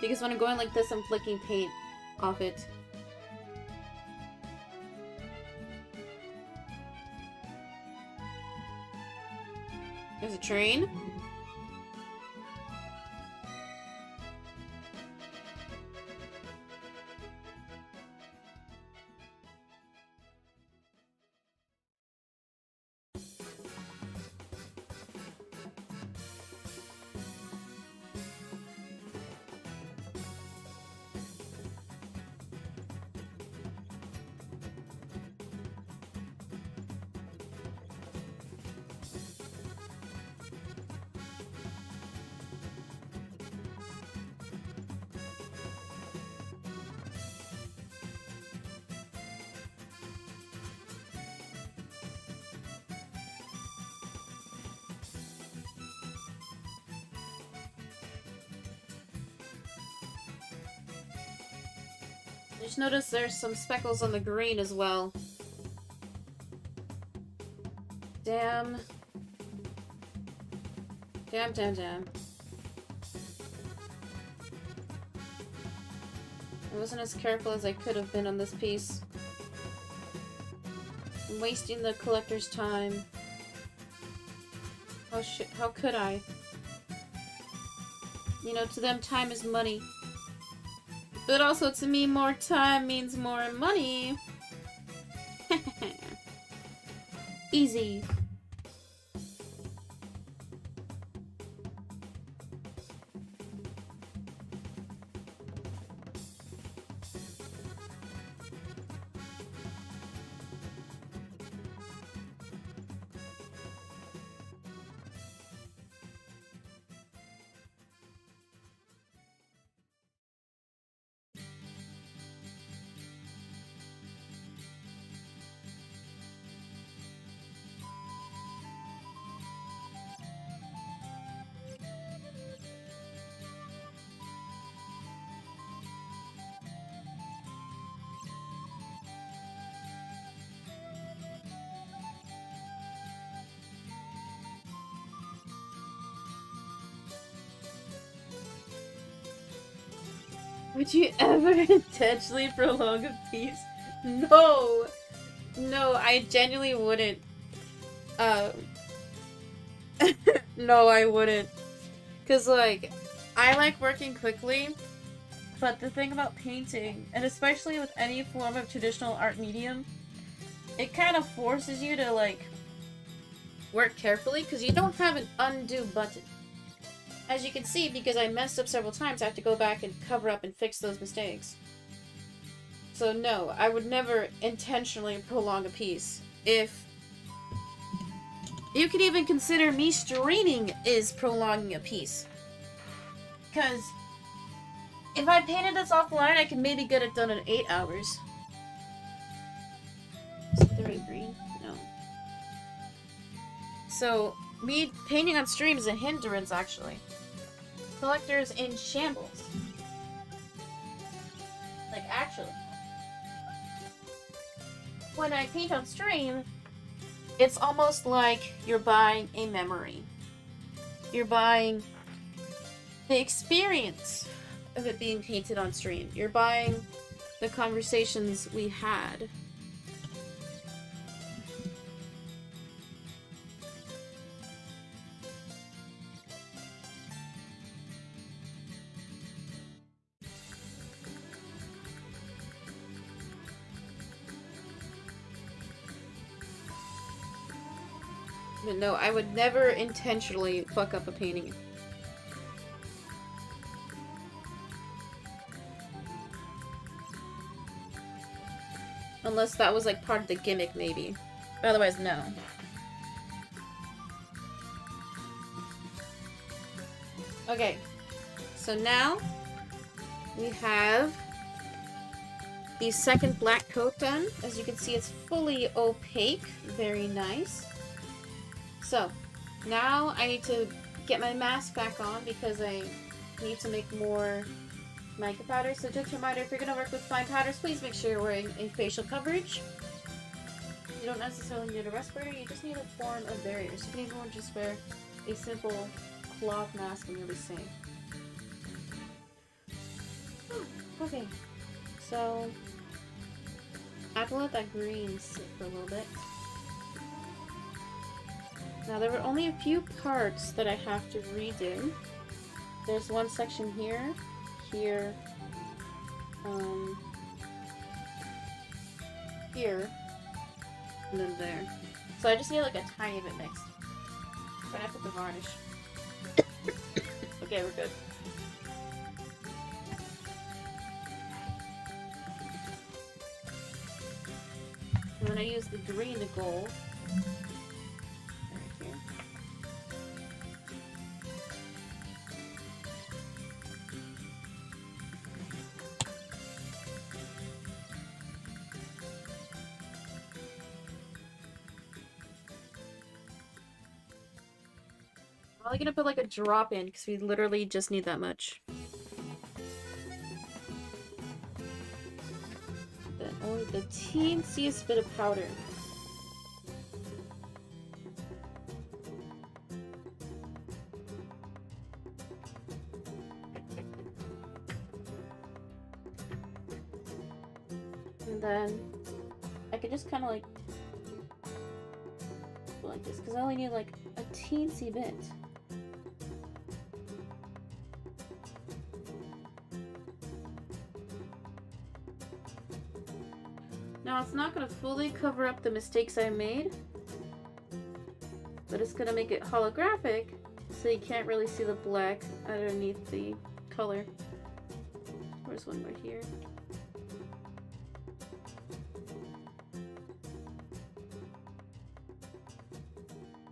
because when I'm going like this, I'm flicking paint off it. There's a train. Just noticed there's some speckles on the green as well. Damn. Damn, damn, damn. I wasn't as careful as I could have been on this piece. I'm wasting the collector's time. How sh how could I? You know, to them time is money. But also to me, more time means more money. Easy. Ever intentionally prolong a piece? No! No, I genuinely wouldn't. Um. no, I wouldn't. Because, like, I like working quickly, but the thing about painting, and especially with any form of traditional art medium, it kind of forces you to, like, work carefully because you don't have an undo button. As you can see, because I messed up several times, I have to go back and cover up and fix those mistakes. So no, I would never intentionally prolong a piece. If... You could even consider me streaming is prolonging a piece. Because... If I painted this offline, I could maybe get it done in 8 hours. No. So, me painting on stream is a hindrance, actually collectors in shambles. Like, actually. When I paint on stream, it's almost like you're buying a memory. You're buying the experience of it being painted on stream. You're buying the conversations we had. No, I would never intentionally fuck up a painting. Unless that was like part of the gimmick, maybe. But otherwise, no. Okay, so now we have the second black coat done. As you can see, it's fully opaque. Very nice. So, now I need to get my mask back on because I need to make more mica powder. So just a reminder, if you're going to work with fine powders, please make sure you're wearing a facial coverage. You don't necessarily need a respirator, you just need a form of barrier. So you can even just wear a simple cloth mask and you'll be safe. Okay, so I have to let that green sit for a little bit. Now there were only a few parts that I have to redo. There's one section here, here, um, here, and then there. So I just need like a tiny bit mixed. But I put the varnish. okay, we're good. And then I use the green to gold. I'm gonna put like a drop in because we literally just need that much. The teensiest bit of powder. And then I could just kind of like like this because I only need like a teensy bit. Now it's not going to fully cover up the mistakes I made, but it's going to make it holographic so you can't really see the black underneath the color. There's one right here?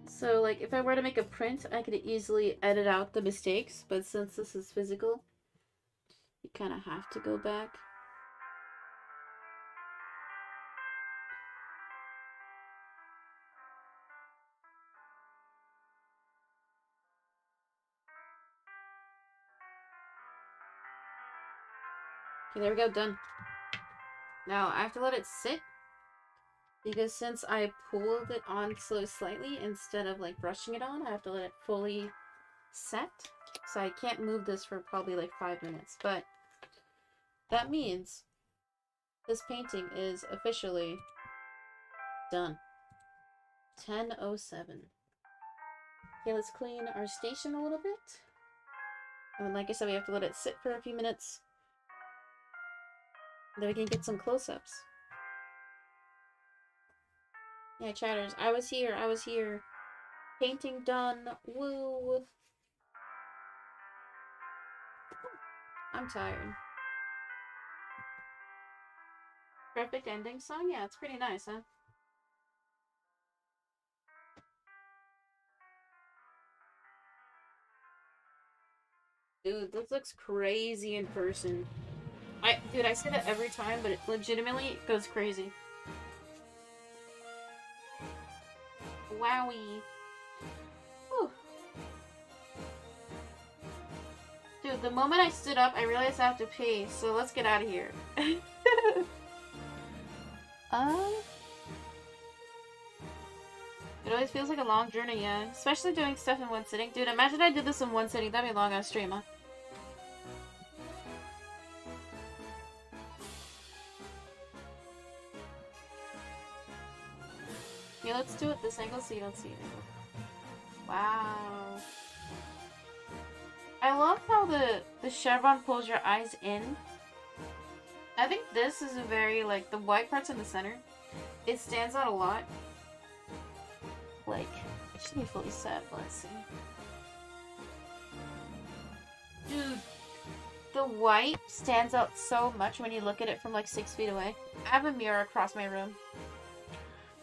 So like if I were to make a print, I could easily edit out the mistakes, but since this is physical, you kind of have to go back. Okay, there we go, done. Now, I have to let it sit. Because since I pulled it on so slightly, instead of like brushing it on, I have to let it fully set. So I can't move this for probably like five minutes. But that means this painting is officially done. 10.07. Okay, let's clean our station a little bit. And like I said, we have to let it sit for a few minutes. Then we can get some close-ups. Yeah, chatters. I was here. I was here. Painting done. Woo. I'm tired. Perfect ending song? Yeah, it's pretty nice, huh? Dude, this looks crazy in person. I, dude, I say that every time, but it legitimately goes crazy. Wowie. Whew. Dude, the moment I stood up, I realized I have to pee, so let's get out of here. um... It always feels like a long journey, yeah. Especially doing stuff in one sitting. Dude, imagine I did this in one sitting. That'd be a long ass stream, huh? Okay, let's do it this angle so you don't see it. Wow. I love how the, the chevron pulls your eyes in. I think this is a very, like, the white parts in the center. It stands out a lot. Like, it should be fully set, but let's see. Dude, the white stands out so much when you look at it from like six feet away. I have a mirror across my room.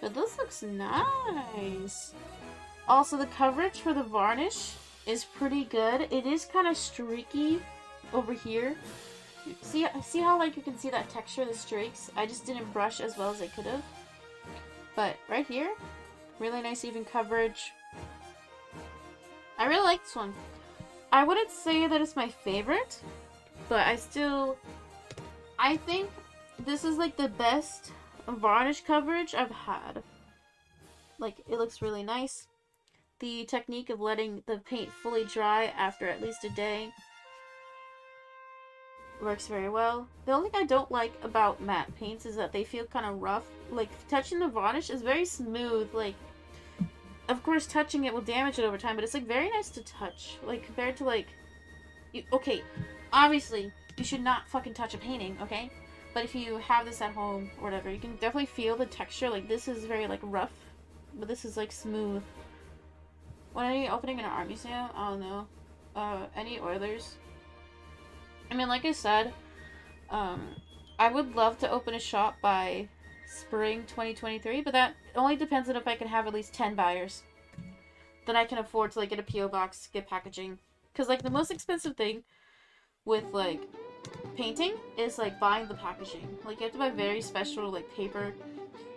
But this looks nice. Also, the coverage for the varnish is pretty good. It is kind of streaky over here. See, see how like you can see that texture, the streaks? I just didn't brush as well as I could have. But right here, really nice even coverage. I really like this one. I wouldn't say that it's my favorite, but I still, I think this is like the best varnish coverage I've had. Like, it looks really nice. the technique of letting the paint fully dry after at least a day works very well. The only thing I don't like about matte paints is that they feel kind of rough. Like, touching the varnish is very smooth. Like, of course, touching it will damage it over time, but it's, like, very nice to touch. Like, compared to, like... You, okay, obviously, you should not fucking touch a painting, okay? But if you have this at home or whatever, you can definitely feel the texture. Like, this is very, like, rough, but this is, like, smooth. When are you opening an art museum? I don't know. Uh, any Oilers? I mean, like I said, um, I would love to open a shop by spring 2023, but that only depends on if I can have at least 10 buyers. Then I can afford to, like, get a P.O. box, get packaging. Because, like, the most expensive thing with, like, painting is, like, buying the packaging. Like, you have to buy very special, like, paper.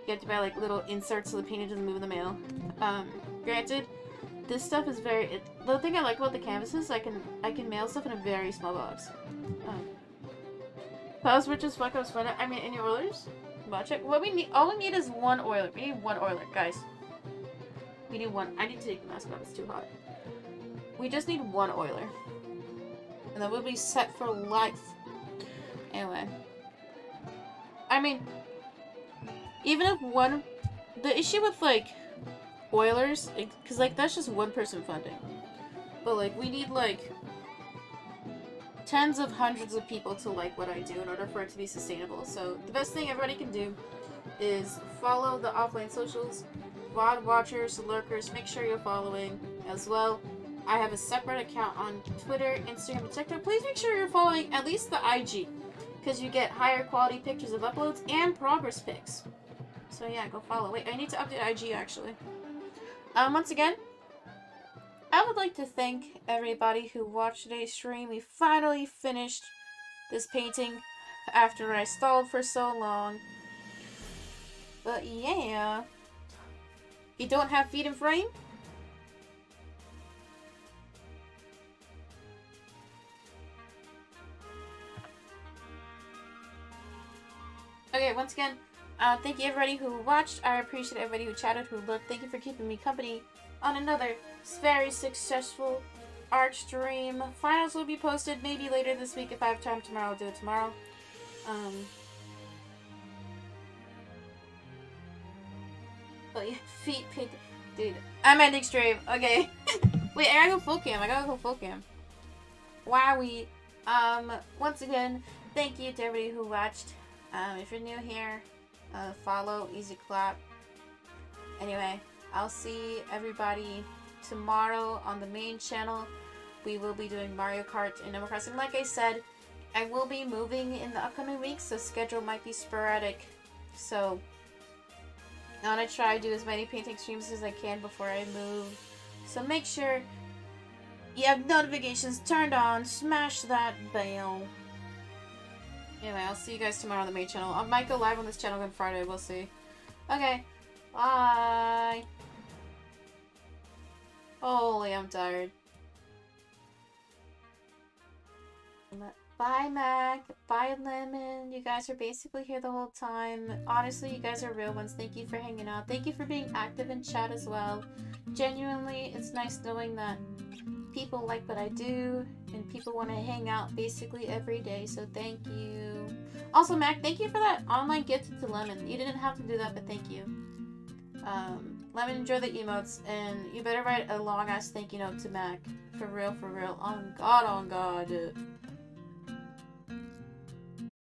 You have to buy, like, little inserts so the painting doesn't move in the mail. Um, granted, this stuff is very. It, the thing I like about the canvases, I can I can mail stuff in a very small box. Um, Pause rich as fuck. I was fun. I mean, any oilers? Watch it. What we need? All we need is one oiler. We need one oiler, guys. We need one. I need to take the mask off. It's too hot. We just need one oiler, and then we'll be set for life. Anyway, I mean, even if one, the issue with like Oilers, because like that's just one person funding. But like we need like tens of hundreds of people to like what I do in order for it to be sustainable. So the best thing everybody can do is follow the offline socials, VOD watchers, lurkers, make sure you're following as well. I have a separate account on Twitter, Instagram, and TikTok. Please make sure you're following at least the IG because you get higher quality pictures of uploads and progress pics. So yeah, go follow. Wait, I need to update IG actually. Um, once again, I would like to thank everybody who watched today's stream. We finally finished this painting after I stalled for so long. But yeah. You don't have feet in frame? Okay, once again, uh, thank you everybody who watched. I appreciate everybody who chatted, who looked. Thank you for keeping me company on another very successful art stream. Finals will be posted maybe later this week. If I have time tomorrow, I'll do it tomorrow. Um, but yeah, feet pic. Dude, I'm ending stream. Okay. Wait, I gotta go full cam. I gotta go full cam. Wowie. Um, once again, thank you to everybody who watched. Um, if you're new here, uh, follow, easy clap. Anyway, I'll see everybody tomorrow on the main channel. We will be doing Mario Kart and Animal Crossing. Like I said, I will be moving in the upcoming weeks, so schedule might be sporadic. So, I want to try to do as many painting streams as I can before I move. So make sure you have notifications turned on, smash that bell. Anyway, I'll see you guys tomorrow on the main channel. I might go live on this channel on Friday, we'll see. Okay, bye! Holy, I'm tired. Bye, Mac. Bye, Lemon. You guys are basically here the whole time. Honestly, you guys are real ones. Thank you for hanging out. Thank you for being active in chat as well. Genuinely, it's nice knowing that people like what I do and people want to hang out basically every day. So thank you. Also, Mac, thank you for that online gift to Lemon. You didn't have to do that, but thank you. Um, Lemon, enjoy the emotes, and you better write a long ass thank you note to Mac. For real, for real. On God, on God.